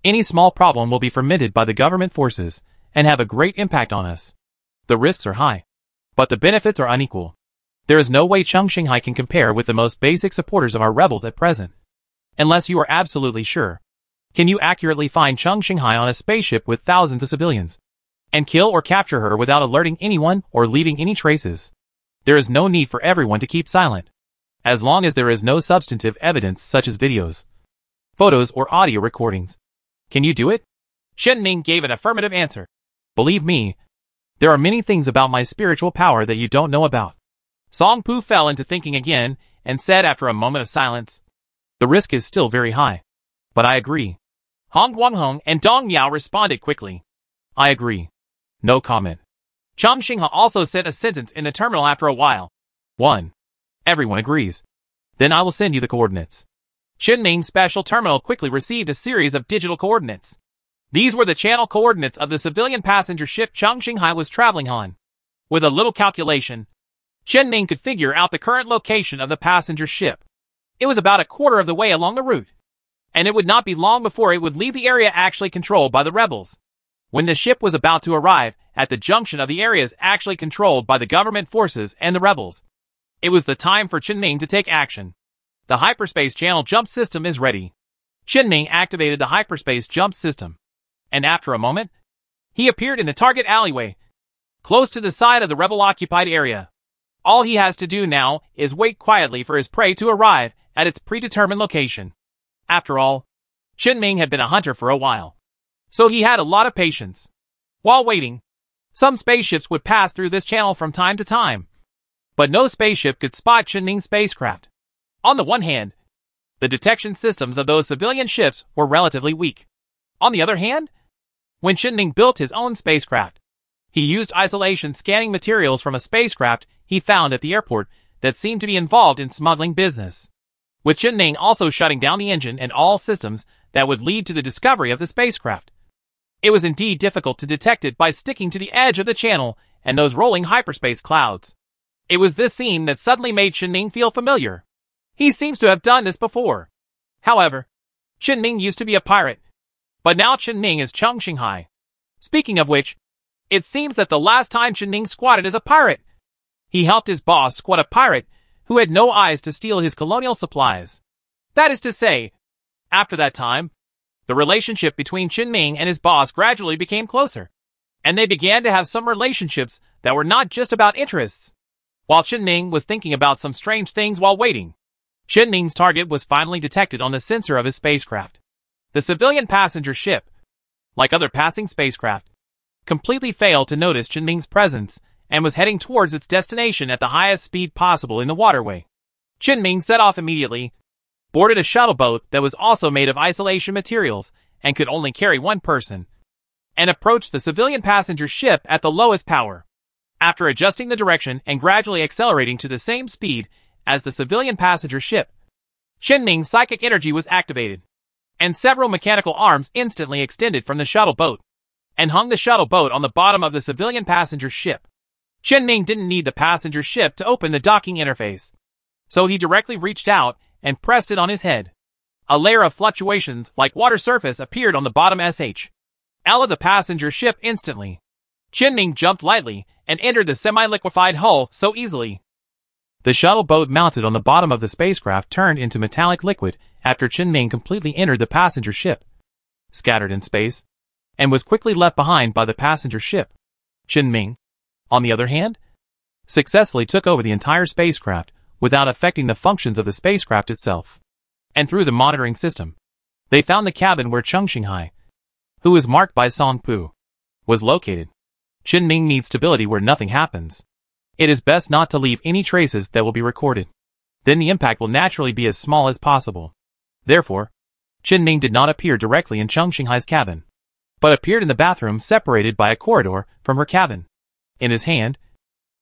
any small problem will be fermented by the government forces and have a great impact on us. The risks are high, but the benefits are unequal. There is no way Chung Xinghai can compare with the most basic supporters of our rebels at present. Unless you are absolutely sure. Can you accurately find Chung Xinghai on a spaceship with thousands of civilians? And kill or capture her without alerting anyone or leaving any traces? There is no need for everyone to keep silent. As long as there is no substantive evidence such as videos, photos or audio recordings. Can you do it? Chen Ming gave an affirmative answer. Believe me, there are many things about my spiritual power that you don't know about. Song Pu fell into thinking again and said after a moment of silence, The risk is still very high. But I agree. Hong Guanghong and Dong Yao responded quickly. I agree. No comment. Chang Xinghai also said a sentence in the terminal after a while. 1. Everyone agrees. Then I will send you the coordinates. Chen Ming's special terminal quickly received a series of digital coordinates. These were the channel coordinates of the civilian passenger ship Chung Xinghai was traveling on. With a little calculation, Chen Ming could figure out the current location of the passenger ship. It was about a quarter of the way along the route, and it would not be long before it would leave the area actually controlled by the rebels. When the ship was about to arrive at the junction of the areas actually controlled by the government forces and the rebels, it was the time for Chen Ming to take action. The hyperspace channel jump system is ready. Chen Ming activated the hyperspace jump system. And after a moment, he appeared in the target alleyway, close to the side of the rebel-occupied area. All he has to do now is wait quietly for his prey to arrive at its predetermined location. After all, Chen Ming had been a hunter for a while, so he had a lot of patience. While waiting, some spaceships would pass through this channel from time to time, but no spaceship could spot Chen Ming's spacecraft. On the one hand, the detection systems of those civilian ships were relatively weak. On the other hand, when Chen Ming built his own spacecraft, he used isolation scanning materials from a spacecraft he found at the airport that seemed to be involved in smuggling business. With Chen Ming also shutting down the engine and all systems that would lead to the discovery of the spacecraft. It was indeed difficult to detect it by sticking to the edge of the channel and those rolling hyperspace clouds. It was this scene that suddenly made Chen Ming feel familiar. He seems to have done this before. However, Chen Ming used to be a pirate, but now Chen Ming is Chung Xinghai. Speaking of which, it seems that the last time Chen Ming squatted as a pirate, he helped his boss squat a pirate who had no eyes to steal his colonial supplies. That is to say, after that time, the relationship between Chen Ming and his boss gradually became closer, and they began to have some relationships that were not just about interests. While Chen Ming was thinking about some strange things while waiting, Chen Ming's target was finally detected on the sensor of his spacecraft. The civilian passenger ship, like other passing spacecraft, completely failed to notice Chen Ming's presence and was heading towards its destination at the highest speed possible in the waterway. Chen Ming set off immediately, boarded a shuttle boat that was also made of isolation materials and could only carry one person, and approached the civilian passenger ship at the lowest power. After adjusting the direction and gradually accelerating to the same speed as the civilian passenger ship. Chen Ming's psychic energy was activated, and several mechanical arms instantly extended from the shuttle boat, and hung the shuttle boat on the bottom of the civilian passenger ship. Chen Ming didn't need the passenger ship to open the docking interface, so he directly reached out and pressed it on his head. A layer of fluctuations like water surface appeared on the bottom SH. L of the passenger ship instantly. Chen Ming jumped lightly and entered the semi-liquefied hull so easily the shuttle boat mounted on the bottom of the spacecraft turned into metallic liquid after Chen Ming completely entered the passenger ship, scattered in space, and was quickly left behind by the passenger ship. Chen Ming, on the other hand, successfully took over the entire spacecraft without affecting the functions of the spacecraft itself. And through the monitoring system, They found the cabin where Chung Xinghai, who was marked by Song Pu, was located. Chen Ming needs stability where nothing happens. It is best not to leave any traces that will be recorded. Then the impact will naturally be as small as possible. Therefore, Chen Ming did not appear directly in Chung Xinghai's cabin, but appeared in the bathroom separated by a corridor from her cabin. In his hand,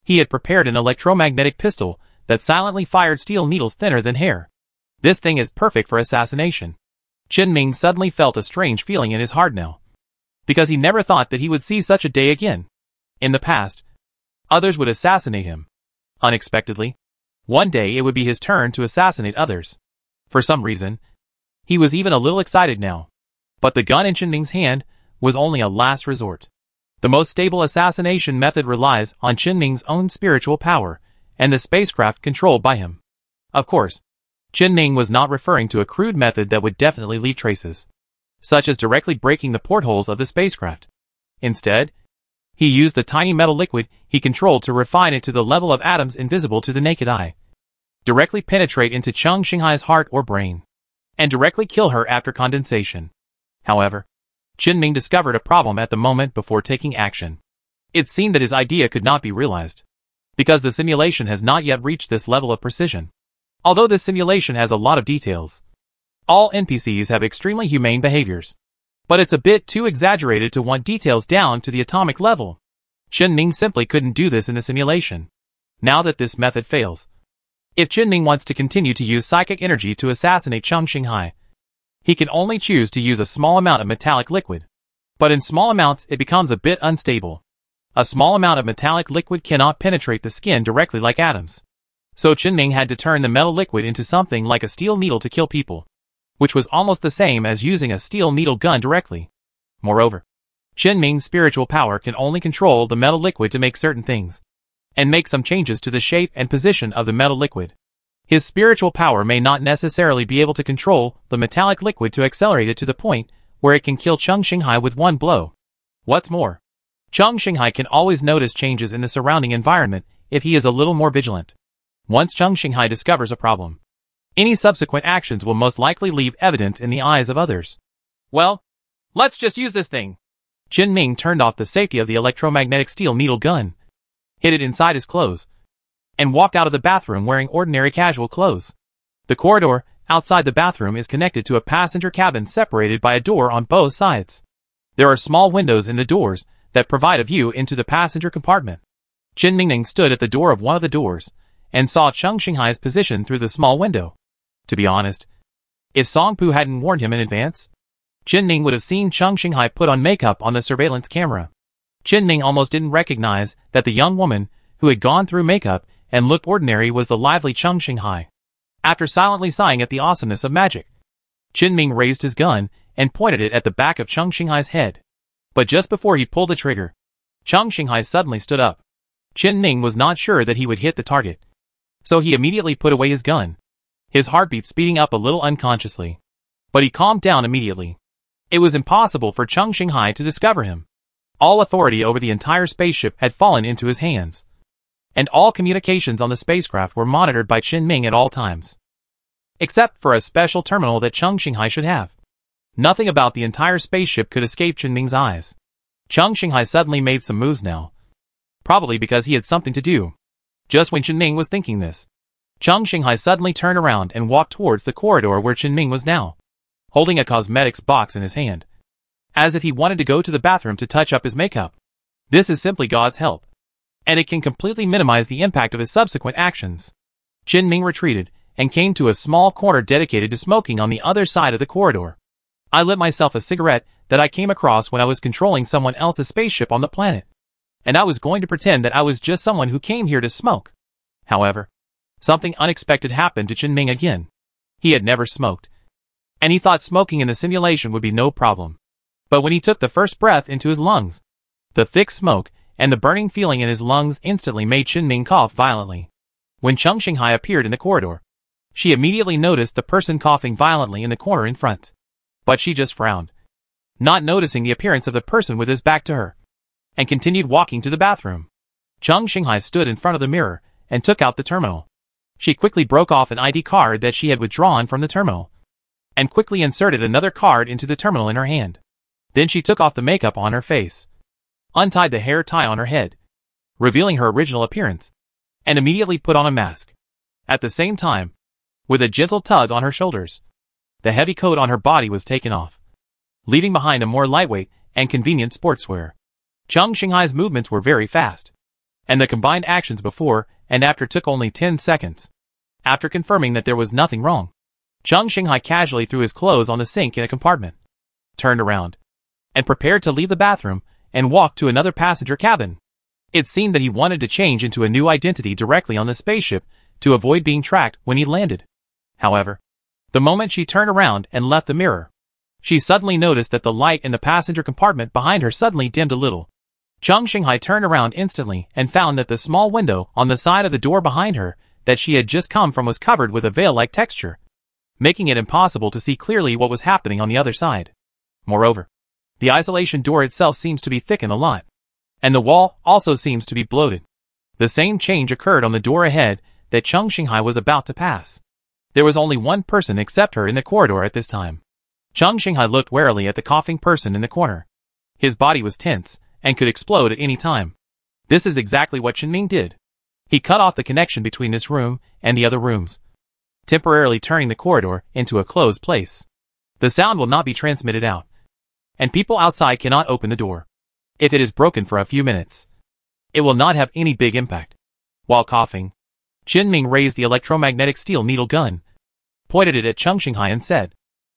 he had prepared an electromagnetic pistol that silently fired steel needles thinner than hair. This thing is perfect for assassination. Chen Ming suddenly felt a strange feeling in his heart now. Because he never thought that he would see such a day again. In the past, others would assassinate him. Unexpectedly, one day it would be his turn to assassinate others. For some reason, he was even a little excited now. But the gun in Chen Ming's hand was only a last resort. The most stable assassination method relies on Chen Ming's own spiritual power and the spacecraft controlled by him. Of course, Chen Ming was not referring to a crude method that would definitely leave traces, such as directly breaking the portholes of the spacecraft. Instead, he used the tiny metal liquid he controlled to refine it to the level of atoms invisible to the naked eye, directly penetrate into Chung Xinghai's heart or brain, and directly kill her after condensation. However, Chen Ming discovered a problem at the moment before taking action. It seemed that his idea could not be realized because the simulation has not yet reached this level of precision. Although this simulation has a lot of details, all NPCs have extremely humane behaviors. But it's a bit too exaggerated to want details down to the atomic level. Chen Ming simply couldn't do this in the simulation. Now that this method fails. If Chen Ming wants to continue to use psychic energy to assassinate Chung Xinghai, he can only choose to use a small amount of metallic liquid. But in small amounts it becomes a bit unstable. A small amount of metallic liquid cannot penetrate the skin directly like atoms. So Chen Ming had to turn the metal liquid into something like a steel needle to kill people, which was almost the same as using a steel needle gun directly. Moreover, Chen Ming's spiritual power can only control the metal liquid to make certain things, and make some changes to the shape and position of the metal liquid. His spiritual power may not necessarily be able to control the metallic liquid to accelerate it to the point where it can kill Chung Xinghai with one blow. What's more, Chung Xinghai can always notice changes in the surrounding environment if he is a little more vigilant. Once Chung Xinghai discovers a problem, any subsequent actions will most likely leave evidence in the eyes of others. Well, let's just use this thing. Chen Ming turned off the safety of the electromagnetic steel needle gun, hid it inside his clothes, and walked out of the bathroom wearing ordinary casual clothes. The corridor outside the bathroom is connected to a passenger cabin separated by a door on both sides. There are small windows in the doors that provide a view into the passenger compartment. Chen Ningning stood at the door of one of the doors and saw Chung Xinghai's position through the small window. To be honest, if Song Pu hadn't warned him in advance, Chen Ming would have seen Chung Xinghai put on makeup on the surveillance camera. Chen Ming almost didn't recognize that the young woman who had gone through makeup and looked ordinary was the lively Chung Xinghai. After silently sighing at the awesomeness of magic, Chen Ming raised his gun and pointed it at the back of Chung Xinghai's head. But just before he pulled the trigger, Chung Xinghai suddenly stood up. Chen Ming was not sure that he would hit the target. So he immediately put away his gun. His heartbeat speeding up a little unconsciously. But he calmed down immediately. It was impossible for Chung Xinghai to discover him. All authority over the entire spaceship had fallen into his hands. And all communications on the spacecraft were monitored by Chen Ming at all times. Except for a special terminal that Chung Xinghai should have. Nothing about the entire spaceship could escape Chen Ming's eyes. Chung Xinghai suddenly made some moves now. Probably because he had something to do. Just when Chen Ming was thinking this, Chung Xinghai suddenly turned around and walked towards the corridor where Chen Ming was now, holding a cosmetics box in his hand, as if he wanted to go to the bathroom to touch up his makeup. This is simply God's help, and it can completely minimize the impact of his subsequent actions. Chen Ming retreated and came to a small corner dedicated to smoking on the other side of the corridor. I lit myself a cigarette that I came across when I was controlling someone else's spaceship on the planet. And I was going to pretend that I was just someone who came here to smoke. However, something unexpected happened to Chen Ming again. He had never smoked. And he thought smoking in the simulation would be no problem. But when he took the first breath into his lungs, the thick smoke and the burning feeling in his lungs instantly made Chen Ming cough violently. When Chung Xinghai appeared in the corridor, she immediately noticed the person coughing violently in the corner in front but she just frowned, not noticing the appearance of the person with his back to her, and continued walking to the bathroom. Chung Xinghai stood in front of the mirror and took out the terminal. She quickly broke off an ID card that she had withdrawn from the terminal. and quickly inserted another card into the terminal in her hand. Then she took off the makeup on her face, untied the hair tie on her head, revealing her original appearance, and immediately put on a mask. At the same time, with a gentle tug on her shoulders, the heavy coat on her body was taken off, leaving behind a more lightweight and convenient sportswear. Chung Xinghai's movements were very fast, and the combined actions before and after took only 10 seconds. After confirming that there was nothing wrong, Chung Xinghai casually threw his clothes on the sink in a compartment, turned around, and prepared to leave the bathroom and walked to another passenger cabin. It seemed that he wanted to change into a new identity directly on the spaceship to avoid being tracked when he landed. However, the moment she turned around and left the mirror, she suddenly noticed that the light in the passenger compartment behind her suddenly dimmed a little. Chung Xinghai turned around instantly and found that the small window on the side of the door behind her that she had just come from was covered with a veil-like texture, making it impossible to see clearly what was happening on the other side. Moreover, the isolation door itself seems to be thickened a lot, and the wall also seems to be bloated. The same change occurred on the door ahead that Chung Xinghai was about to pass. There was only one person except her in the corridor at this time. Chung Xinghai looked warily at the coughing person in the corner. His body was tense, and could explode at any time. This is exactly what Chen Ming did. He cut off the connection between this room and the other rooms, temporarily turning the corridor into a closed place. The sound will not be transmitted out, and people outside cannot open the door. If it is broken for a few minutes, it will not have any big impact. While coughing, Chen Ming raised the electromagnetic steel needle gun, pointed it at Chung Xinghai and said,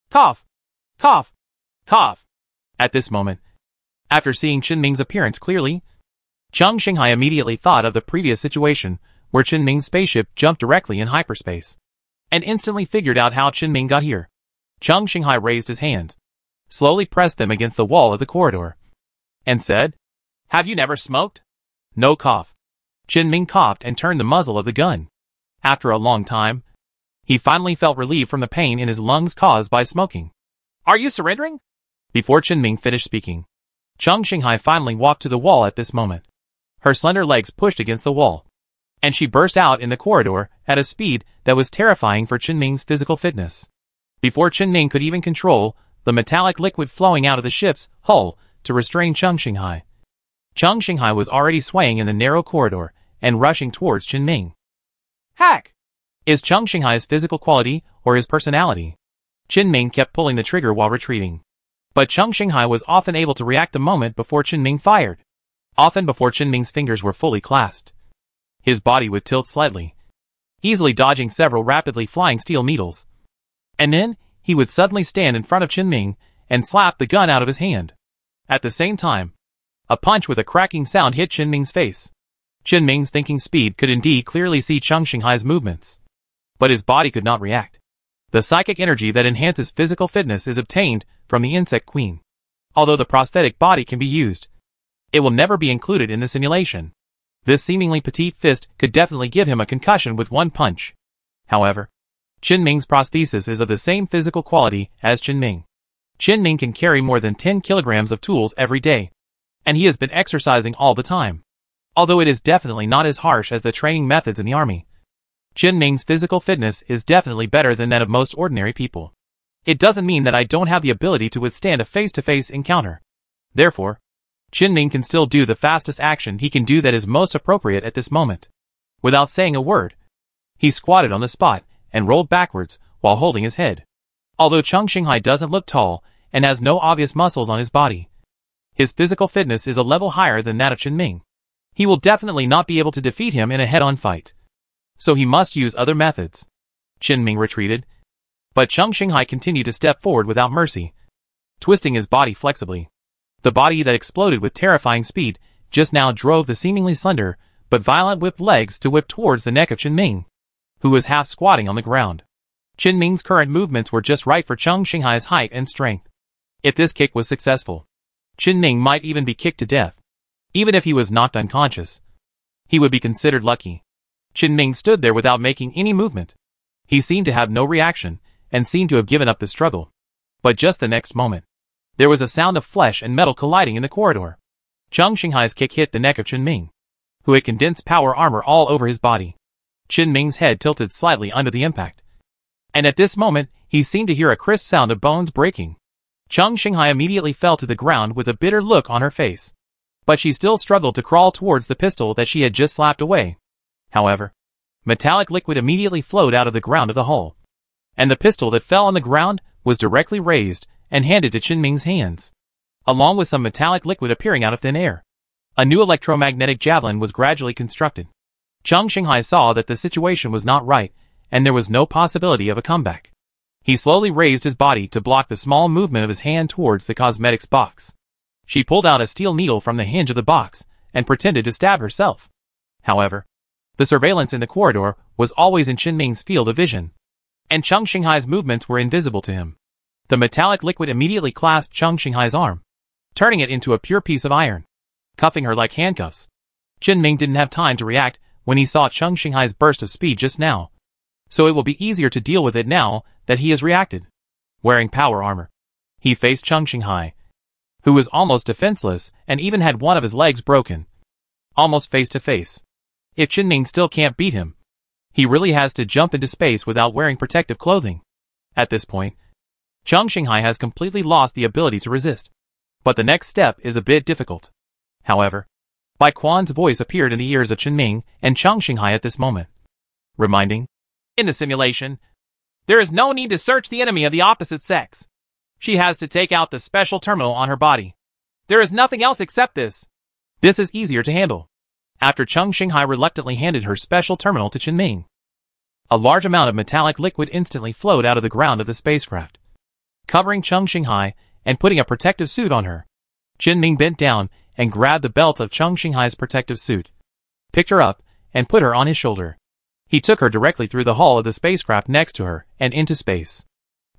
Cough! Cough! Cough! At this moment, after seeing Chen Ming's appearance clearly, Chung Xinghai immediately thought of the previous situation where Chen Ming's spaceship jumped directly in hyperspace, and instantly figured out how Chen Ming got here. Chung Xinghai raised his hands, slowly pressed them against the wall of the corridor, and said, Have you never smoked? No cough. Chen Ming coughed and turned the muzzle of the gun. After a long time, he finally felt relieved from the pain in his lungs caused by smoking. Are you surrendering? Before Chen Ming finished speaking, Chung Xinghai finally walked to the wall at this moment. Her slender legs pushed against the wall, and she burst out in the corridor at a speed that was terrifying for Chen Ming's physical fitness. Before Chen Ming could even control the metallic liquid flowing out of the ship's hull to restrain Chung Xinghai. Chung Xinghai was already swaying in the narrow corridor and rushing towards Chen Ming. Hack! Is Chung Xinghai's physical quality or his personality? Chen Ming kept pulling the trigger while retreating. But Chung Xinghai was often able to react a moment before Chen Ming fired. Often before Chen Ming's fingers were fully clasped. His body would tilt slightly, easily dodging several rapidly flying steel needles. And then, he would suddenly stand in front of Chen Ming and slap the gun out of his hand. At the same time, a punch with a cracking sound hit Chen Ming's face. Chen Ming's thinking speed could indeed clearly see Cheng Xinghai's movements. But his body could not react. The psychic energy that enhances physical fitness is obtained from the insect queen. Although the prosthetic body can be used, it will never be included in the simulation. This seemingly petite fist could definitely give him a concussion with one punch. However, Chen Ming's prosthesis is of the same physical quality as Chen Ming. Chen Ming can carry more than 10 kilograms of tools every day, and he has been exercising all the time. Although it is definitely not as harsh as the training methods in the army, Chen Ming's physical fitness is definitely better than that of most ordinary people. It doesn't mean that I don't have the ability to withstand a face-to-face -face encounter. Therefore, Chen Ming can still do the fastest action he can do that is most appropriate at this moment. Without saying a word, he squatted on the spot and rolled backwards while holding his head. Although Chung Xinghai doesn't look tall and has no obvious muscles on his body, his physical fitness is a level higher than that of Chen Ming. He will definitely not be able to defeat him in a head-on fight so he must use other methods. Chen Ming retreated, but Chung Xinghai continued to step forward without mercy, twisting his body flexibly. The body that exploded with terrifying speed just now drove the seemingly slender but violent whipped legs to whip towards the neck of Chen Ming, who was half squatting on the ground. Chen Ming's current movements were just right for Chung Xinghai's height and strength. If this kick was successful, Chen Ming might even be kicked to death. Even if he was knocked unconscious, he would be considered lucky. Chen Ming stood there without making any movement. He seemed to have no reaction, and seemed to have given up the struggle. But just the next moment, there was a sound of flesh and metal colliding in the corridor. Chung Xinghai's kick hit the neck of Chen Ming, who had condensed power armor all over his body. Chen Ming's head tilted slightly under the impact. And at this moment, he seemed to hear a crisp sound of bones breaking. Chung Xinghai immediately fell to the ground with a bitter look on her face. But she still struggled to crawl towards the pistol that she had just slapped away. However, metallic liquid immediately flowed out of the ground of the hole. And the pistol that fell on the ground was directly raised and handed to Chen Ming's hands, along with some metallic liquid appearing out of thin air. A new electromagnetic javelin was gradually constructed. Chung Xinghai saw that the situation was not right, and there was no possibility of a comeback. He slowly raised his body to block the small movement of his hand towards the cosmetics box. She pulled out a steel needle from the hinge of the box and pretended to stab herself. However, the surveillance in the corridor was always in Chen Ming's field of vision, and Chung Xinghai's movements were invisible to him. The metallic liquid immediately clasped Chung Xinghai's arm, turning it into a pure piece of iron, cuffing her like handcuffs. Chen Ming didn't have time to react when he saw Chung Xinghai's burst of speed just now, so it will be easier to deal with it now that he has reacted. Wearing power armor, he faced Chung Xinghai, who was almost defenseless and even had one of his legs broken. Almost face to face. If Chen Ming still can't beat him, he really has to jump into space without wearing protective clothing. At this point, Chung Xinghai has completely lost the ability to resist. But the next step is a bit difficult. However, Bai Quan's voice appeared in the ears of Chen Ming and Chung Xinghai at this moment, reminding, In the simulation, there is no need to search the enemy of the opposite sex. She has to take out the special terminal on her body. There is nothing else except this. This is easier to handle. After Chung Xinghai reluctantly handed her special terminal to Chen Ming. A large amount of metallic liquid instantly flowed out of the ground of the spacecraft, covering Chung Xinghai and putting a protective suit on her. Chen Ming bent down and grabbed the belt of Chung Xinghai's protective suit, picked her up, and put her on his shoulder. He took her directly through the hull of the spacecraft next to her and into space.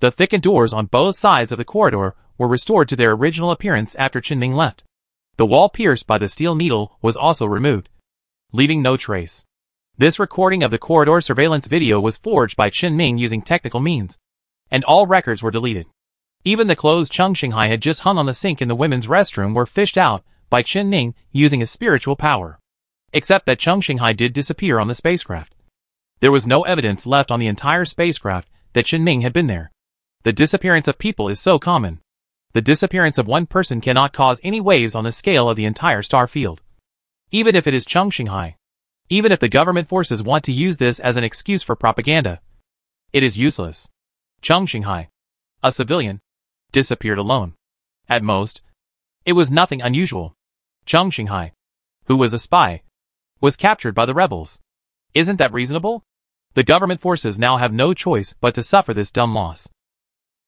The thickened doors on both sides of the corridor were restored to their original appearance after Chen Ming left. The wall pierced by the steel needle was also removed, leaving no trace. This recording of the corridor surveillance video was forged by Chen Ming using technical means, and all records were deleted. Even the clothes Chung Xinghai had just hung on the sink in the women's restroom were fished out by Chen Ming using his spiritual power. Except that Chung Xinghai did disappear on the spacecraft. There was no evidence left on the entire spacecraft that Chen Ming had been there. The disappearance of people is so common. The disappearance of one person cannot cause any waves on the scale of the entire star field. Even if it is Chung Xinghai. Even if the government forces want to use this as an excuse for propaganda. It is useless. Chung Xinghai, a civilian, disappeared alone. At most, it was nothing unusual. Chung Xinghai, who was a spy, was captured by the rebels. Isn't that reasonable? The government forces now have no choice but to suffer this dumb loss.